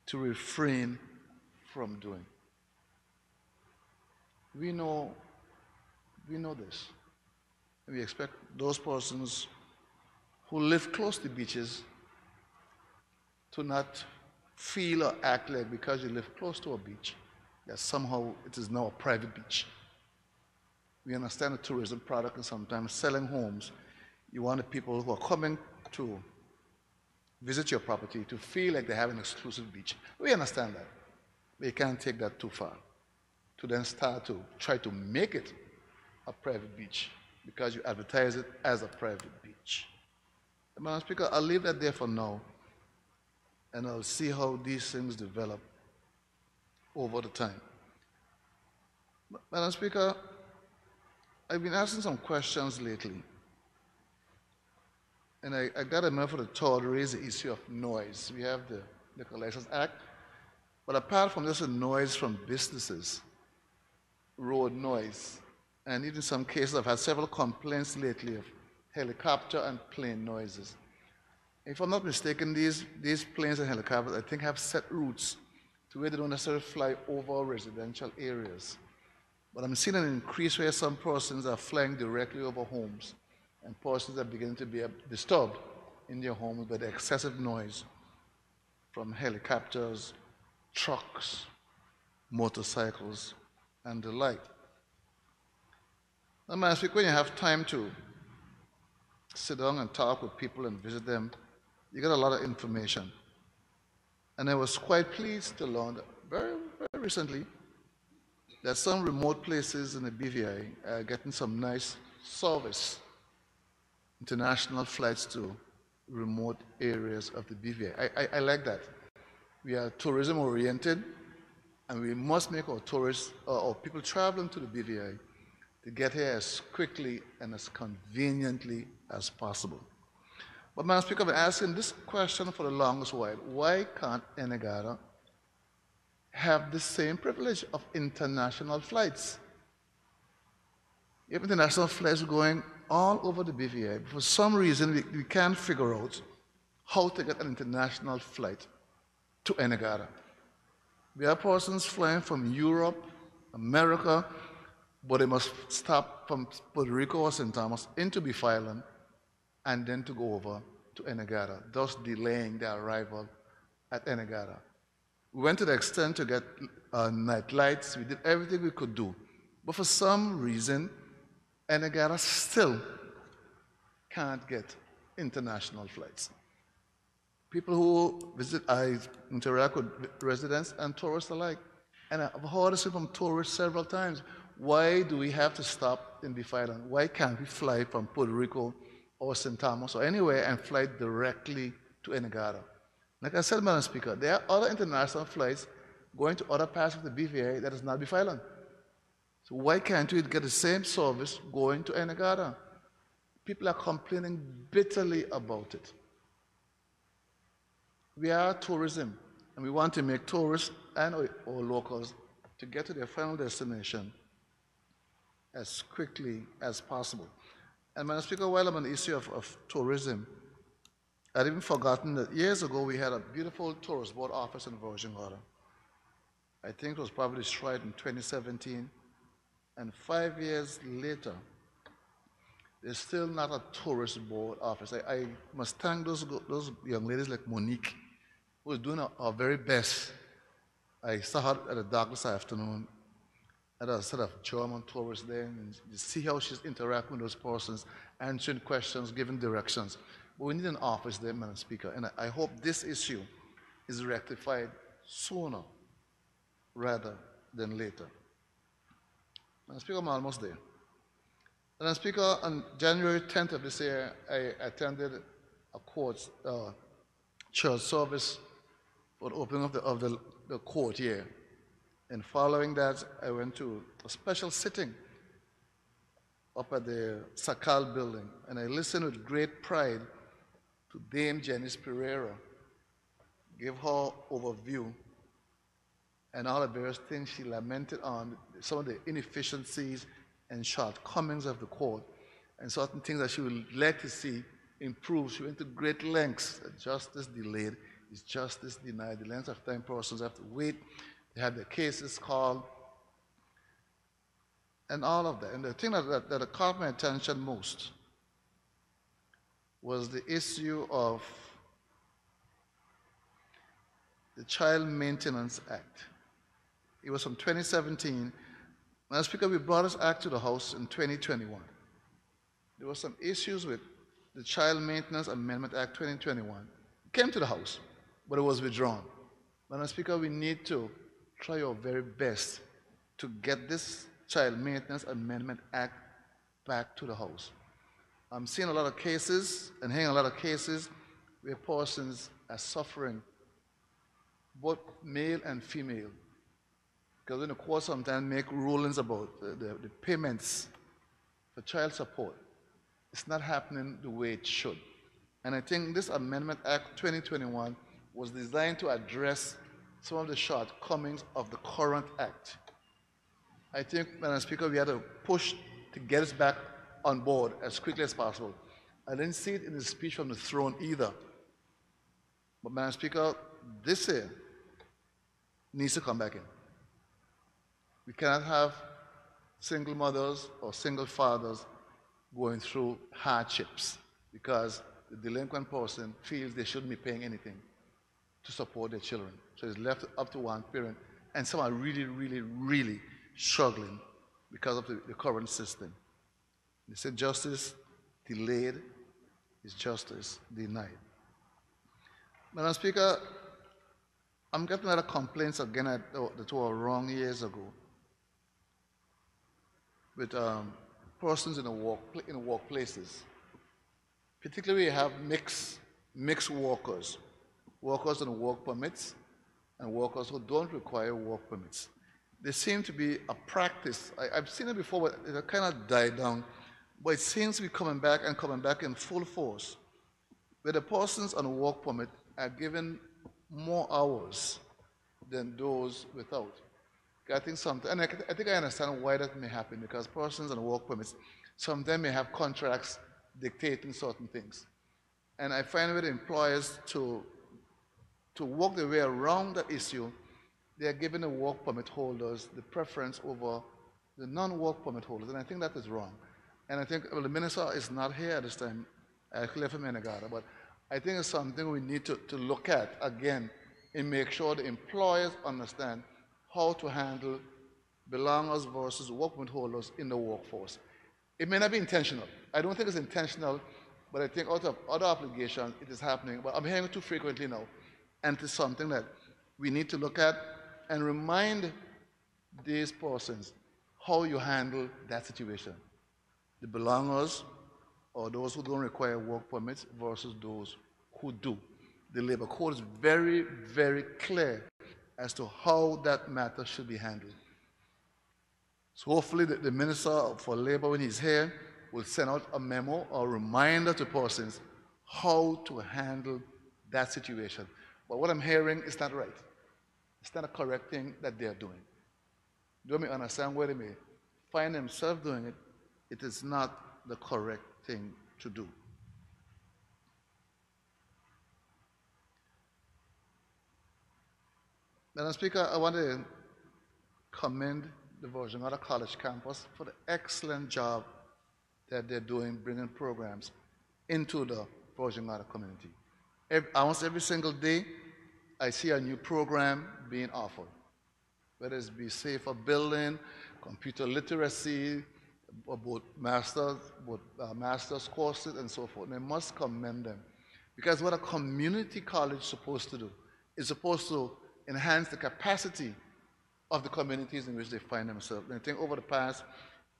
to refrain from doing. We know, we know this. We expect those persons who live close to beaches to not feel or act like because you live close to a beach, that somehow it is now a private beach. We understand the tourism product and sometimes selling homes. You want the people who are coming to visit your property to feel like they have an exclusive beach. We understand that. But you can't take that too far to then start to try to make it a private beach because you advertise it as a private beach. Madam Speaker, I'll leave that there for now and I'll see how these things develop over the time. Madam Speaker, I've been asking some questions lately. And I, I got a member for the to raise the issue of noise. We have the Liquor License Act. But apart from just the noise from businesses, road noise, and even some cases, I've had several complaints lately of helicopter and plane noises. If I'm not mistaken, these, these planes and helicopters, I think, have set routes to where they don't necessarily fly over residential areas. But I'm seeing an increase where some persons are flying directly over homes and persons are beginning to be disturbed in their homes by the excessive noise from helicopters, trucks, motorcycles, and the like. Now, last week, when you have time to sit down and talk with people and visit them, you get a lot of information. And I was quite pleased to learn that very, very recently that some remote places in the BVI are getting some nice service international flights to remote areas of the BVI. I, I, I like that. We are tourism oriented, and we must make our tourists uh, or people traveling to the BVI to get here as quickly and as conveniently as possible. But Madam Speaker, I've been asking this question for the longest while. Why can't Anegada have the same privilege of international flights? You have international flights going all over the BVI. For some reason, we, we can't figure out how to get an international flight to Anegada. We have persons flying from Europe, America, but they must stop from Puerto Rico or St. Thomas into Beef Island and then to go over to Anegada, thus delaying their arrival at Anegada. We went to the extent to get uh, night lights. We did everything we could do. But for some reason, Anegada still can't get international flights. People who visit, I interact residents and tourists alike. And I've heard this from tourists several times. Why do we have to stop in the Island? Why can't we fly from Puerto Rico or St. Thomas or anywhere and fly directly to Anegada? Like I said, Madam Speaker, there are other international flights going to other parts of the BVI that is not Beef Island. So why can't we get the same service going to Anegada? People are complaining bitterly about it. We are tourism, and we want to make tourists and or locals to get to their final destination as quickly as possible. And Madam Speaker, while I'm on the issue of, of tourism, I'd even forgotten that years ago we had a beautiful tourist board office in Virgin Gorda. I think it was probably destroyed in 2017. And five years later, there's still not a tourist board office. I, I must thank those, those young ladies like Monique, who is doing our, very best. I saw her at the dock this afternoon at a set of German tourists there, and you see how she's interacting with those persons, answering questions, giving directions. But we need an office there, Madam Speaker, and I hope this issue is rectified sooner rather than later. Madam Speaker, I'm almost there. Madam Speaker, on January 10th of this year, I attended a court uh, church service for the opening of the, of the, the court here. And following that, I went to a special sitting up at the Sakal building, and I listened with great pride to Dame Janice Pereira give her overview and all the various things she lamented on, some of the inefficiencies and shortcomings of the court, and certain things that she would like to see improved. She went to great lengths. Justice delayed is justice denied. The length of time persons have to wait. They have their cases called, and all of that. And the thing that, that, that caught my attention most was the issue of the Child Maintenance Act. It was from 2017. Madam Speaker, we brought this act to the House in 2021. There were some issues with the Child Maintenance Amendment Act 2021. It came to the House, but it was withdrawn. Madam Speaker, we need to try our very best to get this Child Maintenance Amendment Act back to the House. I'm seeing a lot of cases and hearing a lot of cases where persons are suffering, both male and female, because in the court sometimes make rulings about the, the, the payments for child support. It's not happening the way it should. And I think this Amendment Act 2021 was designed to address some of the shortcomings of the current act. I think, Madam Speaker, we had to push to get us back on board as quickly as possible. I didn't see it in the speech from the throne either. But, Madam Speaker, this year needs to come back in. We cannot have single mothers or single fathers going through hardships because the delinquent person feels they shouldn't be paying anything to support their children. So it's left up to one parent. And some are really, really, really struggling because of the, the current system. They said justice delayed is justice denied. Madam Speaker, I'm getting a lot of complaints again that were wrong years ago with um, persons in the, work, in the workplaces. Particularly, we have mixed, mixed workers, workers on work permits and workers who don't require work permits. There seems to be a practice. I, have seen it before, but it kind of died down. But it seems to be coming back and coming back in full force, where the persons on a work permit are given more hours than those without. I think something, and I, I, think I understand why that may happen because persons on work permits, some of them may have contracts dictating certain things. And I find with employers to, to work their way around that issue, they are giving the work permit holders the preference over the non-work permit holders, and I think that is wrong. And I think well, the minister is not here at this time, Clifford Menegada, but I think it's something we need to, to look at again and make sure the employers understand how to handle belongers versus workman holders in the workforce. It may not be intentional. I don't think it's intentional, but I think out of other obligations it is happening. But I'm hearing it too frequently now. And it's something that we need to look at and remind these persons how you handle that situation. The belongers or those who don't require work permits versus those who do. The labor code is very, very clear as to how that matter should be handled. So hopefully the, the Minister for Labor, when he's here, will send out a memo or a reminder to persons how to handle that situation. But what I'm hearing is not right. It's not a correct thing that they're doing. Do me understand where they may find themselves doing it? It is not the correct thing to do. Madam Speaker, I want to commend the Virgin Gorda College campus for the excellent job that they're doing bringing programs into the Virgin Gorda community. Every, almost every single day, I see a new program being offered, whether it be safer building, computer literacy, both masters, both uh, master's courses and so forth. And I must commend them because what a community college is supposed to do is supposed to enhance the capacity of the communities in which they find themselves. And I think over the past,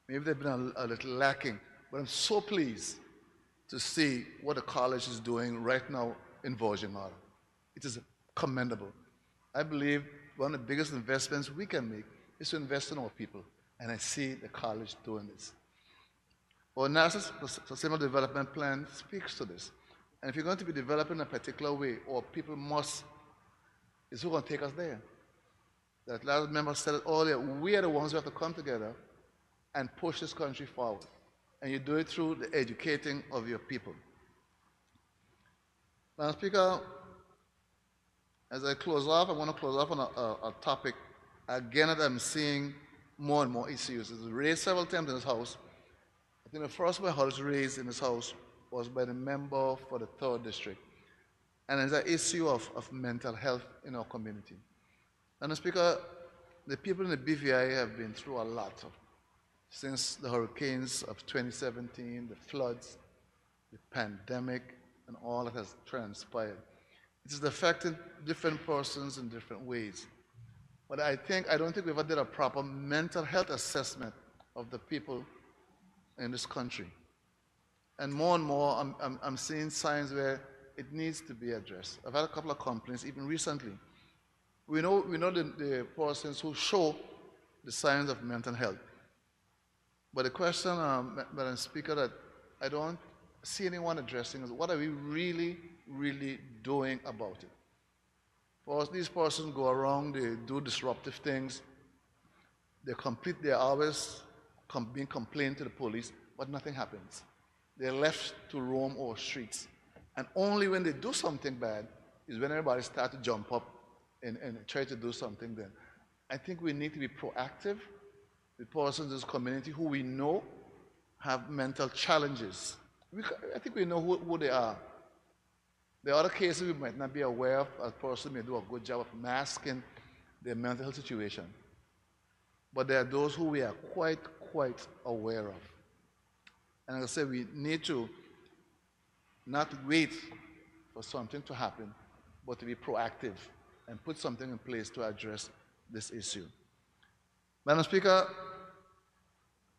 maybe they've been a, a little lacking, but I'm so pleased to see what the college is doing right now in Islands. It is commendable. I believe one of the biggest investments we can make is to invest in our people, and I see the college doing this. Our National Sustainable Development Plan speaks to this. And if you're going to be developing a particular way, or people must is who's going to take us there. That last member said it earlier, we are the ones who have to come together and push this country forward. And you do it through the educating of your people. Madam Speaker, as I close off, I want to close off on a, a, a topic again that I'm seeing more and more issues. It was raised several times in this House. I think the first one I was raised in this House was by the member for the third district and it's an issue of, of mental health in our community. And the Speaker, the people in the BVI have been through a lot of, since the hurricanes of 2017, the floods, the pandemic, and all that has transpired. It is affecting different persons in different ways. But I think, I don't think we ever did a proper mental health assessment of the people in this country. And more and more, I'm, I'm, I'm seeing signs where it needs to be addressed. I've had a couple of complaints, even recently. We know, we know the, the persons who show the signs of mental health. But the question, um, Madam Speaker, that I don't see anyone addressing is what are we really, really doing about it? For these persons go around, they do disruptive things, they complete their hours com- being complained to the police, but nothing happens. They're left to roam our streets. And only when they do something bad is when everybody starts to jump up and, and try to do something then. I think we need to be proactive with persons in this community who we know have mental challenges. We, I think we know who, who they are. Are other cases we might not be aware of. A person may do a good job of masking their mental health situation. But there are those who we are quite, quite aware of. And as I say, we need to not wait for something to happen, but to be proactive and put something in place to address this issue. Madam Speaker,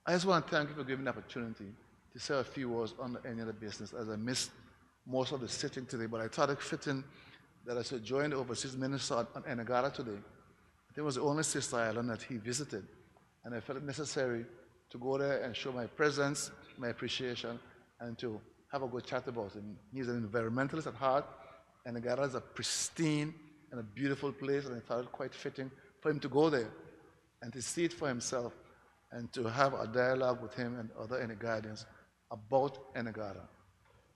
I just want to thank you for giving me the opportunity to say a few words on any other business as I missed most of the sitting today, but I thought it fitting that I should join the overseas minister on Anegada today. It was the only sister island that he visited, and I felt it necessary to go there and show my presence, my appreciation, and to have a good chat about him. He's an environmentalist at heart, and Anegada is a pristine and a beautiful place, and I thought it quite fitting for him to go there and to see it for himself and to have a dialogue with him and other Anegadians about Anegada,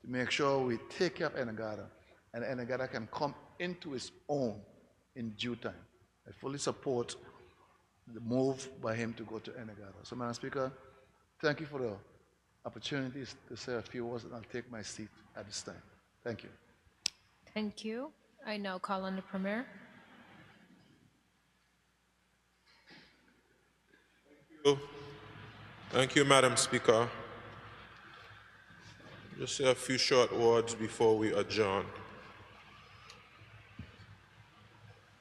to make sure we take care of Anegada and Anegada can come into its own in due time. I fully support the move by him to go to Anegada. So, Madam Speaker, thank you for the opportunity to say a few words, and I'll take my seat at this time. Thank you. Thank you. I now call on the Premier. Thank you. Thank you, Madam Speaker. Just say a few short words before we adjourn.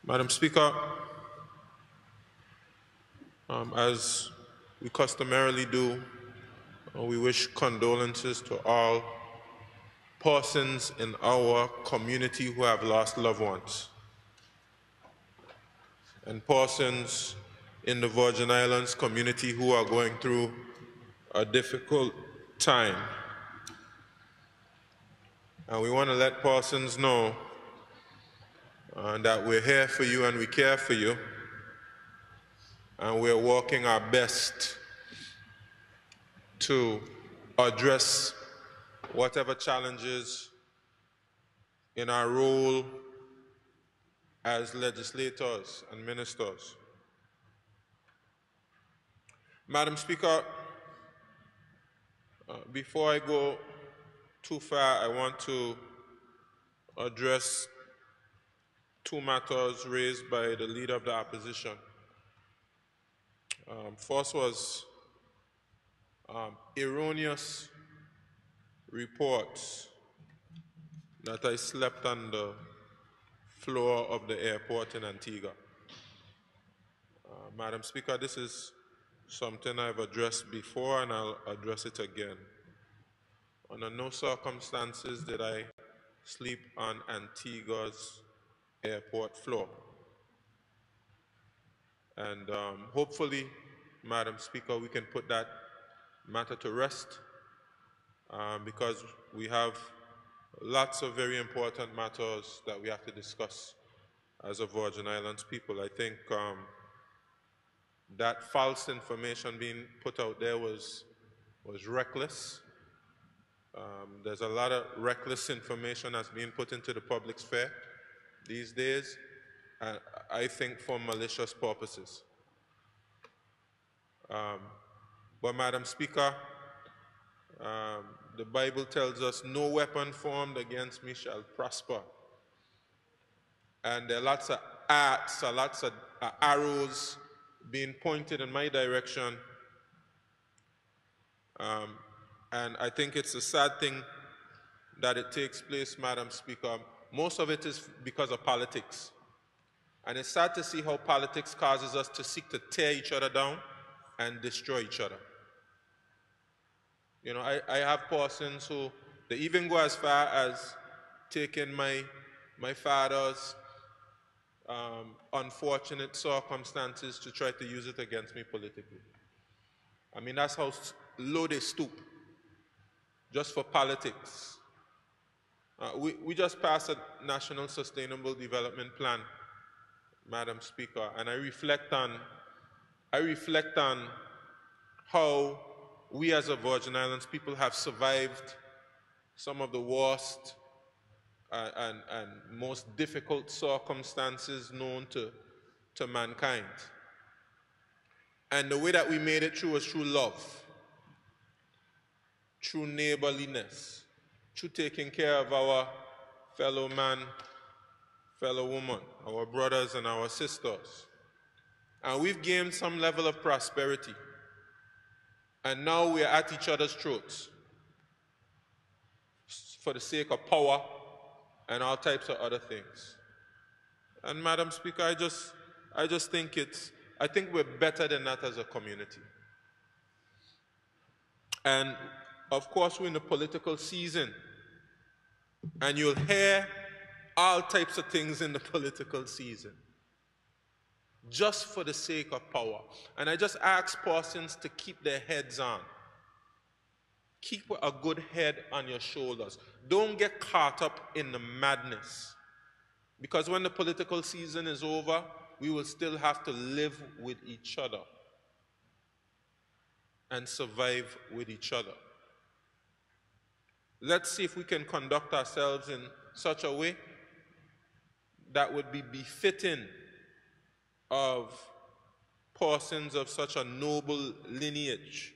Madam Speaker, um, as we customarily do, uh, we wish condolences to all persons in our community who have lost loved ones and persons in the Virgin Islands community who are going through a difficult time. And we want to let persons know uh, that we're here for you and we care for you. And we're working our best to address whatever challenges in our role as legislators and ministers. Madam Speaker, uh, before I go too far, I want to address two matters raised by the leader of the opposition. Um, first was um, erroneous reports that I slept on the floor of the airport in Antigua. Uh, Madam Speaker, this is something I've addressed before and I'll address it again. Under no circumstances did I sleep on Antigua's airport floor. And um, hopefully, Madam Speaker, we can put that matter to rest um, because we have lots of very important matters that we have to discuss as a Virgin Islands people. I think um, that false information being put out there was, was reckless. Um, there's a lot of reckless information that's being put into the public sphere these days, and I think for malicious purposes. Um, but, Madam Speaker, um, the Bible tells us, no weapon formed against me shall prosper. And there are lots of arts, lots of uh, arrows being pointed in my direction. Um, and I think it's a sad thing that it takes place, Madam Speaker. most of it is because of politics. And it's sad to see how politics causes us to seek to tear each other down and destroy each other. You know, I, I have persons who, they even go as far as taking my, my father's um, unfortunate circumstances to try to use it against me politically. I mean, that's how low they stoop, just for politics. Uh, we, we just passed a National Sustainable Development Plan, Madam Speaker, and I reflect on, I reflect on how we as a Virgin Islands people have survived some of the worst uh, and, and most difficult circumstances known to, to mankind. And the way that we made it through was through love, through neighborliness, through taking care of our fellow man, fellow woman, our brothers and our sisters. And we've gained some level of prosperity. And now we are at each other's throats for the sake of power and all types of other things. And Madam Speaker, I just, I just think it's, I think we're better than that as a community. And of course, we're in the political season. And you'll hear all types of things in the political season just for the sake of power. And I just ask persons to keep their heads on. Keep a good head on your shoulders. Don't get caught up in the madness. Because when the political season is over, we will still have to live with each other and survive with each other. Let's see if we can conduct ourselves in such a way that would be befitting of persons of such a noble lineage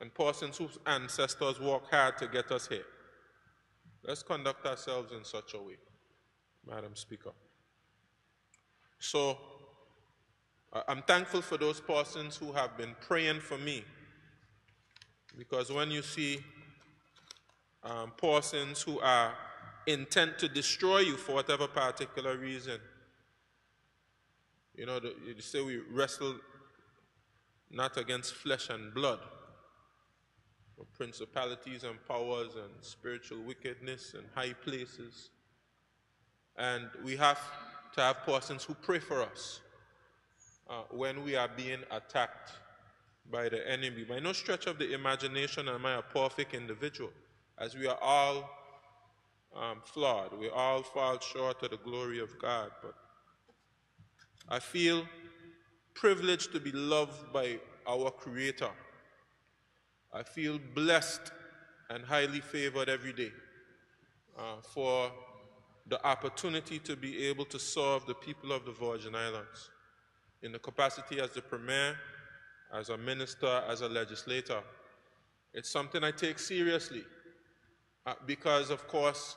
and persons whose ancestors worked hard to get us here. Let's conduct ourselves in such a way, Madam Speaker. So, uh, I'm thankful for those persons who have been praying for me. Because when you see um, persons who are intent to destroy you for whatever particular reason, you know, the, you say we wrestle not against flesh and blood, but principalities and powers and spiritual wickedness and high places. And we have to have persons who pray for us uh, when we are being attacked by the enemy. By no stretch of the imagination am I a perfect individual, as we are all um, flawed. We all fall short of the glory of God. But I feel privileged to be loved by our Creator. I feel blessed and highly favored every day uh, for the opportunity to be able to serve the people of the Virgin Islands in the capacity as the Premier, as a minister, as a legislator. It's something I take seriously uh, because, of course,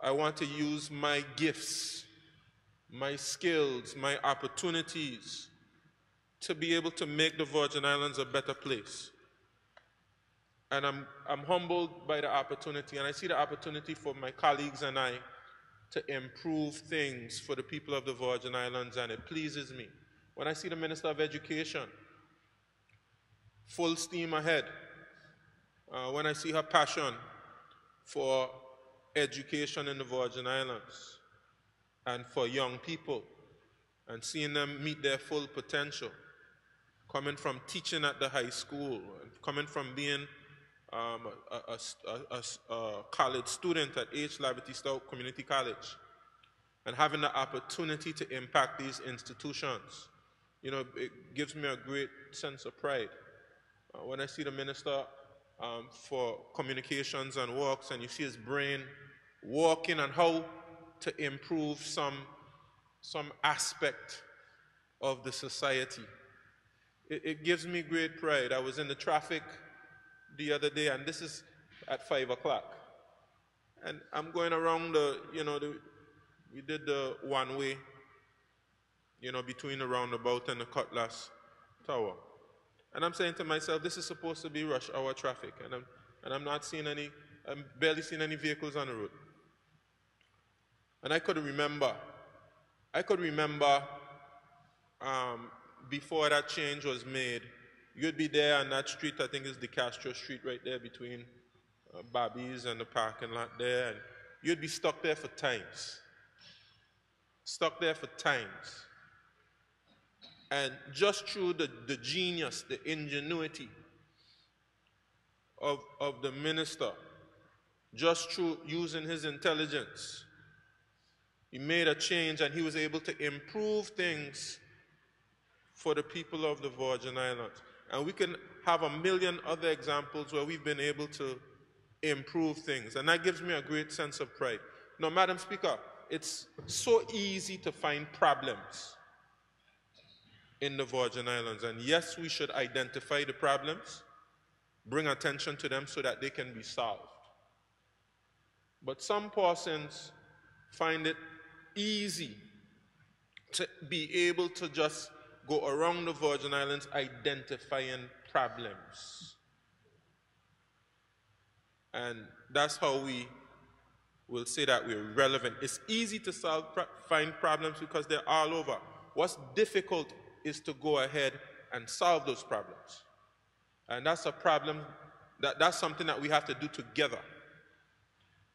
I want to use my gifts my skills, my opportunities to be able to make the Virgin Islands a better place. And I'm, I'm humbled by the opportunity, and I see the opportunity for my colleagues and I to improve things for the people of the Virgin Islands, and it pleases me. When I see the Minister of Education, full steam ahead, uh, when I see her passion for education in the Virgin Islands, and for young people and seeing them meet their full potential. Coming from teaching at the high school, coming from being um, a, a, a, a, college student at H. Lavity Stoutt Community College and having the opportunity to impact these institutions. You know, it gives me a great sense of pride. Uh, when I see the Minister um, for Communications and Works and you see his brain working on how to improve some, some aspect of the society. It, it gives me great pride. I was in the traffic the other day, and this is at 5 o'clock. And I'm going around the, you know, the, we did the one way, you know, between the roundabout and the Cutlass Tower. And I'm saying to myself, this is supposed to be rush hour traffic, and I'm, and I'm not seeing any, I'm barely seeing any vehicles on the road. And I could remember, I could remember um, before that change was made, you'd be there on that street, I think it's the Castro Street right there between uh, Bobby's and the parking lot there, and you'd be stuck there for times. Stuck there for times. And just through the, the genius, the ingenuity of, of the minister, just through using his intelligence, he made a change and he was able to improve things for the people of the Virgin Islands. And we can have a million other examples where we've been able to improve things. And that gives me a great sense of pride. Now, Madam Speaker, it's so easy to find problems in the Virgin Islands. And yes, we should identify the problems, bring attention to them so that they can be solved. But some persons find it easy to be able to just go around the Virgin Islands identifying problems. And that's how we will say that we're relevant. It's easy to solve, find problems because they're all over. What's difficult is to go ahead and solve those problems. And that's a problem, that, that's something that we have to do together.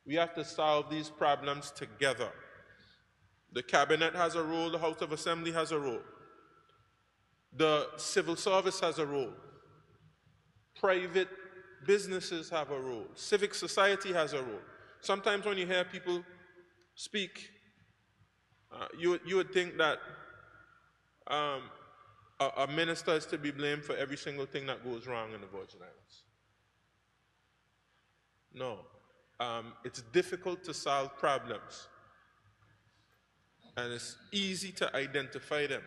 We have to solve these problems together. The cabinet has a role, the House of Assembly has a role. The civil service has a role. Private businesses have a role. Civic society has a role. Sometimes when you hear people speak, uh, you, you would think that um, a, a minister is to be blamed for every single thing that goes wrong in the Virgin Islands. No. Um, it's difficult to solve problems. And it's easy to identify them.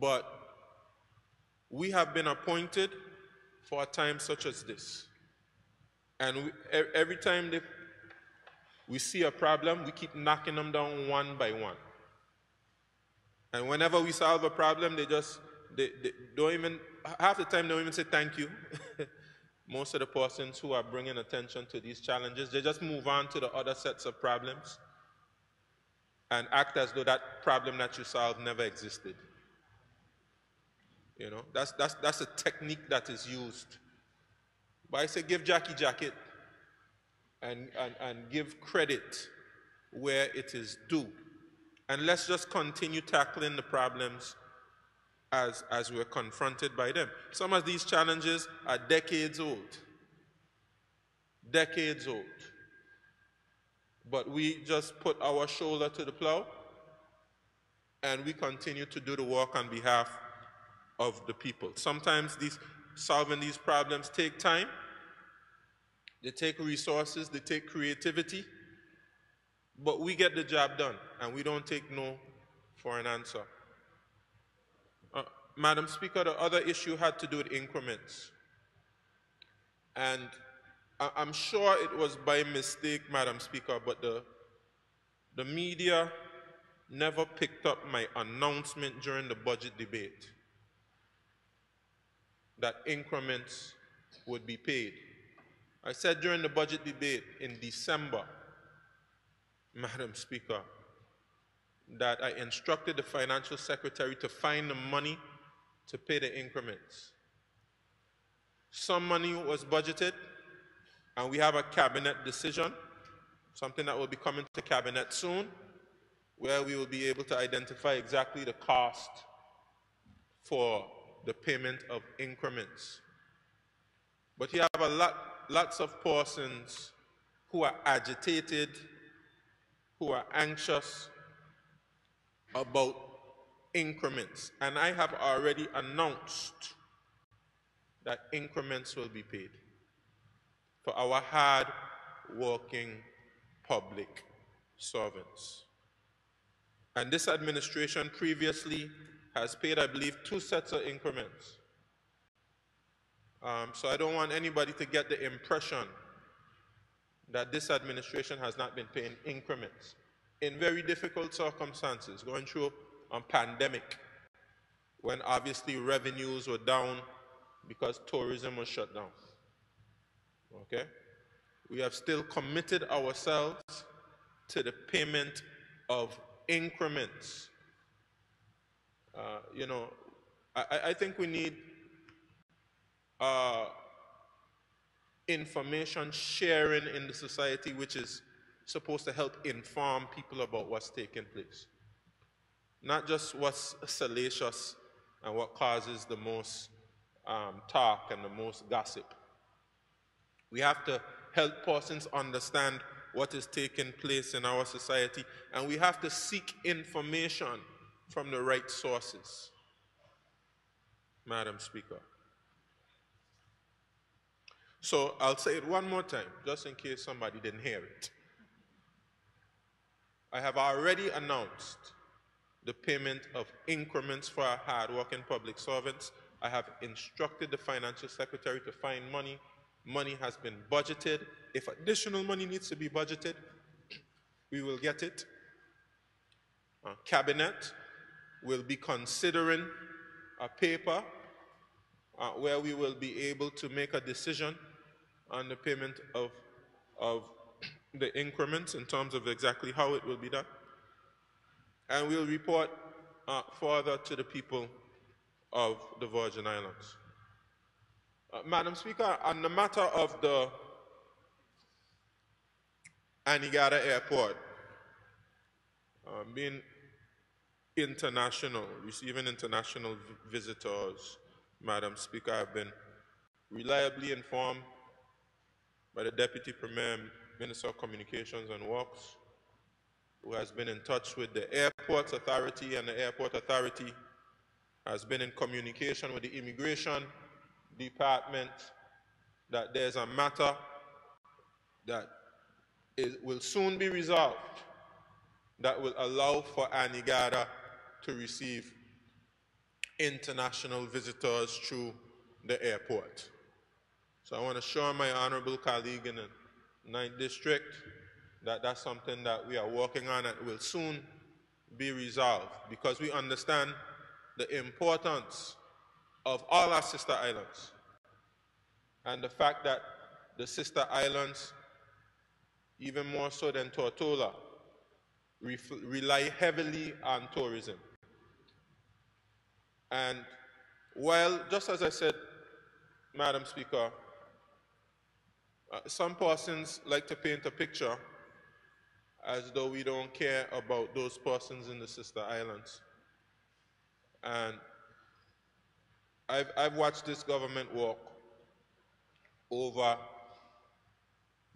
But we have been appointed for a time such as this. And we, every time they, we see a problem, we keep knocking them down one by one. And whenever we solve a problem, they just they, they don't even half the time they don't even say thank you. Most of the persons who are bringing attention to these challenges, they just move on to the other sets of problems and act as though that problem that you solved never existed. You know, that's, that's, that's a technique that is used. But I say give Jackie jacket and, and, and give credit where it is due. And let's just continue tackling the problems as, as we're confronted by them. Some of these challenges are decades old. Decades old. But we just put our shoulder to the plow and we continue to do the work on behalf of the people. Sometimes these, solving these problems take time, they take resources, they take creativity, but we get the job done and we don't take no for an answer. Uh, Madam Speaker, the other issue had to do with increments. And I I'm sure it was by mistake, Madam Speaker, but the, the media never picked up my announcement during the budget debate that increments would be paid. I said during the budget debate in December, Madam Speaker, that I instructed the financial secretary to find the money to pay the increments. Some money was budgeted, and we have a cabinet decision, something that will be coming to cabinet soon, where we will be able to identify exactly the cost for the payment of increments. But you have a lot, lots of persons who are agitated, who are anxious about increments. And I have already announced that increments will be paid for our hard working public servants. And this administration previously has paid, I believe, two sets of increments. Um, so I don't want anybody to get the impression that this administration has not been paying increments in very difficult circumstances, going through a pandemic, when obviously revenues were down because tourism was shut down. Okay? We have still committed ourselves to the payment of increments. Uh, you know, I, I, think we need uh, information sharing in the society, which is supposed to help inform people about what's taking place. Not just what's salacious and what causes the most um, talk and the most gossip. We have to help persons understand what is taking place in our society, and we have to seek information from the right sources. Madam Speaker. So I'll say it one more time, just in case somebody didn't hear it. I have already announced the payment of increments for our hardworking public servants. I have instructed the financial secretary to find money. Money has been budgeted. If additional money needs to be budgeted, we will get it. Uh, cabinet will be considering a paper uh, where we will be able to make a decision on the payment of, of the increments in terms of exactly how it will be done. And we'll report uh, further to the people of the Virgin Islands. Uh, Madam Speaker, on the matter of the Anegada Airport uh, being international, receiving international visitors, Madam Speaker, I've been reliably informed by the Deputy Premier Minister of Communications and Works, who has been in touch with the Airports Authority, and the Airport Authority has been in communication with the Immigration Department that there's a matter that will soon be resolved that will allow for Anegada to receive international visitors through the airport. So I want to show my honorable colleague in the 9th District that that's something that we are working on and will soon be resolved because we understand the importance of all our sister islands and the fact that the sister islands, even more so than Tortola, rely heavily on tourism. And while, just as I said, Madam Speaker, uh, some persons like to paint a picture as though we don't care about those persons in the sister islands. And I've, I've watched this government work over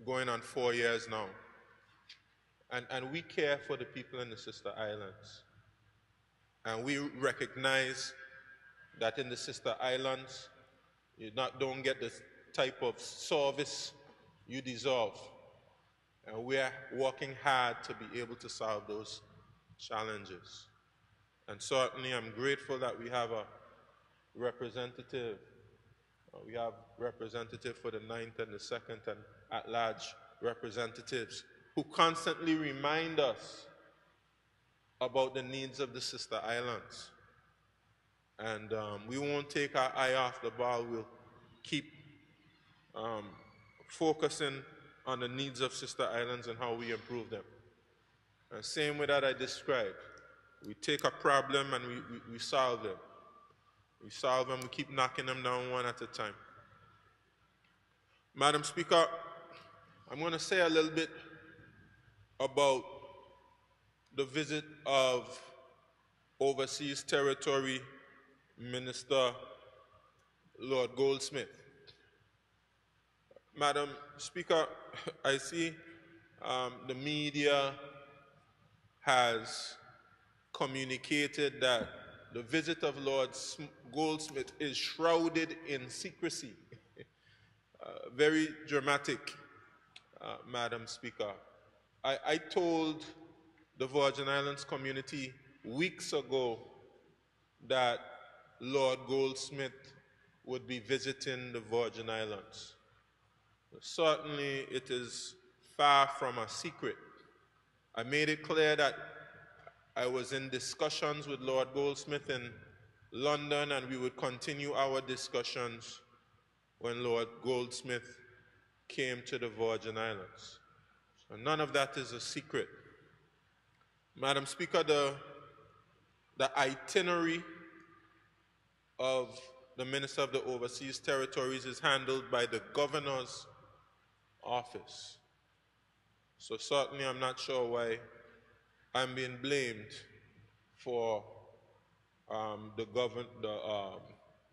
going on four years now. And, and we care for the people in the sister islands. And we recognize that in the sister islands, you not, don't get the type of service you deserve. And we are working hard to be able to solve those challenges. And certainly I'm grateful that we have a representative. Uh, we have representative for the ninth and the second and at-large representatives who constantly remind us about the needs of the sister islands. And um, we won't take our eye off the ball. We'll keep um, focusing on the needs of sister islands and how we improve them. And same way that I described. We take a problem and we, we, we solve them. We solve them, we keep knocking them down one at a time. Madam Speaker, I'm going to say a little bit about the visit of Overseas Territory Minister Lord Goldsmith. Madam Speaker, I see um, the media has communicated that the visit of Lord Goldsmith is shrouded in secrecy. uh, very dramatic, uh, Madam Speaker. I, I told the Virgin Islands community weeks ago that Lord Goldsmith would be visiting the Virgin Islands. Certainly, it is far from a secret. I made it clear that I was in discussions with Lord Goldsmith in London, and we would continue our discussions when Lord Goldsmith came to the Virgin Islands. So none of that is a secret. Madam Speaker, the, the itinerary of the Minister of the Overseas Territories is handled by the Governor's office. So certainly I'm not sure why I'm being blamed for um, the, govern the um,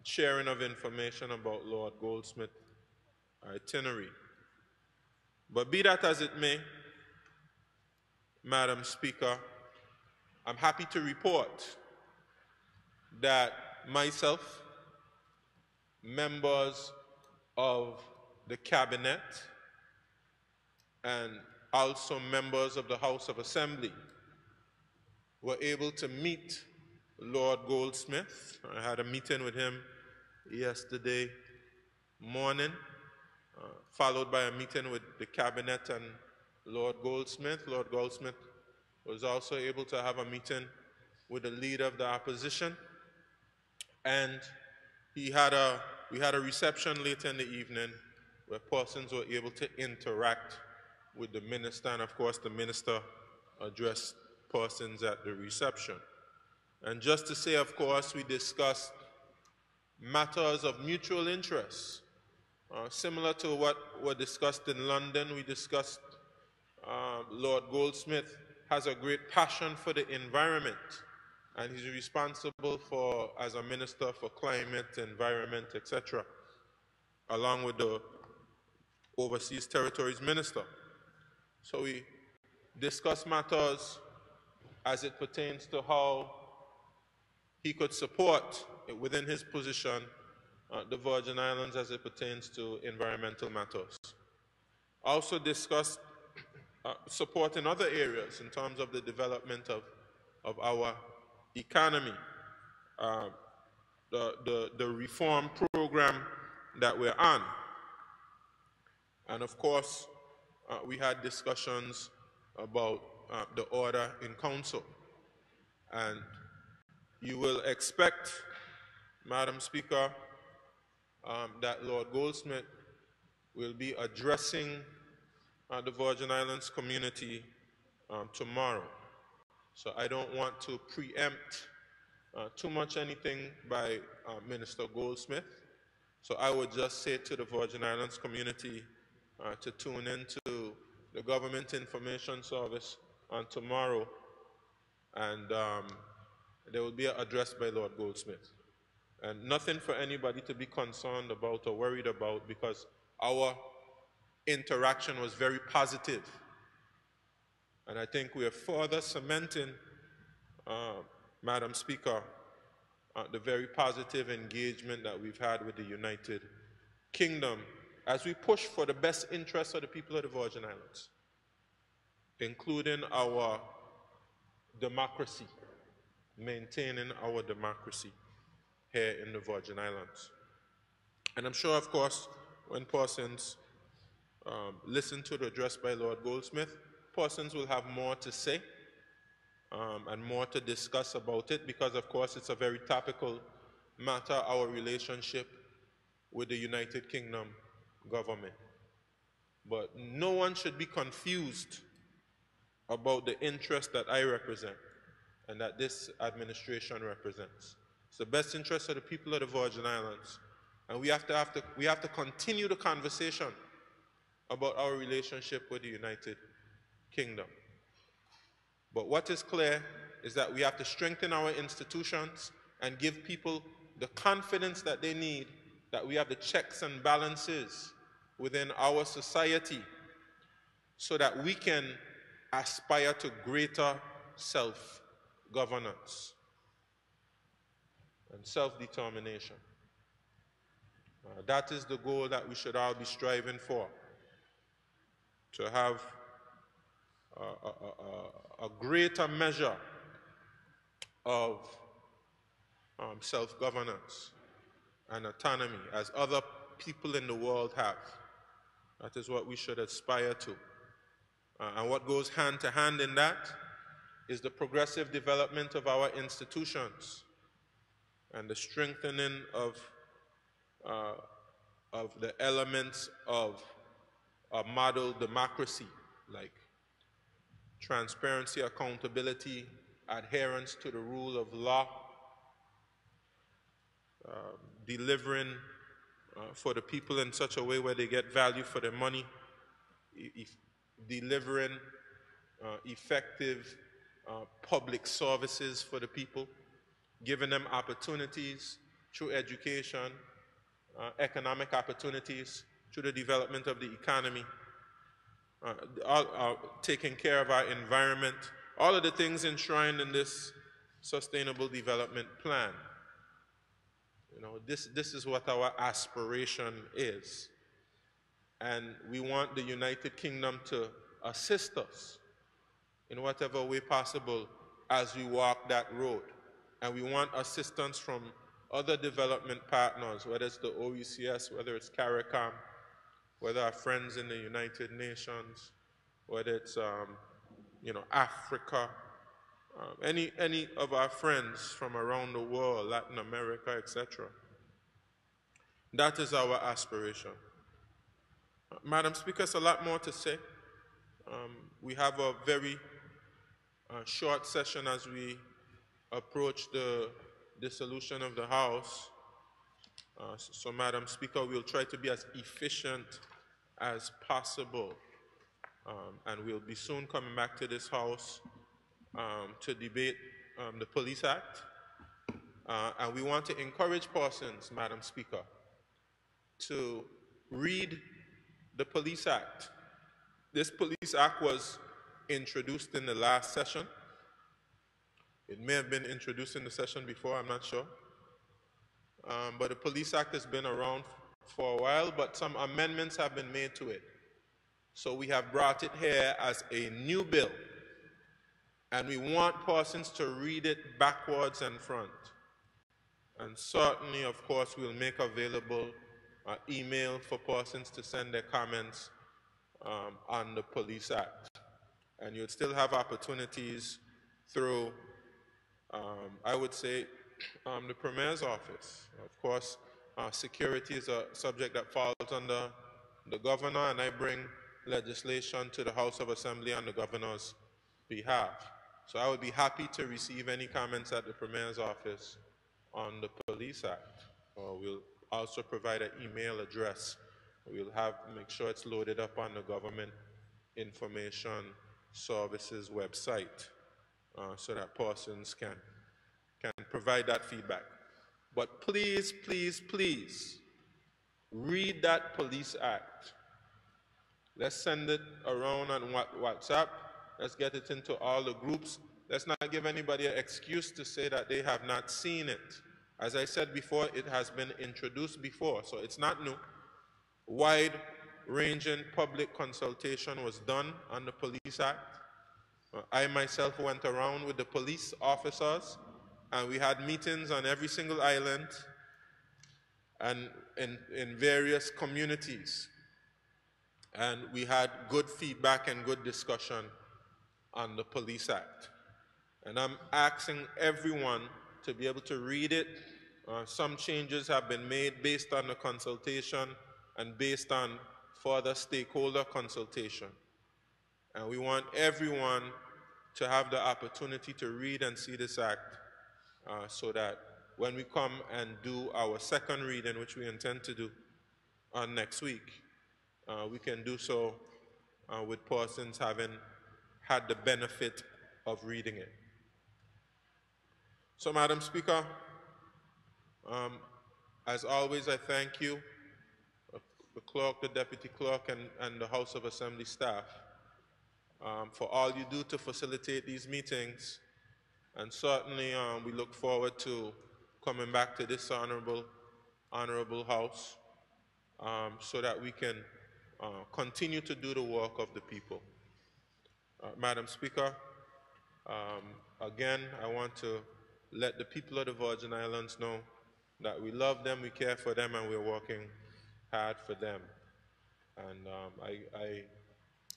sharing of information about Lord Goldsmith's itinerary. But be that as it may, Madam Speaker, I'm happy to report that myself, members of the cabinet, and also members of the House of Assembly were able to meet Lord Goldsmith. I had a meeting with him yesterday morning, uh, followed by a meeting with the cabinet and Lord Goldsmith. Lord Goldsmith was also able to have a meeting with the leader of the opposition, and he had a we had a reception later in the evening where persons were able to interact with the minister, and of course, the minister addressed persons at the reception. And just to say, of course, we discussed matters of mutual interest. Uh, similar to what were discussed in London, we discussed uh, Lord Goldsmith has a great passion for the environment, and he's responsible for, as a minister for climate, environment, etc., along with the overseas territories minister. So we discuss matters as it pertains to how he could support within his position uh, the Virgin Islands as it pertains to environmental matters. Also discussed uh, support in other areas in terms of the development of, of our economy. Uh, the, the, the reform program that we're on. And of course, uh, we had discussions about uh, the order in council. And you will expect, Madam Speaker, um, that Lord Goldsmith will be addressing uh, the Virgin Islands community um, tomorrow. So I don't want to preempt uh, too much anything by uh, Minister Goldsmith. So I would just say to the Virgin Islands community uh, to tune into the Government Information Service on tomorrow, and um, there will be an address by Lord Goldsmith. And nothing for anybody to be concerned about or worried about because our interaction was very positive. And I think we are further cementing, uh, Madam Speaker, uh, the very positive engagement that we've had with the United Kingdom as we push for the best interests of the people of the Virgin Islands, including our democracy, maintaining our democracy here in the Virgin Islands. And I'm sure, of course, when persons um, listen to the address by Lord Goldsmith, persons will have more to say um, and more to discuss about it because, of course, it's a very topical matter, our relationship with the United Kingdom government. But no one should be confused about the interest that I represent and that this administration represents. It's the best interest of the people of the Virgin Islands. And we have to, have to, we have to continue the conversation about our relationship with the United Kingdom. But what is clear is that we have to strengthen our institutions and give people the confidence that they need that we have the checks and balances within our society so that we can aspire to greater self governance and self determination. Uh, that is the goal that we should all be striving for to have a, a, a, a greater measure of um, self governance and autonomy as other people in the world have. That is what we should aspire to. Uh, and what goes hand to hand in that is the progressive development of our institutions and the strengthening of, uh, of the elements of a model democracy like transparency, accountability, adherence to the rule of law, uh, delivering uh, for the people in such a way where they get value for their money, e- delivering uh, effective uh, public services for the people, giving them opportunities through education, uh, economic opportunities, through the development of the economy, uh, uh, taking care of our environment, all of the things enshrined in this sustainable development plan. You know, this, this is what our aspiration is. And we want the United Kingdom to assist us in whatever way possible as we walk that road. And we want assistance from other development partners, whether it's the OECS, whether it's CARICOM, whether our friends in the United Nations, whether it's um, you know Africa, um, any any of our friends from around the world, Latin America, etc. That is our aspiration. Madam Speaker, there's a lot more to say. Um, we have a very uh, short session as we approach the dissolution of the House. Uh, so, so, Madam Speaker, we'll try to be as efficient as possible. Um, and we'll be soon coming back to this House um, to debate um, the Police Act. Uh, and we want to encourage persons, Madam Speaker, to read the Police Act. This Police Act was introduced in the last session. It may have been introduced in the session before, I'm not sure. Um, but the Police Act has been around for a while, but some amendments have been made to it. So we have brought it here as a new bill. And we want persons to read it backwards and front. And certainly, of course, we'll make available uh, email for persons to send their comments um, on the Police Act. And you'll still have opportunities through, um, I would say, um, the Premier's office. Of course, uh, security is a subject that falls under the governor, and I bring legislation to the House of Assembly on the governor's behalf. So I would be happy to receive any comments at the Premier's office on the Police Act. Uh, we'll also provide an email address. We'll have make sure it's loaded up on the government information services website uh, so that persons can can provide that feedback. But please, please, please read that Police Act. Let's send it around on WhatsApp. Let's get it into all the groups. Let's not give anybody an excuse to say that they have not seen it. As I said before, it has been introduced before, so it's not new. Wide ranging public consultation was done on the Police Act. I myself went around with the police officers and we had meetings on every single island and in, in various communities. And we had good feedback and good discussion on the Police Act. And I'm asking everyone to be able to read it. Uh, some changes have been made based on the consultation and based on further stakeholder consultation. And we want everyone to have the opportunity to read and see this act uh, so that when we come and do our second reading, which we intend to do on next week, uh, we can do so uh, with persons having had the benefit of reading it. So, Madam Speaker, um, as always, I thank you, uh, the clerk, the deputy clerk, and, and the House of Assembly staff um, for all you do to facilitate these meetings and certainly um, we look forward to coming back to this honorable, honorable house um, so that we can uh, continue to do the work of the people. Uh, Madam Speaker, um, again, I want to let the people of the Virgin Islands know that we love them, we care for them, and we're working hard for them. And um, I, I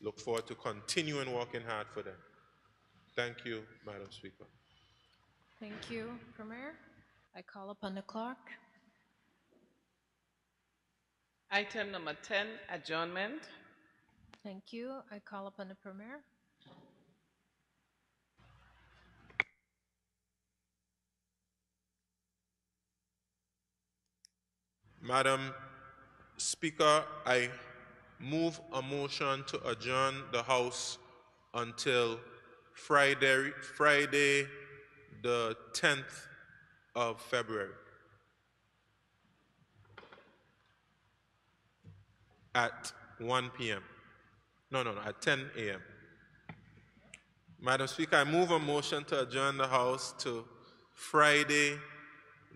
look forward to continuing working hard for them. Thank you, Madam Speaker. Thank you, Premier. I call upon the clerk. Item number 10, adjournment. Thank you. I call upon the Premier. Madam Speaker, I move a motion to adjourn the House until Friday, Friday, the 10th of February at 1 p.m. No, no, no, at 10 a.m. Madam Speaker, I move a motion to adjourn the House to Friday,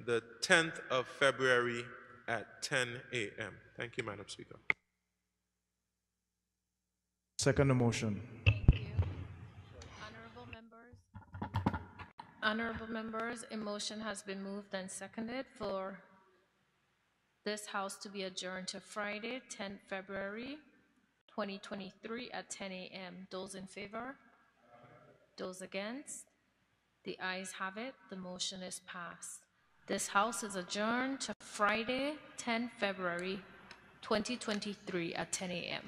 the 10th of February at 10 a.m. Thank you, Madam Speaker. Second motion. Honorable members, honorable members, a motion has been moved and seconded for this House to be adjourned to Friday, 10 February 2023 at 10 a.m. Those in favor? Those against? The ayes have it. The motion is passed. This House is adjourned to Friday, 10 February 2023 at 10 a.m.